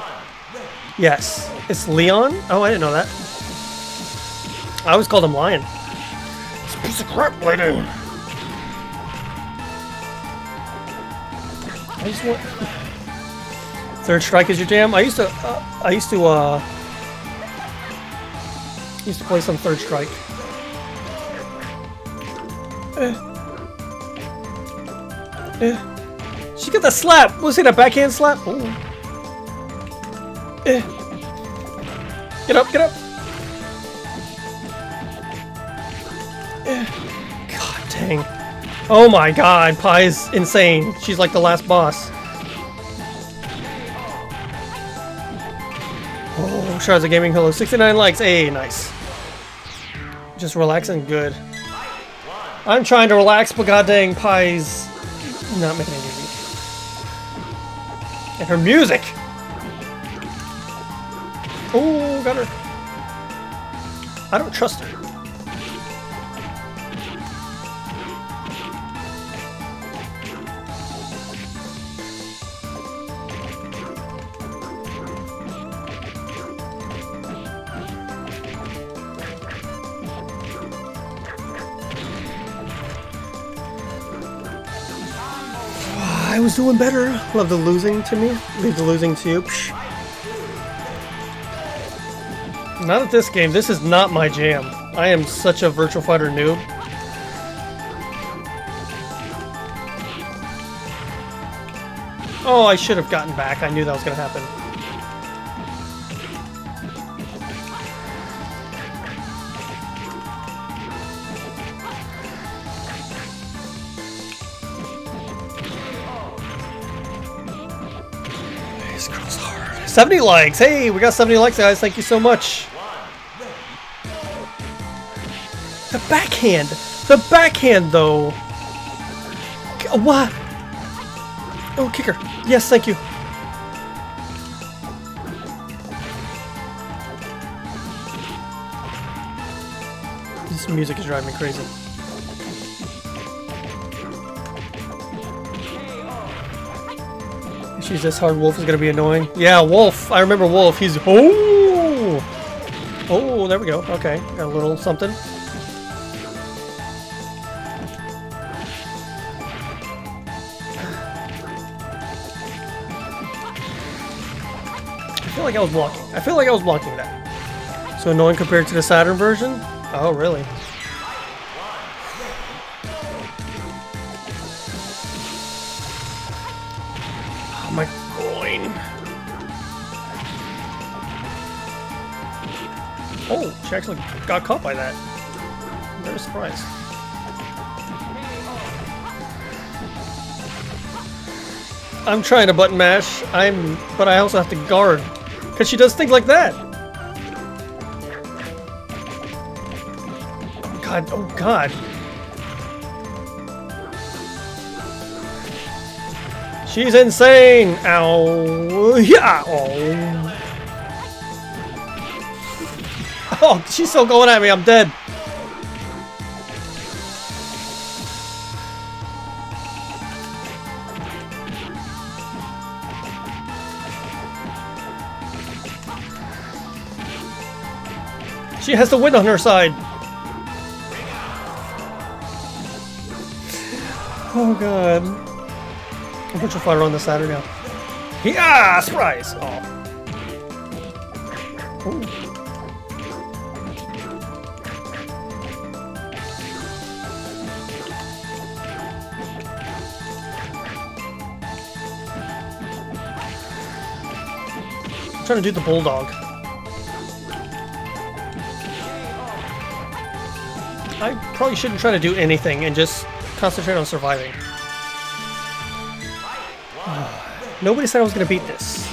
Yes. It's Leon? Oh, I didn't know that. I always called him Lion. Piece of crap, lady. I just want... Third Strike is your jam? I used to... Uh, I used to, uh... Used to play some Third Strike. Eh. She got the slap. Was it a backhand slap? Ooh. Eh. Get up, get up. Oh my god, Pai's insane. She's like the last boss. Oh, Shards of Gaming Hello. 69 likes. Hey, nice. Just relaxing, good. I'm trying to relax, but god dang, Pai's not making it easy. And her music! Oh, got her. I don't trust her. Doing better. Love the losing to me. Leave the losing to you. Psh. Not at this game. This is not my jam. I am such a Virtual Fighter noob. Oh, I should have gotten back. I knew that was going to happen. 70 likes! Hey, we got 70 likes, guys. Thank you so much. The backhand! The backhand, though! What? Oh, kicker. Yes, thank you. This music is driving me crazy. She's this hard. Wolf is gonna be annoying. Yeah, Wolf. I remember Wolf. He's oh, oh. There we go. Okay, got a little something. I feel like I was blocking. I feel like I was blocking that. So annoying compared to the Saturn version? Oh, really? She actually got caught by that. I'm very surprised. I'm trying to button mash. I'm, but I also have to guard because she does things like that. Oh god! Oh god! She's insane! Ow! Yeah! Oh! Oh, she's still going at me. I'm dead. She has the win on her side. Oh god. A virtual fighter on the Saturday now. Yeah, surprise! Oh. Ooh. I'm trying to do the bulldog. I probably shouldn't try to do anything and just concentrate on surviving. Nobody said I was gonna beat this.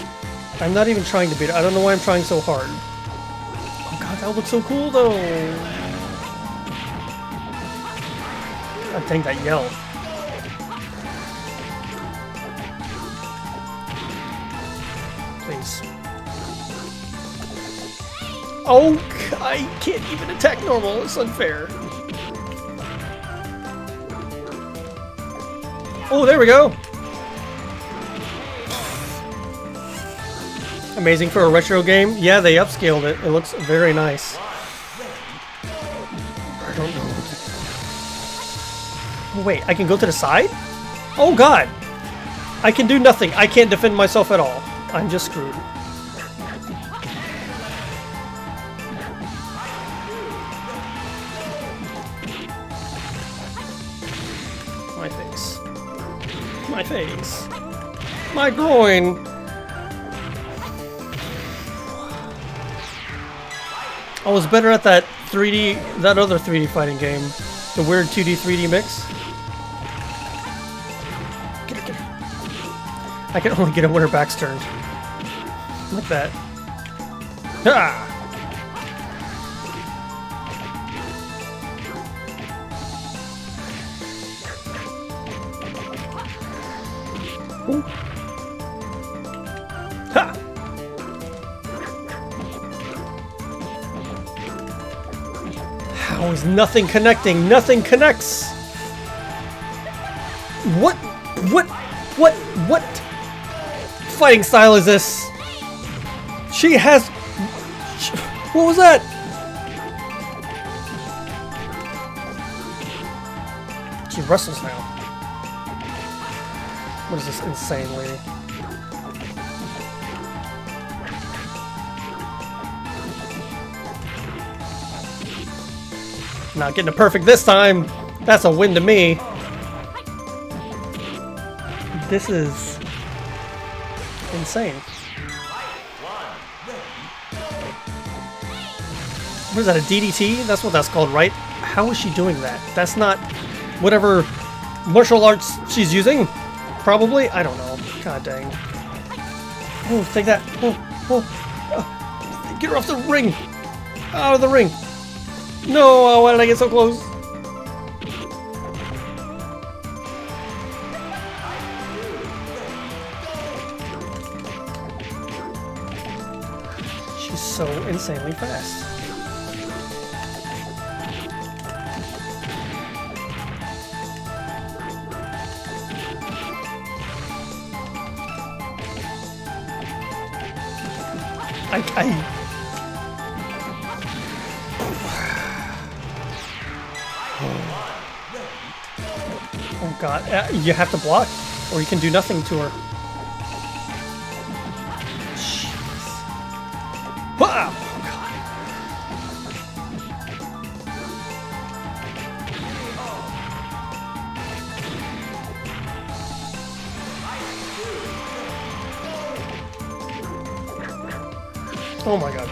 I'm not even trying to beat it. I don't know why I'm trying so hard. Oh god, that looks so cool though. God dang that yell. Oh, I can't even attack normal. It's unfair. Oh, there we go. Amazing for a retro game. Yeah, they upscaled it. It looks very nice. I don't know. Wait, I can go to the side? Oh god! I can do nothing. I can't defend myself at all. I'm just screwed. Face. My groin! I was better at that 3D, that other 3D fighting game. The weird 2D, 3D mix. Get it, get it. I can only get it when her back's turned. Like that. Ah! Ooh. Ha! How is nothing connecting? Nothing connects! What? What? What? What? Fighting style is this? She has... What was that? She wrestles now. What is this insane lady? Not getting a perfect this time. That's a win to me. This is insane. What is that, a DDT? That's what that's called, right? How is she doing that? That's not whatever martial arts she's using? Probably? I don't know. God dang. Oh, take that. Oh, oh. Uh, Get her off the ring! Out of the ring! No, uh, why did I get so close? She's so insanely fast. Oh god, uh, you have to block, or you can do nothing to her. Jeez. Wow! Oh my god.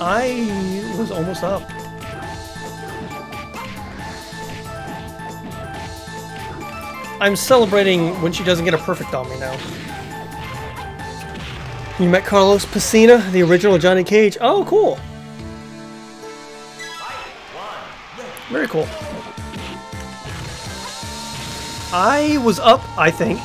I was almost up. I'm celebrating when she doesn't get a perfect on me now. You met Carlos Pesina, the original Johnny Cage. Oh, cool. Very cool. I was up, I think.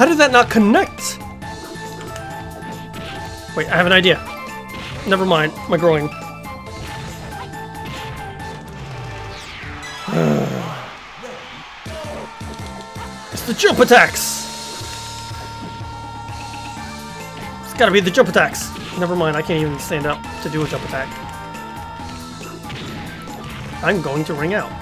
How did that not connect? Wait, I have an idea. Never mind, my groin. it's the jump attacks! It's gotta be the jump attacks. Never mind, I can't even stand up to do a jump attack. I'm going to ring out.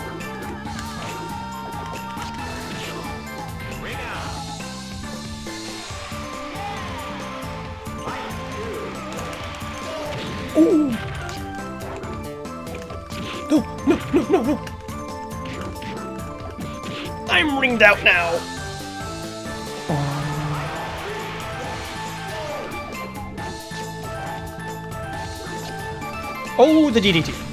Out now. Oh, the DDT.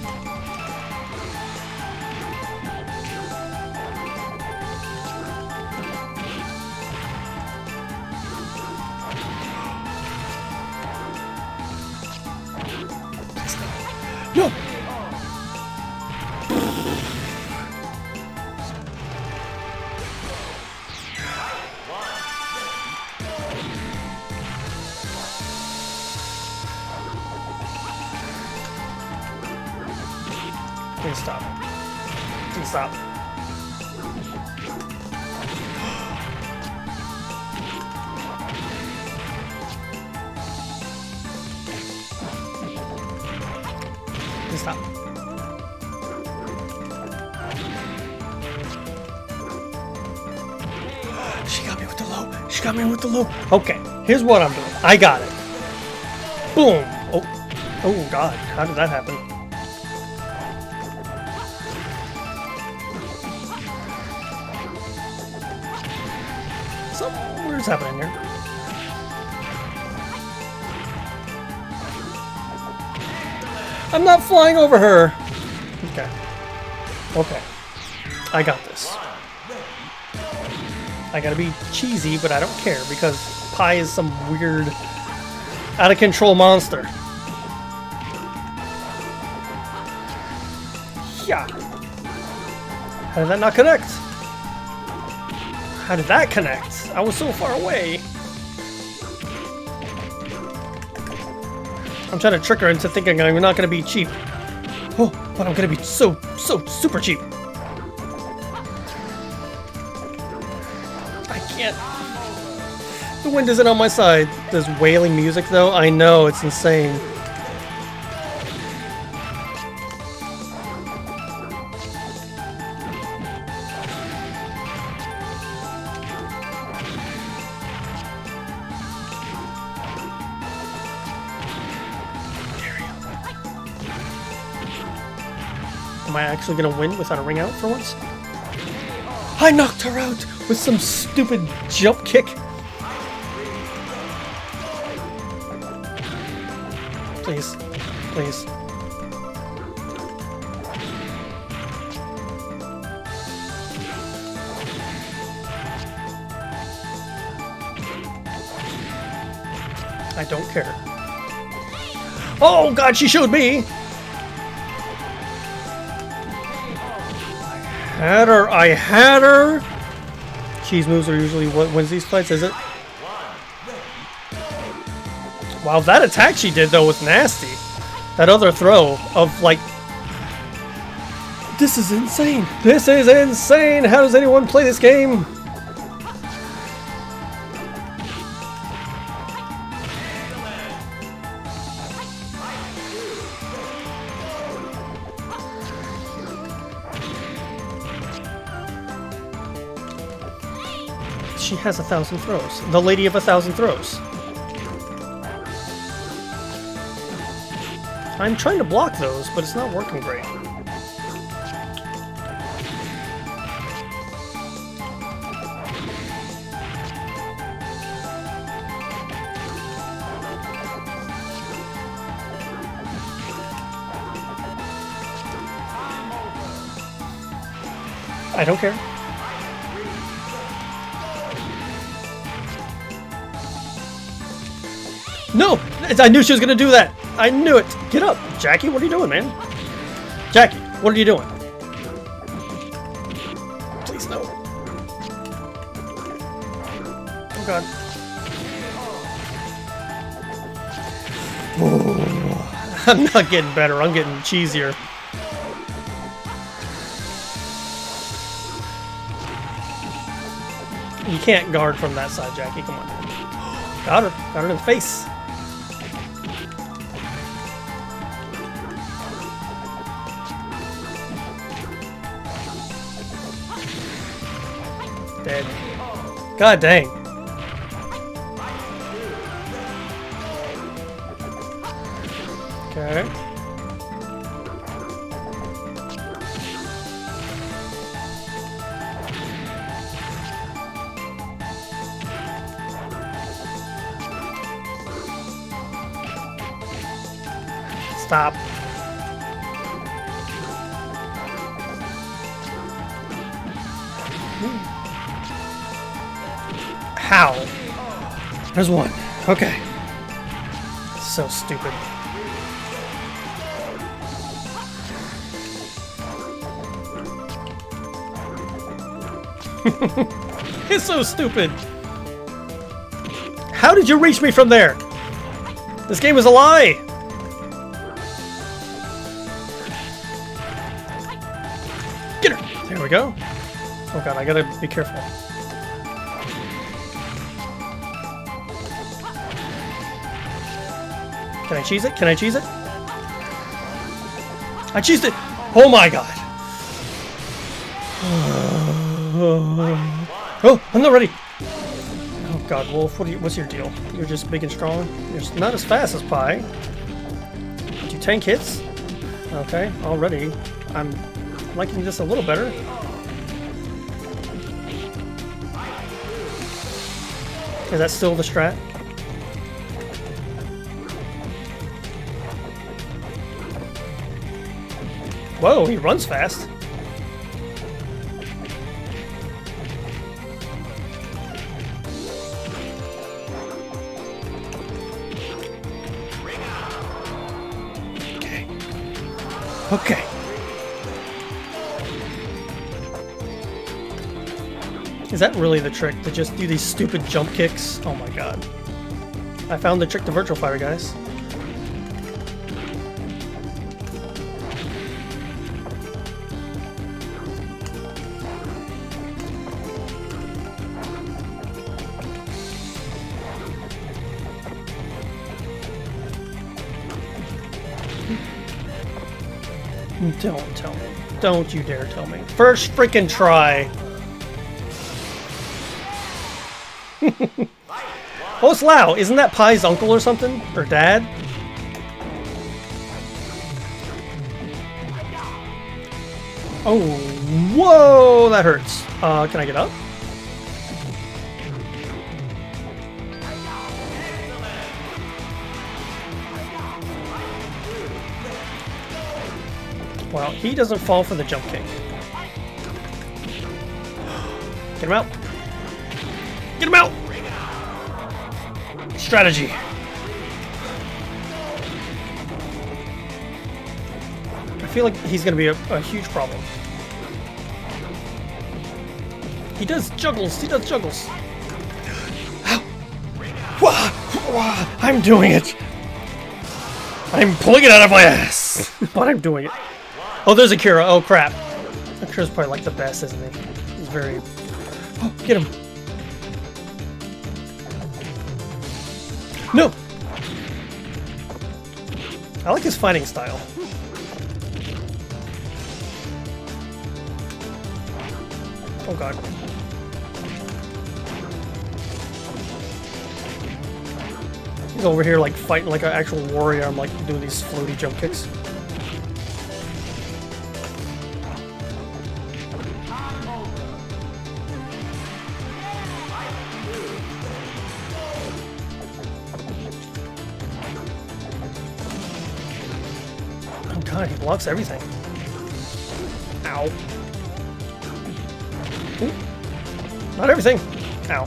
Here's what I'm doing. I got it. Boom. Oh, oh God! How did that happen? Something weird's happening here. I'm not flying over her. Okay. Okay. I got this. I gotta be cheesy, but I don't care because Pai is some weird, out of control monster. Yeah. How did that not connect? How did that connect? I was so far away. I'm trying to trick her into thinking I'm not going to be cheap. Oh, but I'm going to be so, so super cheap. Wind isn't on my side. There's wailing music though. I know, it's insane. Am I actually gonna win without a ring out for once? I knocked her out with some stupid jump kick. Please. I don't care. Oh god, she showed me! Had her, I had her! Cheese moves are usually what wins these fights, is it? Wow, that attack she did though was nasty. That other throw of like... This is insane! This is insane! How does anyone play this game? She has a thousand throws. The lady of a thousand throws. I'm trying to block those, but it's not working great. I don't care. No! I knew she was gonna do that! I knew it! Get up! Jackie, what are you doing, man? Jackie, what are you doing? Please, no. Oh, God. I'm not getting better, I'm getting cheesier. You can't guard from that side, Jackie, come on. Got her. Got her in the face. God dang. There's one. Okay. So stupid. it's so stupid. How did you reach me from there? This game is a lie. Get her. There we go. Oh god, I gotta be careful. Can I cheese it? Can I cheese it? I cheesed it! Oh my god! Oh, I'm not ready! Oh god, Wolf, what you, what's your deal? You're just big and strong? You're not as fast as Pai. Do tank hits? Okay, already. I'm liking this a little better. Is that still the strat? Whoa, he runs fast. Okay. Okay. Is that really the trick? To just do these stupid jump kicks? Oh my god. I found the trick to Virtual Fighter, guys. Don't you dare tell me. First freaking try. oh, it's Lau. Isn't that Pai's uncle or something? Or dad? Oh, whoa, that hurts. Uh, can I get up? He doesn't fall for the jump kick. Get him out. Get him out! Strategy. I feel like he's going to be a, a huge problem. He does juggles. He does juggles. I'm doing it. I'm pulling it out of my ass. but I'm doing it. Oh, there's Akira. Oh, crap. Akira's probably like the best, isn't he? He's very... Oh, get him. No! I like his fighting style. Oh god. He's over here like fighting like an actual warrior. I'm like doing these floaty jump kicks. Blocks everything. Ow. Ooh. Not everything. Ow.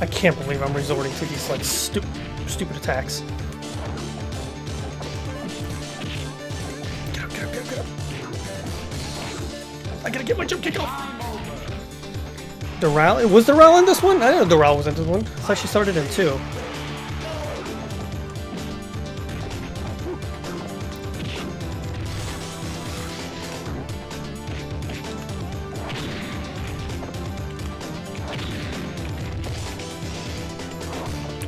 I can't believe I'm resorting to these like stu stupid attacks. Get up, get up, get up, get up. I gotta get my jump kick off. Dural? Was Dural in this one? I didn't know Dural was in this one. It's like she started in two.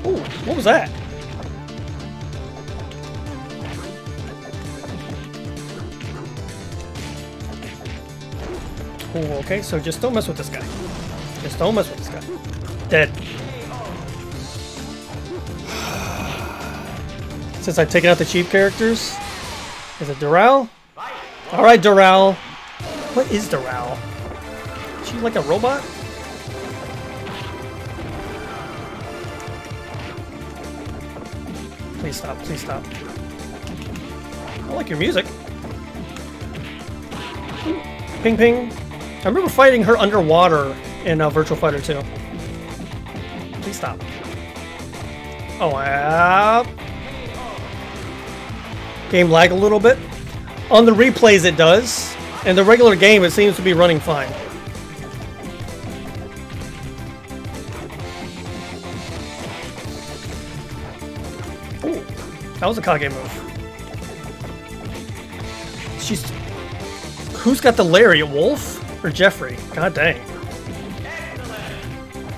Ooh, what was that? Ooh, okay, so just don't mess with this guy. Just don't mess with this guy. Dead. Since I've taken out the cheap characters, is it Dural? Alright, Dural. What is Dural? Is she like a robot? Please stop, please stop. I like your music. Ping ping. I remember fighting her underwater in uh, Virtual Fighter 2. Please stop. Oh, uh, Game lag a little bit. On the replays it does. In the regular game it seems to be running fine. That was a Kage move. She's... Who's got the lariat, Wolf or Jeffry? God dang.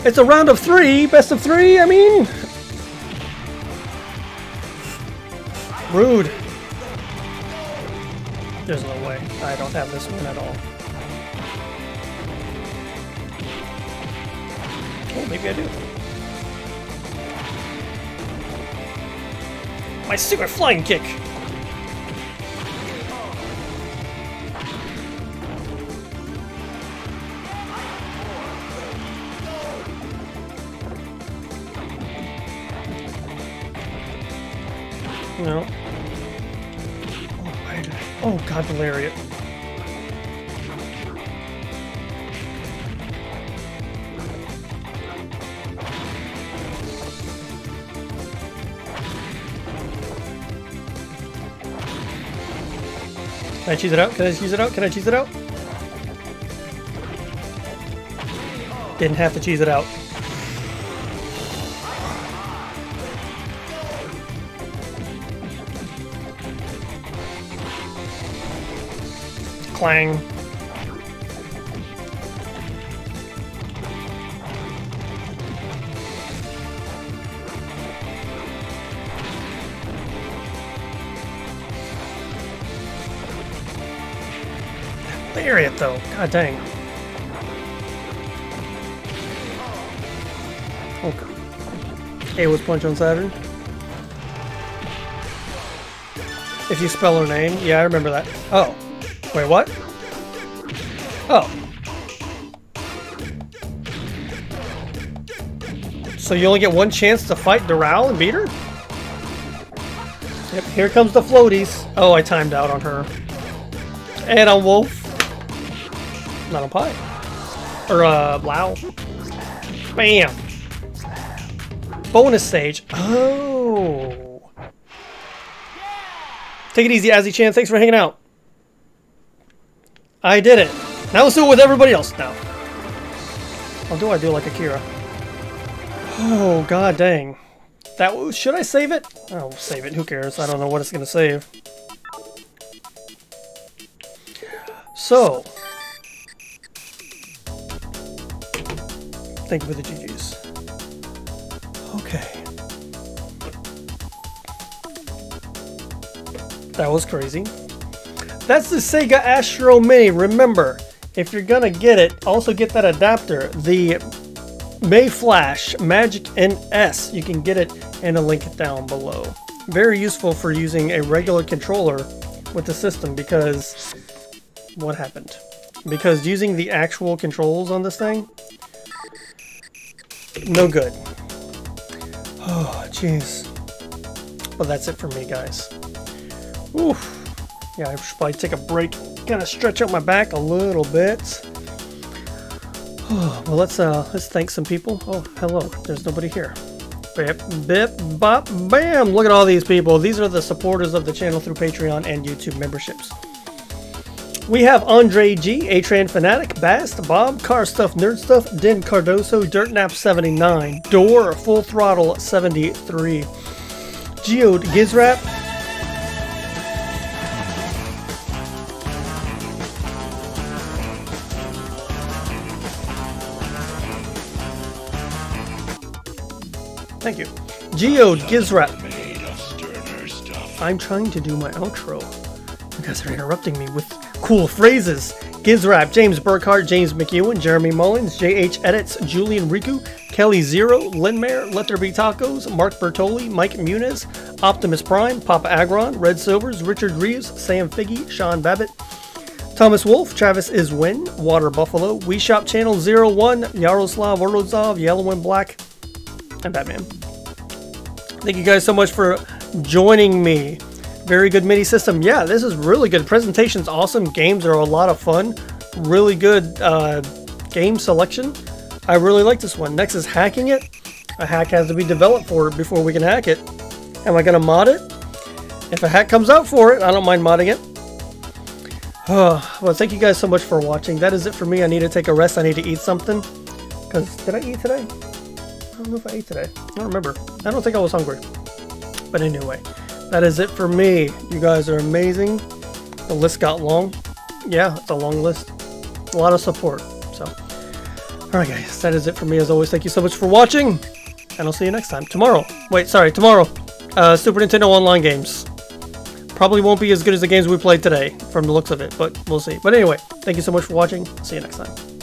It's a round of three, best of three, I mean... Rude. There's no way. I don't have this one at all. Oh, maybe I do. My secret flying kick! Lariat. Can I cheese it out? Can I cheese it out? Can I cheese it out? Didn't have to cheese it out. Clang. Lariat though. God dang. Okay. A was punch on Saturn. If you spell her name, yeah, I remember that. Oh. Wait, what? Oh. So you only get one chance to fight Dural and beat her? Yep, here comes the floaties. Oh, I timed out on her. And on Wolf. Not on Pai. Or, uh, Blau. Bam! Bonus stage. Oh. Take it easy, Azzy Chan. Thanks for hanging out. I did it. Now let's do it with everybody else now. How do I do like Akira? Oh, god dang. That Should I save it? Oh, save it. Who cares? I don't know what it's going to save. So. Thank you for the GG's. Okay. That was crazy. That's the Sega Astro Mini. Remember, if you're gonna get it, also get that adapter. The Mayflash Magic NS. You can get it in a link down below. Very useful for using a regular controller with the system because what happened? Because using the actual controls on this thing, no good. Oh, jeez. Well, that's it for me, guys. Oof. Yeah, I should probably take a break. Kind of stretch out my back a little bit. Well, let's uh, let's thank some people. Oh, hello. There's nobody here. Bip, bip, bop, bam! Look at all these people. These are the supporters of the channel through Patreon and YouTube memberships. We have Andre G, Atran Fanatic, Bast, Bob, Car Stuff, Nerd Stuff, Den Cardoso, Dirtnap79, Door, Full Throttle 73, Geode Gizrap, Thank you. Sterner stuff. I'm trying to do my outro. You guys are interrupting me with cool phrases. Gizrap, James Burkhart, James McEwen, Jeremy Mullins, JH Edits, Julian Riku, Kelly Zero, Linmare, Let There Be Tacos, Mark Bertoli, Mike Muniz, Optimus Prime, Papa Agron, Red Silvers, Richard Reeves, Sam Figgy, Sean Babbitt, Thomas Wolf, Travis is Win, Water Buffalo, We Shop Channel 01, Yaroslav Orlozov, Yellow and Black, and Batman. Thank you guys so much for joining me. Very good MIDI system. Yeah, this is really good. Presentation's awesome. Games are a lot of fun. Really good uh, game selection. I really like this one. Next is hacking it. A hack has to be developed for it before we can hack it. Am I going to mod it? If a hack comes out for it, I don't mind modding it. Oh, well, thank you guys so much for watching. That is it for me. I need to take a rest. I need to eat something. Because, did I eat today? Don't know if I ate today. I don't remember. I don't think I was hungry. But anyway, that is it for me. You guys are amazing. The list got long. Yeah, it's a long list. A lot of support. So, alright, guys, that is it for me. As always, thank you so much for watching. And I'll see you next time. Tomorrow. Wait, sorry, tomorrow. Uh, Super Nintendo Online games. Probably won't be as good as the games we played today, from the looks of it, but we'll see. But anyway, thank you so much for watching. See you next time.